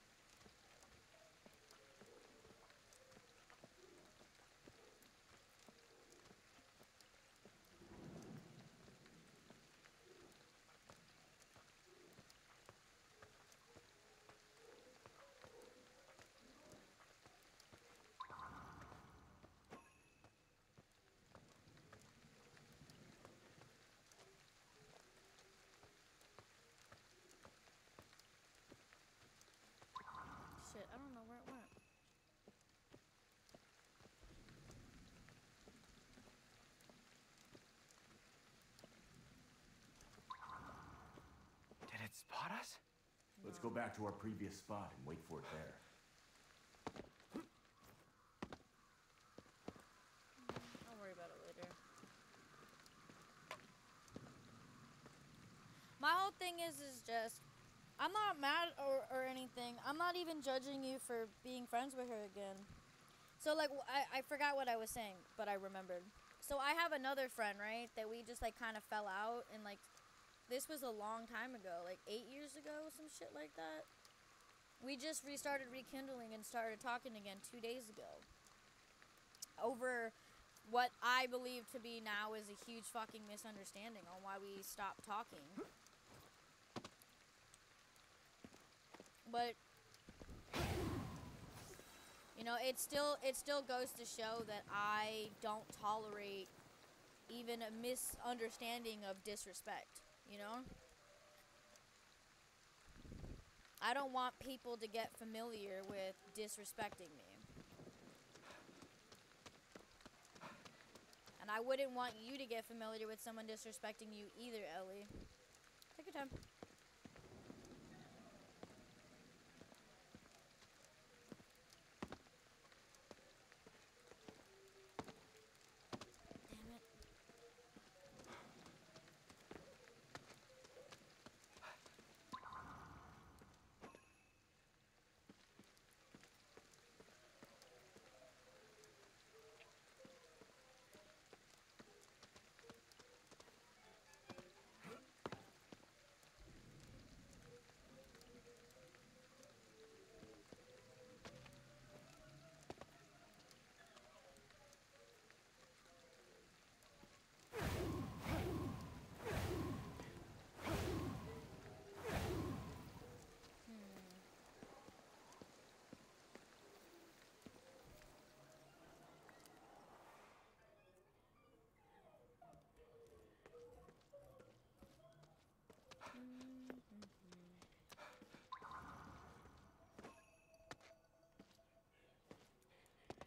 Shit, I don't know where it went. Did it spot us? Let's go back to our previous spot and wait for it there. I'll worry about it later. My whole thing is, is just, I'm not mad or, or anything. I'm not even judging you for being friends with her again. So like, I, I forgot what I was saying, but I remembered. So I have another friend, right, that we just like kind of fell out, and like, this was a long time ago, like eight years ago, some shit like that. We just restarted rekindling and started talking again two days ago. Over what I believe to be now is a huge fucking misunderstanding on why we stopped talking. But you know, it still it still goes to show that I don't tolerate even a misunderstanding of disrespect, you know? I don't want people to get familiar with disrespecting me. And I wouldn't want you to get familiar with someone disrespecting you either, Ellie. Take your time.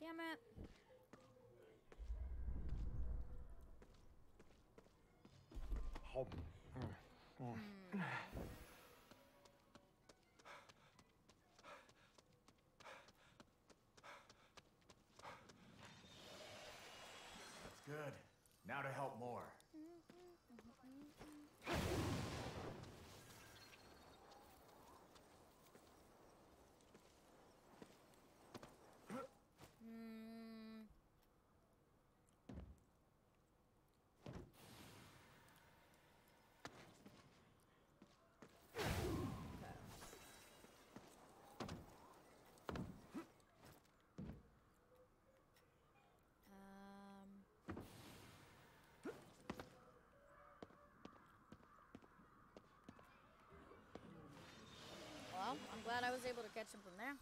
Damn it. Damn it. Oh. That's good. Now to help more. Mm. Um. Well, I'm glad I was able to catch him from there.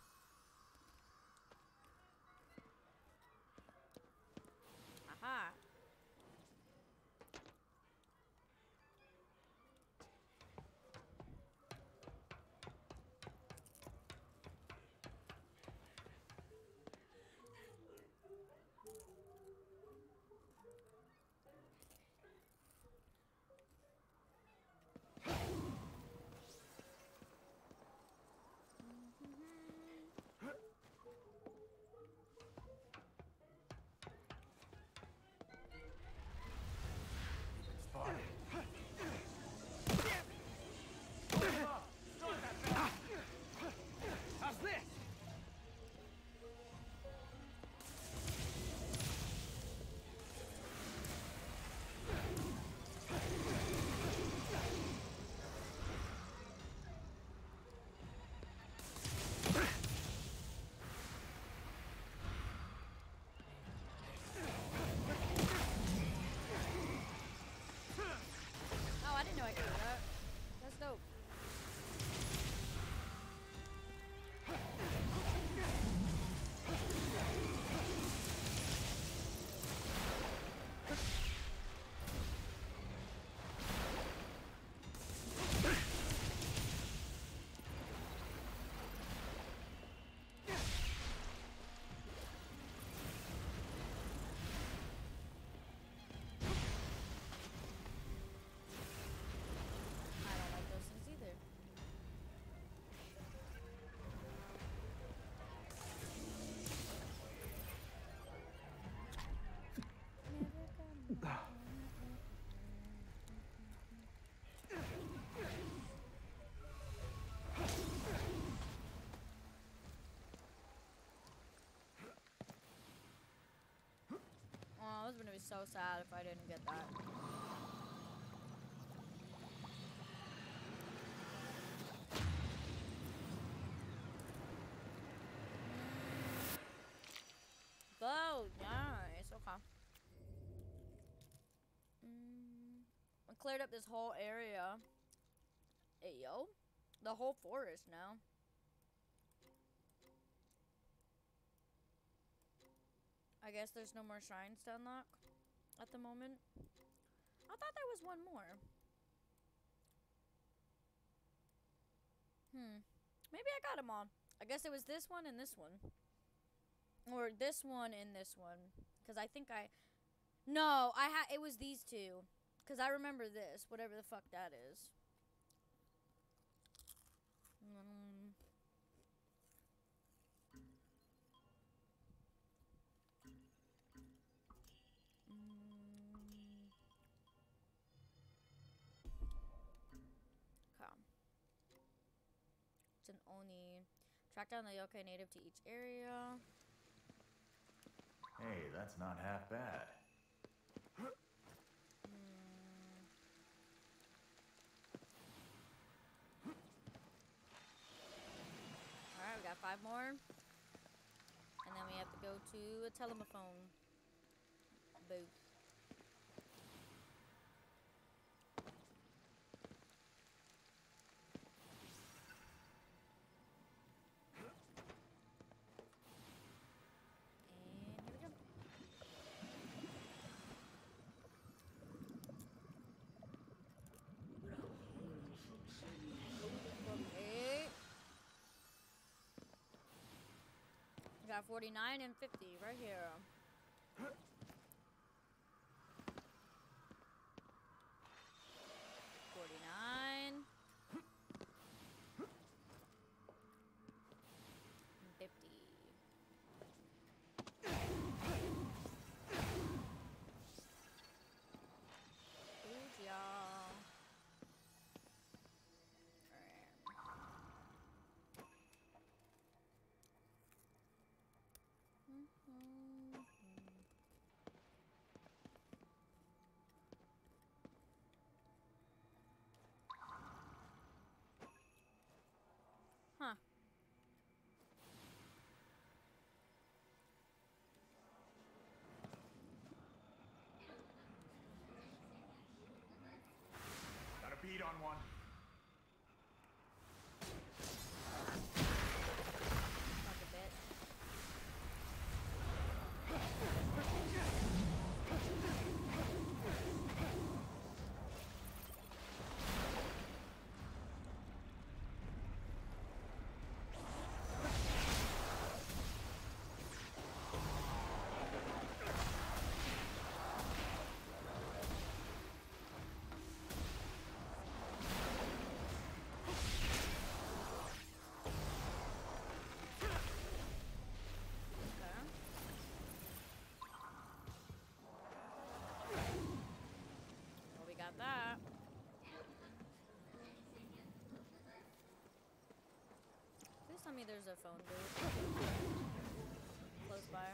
So sad if I didn't get that. Oh, nice. Okay. Mm, I cleared up this whole area. Hey, yo. The whole forest now. I guess there's no more shrines to unlock at the moment. I thought there was one more. Hmm. Maybe I got them all. I guess it was this one and this one. Or this one and this one. Because I think I... No, I had it was these two. Because I remember this, whatever the fuck that is. Track down the yokai native to each area. Hey, that's not half bad. Hmm. Alright, we got five more. And then we have to go to a telephone booth. And here we go. Okay. We got 49 and 50 right here. Forty-nine. and Fifty. Good y'all. Huh. Got on one. Fuck a bit. Okay. Well, we got that. Please tell me there's a phone booth close by.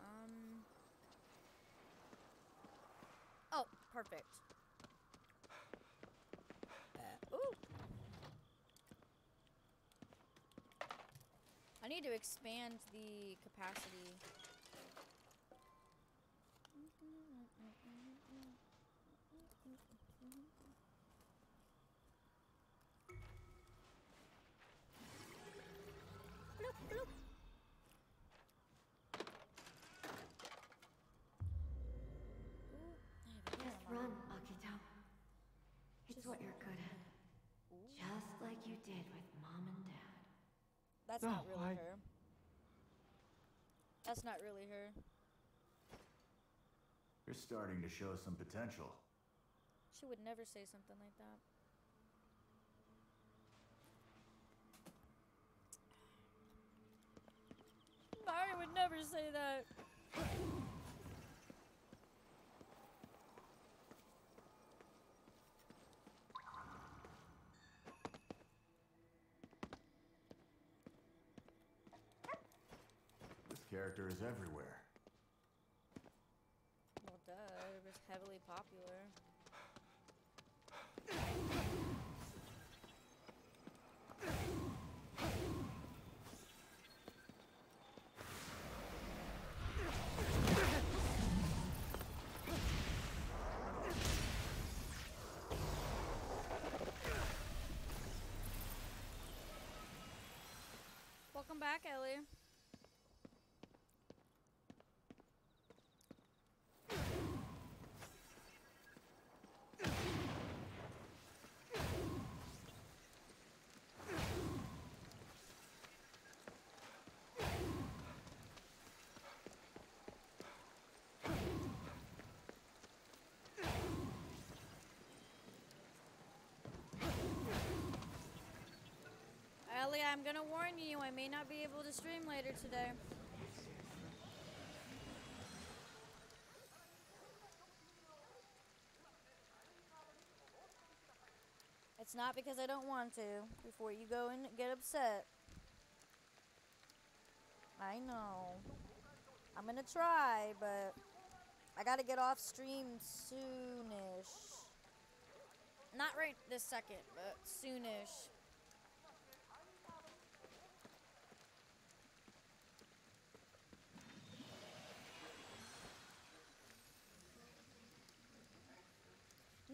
Um. Oh, perfect. Ooh. I need to expand the capacity. Bloop, bloop. Just run, Akito. It's what you're good at. Just like you did with mom and dad. That's No, not really I- her. That's not really her. You're starting to show some potential. She would never say something like that. Mari would never say that. Is everywhere. Well, duh. It was heavily popular. Welcome back, Ellie. Ellie, I'm gonna warn you, I may not be able to stream later today. It's not because I don't want to, before you go and get upset. I know. I'm gonna try, but I gotta get off stream soonish. Not right this second, but soonish.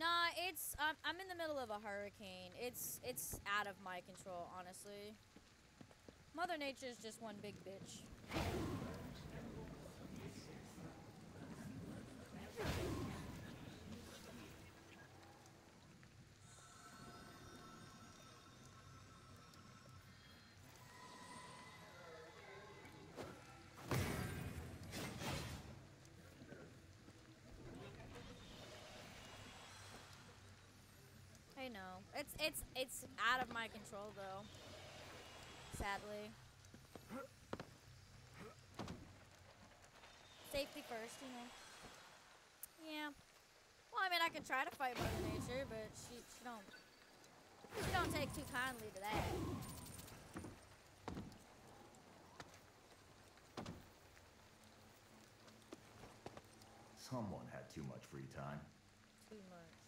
Nah, it's I'm, I'm in the middle of a hurricane. It's it's out of my control, honestly. Mother Nature's just one big bitch. I know. It's it's it's out of my control though. Sadly. Safety first, you know. Yeah. Well, I mean, I could try to fight Mother Nature, but she she don't she don't take too kindly to that. Someone had too much free time. Too much.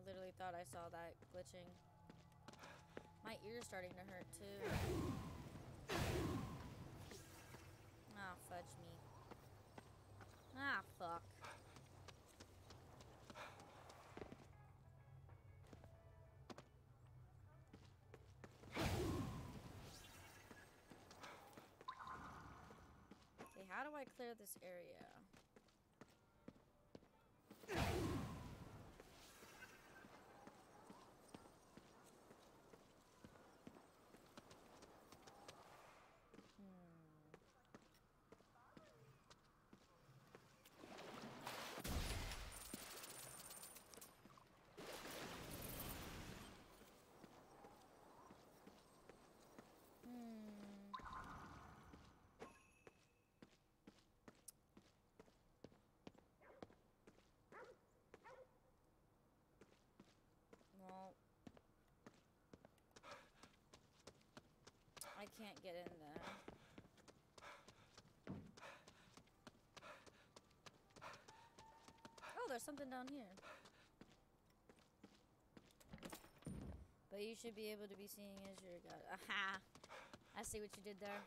I literally thought I saw that glitching. My ear's starting to hurt too. Ah, fudge me. Ah, fuck. Okay, how do I clear this area? Hmm. Well, I can't get in there. Oh, there's something down here. But you should be able to be seeing as your god. Aha! I see what you did there.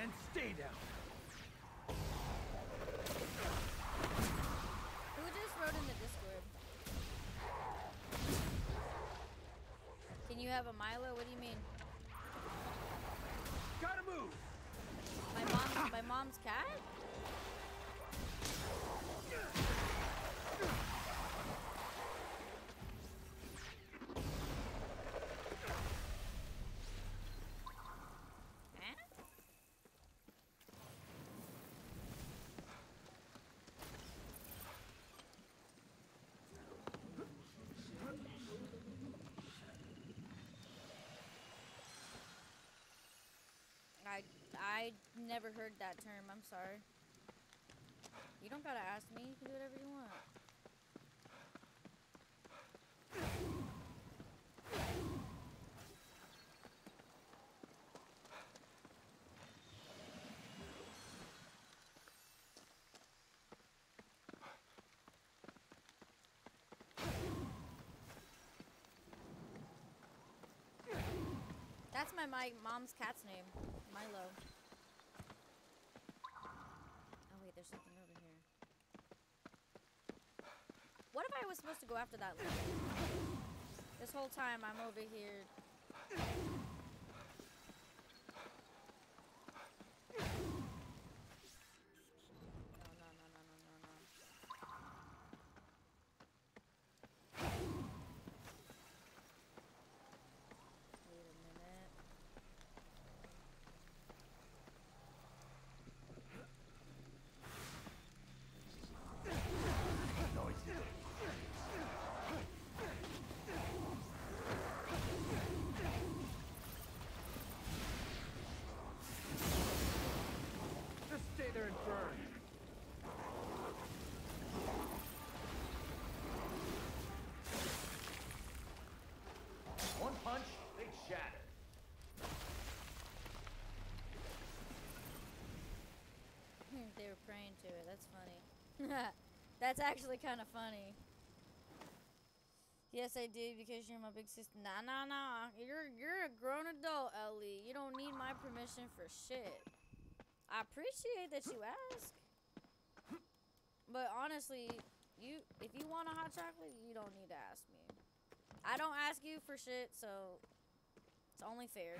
And stay down. Who just wrote in the Discord? Can you have a Milo? What do you mean? Gotta move. My mom's my mom's cat? Huh? I never heard that term. I'm sorry. You don't gotta ask me. You can do whatever you want. That's my, my mom's cat's name, Milo. Oh wait, there's something over here. What if I was supposed to go after that? This whole time I'm over here. No, no, no, no, no, no, no. Wait a minute. Just stay there and burn. One punch, they shatter. They were praying to it. That's funny. That's actually kind of funny. Yes, I did because you're my big sister. Nah, nah, nah. You're you're a grown adult, Ellie. You don't need my permission for shit. I appreciate that you ask. But honestly, you if you want a hot chocolate, you don't need to ask me. I don't ask you for shit, so it's only fair.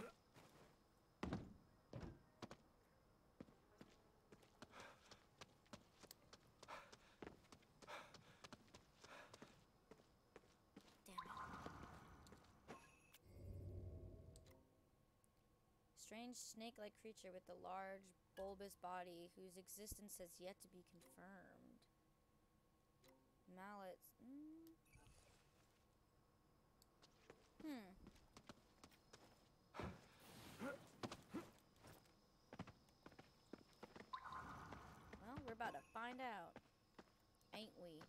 Strange snake-like creature with a large, bulbous body whose existence has yet to be confirmed. Mallets. Mm. Hmm. Well, we're about to find out, ain't we?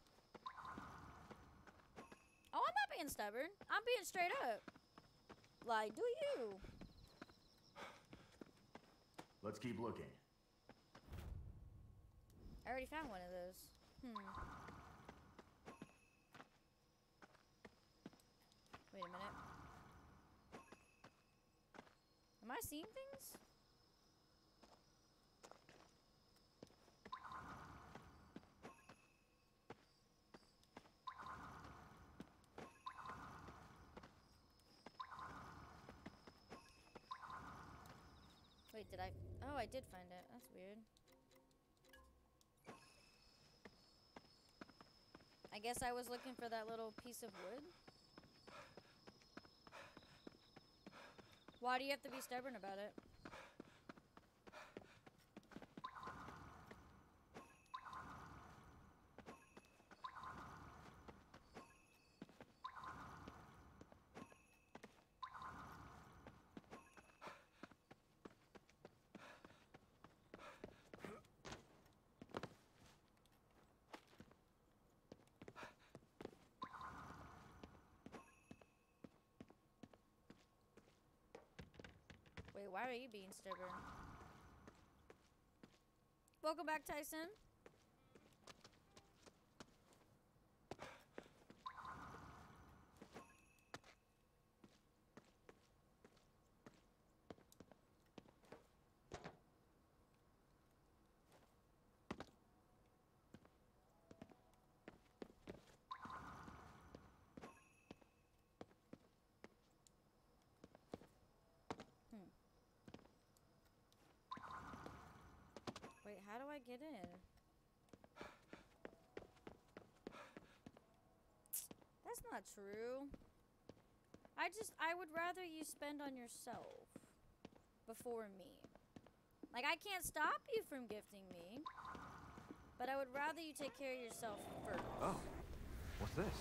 Oh, I'm not being stubborn. I'm being straight up. Like, do you? Let's keep looking. I already found one of those. Hmm. Wait a minute. Am I seeing things? Wait, did I? Oh, I did find it. That's weird. I guess I was looking for that little piece of wood. Why do you have to be stubborn about it? Are you being stubborn? Welcome back, Tyson. Hmm. Wait, how do I get in? That's not true. I just, I would rather you spend on yourself before me. Like, I can't stop you from gifting me, but I would rather you take care of yourself first. Oh, what's this?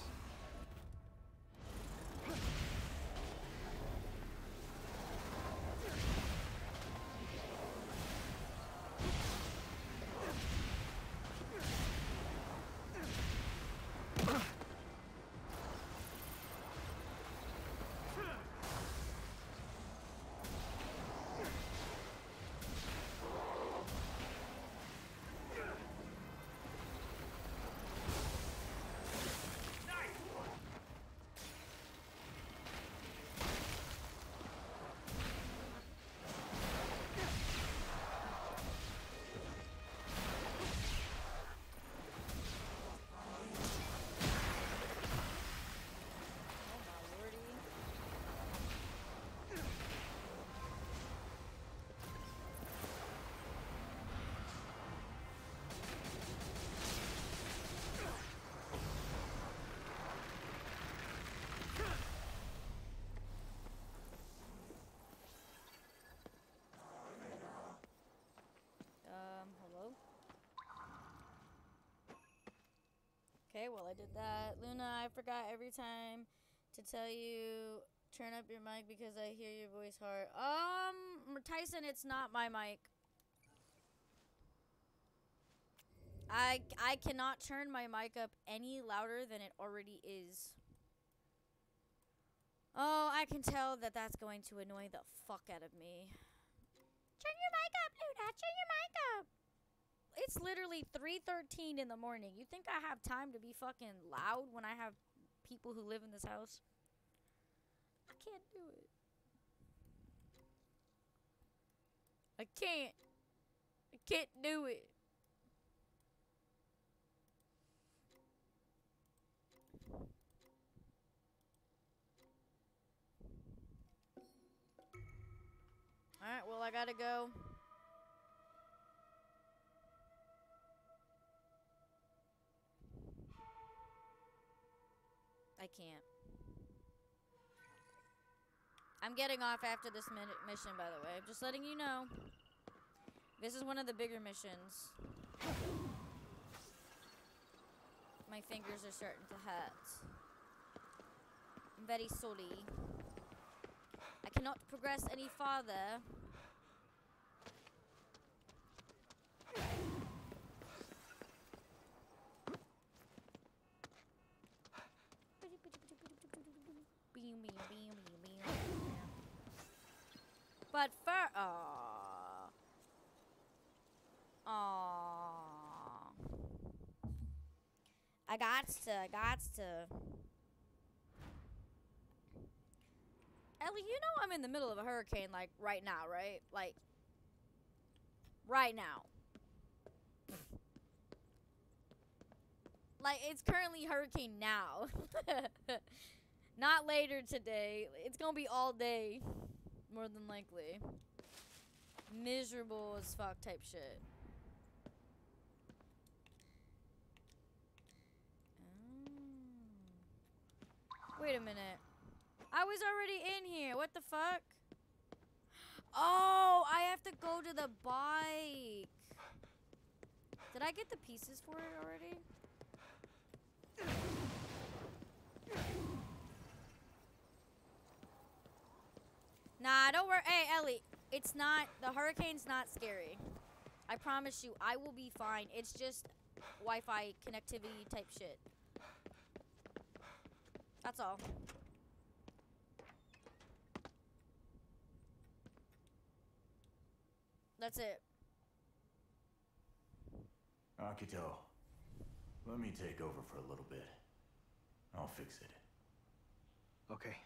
While I did that. Luna, I forgot every time to tell you turn up your mic because I hear your voice hard. Um, Tyson, it's not my mic. I I cannot turn my mic up any louder than it already is. Oh, I can tell that that's going to annoy the fuck out of me. It's literally 3:13 in the morning. You think I have time to be fucking loud when I have people who live in this house? I can't do it. I can't. I can't do it. Alright, well, I gotta go. I can't. I'm getting off after this mission, by the way. I'm just letting you know. This is one of the bigger missions. My fingers are starting to hurt. I'm very sorry. I cannot progress any farther. But Aww. Aww. I got to, I got to. Ellie, you know I'm in the middle of a hurricane, like, right now, right? Like, right now. like, it's currently hurricane now. Not later today. It's gonna be all day, more than likely. Miserable as fuck type shit. Oh. Wait a minute. I was already in here. What the fuck? Oh, I have to go to the bike. Did I get the pieces for it already? Nah, don't worry. Hey, Ellie, it's not, the hurricane's not scary. I promise you, I will be fine. It's just Wi-Fi connectivity type shit. That's all. That's it. Akito, let me take over for a little bit. I'll fix it. Okay.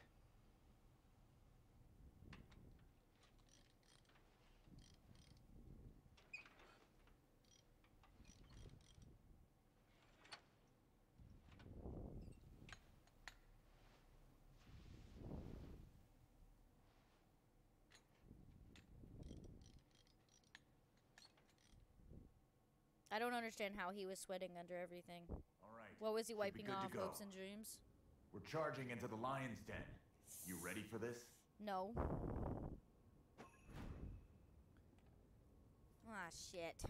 I don't understand how he was sweating under everything. All right. What was he wiping off? Hopes and dreams? We're charging into the lion's den. You ready for this? No. Ah, shit.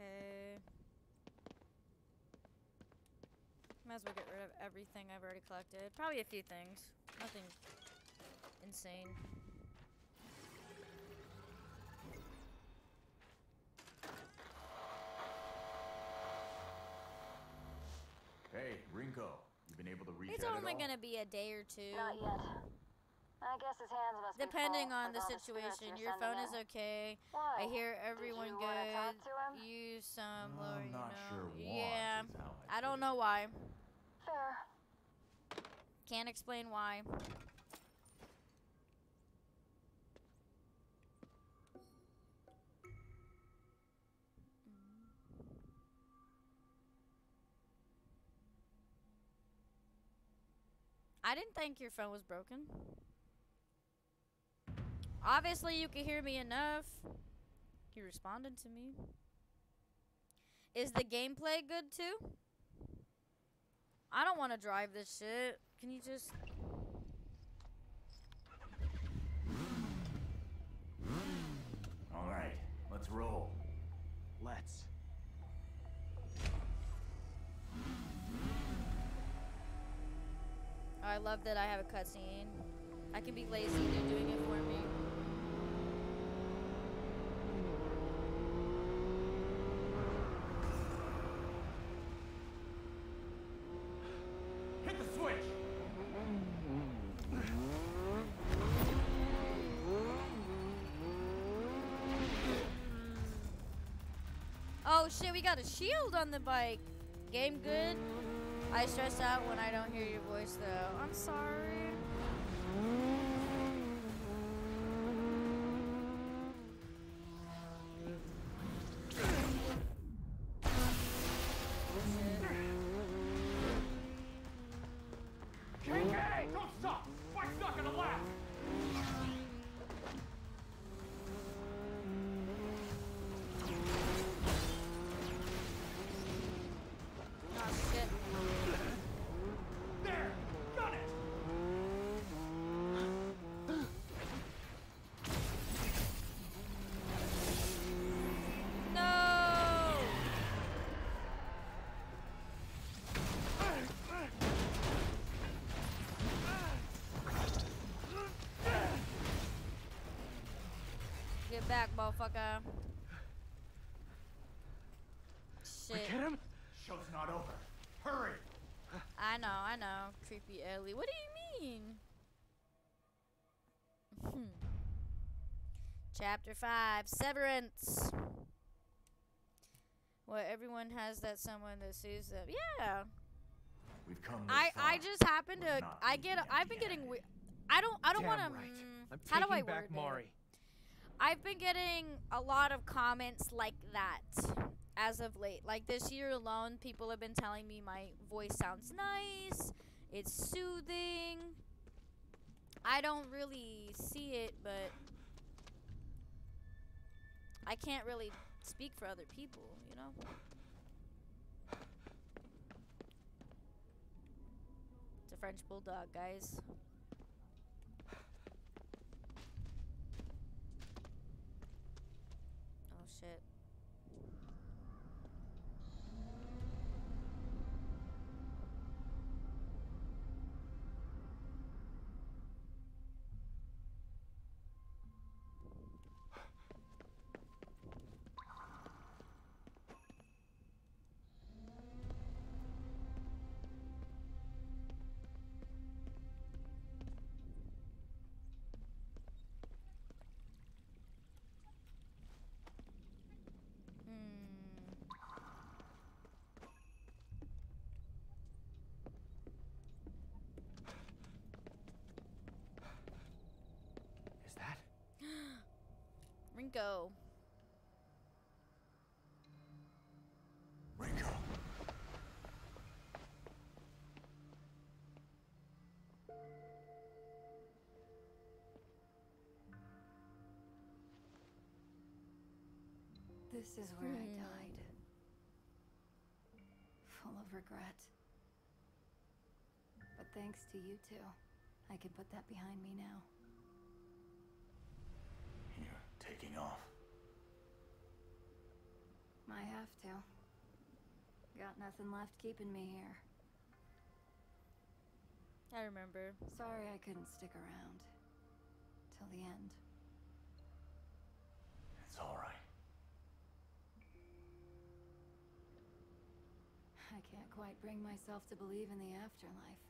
Okay. Might as well get rid of everything I've already collected. Probably a few things. Nothing insane. Hey, Rinko, You've been able to reach It's only gonna be a day or two. Not yet. I guess his hands must Depending be full on the all the situation, your phone sending is okay. Why? I hear everyone you good. wanna talk to him? Use some I'm lower, you not know. sure want yeah, is I don't know why. Fair. Can't explain why. I didn't think your phone was broken. Obviously, you can hear me enough. You responded to me. Is the gameplay good too? I don't want to drive this shit. Can you just? All right, let's roll. Let's. I love that I have a cutscene. I can be lazy. They're doing it for me. Hit the switch! Shit, we got a shield on the bike. Game good. I stress out when I don't hear your voice though. I'm sorry. Back, motherfucker. Shit. Get him? Show's not over. Hurry! I know, I know. Creepy Ellie. What do you mean? Hmm. Chapter 5 Severance. Well, everyone has that someone that sees them. Yeah. We've come this I far. I just happen to I get I've been getting we- I don't I don't want to right. I'm how do I taking back word it? I've been getting a lot of comments like that as of late. Like this year alone, people have been telling me my voice sounds nice, it's soothing. I don't really see it, but I can't really speak for other people, you know? It's a French bulldog, guys. Oh shit. Rinko. Ringo. This is where I Hmm. died. Full of regret. But thanks to you two, I can put that behind me now. You're taking off. I have to. Got nothing left keeping me here. I remember. Sorry I couldn't stick around. Till the end. It's all right. I can't quite bring myself to believe in the afterlife.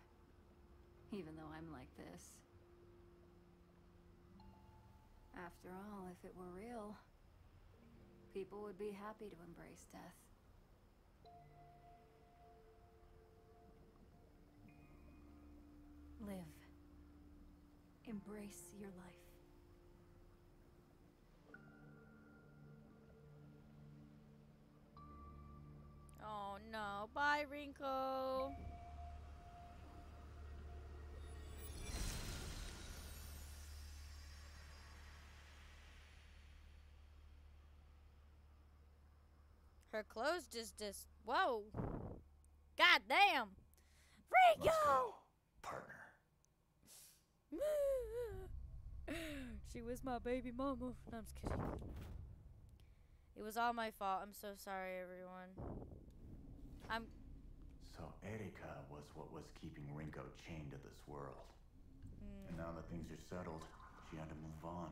Even though I'm like this. After all, if it were real, people would be happy to embrace death. Live. Embrace your life. Oh no. Bye, Rinko. Her clothes just just whoa. God damn. Rico! Partner. she was my baby mama. No, I'm just kidding. It was all my fault. I'm so sorry, everyone. I'm. So Erika was what was keeping Rinko chained to this world. Mm. And now that things are settled, she had to move on.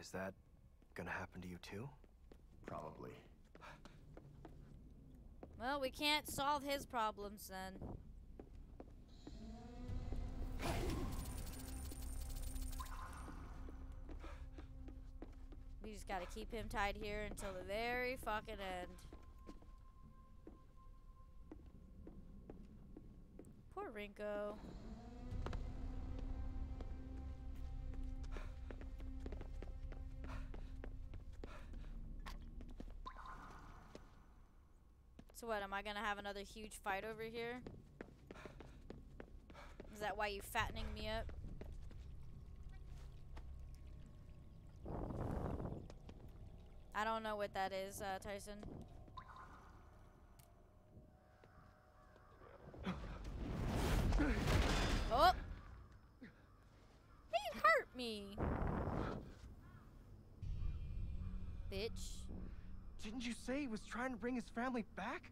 Is that gonna happen to you too? Probably. Well, we can't solve his problems then. We just gotta keep him tied here until the very fucking end. Poor Rinko. So what, am I gonna have another huge fight over here? Is that why you fattening me up? I don't know what that is, uh, Tyson. Oh! He hurt me! Bitch. Didn't you say he was trying to bring his family back?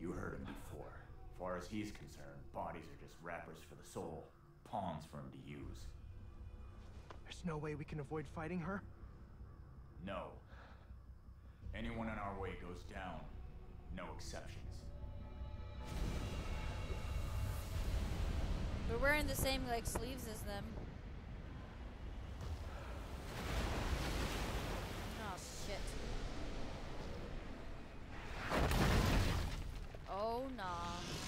You heard him before. As far as he's concerned, bodies are just wrappers for the soul, pawns for him to use. There's no way we can avoid fighting her? No. Anyone in our way goes down. No exceptions. We're wearing the same like sleeves as them. Oh nah.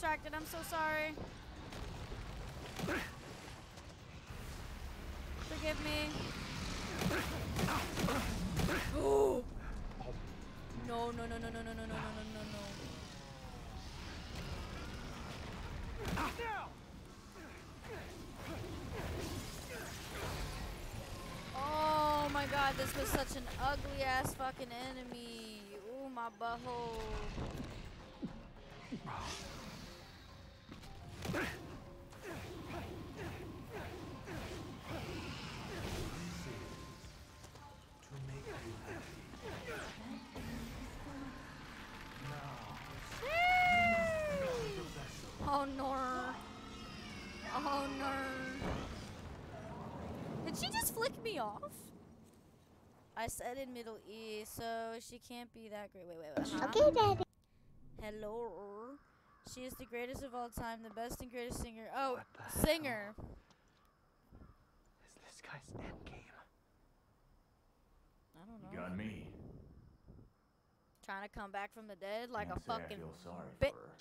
Distracted. I'm so sorry. Forgive me. Oh. No, no, no, no, no, no, no, no, no, no, no. Oh my god, this was such an ugly ass fucking enemy. I said in Middle East, so she can't be that great. Wait, wait, wait. huh? Okay, Daddy. Hello. She is the greatest of all time, the best and greatest singer. Oh, singer. Is this guy's end game? I don't know. You got me. Trying to come back from the dead like Can't a say I fucking feel sorry bitch. for her,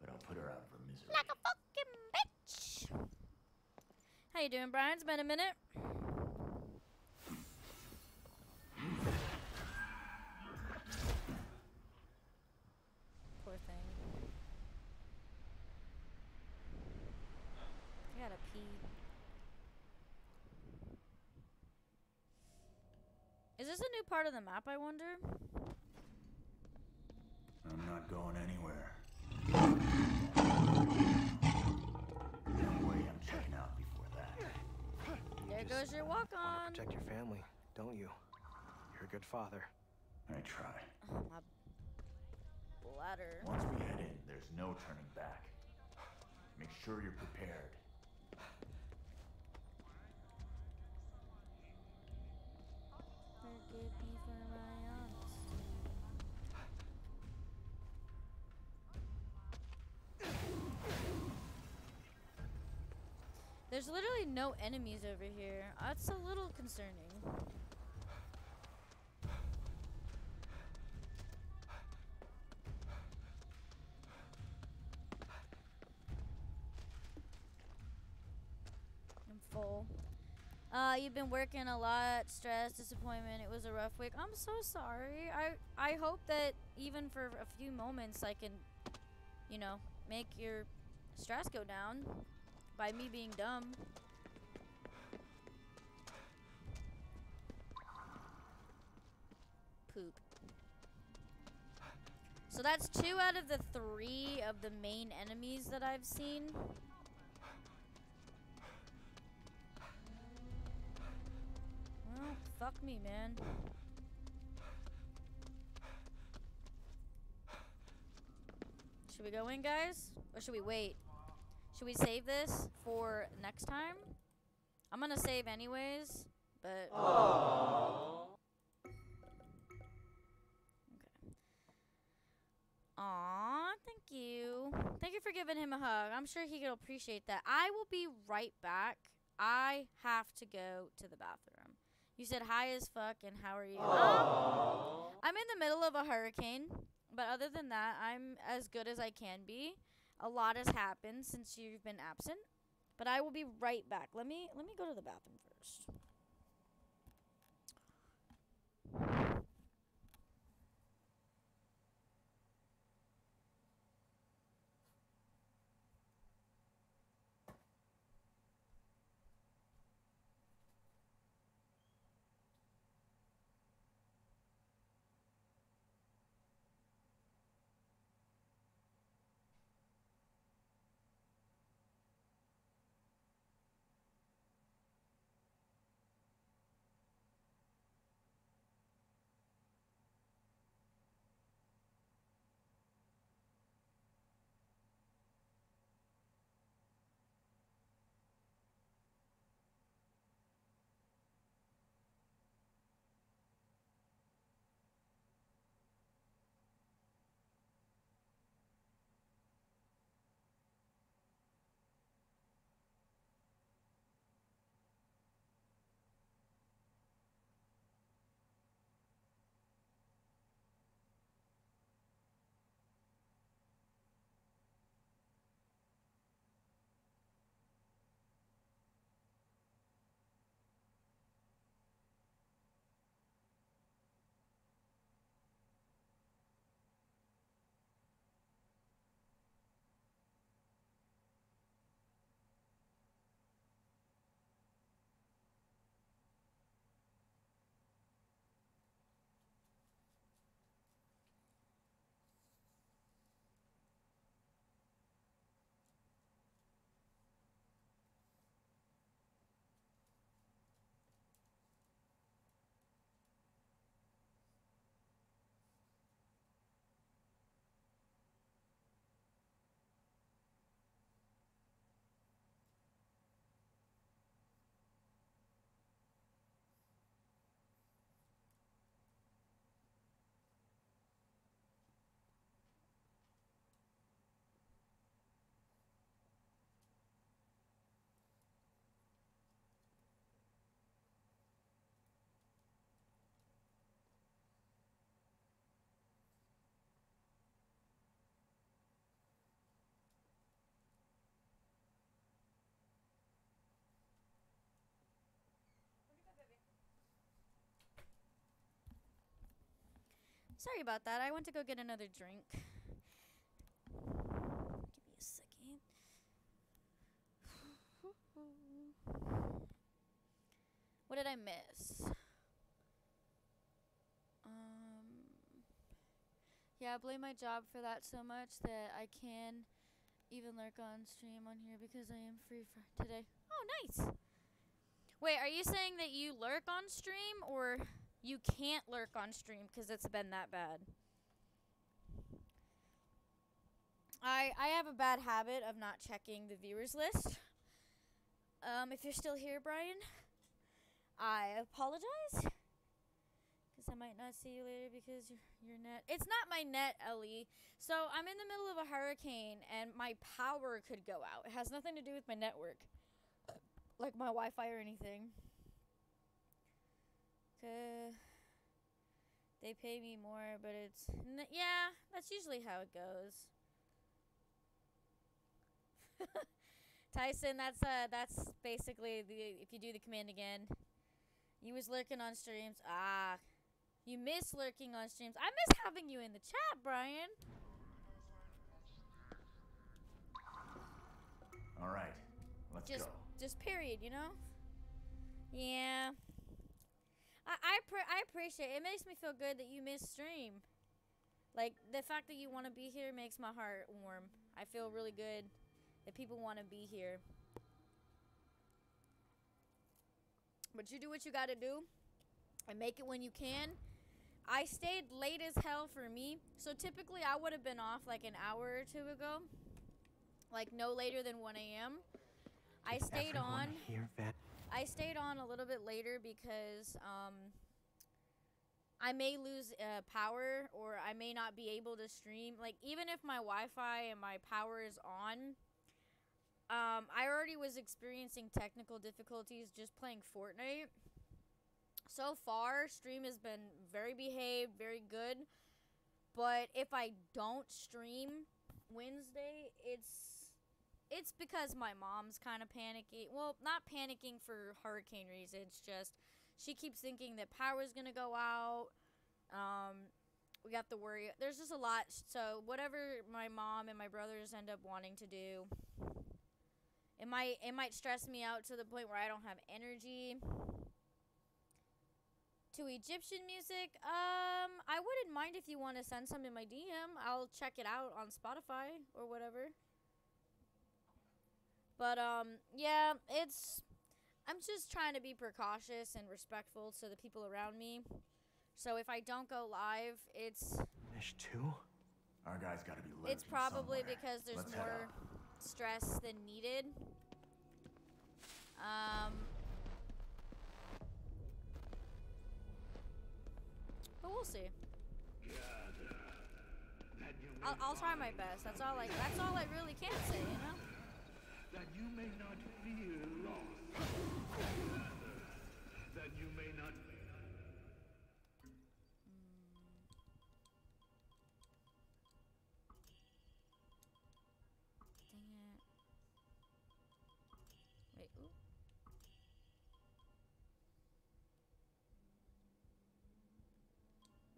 but I'll put her out of her misery. Like a fucking bitch. How you doing, Brian? It's been a minute. Poor thing. I gotta pee. Is this a new part of the map, I wonder? I'm not going anywhere. No way I'm checking out before that. There goes your walk on. Protect your family, don't you? You're a good father. I try. Oh, my bladder. Once we head in, there's no turning back. Make sure you're prepared. There's literally no enemies over here. That's a little concerning. I'm full. Uh, you've been working a lot, stress, disappointment. It was a rough week. I'm so sorry. I I hope that even for a few moments I can, you know, make your stress go down by me being dumb. Poop. So that's two out of the three of the main enemies that I've seen. Well, fuck me, man. Should we go in, guys? Or should we wait? Should we save this for next time? I'm gonna save anyways, but. Okay. Aw, thank you. Thank you for giving him a hug. I'm sure he could appreciate that. I will be right back. I have to go to the bathroom. You said hi as fuck and how are you? Um, I'm in the middle of a hurricane, but other than that, I'm as good as I can be. A lot has happened since you've been absent, but I will be right back. Let me let me go to the bathroom first. Sorry about that. I went to go get another drink. Give me a second. What did I miss? Um, yeah, I blame my job for that so much that I can even lurk on stream on here because I am free for today. Oh, nice. Wait, are you saying that you lurk on stream or you can't lurk on stream because it's been that bad? I I have a bad habit of not checking the viewers list. Um, if you're still here, Brian, I apologize. Because I might not see you later because your, your net. It's not my net, Ellie. So I'm in the middle of a hurricane and my power could go out. It has nothing to do with my network, like my Wi Fi or anything. Uh, they pay me more, but it's. N- yeah, that's usually how it goes. Tyson, that's uh that's basically the if you do the command again. You was lurking on streams. Ah. You miss lurking on streams. I miss having you in the chat, Brian. All right, let's just go. just period, you know? Yeah. I I, I appreciate it. It makes me feel good that you miss stream. Like the fact that you want to be here makes my heart warm. I feel really good that people want to be here. But you do what you got to do and make it when you can. I stayed late as hell for me. So typically I would have been off like an hour or two ago. Like no later than 1 a.m. I stayed Everyone on. Here, vet. I stayed on a little bit later because um, I may lose uh, power or I may not be able to stream. Like even if my Wi-Fi and my power is on, um, I already was experiencing technical difficulties just playing Fortnite. So far, stream has been very behaved, very good. But if I don't stream Wednesday, it's it's because my mom's kind of panicking. Well, not panicking for hurricane reasons, just she keeps thinking that power's going to go out. Um we got the worry. There's just a lot. So, whatever my mom and my brothers end up wanting to do, it might it might stress me out to the point where I don't have energy. To Egyptian music, um, I wouldn't mind if you want to send some in my DM. I'll check it out on Spotify or whatever. But um, yeah, it's. I'm just trying to be precautious and respectful to the people around me. So if I don't go live, it's Nish two? Our guy's got to be lurking it's probably somewhere. because there's Let's more stress than needed. Um, but we'll see. I'll, I'll try my best. That's all I. That's all I really can say. You know. That you may not feel lost. that you may not.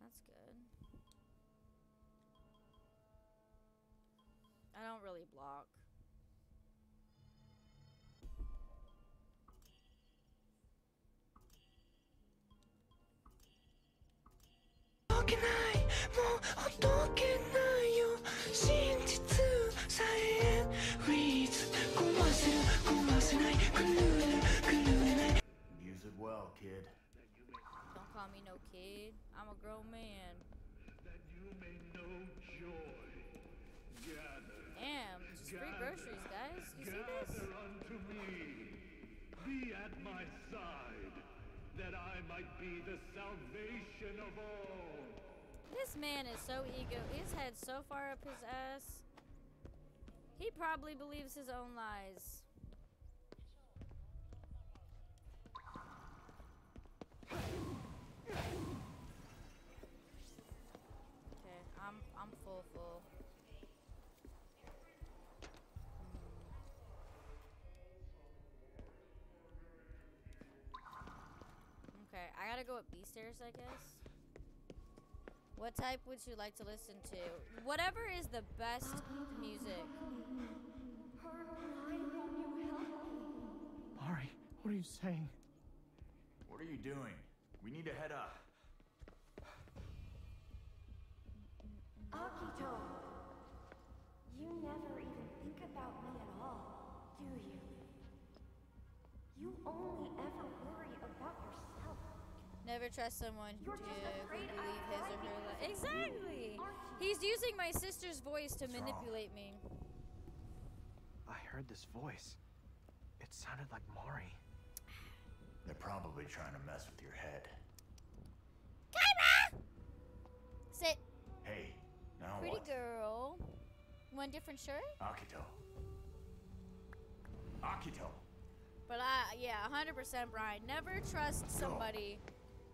That's good. I don't really block. Use it well, kid. Don't call me no kid. I'm a grown man. Damn, just free groceries, guys. You see this? Gather unto me. Be at my side, that I might be the salvation of all. This man is so ego. His head's so far up his ass. He probably believes his own lies. Okay, I'm I'm full full. Hmm. Okay, I gotta go up B stairs, I guess. What type would you like to listen to? Whatever is the best music. Mari, what are you saying? What are you doing? We need to head up. Akito! You never even think about me at all, do you? You only ever worry about yourself. Never trust someone who You're who believe his or her life. because of me, Exactly. He's using my sister's voice to What's wrong? manipulate me. I heard this voice. It sounded like Mari. They're probably trying to mess with your head. Sit, Hey, now pretty what? girl. One different shirt? Akito. Akito. But I, yeah, 100% Brian. Never trust somebody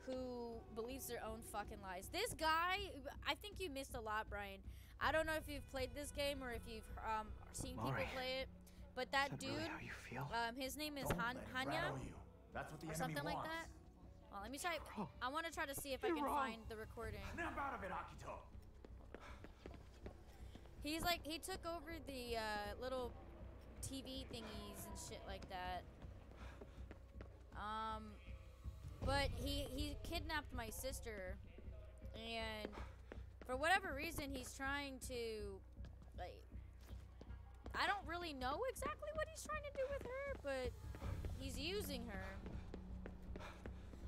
who believes their own fucking lies. This guy, I think you missed a lot, Brian. I don't know if you've played this game or if you've um, seen people play it, but that that dude, really how you feel? um, his name is Han- Hannya. That's what the or something like that. Well, let me try. I want to try to see if I can wrong. find the recording. Snap out of it, Akito. He's like he took over the uh, little TV thingies and shit like that. Um, but he he kidnapped my sister, and for whatever reason he's trying to like. I don't really know exactly what he's trying to do with her, but he's using her.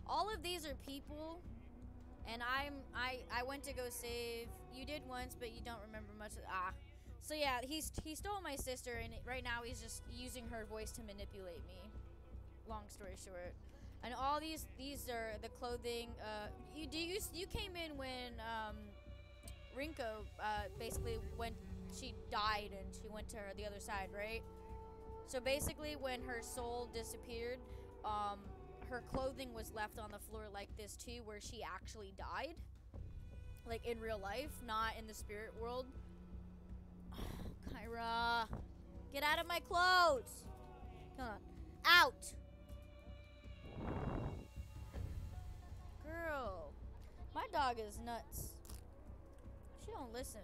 All of these are people and I'm I I went to go save. You did once, but you don't remember much. Of, ah, so yeah, he's he stole my sister, and right now he's just using her voice to manipulate me. Long story short, and all these these are the clothing. Uh, you do you you came in when um, Rinko uh, basically when she died and she went to her the other side, right? So basically, when her soul disappeared, um, her clothing was left on the floor like this too, where she actually died, like in real life, not in the spirit world. Kyra, get out of my clothes! Come on, out! Girl, my dog is nuts. She don't listen.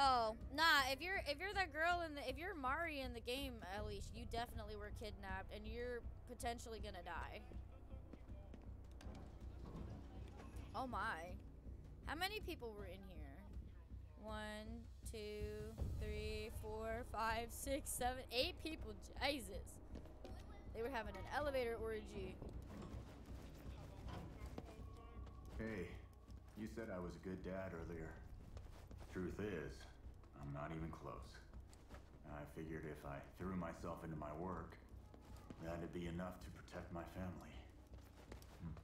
Oh, nah, if you're if you're that girl in the if you're Mari in the game, Elish, you definitely were kidnapped and you're potentially gonna die. Oh my. How many people were in here? One, two, three, four, five, six, seven, eight people. Jesus. They were having an elevator orgy. Hey, you said I was a good dad earlier. Truth is, I'm not even close. I figured if I threw myself into my work, that'd be enough to protect my family. Hmm.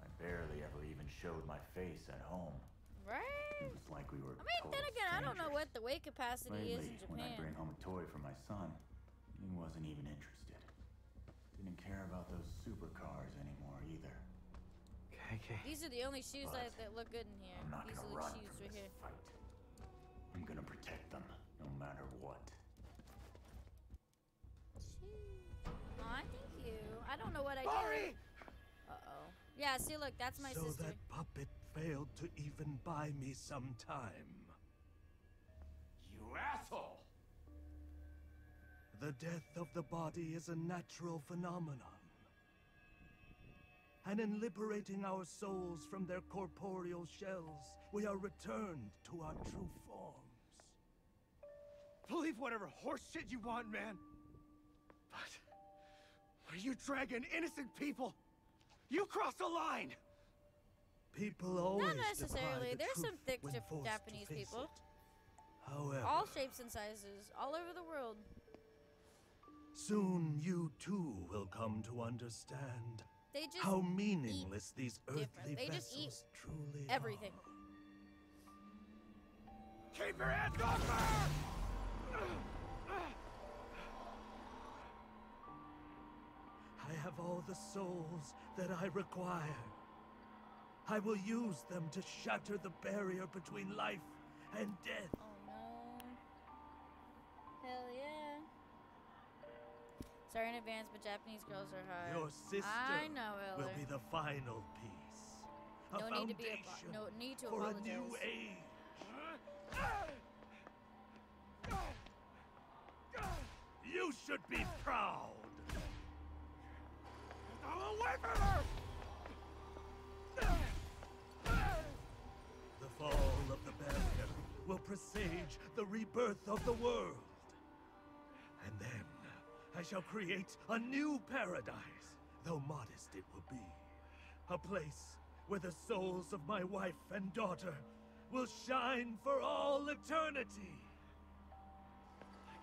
I barely ever even showed my face at home. Right? It was like we were. I mean, then again, I don't know what the weight capacity is Lately, in when I bring home a toy for my son, he wasn't even interested. Didn't care about those supercars anymore either. KK. These are the only shoes But that, that look good in here. I'm not These gonna are the run shoes from right this here. fight. I'm gonna protect them, no matter what. Aw, thank you. I don't know what I Mari! did. Uh oh. Yeah, see, look, that's my so sister. that puppet failed to even buy me some time. You asshole! The death of the body is a natural phenomenon. And in liberating our souls from their corporeal shells, we are returned to our true forms. Believe whatever horse shit you want, man. But when you dragging innocent people, you cross a line. People always Not defy necessarily. the There's some thick when Jap- forced to Japanese people. it. However, All shapes and sizes, all over the world. Soon you too will come to understand They just how meaningless these earthly They just eat vessels truly everything. Keep your hands off her! I have all the souls that I require. I will use them to shatter the barrier between life and death. Oh no. Hell yeah. Sorry in advance, but Japanese girls are hard. Your sister I know, will be the final piece. a No need to be a no need to for a new age. You should be proud. Away from her! The fall of the barrier will presage the rebirth of the world. And then I shall create a new paradise, though modest it will be. A place where the souls of my wife and daughter will shine for all eternity.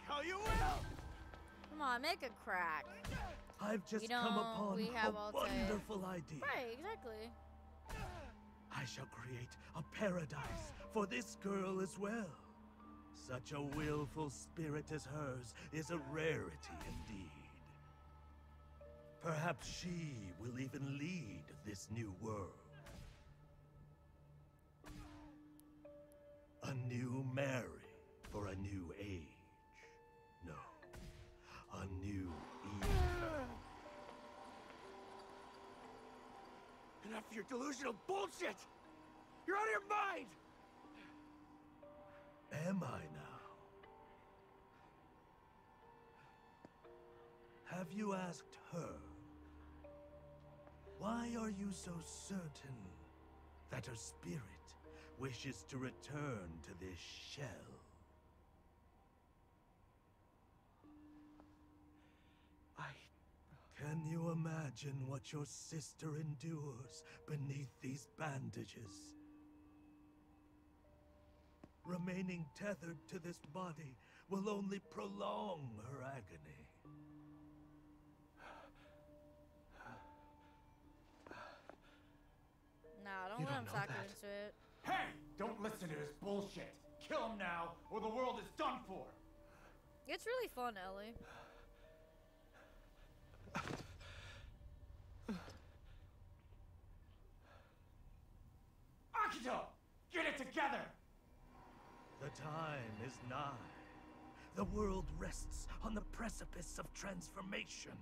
How you will! Come on, make a crack. I've just come upon a wonderful idea. Right, exactly. I shall create a paradise for this girl as well. Such a willful spirit as hers is a rarity indeed. Perhaps she will even lead this new world. A new Mary for a new age. No, a new Eve. Enough of your delusional bullshit! You're out of your mind! Am I now? Have you asked her? Why are you so certain that her spirit wishes to return to this shell? I... Can you imagine what your sister endures beneath these bandages? Remaining tethered to this body will only prolong her agony. Nah, don't You let don't him know talk that. into it. Hey! Don't listen to his bullshit. Kill him now, or the world is done for. It's really fun, Ellie. Akito! Get it together! Time is nigh. The world rests on the precipice of transformation.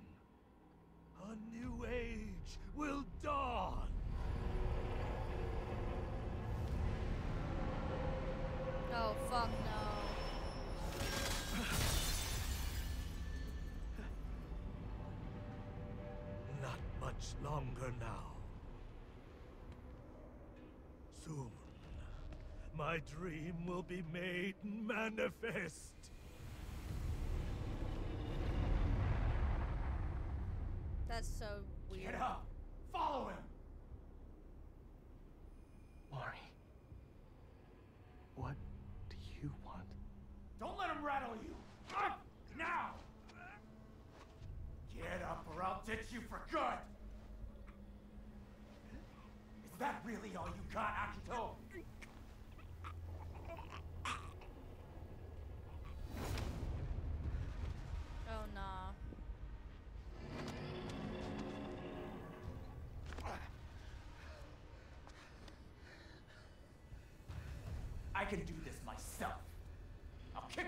A new age will dawn. Oh, fuck no. Not much longer now. Soon, my dream will be made manifest. That's so weird. Get up! Follow him! Mari. What do you want? Don't let him rattle you! Up! Now! Get up or I'll ditch you for good! Is that really all you got, Akito?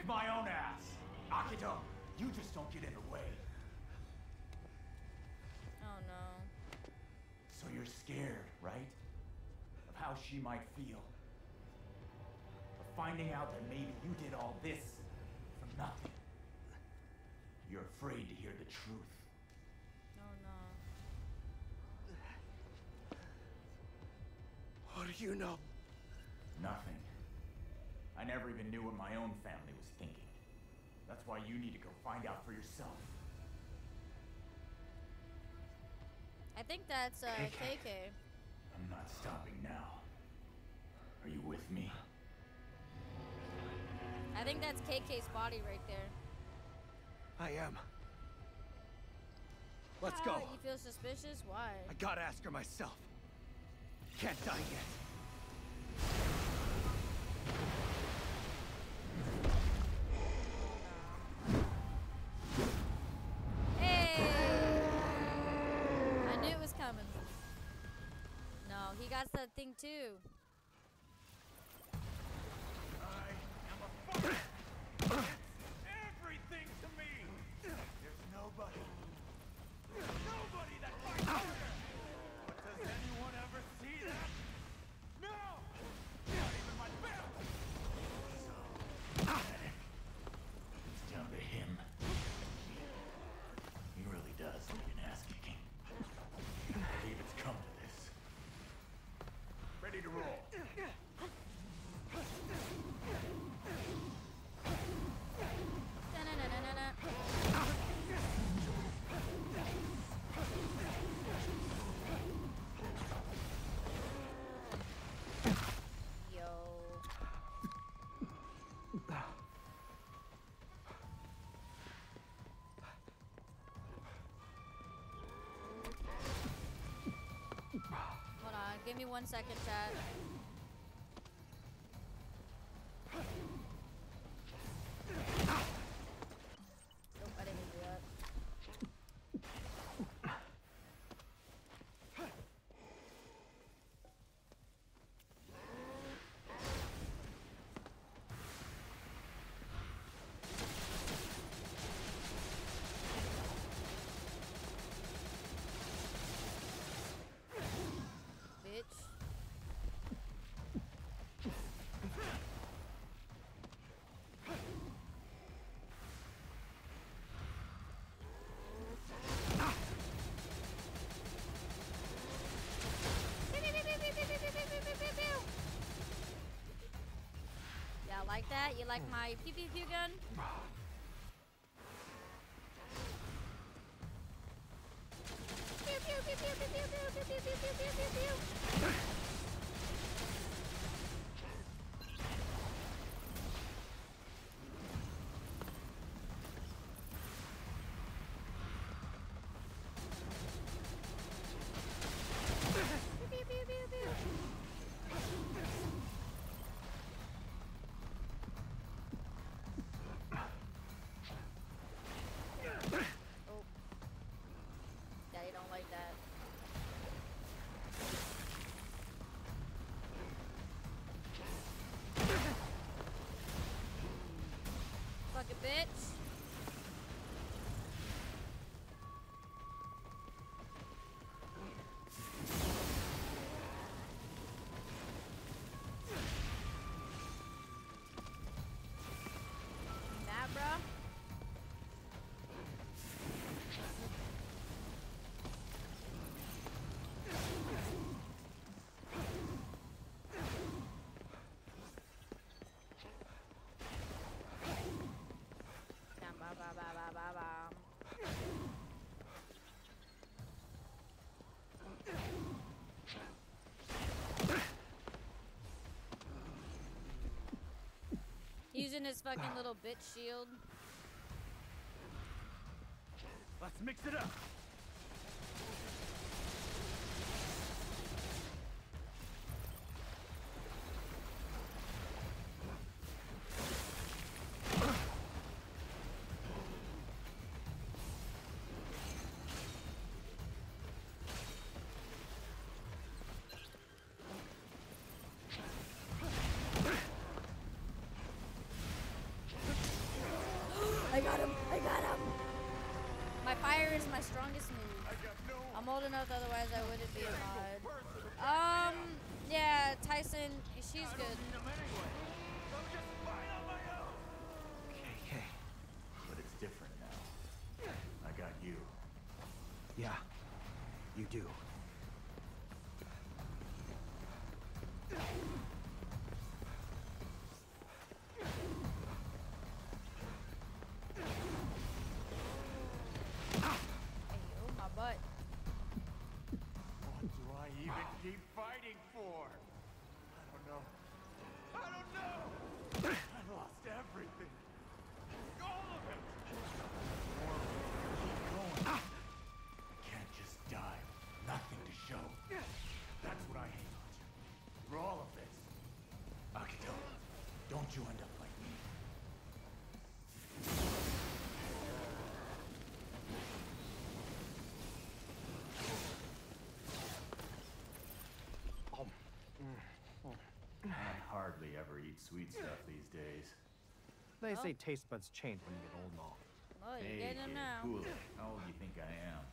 I'll my own ass. Akito, you just don't get in the way. Oh, no. So you're scared, right? Of how she might feel. Of finding out that maybe you did all this for nothing. You're afraid to hear the truth. Oh, no. What do you know? Nothing. I never even knew what my own family was thinking. That's why you need to go find out for yourself. I think that's uh, KK. KK. I'm not stopping now. Are you with me? I think that's KK's body right there. I am. Let's Ah, go. You feel suspicious? Why? I gotta ask her myself. Can't die yet. Thing too. Give me one second, chat. That? You like my pew pew pew gun? fits. Using his fucking little bitch shield. Let's mix it up. My strongest move. I'm old enough, otherwise I wouldn't be a mod. Um, yeah, Tyson, she's good. You end up like me. I hardly ever eat sweet stuff these days. They Oh. say taste buds change when you get old and all. Oh, you're hey, getting him kid, now. cool. How old do you think I am?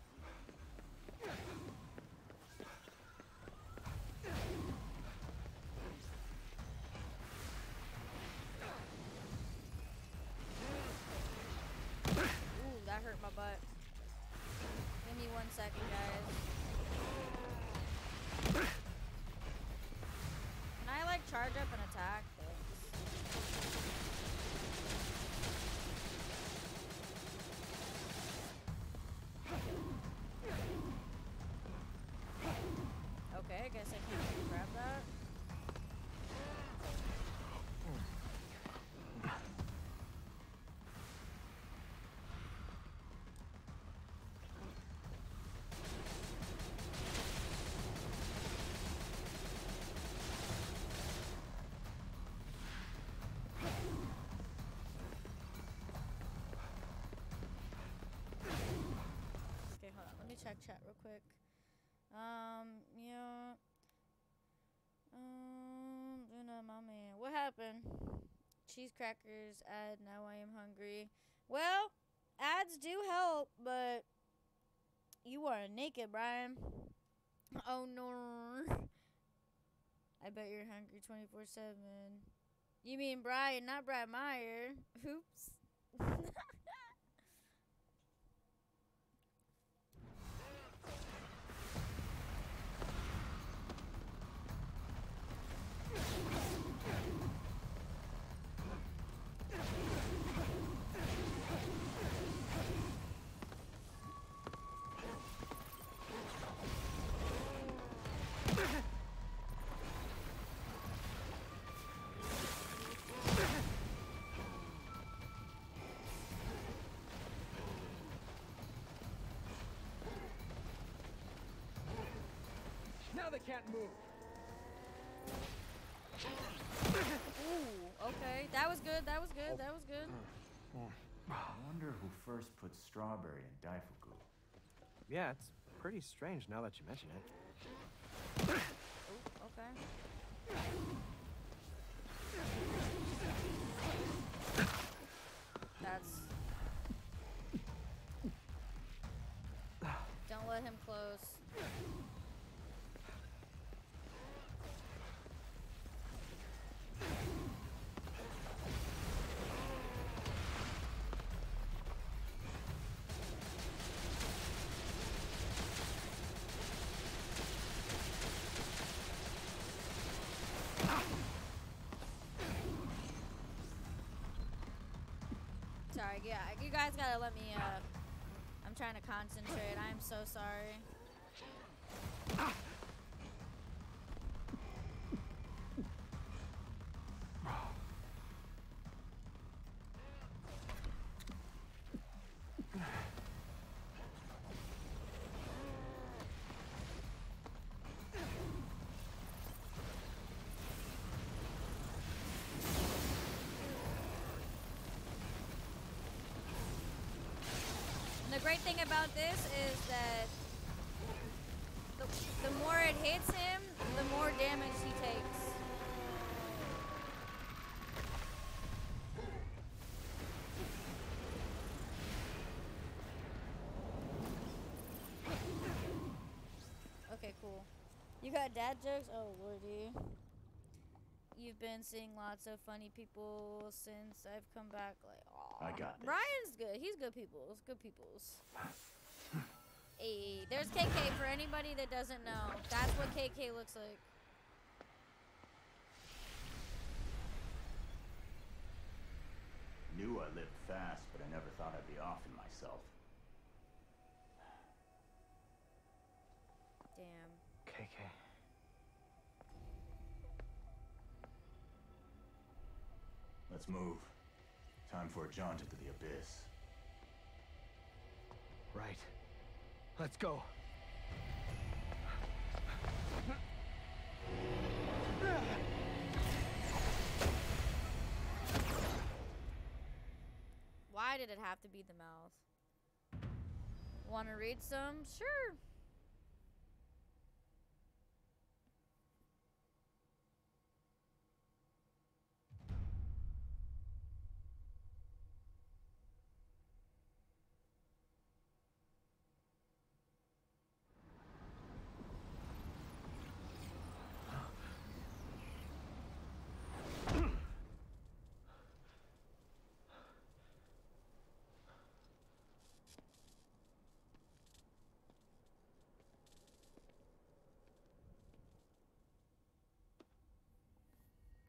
Charge up an chat real quick. Um, yeah. Um, Luna, man. What happened? Cheese crackers, ad, now I am hungry. Well, ads do help, but you are naked, Brian. Oh no. I bet you're hungry 24 7. You mean Brian, not Brad Meyer. Now they can't move. Ooh, okay. That was good. That was good. That was good. I wonder who first put strawberry in Daifuku. Yeah, it's pretty strange now that you mention it. Ooh, okay. That's. Don't let him close. Sorry, yeah, you guys gotta let me, uh, I'm trying to concentrate. I'm so sorry. Great thing about this is that the, the more it hits him, the more damage he takes. Okay, cool. You got dad jokes? Oh, lordy. You've been seeing lots of funny people since I've come back. Like. I got this. Ryan's good. He's good peoples. Good peoples. hey, there's KK for anybody that doesn't know. That's what KK looks like. Knew I lived fast, but I never thought I'd be offing myself. Damn. KK. Let's move. Time for a jaunt into the abyss. Right. Let's go. Why did it have to be the mouth? Want to read some? Sure.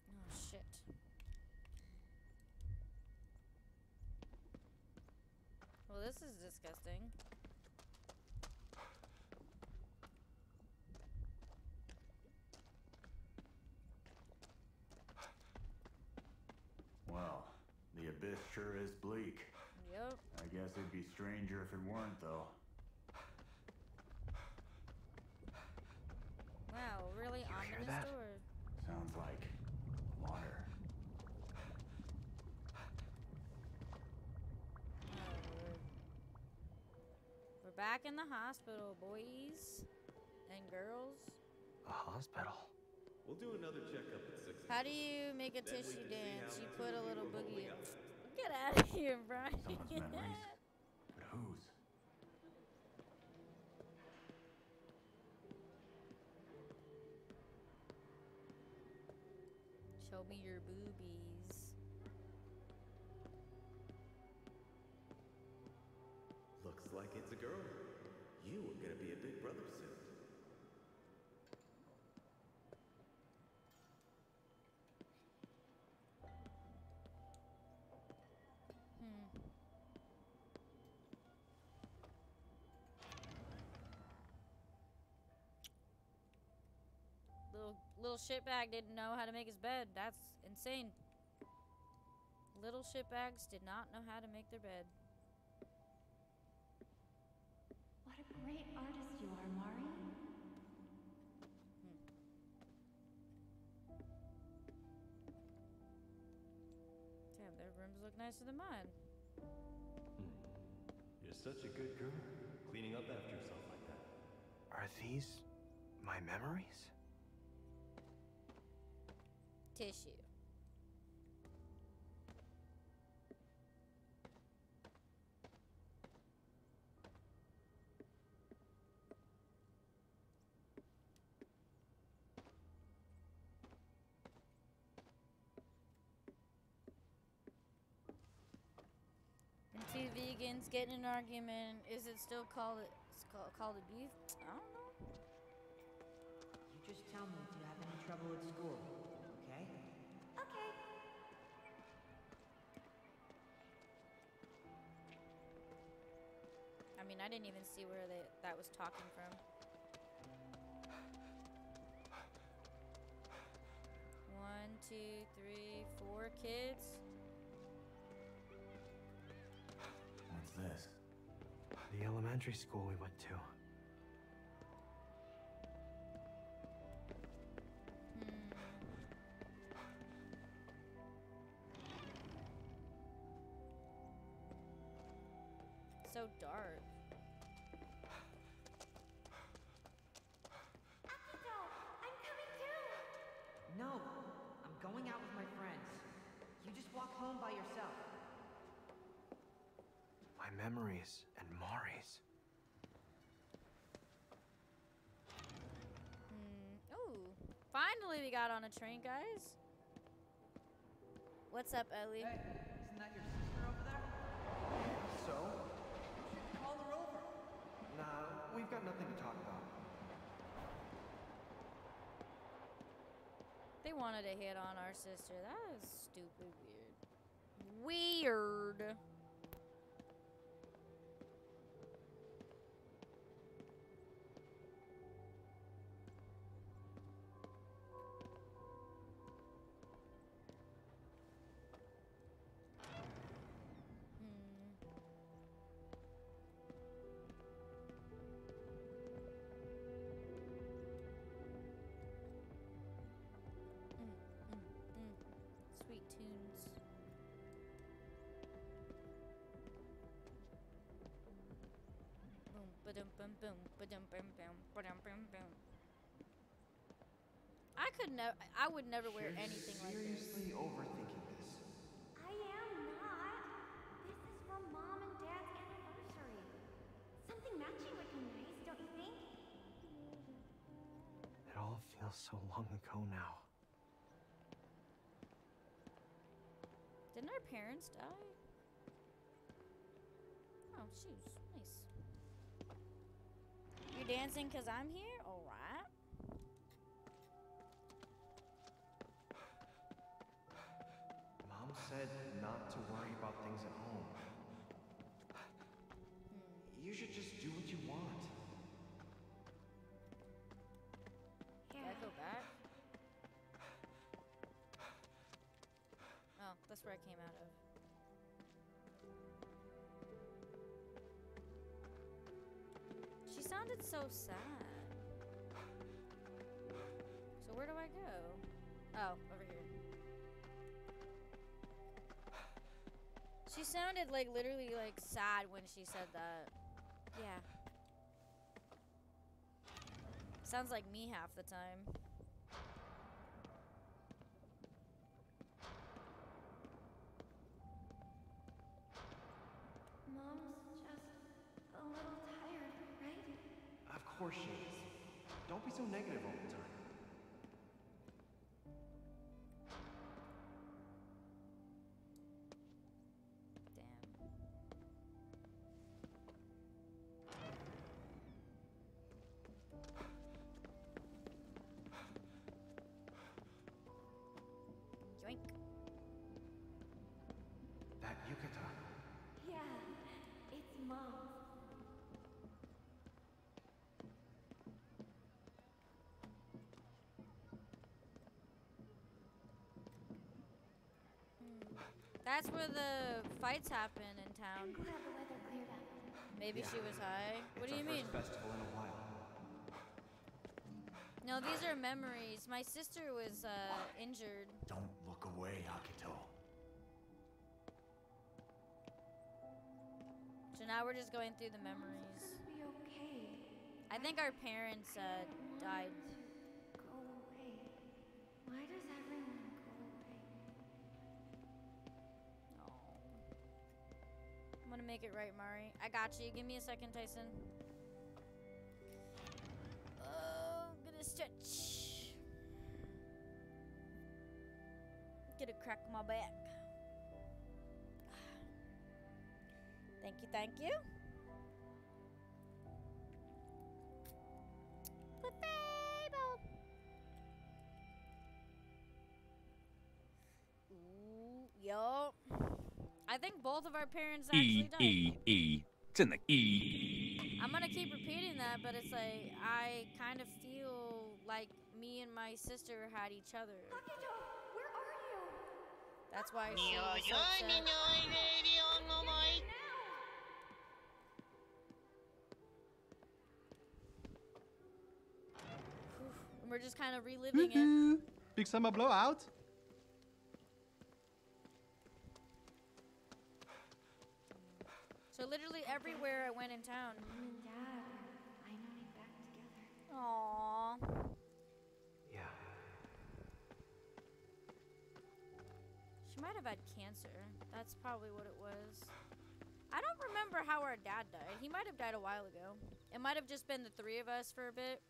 Oh shit. Well, this is disgusting. Well, the abyss sure is bleak. Yep. I guess it'd be stranger if it weren't, though. Wow, really ominous door. Sounds like water. Oh, Lord. We're back in the hospital, boys and girls. A hospital. We'll do another checkup at six. How do you make a Then tissue dance? how You put a little were holding boogie. up. Get out of here, Brian. Someone's memories. But whose? Show me your boobies. Little little shitbag didn't know how to make his bed. That's insane. Little shitbags did not know how to make their bed. What a great artist you are, Mari. Hmm. Damn, their rooms look nicer than mine. Hmm. You're such a good girl, cleaning up after yourself like that. Are these my memories? Tissue. And two vegans get in an argument. Is it still called called, called abuse? I don't know. You just tell me if you have any trouble at school, I mean, I didn't even see where they, that was talking from. One, two, three, four kids. What's this? The elementary school we went to. Memories and Mari's. Hmm. Ooh. Finally, we got on a train, guys. What's up, Ellie? Isn't that your sister over there? So? Call her over. Nah, we've got nothing to talk about. They wanted to hit on our sister. That is stupid weird. Weird. I could never. I would never wear You're anything like this. seriously overthinking this. I am not. This is for mom and dad's anniversary. Something matching would be nice, don't you think? It all feels so long ago now. Didn't our parents die? Oh, shoes. You're dancing because I'm here? Alright. Mom said not to worry about things at home. You should just it's so sad. So where do I go? Oh, over here. She sounded like literally like sad when she said that. Yeah. Sounds like me half the time. Don't be so negative all the time. That's where the fights happen in town. Glad the weather cleared up. Maybe she was high. What It's do you mean? Festival in a while. No, these are memories. My sister was uh, injured. Don't look away, Akito. So now we're just going through the memories. Be okay. I think our parents uh, died. Gonna make it right, Mari. I got you. Give me a second, Tyson. Oh, I'm gonna stretch. Gonna crack my back. Thank you, thank you. I think both of our parents actually E died. E E. It's in the E. I'm gonna keep repeating that, but it's like I kind of feel like me and my sister had each other. Where are you? That's why she was so upset. And We're just kind of reliving it. Mm-hmm. Big summer blowout. So literally everywhere I went in town. Mom and Dad are finally back together. Aww. Yeah. She might have had cancer. That's probably what it was. I don't remember how our dad died. He might have died a while ago. It might have just been the three of us for a bit.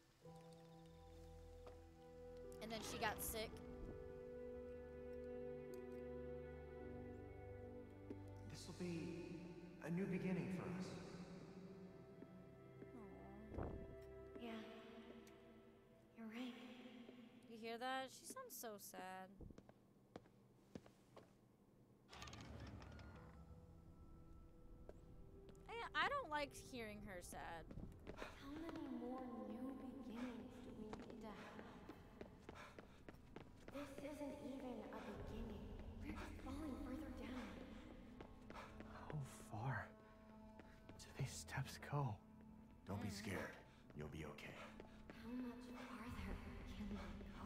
And then she got sick. This will be a new beginning for us. Yeah. You're right. You hear that? She sounds so sad. I, I don't like hearing her sad. How many go? Don't be scared. You'll be okay. How much farther can we go?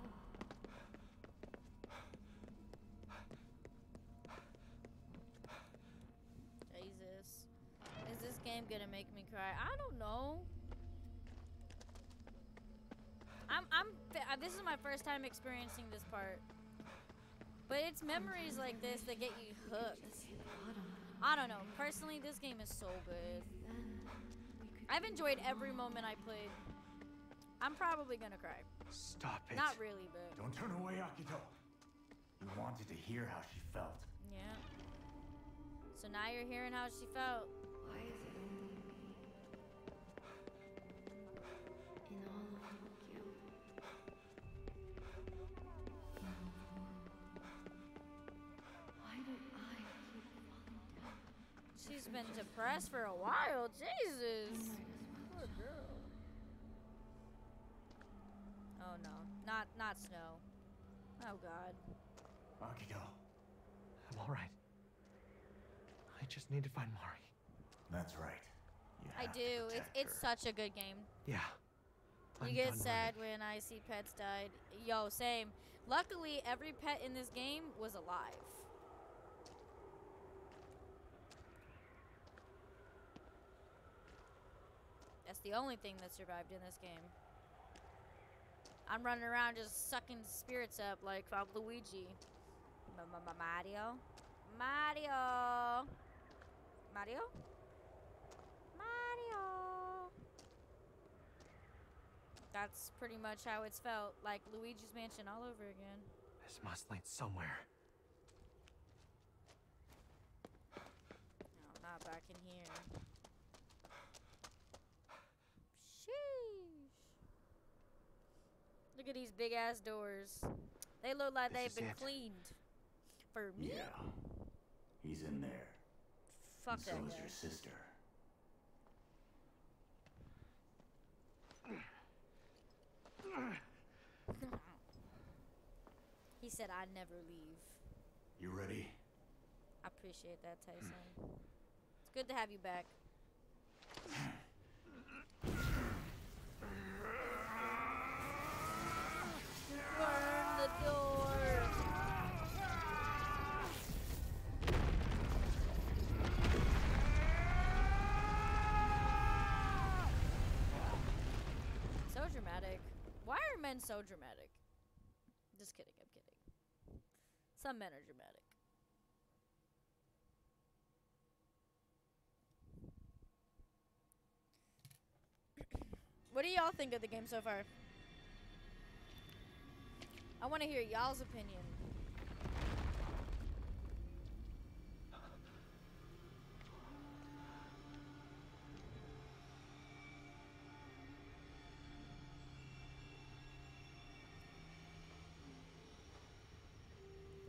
Jesus. Is this game gonna make me cry? I don't know. I'm, I'm, uh, this is my first time experiencing this part. But it's memories like this that get you hooked. I don't know. Personally, this game is so good. I've enjoyed every moment I played. I'm probably gonna cry. Stop it. Not really, but Don't turn away, Akito. You wanted to hear how she felt. yeah. So now you're hearing how she felt. She's been depressed for a while. Jesus. Poor girl. Oh no, not not snow. Oh god. Akito. I'm all right. I just need to find Mari. That's right. You I have to do. It's it's her. such a good game. Yeah. You I'm get done sad when I see pets died. Yo, same. Luckily, every pet in this game was alive. That's the only thing that survived in this game. I'm running around just sucking spirits up like I'm Luigi. Ma- ma- ma- Mario? Mario! Mario? Mario! That's pretty much how it's felt. Like Luigi's Mansion all over again. This must lead somewhere. No, not back in here. Sheesh. Look at these big ass doors. They look like This they've been it. cleaned. For me? Yeah. He's in there. Fuck and so that is guy. your sister. he said I'd never leave. You ready? I appreciate that, Tyson. It's good to have you back. Burn the door. So dramatic. Why are men so dramatic? Just kidding, I'm kidding. Some men are dramatic. What do y'all think of the game so far? I want to hear y'all's opinion.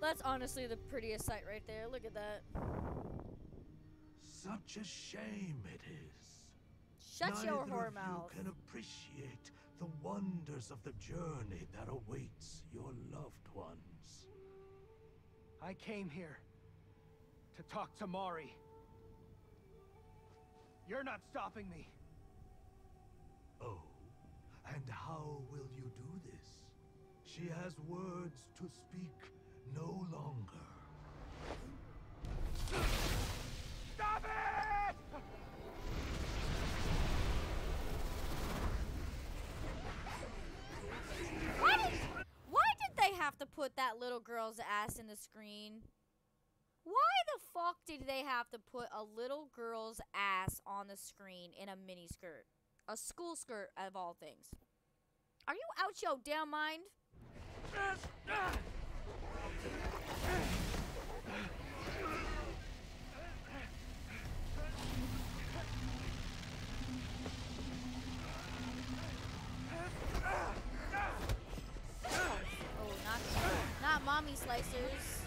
That's honestly the prettiest sight right there. Look at that. Such a shame it is. Shut your Neither whore of mouth. You can appreciate the wonders of the journey that awaits your loved ones. I came here to talk to Mari. You're not stopping me. Oh, and how will you do this? She has words to speak no longer. Stop it! Why did, why did they have to put that little girl's ass in the screen? Why the fuck did they have to put a little girl's ass on the screen in a mini skirt? A school skirt of all things. Are you out your damn mind? Uh, Oh, not not mommy slicers.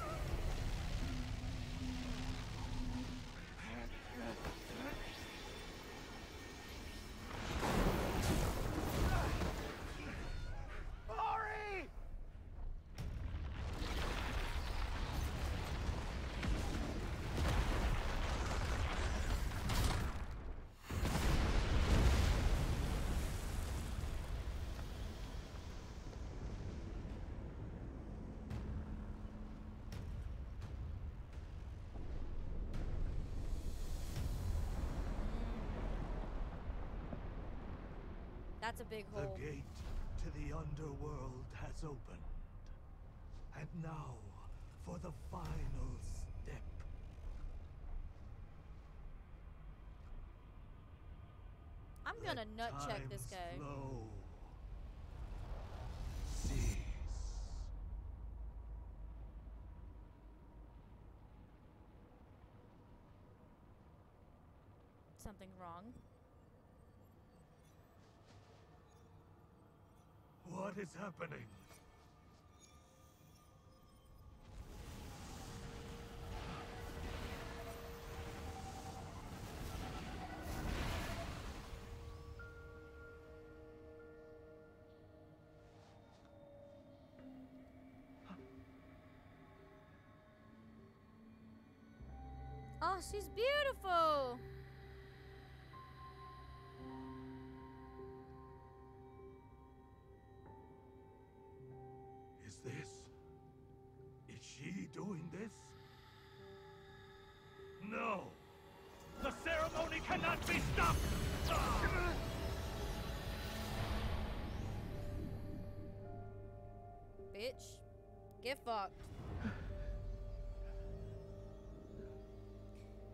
Mari! That's a big hole. The gate to the underworld has opened. And now, for the final step. I'm gonna nut check this guy. Cease. Something wrong. What is happening? Oh, she's beautiful.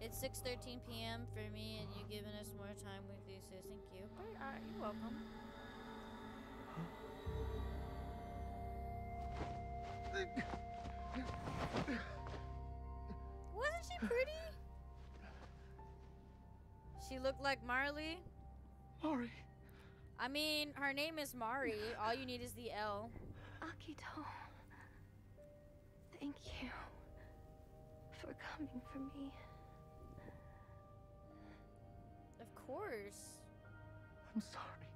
It's 6:13 p.m. for me, and you giving us more time weekly, so thank you. But, uh, you're welcome. Wasn't she pretty? She looked like Marley. Mari. I mean, her name is Mari. All you need is the L. Akito. Thank you for coming for me. Course. I'm sorry.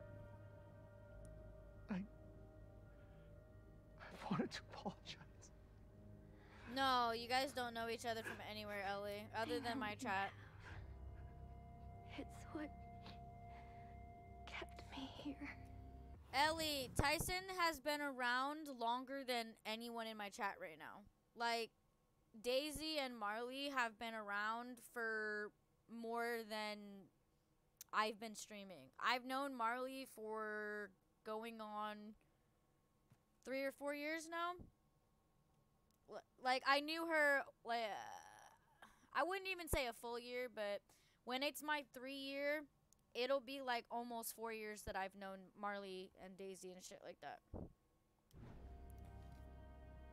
I. I wanted to apologize. No, you guys don't know each other from anywhere, Ellie, other than my chat. It's what kept me here. Ellie, Tyson has been around longer than anyone in my chat right now. Like, Daisy and Marley have been around for more than I've been streaming. I've known Marley for going on three or four years now. L- Like, I knew her, like, uh, I wouldn't even say a full year, but when it's my three year, it'll be like almost four years that I've known Marley and Daisy and shit like that.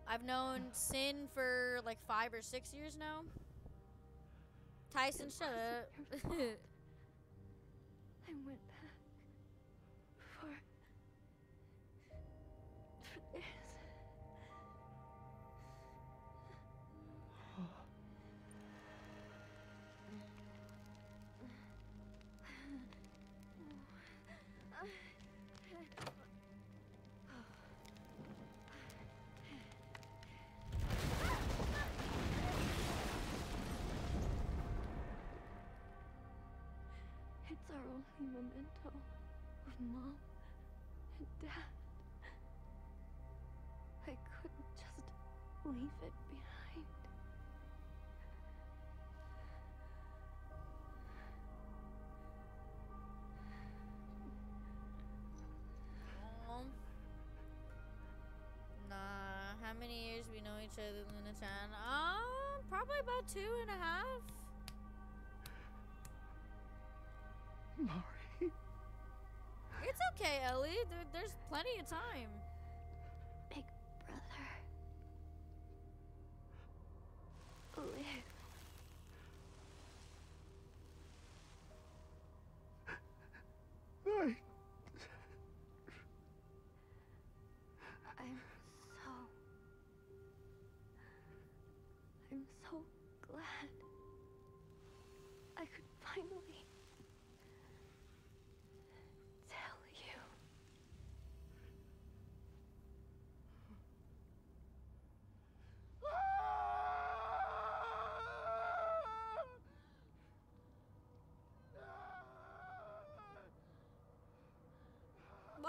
I've known Sin for like five or six years now. Tyson, shut up. I went leave it behind. Aw. Nah, how many years we know each other, Luna Chan? Um, probably about two and a half. Mari. It's okay, Ellie. There, there's plenty of time.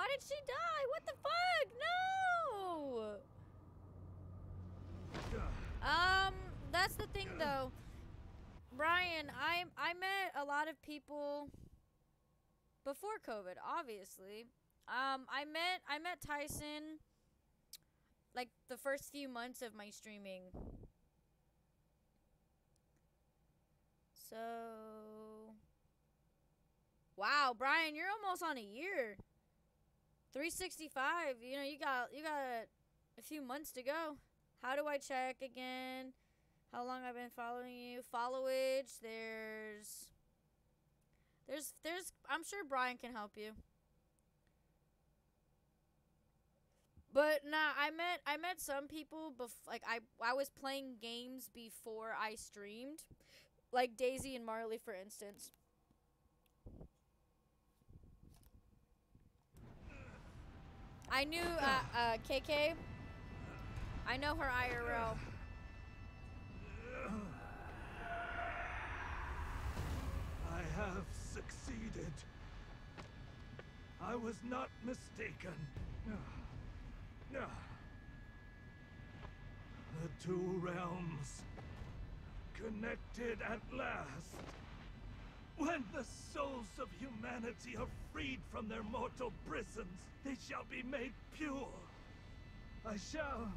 Did she die? What the fuck? No! Um, that's the thing though. Brian, I I met a lot of people before COVID, obviously. Um, I met I met Tyson like the first few months of my streaming. So Wow, Brian, you're almost on a year. 365. You know, you got you got a few months to go. How do I check again? How long I've been following you? Followage. There's there's there's I'm sure Brian can help you. But nah, I met I met some people bef- like I I was playing games before I streamed. Like Daisy and Marley for instance. I knew uh, uh, KK. I know her IRL. I have succeeded. I was not mistaken. The two realms connected at last. When the souls of humanity are freed from their mortal prisons, they shall be made pure. I shall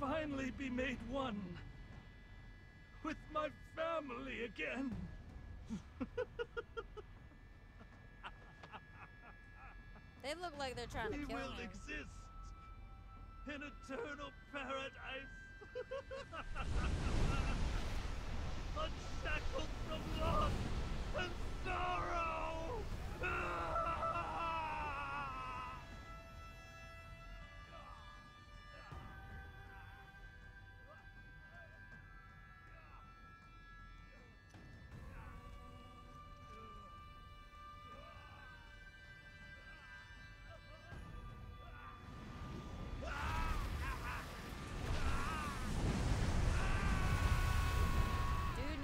finally be made one with my family again? They look like they're trying to we kill will exist in eternal paradise. Unshackled from loss and sorrow.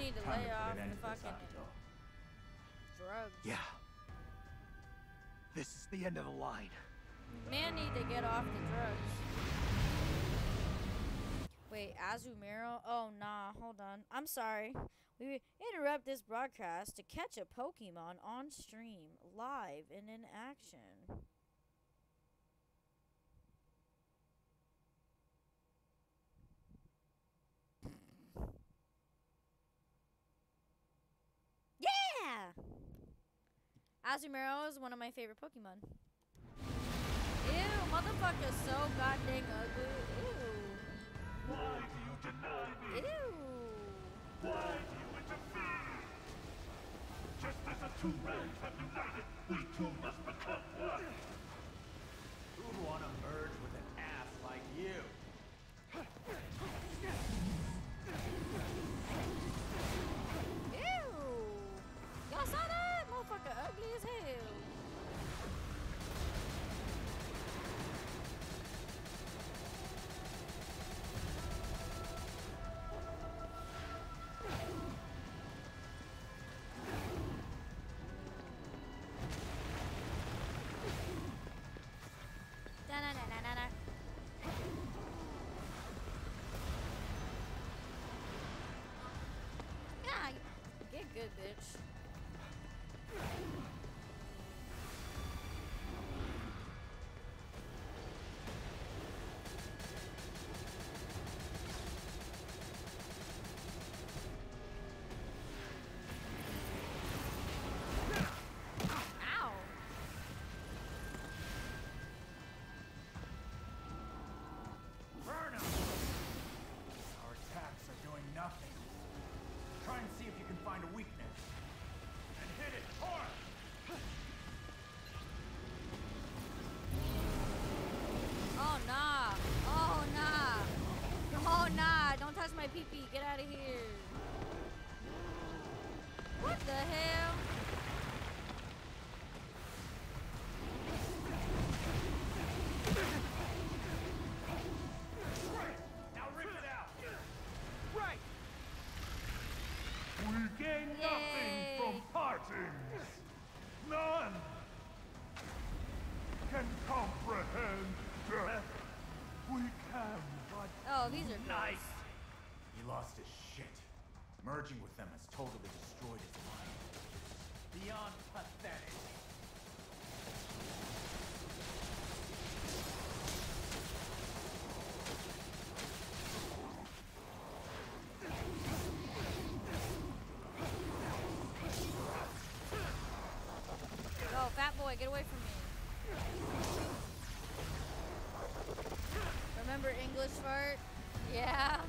Need to Time to lay put off the fucking drugs. Yeah. This is the end of the line. Man need to get off the drugs. Wait, Azumarill? Oh nah, hold on. I'm sorry. We interrupt this broadcast to catch a Pokemon on stream, live and in action. Yeah! Azumarill is one of my favorite Pokemon. Ew, motherfucker's so goddamn ugly. Ew. Why do you deny me? Ew. Why do you interfere? Just as the two realms have united, we two must become one. Who'd want to merge with an ass like you? Good, bitch. Merging with them has totally destroyed his mind. Beyond pathetic. Go, fat boy, get away from me. Remember English fart? Yeah.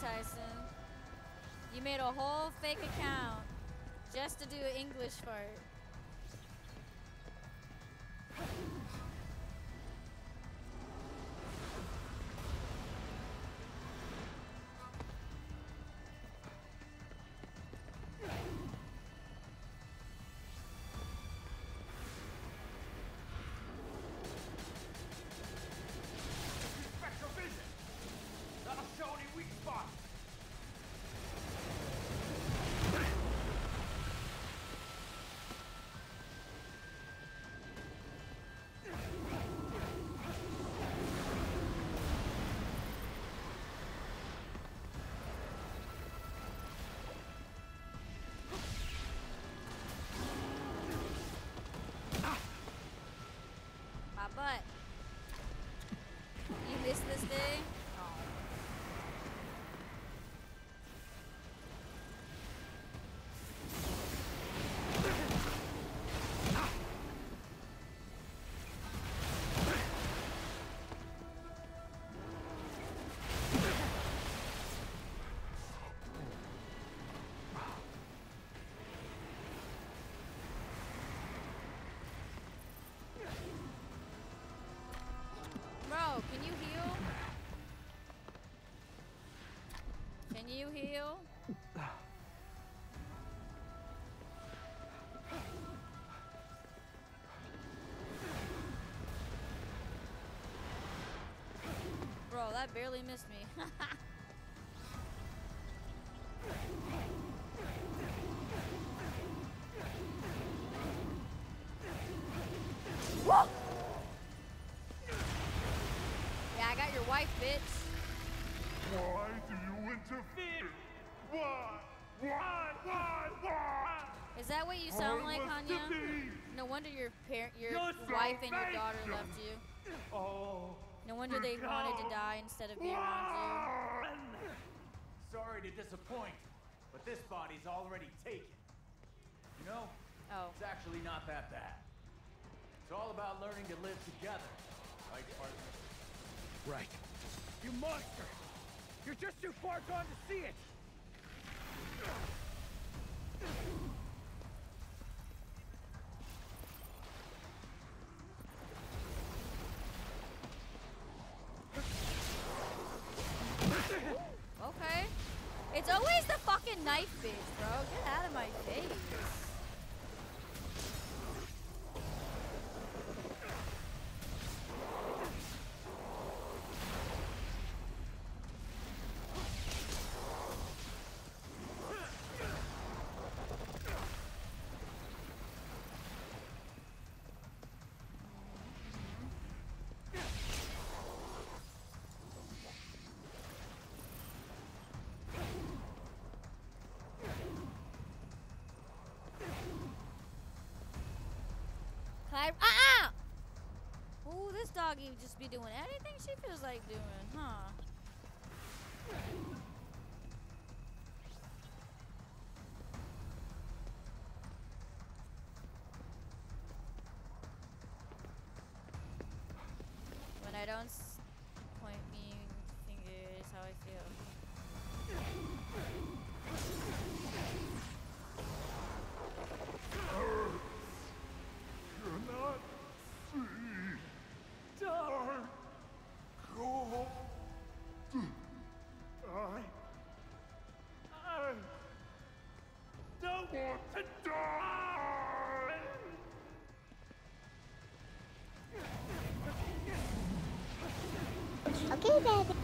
Tyson. You made a whole fake account just to do English fart. Can you heal? Can you heal? Bro, that barely missed what you sound I like, Hannya? No wonder your parent, your Your wife and your daughter salvation. left you. Oh. No wonder they wanted to die instead of being around Sorry to disappoint, but this body's already taken. You know, Oh. it's actually not that bad. It's all about learning to live together, right, partner? Right. You monster! You're just too far gone to see it! you. Okay. It's always the fucking knife bitch, bro. Get out of my face. Clive, ah, ah! Ooh, this doggy just be doing anything she feels like doing, huh? Okay, baby.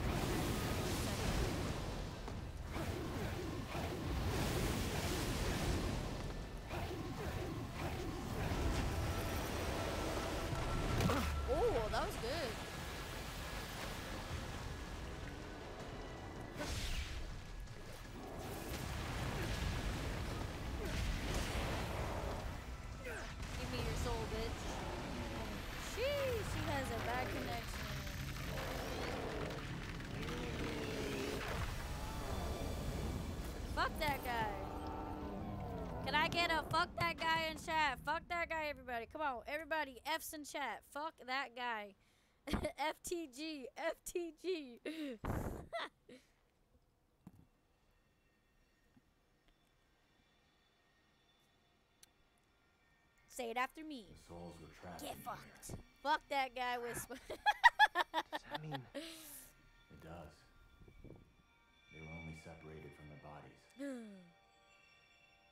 Oh, that was good. Give me your soul, bitch. Has a bad connection. Fuck that guy. Can I get a fuck that guy in chat? Fuck that guy, everybody. Come on, everybody. F's in chat. Fuck that guy. FTG. FTG. Say it after me. The souls were trapped. Get fucked. Fuck that guy with. sp- I mean, It does. They were only separated from their bodies.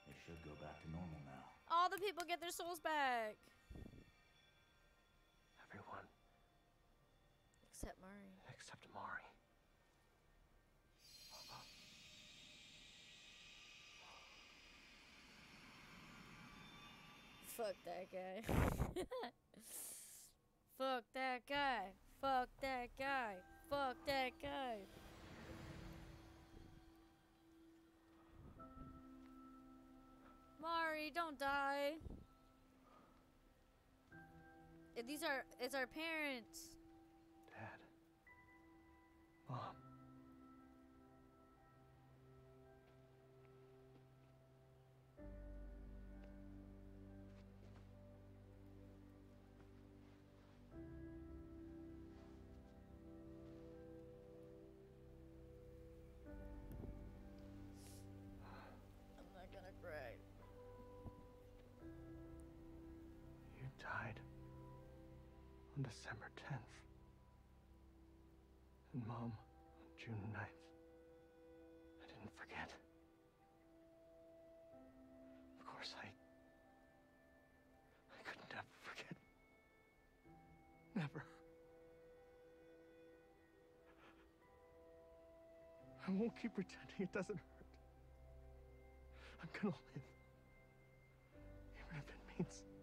They should go back to normal now. All the people get their souls back. everyone Except Murray. except Mari. Fuck that guy. Fuck that guy. Fuck that guy. Fuck that guy. Mari, don't die. These are it's our parents. Dad. Mom. December 10th. And Mom on June 9th. I didn't forget. Of course, I. I could never forget. Never. I won't keep pretending it doesn't hurt. I'm gonna live. Even if it means.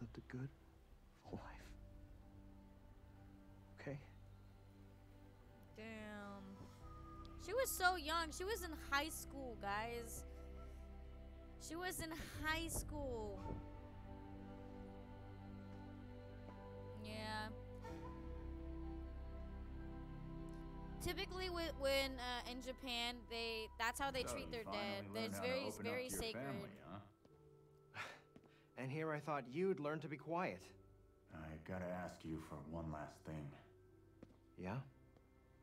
Lived a good, full life. Okay? Damn. She was so young. She was in high school, guys. She was in high school. Yeah. Typically, when uh, in Japan, they that's how they So treat their dead. It's very, open very sacred. family, huh? And here I thought you'd learn to be quiet. I gotta ask you for one last thing. Yeah?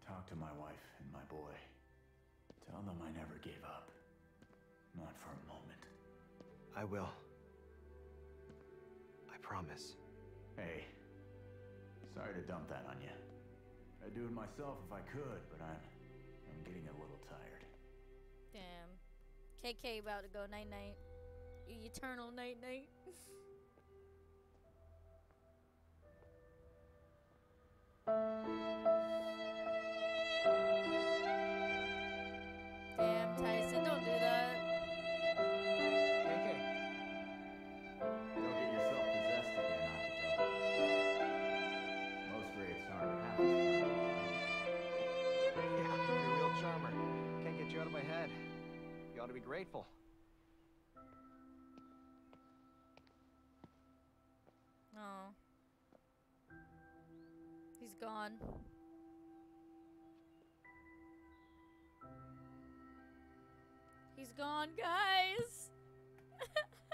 Talk to my wife and my boy. Tell them I never gave up. Not for a moment. I will. I promise. Hey, sorry to dump that on you. I'd do it myself if I could, but I'm I'm getting a little tired. Damn. KK about to go night night night. Eternal night night. Damn, Tyson, don't do that. Don't get yourself possessed again, Akito. Most rapes aren't half as Yeah, you're a real charmer. Can't get you out of my head. You ought to be grateful. Gone. He's gone, guys.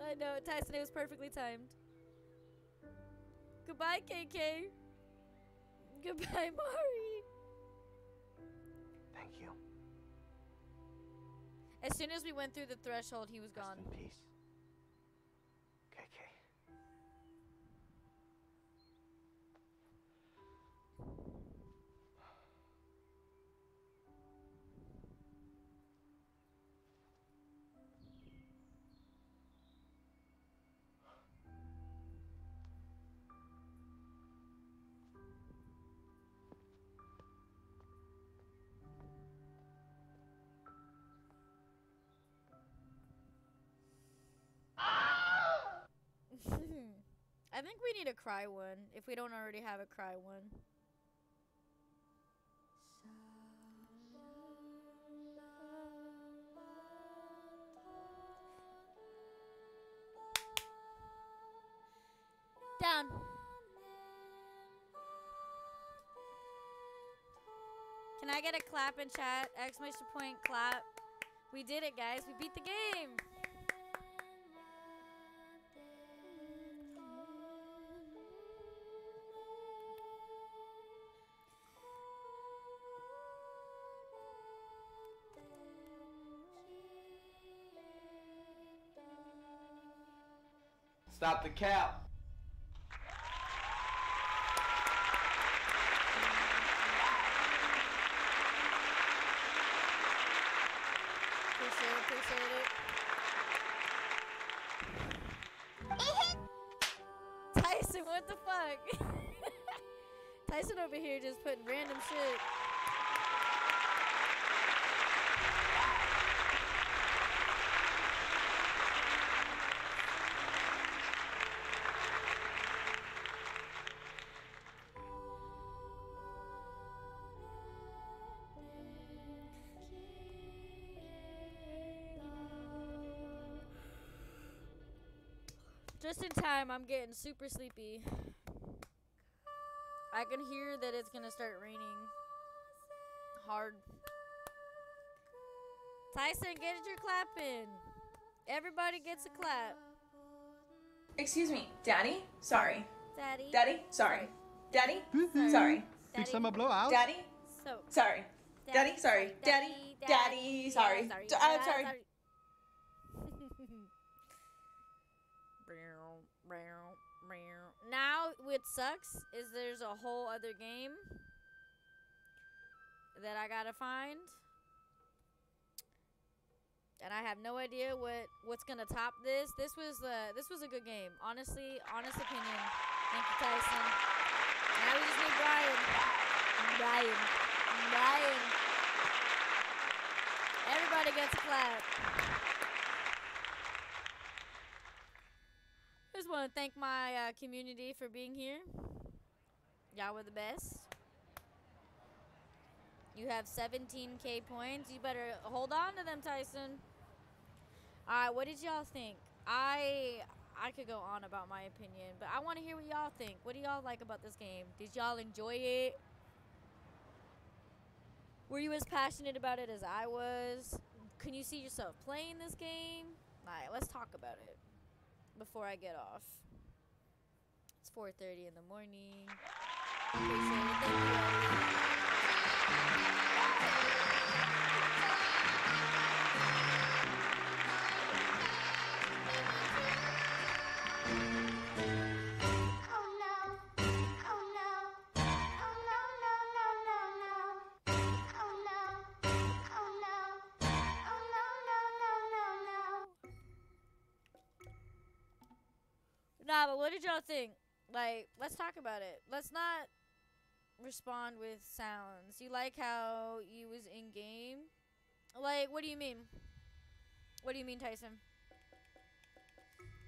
I know, Tyson, it was perfectly timed. Goodbye, KK. Goodbye, Mari. As soon as we went through the threshold, he was gone. in peace. I think we need a cry one if we don't already have a cry one. Down. Can I get a clap in chat? Exclamation point clap. We did it, guys. We beat the game. Stop the cap. Appreciate it, appreciate it. Tyson, what the fuck? Tyson over here just putting random shit. Just in time, I'm getting super sleepy. I can hear that it's gonna start raining. Hard. Tyson, get your clap in. Everybody gets a clap. Excuse me, Daddy? Sorry. Daddy. Daddy? Sorry. Daddy? Sorry. Think some blowout? Daddy? So. Sorry. Daddy? Sorry. Daddy? Daddy? Sorry. Sorry. So- I'm sorry. now, what sucks is there's a whole other game that I gotta find, and I have no idea what what's gonna top this. This was uh, this was a good game, honestly. Honest opinion. Thank you, Tyson. Now we just need Brian. Brian. Brian. Everybody gets a clap. Just want to thank my uh, community for being here. Y'all were the best. You have 17k points. You better hold on to them, Tyson. All right, what did y'all think? I I could go on about my opinion, but I want to hear what y'all think. What do y'all like about this game? Did y'all enjoy it? Were you as passionate about it as I was? Can you see yourself playing this game? All right, let's talk about it before I get off. It's 4:30 in the morning. What did y'all think? Like, let's talk about it. Let's not respond with sounds. You like how you was in game? Like, what do you mean? What do you mean, Tyson?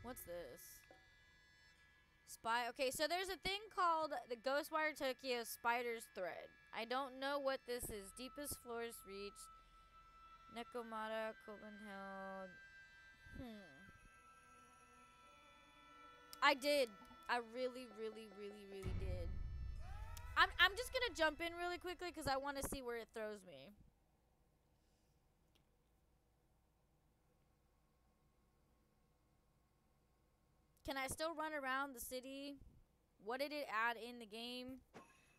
What's this? Spy. Okay, so there's a thing called the Ghostwire Tokyo Spider's Thread. I don't know what this is. Deepest floors reached. Nekomata, held. Hmm. I did. I really, really, really, really did. I'm I'm just gonna jump in really quickly because I want to see where it throws me. Can I still run around the city? What did it add in the game?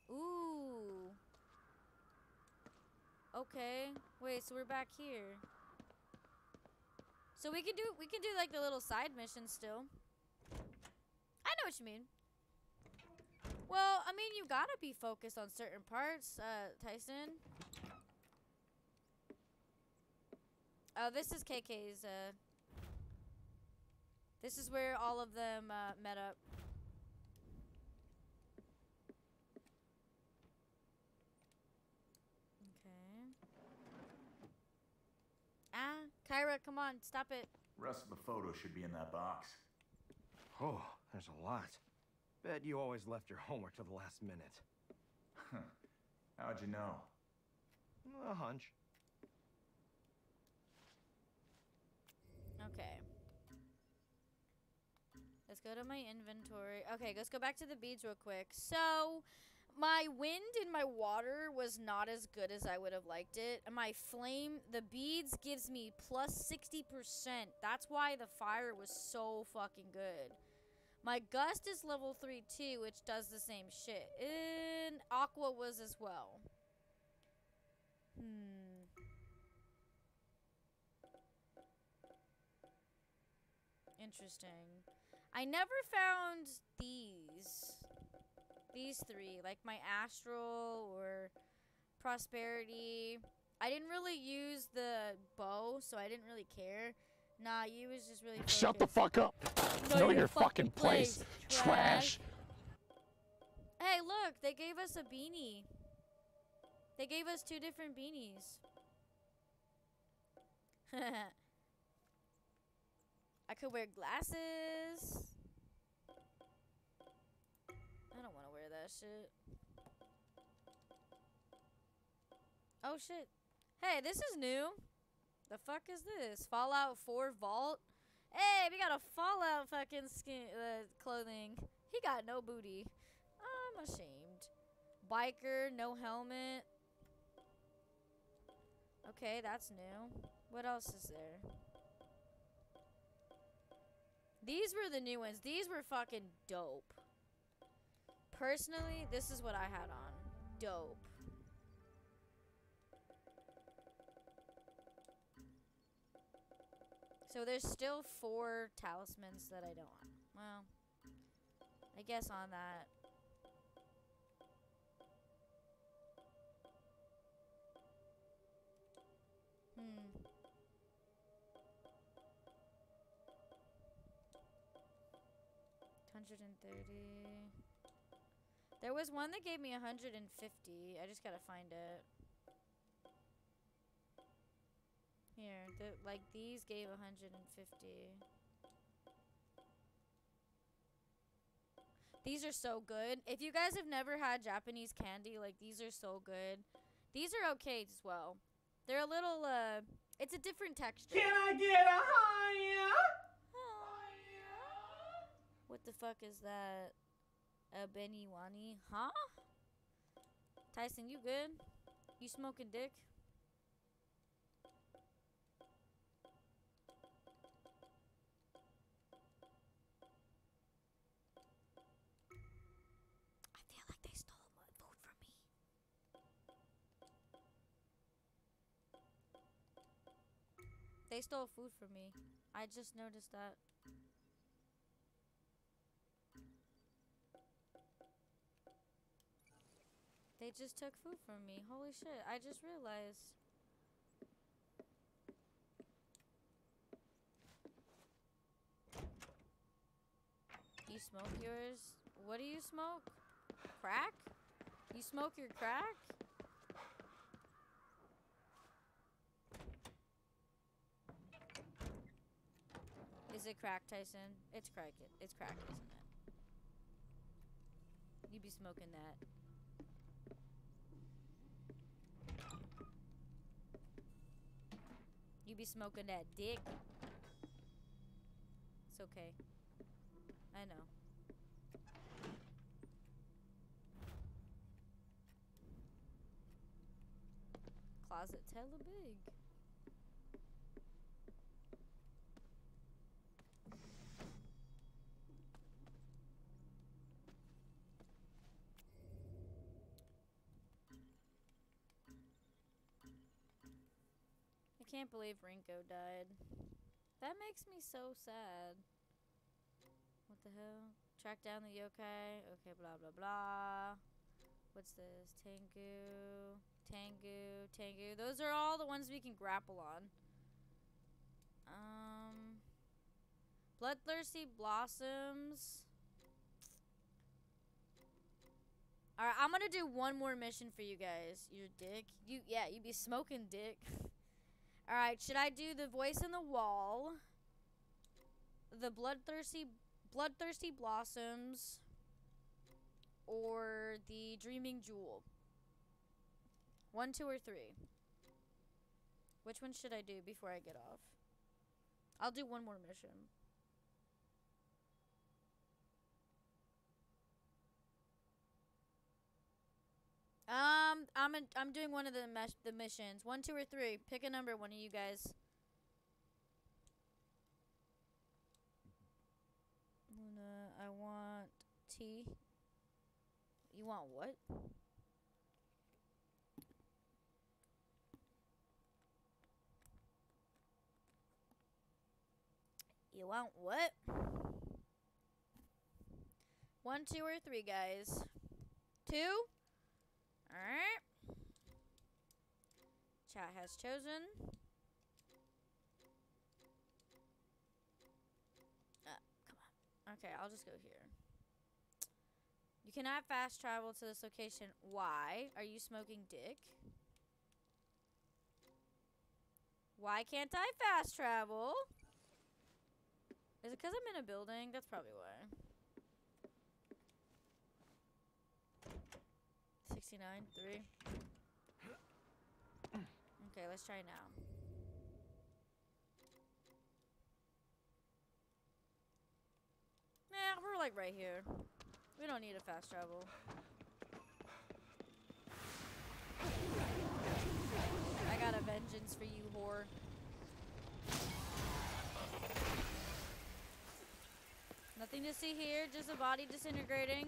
Ooh. Okay. Wait, so we're back here. So we can do we can do like the little side missions still. I know what you mean. Well, I mean, you gotta be focused on certain parts, uh, Tyson. Oh, this is KK's, uh. This is where all of them, uh, met up. Okay. Ah, Kyra, come on, stop it. Rest of the photo should be in that box. Oh, there's a lot. Bet you always left your homework to the last minute. How'd you know? A hunch. Okay. Let's go to my inventory. Okay, let's go back to the beads real quick. So, my wind and my water was not as good as I would have liked it. My flame, the beads gives me plus 60%. That's why the fire was so fucking good. My gust is level 3 too, which does the same shit. And aqua was as well. Hmm. Interesting. I never found these. These three, like my astral or prosperity. I didn't really use the bow, so I didn't really care. Nah, you was just really. Shut the fuck up. Know your fucking place, trash. Hey, look, they gave us a beanie. They gave us two different beanies. I could wear glasses. I don't want to wear that shit. Oh shit. Hey, this is new. The fuck is this? Fallout 4 Vault? Hey, we got a Fallout fucking skin uh, clothing. He got no booty. I'm ashamed. Biker, no helmet. Okay, that's new. What else is there? These were the new ones. These were fucking dope. Personally, this is what I had on. Dope. So there's still four talismans that I don't want. Well, I guess on that. Hmm. Hundred and thirty. There was one that gave me 150. I just gotta find it. Here, the, like these gave 150. These are so good. If you guys have never had Japanese candy, like these are so good. These are okay as well. They're a little uh it's a different texture. Can I get a higher? What the fuck is that? A Benny Wani? Huh? Tyson, you good? You smoking dick? They stole food from me. I just noticed that. They just took food from me. Holy shit, I just realized. You smoke yours? What do you smoke? Crack? You smoke your crack? Is it crack, Tyson? It's crack. It's crack, isn't it? You be smoking that. You be smoking that dick. It's okay. I know. Closet's hella big. Can't believe Rinko died. That makes me so sad. What the hell? Track down the yokai. Okay, blah blah blah. What's this? Tengu, Tengu, Tengu. Those are all the ones we can grapple on. Um, bloodthirsty blossoms. All right, I'm gonna do one more mission for you guys. Your dick. You yeah, you'd be smoking dick. All right, should I do the voice in the wall? The bloodthirsty bloodthirsty blossoms or the dreaming jewel? One, two, or three? Which one should I do before I get off? I'll do one more mission. Um, I'm a, I'm doing one of the mes- the missions. One, two, or three. Pick a number. One of you guys. Luna, I want T. You want what? You want what? One, two, or three, guys. Two? Alright. Chat has chosen. Uh, come on. Okay, I'll just go here. You cannot fast travel to this location. Why? Are you smoking dick? Why can't I fast travel? Is it because I'm in a building? That's probably why. 69, 3. Okay, let's try now. Nah, we're like right here. We don't need a fast travel. I got a vengeance for you, whore. Nothing to see here, just a body disintegrating.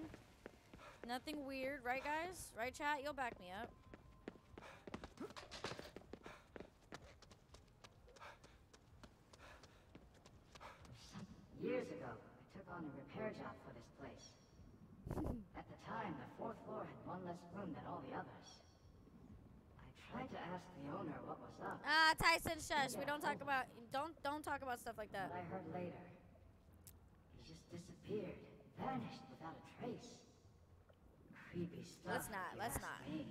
Nothing weird, right guys? Right chat? You'll back me up. Years ago, I took on a repair job for this place. At the time, the fourth floor had one less room than all the others. I tried to ask the owner what was up. Ah, Tyson, shush. We don't talk about don't don't talk about stuff like that. But I heard later. He just disappeared, vanished without a trace. Creepy stuff. Let's not, let's not. me.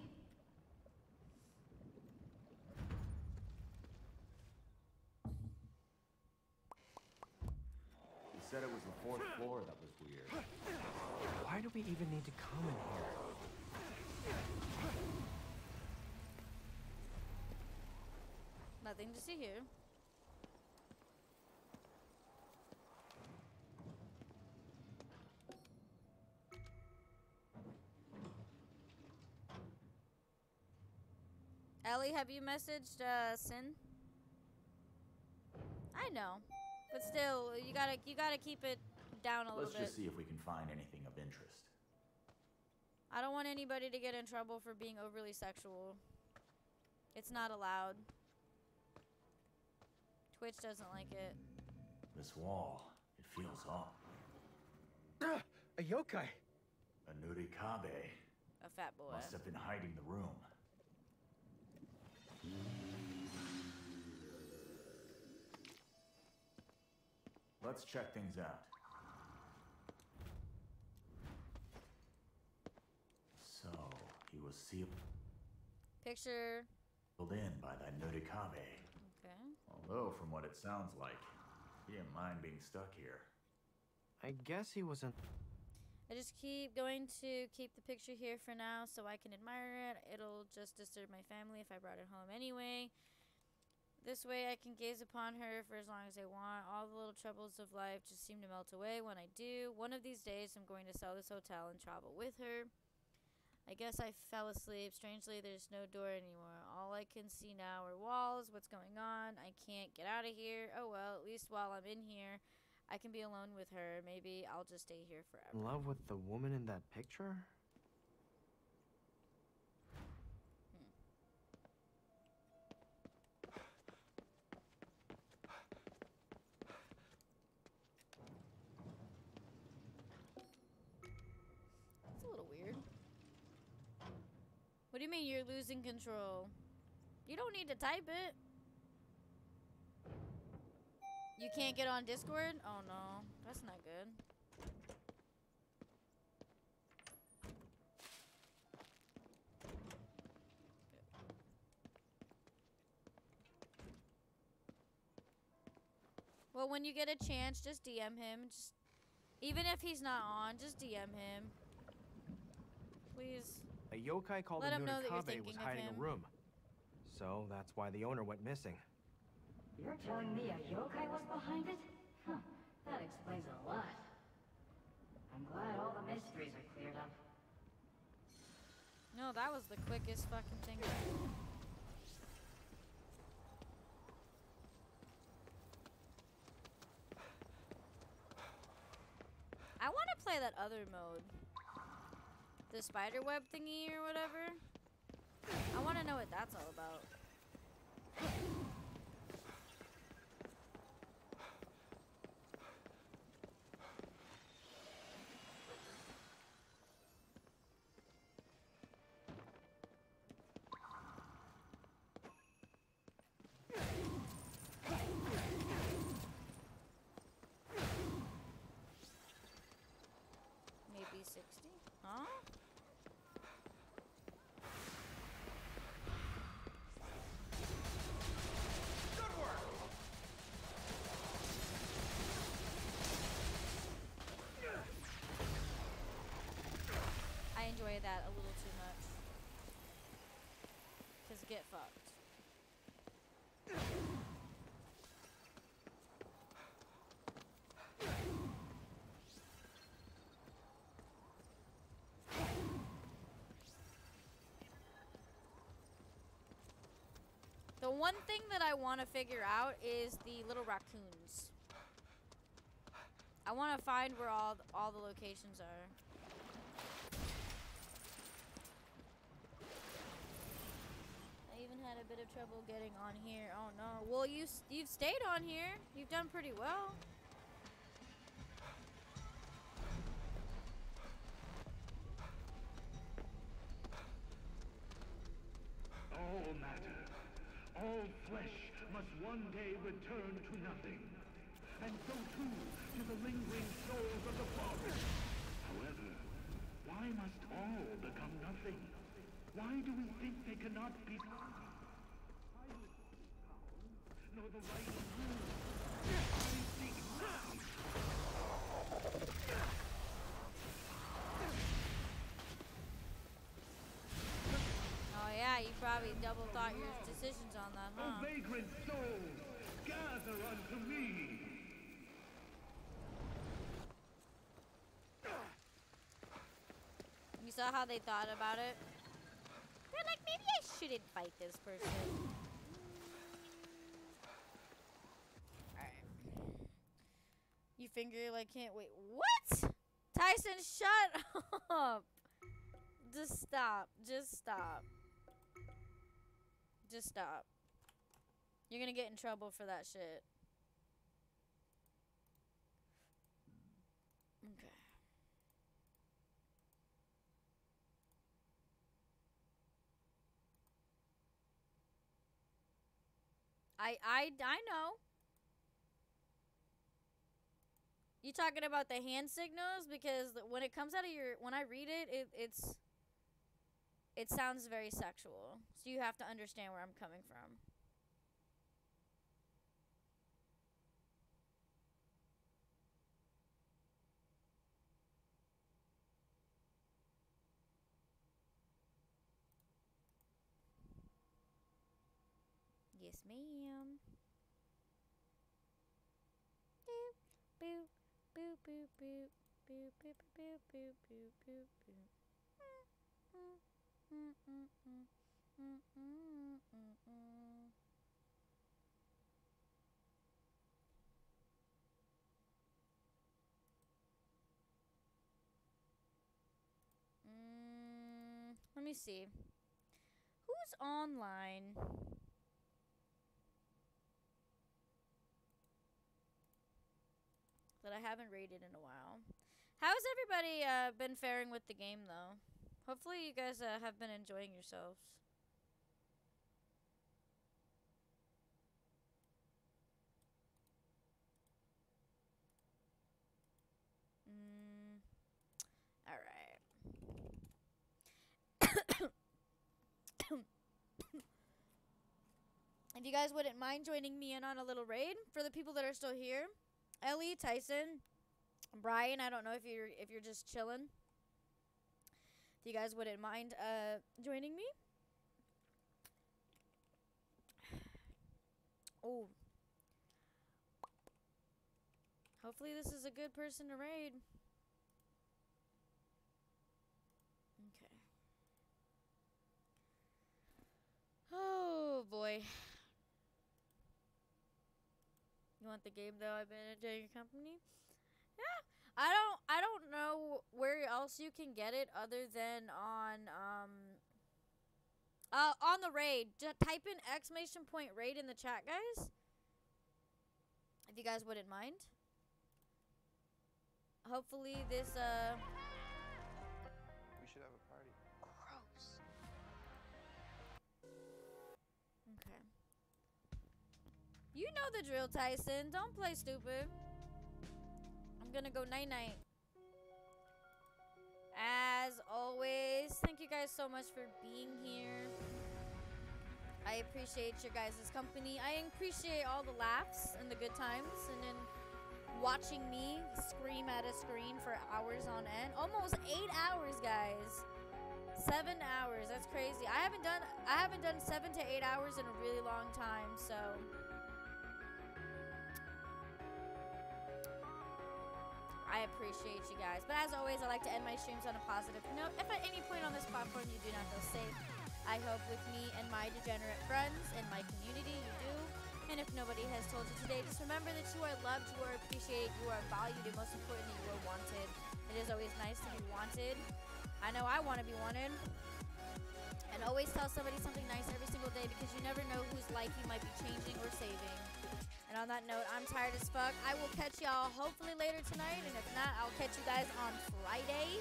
He said it was the fourth floor that was weird. Why do we even need to come in here? Nothing to see here. Ellie, have you messaged uh, Sin? I know, but still, you gotta you gotta keep it down a Let's little bit. just see if we can find anything of interest. I don't want anybody to get in trouble for being overly sexual. It's not allowed. Twitch doesn't like it. This wall, it feels off. A yokai. A Nurikabe A fat boy. must have been hiding the room. Let's check things out. So, he was sealed Picture. in by that Nurikabe. Okay. Although, from what it sounds like, he didn't mind being stuck here. I guess he wasn't. I just keep going to keep the picture here for now so I can admire it. It'll just disturb my family if I brought it home anyway. This way I can gaze upon her for as long as I want. All the little troubles of life just seem to melt away when I do. One of these days I'm going to sell this hotel and travel with her. I guess I fell asleep. Strangely, there's no door anymore. All I can see now are walls. What's going on? I can't get out of here. Oh well, at least while I'm in here, I can be alone with her. Maybe I'll just stay here forever. In love with the woman in that picture? It's a little weird. What do you mean you're losing control? You don't need to type it. You can't get on Discord? Oh no, that's not good. Well, when you get a chance, just DM him. Just even if he's not on, just DM him. Please. A yokai called Let him know that you're thinking was hiding a room. So that's why the owner went missing. You're telling me a yokai was behind it? Huh, that explains a lot. I'm glad all the mysteries are cleared up. No, that was the quickest fucking thing. I want to play that other mode. The spider web thingy or whatever. I want to know what that's all about. that a little too much. Because get fucked. The one thing that I want to figure out is the little raccoons. I want to find where all the, all the locations are. Bit of trouble getting on here. Oh no. Well, you you've stayed on here. You've done pretty well. All matter, all flesh must one day return to nothing. And so too to the lingering souls of the forest. However, why must all become nothing? Why do we think they cannot be... Nor the right of rule. I seek Oh yeah, you probably double thought your decisions on that, O huh? vagrant souls, gather unto me! You saw how they thought about it? They're like, maybe I shouldn't fight this person. Alright. Finger like can't wait. What? Tyson, shut up. Just stop. Just stop. Just stop. You're gonna get in trouble for that shit. Okay. I I I know. You talking about the hand signals because when it comes out of your when I read it, it it's it sounds very sexual. So you have to understand where I'm coming from. Yes, ma'am. Boop, boop, boop, boop, boop, boop, boop, boop, boop, boop, boop, boop. Let me see. Who's online? That I haven't rated in a while. How's everybody uh, been faring with the game, though? Hopefully, you guys uh, have been enjoying yourselves. Mm, all right. if you guys wouldn't mind joining me in on a little raid for the people that are still here, Ellie, Tyson, Brian. I don't know if you're if you're just chilling. If you guys wouldn't mind uh joining me. Oh. Hopefully this is a good person to raid. Okay. Oh boy. You want the game though? I've been enjoying your company. Yeah, I don't. I don't know where else you can get it other than on um. Uh, on the raid, just type in exclamation point raid in the chat, guys. If you guys wouldn't mind. Hopefully this uh. You know the drill, Tyson. Don't play stupid. I'm gonna go night night. As always, thank you guys so much for being here. I appreciate your guys' company. I appreciate all the laughs and the good times and then watching me scream at a screen for hours on end. Almost eight hours, guys. Seven hours. That's crazy. I haven't done I haven't done seven to eight hours in a really long time, so I appreciate you guys. But as always, I like to end my streams on a positive note. If at any point on this platform you do not feel safe, I hope with me and my degenerate friends and my community you do. And if nobody has told you today, just remember that you are loved, you are appreciated, you are valued, and most importantly, you are wanted. It is always nice to be wanted. I know I want to be wanted. And always tell somebody something nice every single day because you never know whose life you might be changing or saving. And on that note, I'm tired as fuck. I will catch y'all hopefully later tonight, and if not, I'll catch you guys on Friday.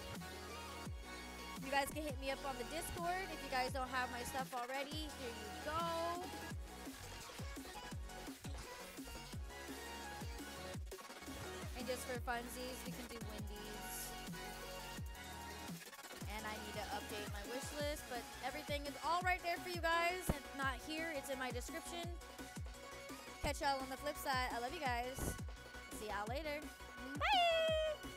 You guys can hit me up on the Discord if you guys don't have my stuff already. Here you go. And just for funsies, we can do Wendy's. And I need to update my wish list, but everything is all right there for you guys. If not here, it's in my description. Catch y'all on the flip side. I love you guys. See y'all later. Mm-hmm. Bye!